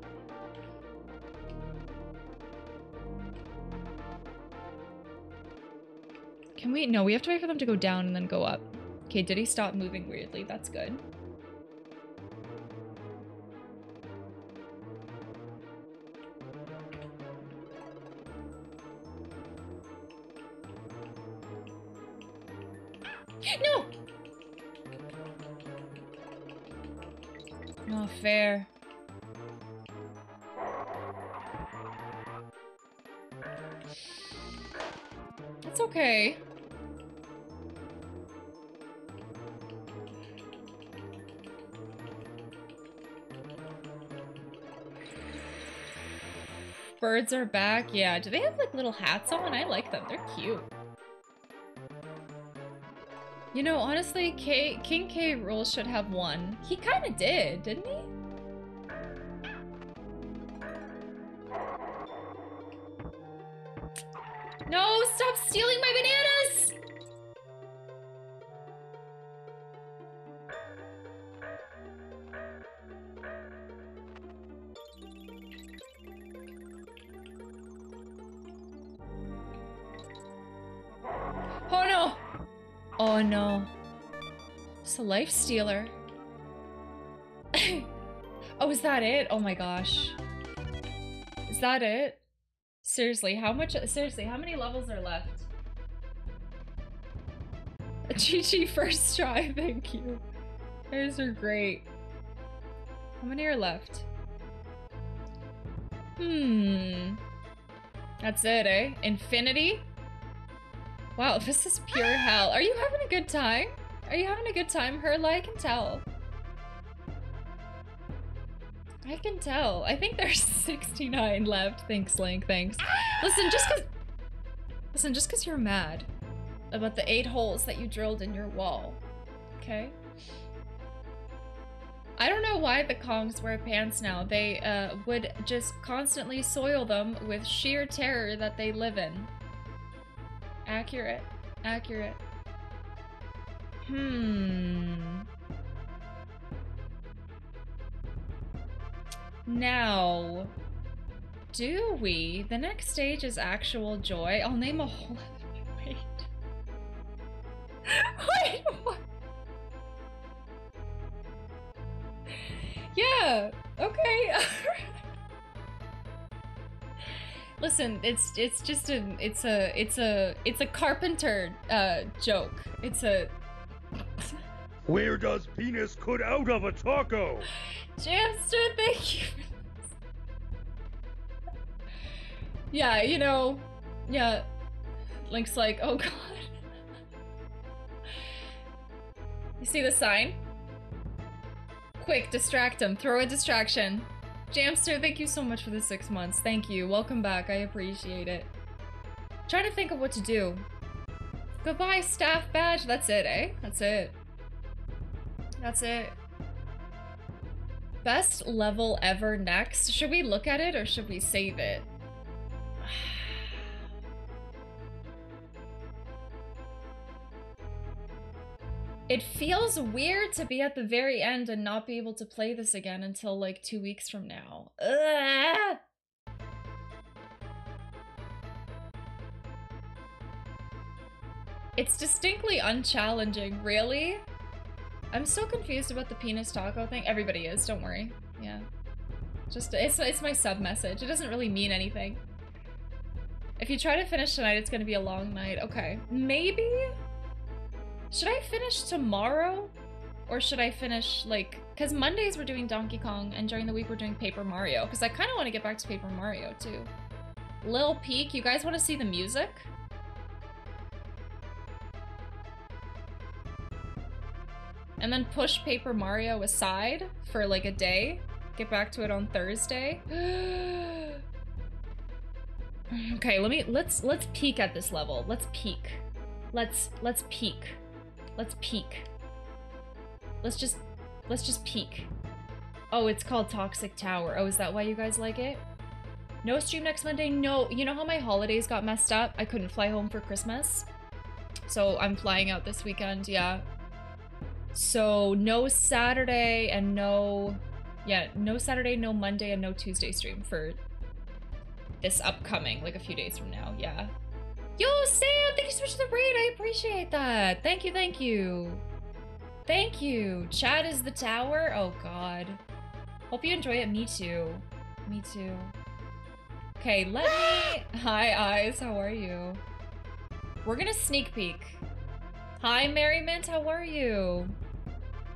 [SPEAKER 1] Can we? No, we have to wait for them to go down and then go up. Okay, did he stop moving weirdly? That's good. No! Not fair. It's okay. Birds are back. Yeah, do they have like little hats on? I like them. They're cute. You know, honestly, K King K. Rool should have won. He kind of did, didn't he? No, stop stealing my bananas! Oh no. It's a life stealer. oh, is that it? Oh my gosh. Is that it? Seriously, how much- seriously, how many levels are left? A GG first try, thank you. Those are great. How many are left? Hmm. That's it, eh? Infinity? Wow, this is pure hell. Are you having a good time? Are you having a good time, Hurla? I can tell. I can tell. I think there's 69 left. Thanks, Link. Thanks. Listen, just cause... Listen, just cause you're mad about the eight holes that you drilled in your wall, okay? I don't know why the Kongs wear pants now. They uh, would just constantly soil them with sheer terror that they live in. Accurate. Accurate. Hmm. Now, do we? The next stage is actual joy. I'll name a whole other. Wait. Wait, what? Yeah, okay. Listen, it's it's just a it's a it's a it's a carpenter uh joke. It's a
[SPEAKER 3] Where does penis cut out of a taco?
[SPEAKER 1] Jamster, thank you. yeah, you know, yeah. Link's like, oh god. You see the sign? Quick, distract him. Throw a distraction. Jamster, thank you so much for the six months. Thank you. Welcome back. I appreciate it. Trying to think of what to do. Goodbye, staff badge. That's it, eh? That's it. That's it. Best level ever next. Should we look at it or should we save it? It feels weird to be at the very end and not be able to play this again until like two weeks from now. Ugh! It's distinctly unchallenging, really? I'm so confused about the penis taco thing. Everybody is, don't worry. Yeah. Just, it's, it's my sub message. It doesn't really mean anything. If you try to finish tonight, it's gonna be a long night. Okay. Maybe? Should I finish tomorrow? Or should I finish, like... Because Mondays we're doing Donkey Kong, and during the week we're doing Paper Mario. Because I kind of want to get back to Paper Mario, too. Lil Peak, you guys want to see the music? And then push Paper Mario aside for, like, a day. Get back to it on Thursday. okay, let me... Let's, let's peek at this level. Let's peek. Let's, let's peek. Let's peek. Let's just, let's just peek. Oh, it's called Toxic Tower. Oh, is that why you guys like it? No stream next Monday? No. You know how my holidays got messed up? I couldn't fly home for Christmas. So I'm flying out this weekend, yeah. So no Saturday and no... Yeah, no Saturday, no Monday, and no Tuesday stream for this upcoming, like a few days from now, yeah. Yo, Sam, thank you so much for the raid. I appreciate that. Thank you, thank you. Thank you. Chad is the tower? Oh, God. Hope you enjoy it. Me too. Me too. Okay, let me... Hi, Eyes. How are you? We're gonna sneak peek. Hi, Merriment. How are you?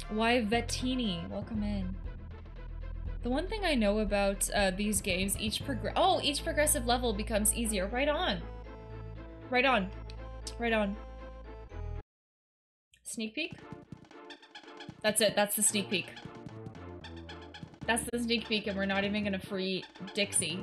[SPEAKER 1] Why, Vettini. Welcome in. The one thing I know about uh, these games, each progress- Oh, each progressive level becomes easier. Right on. Right on. Right on. Sneak peek? That's it. That's the sneak peek. That's the sneak peek and we're not even gonna free Dixie.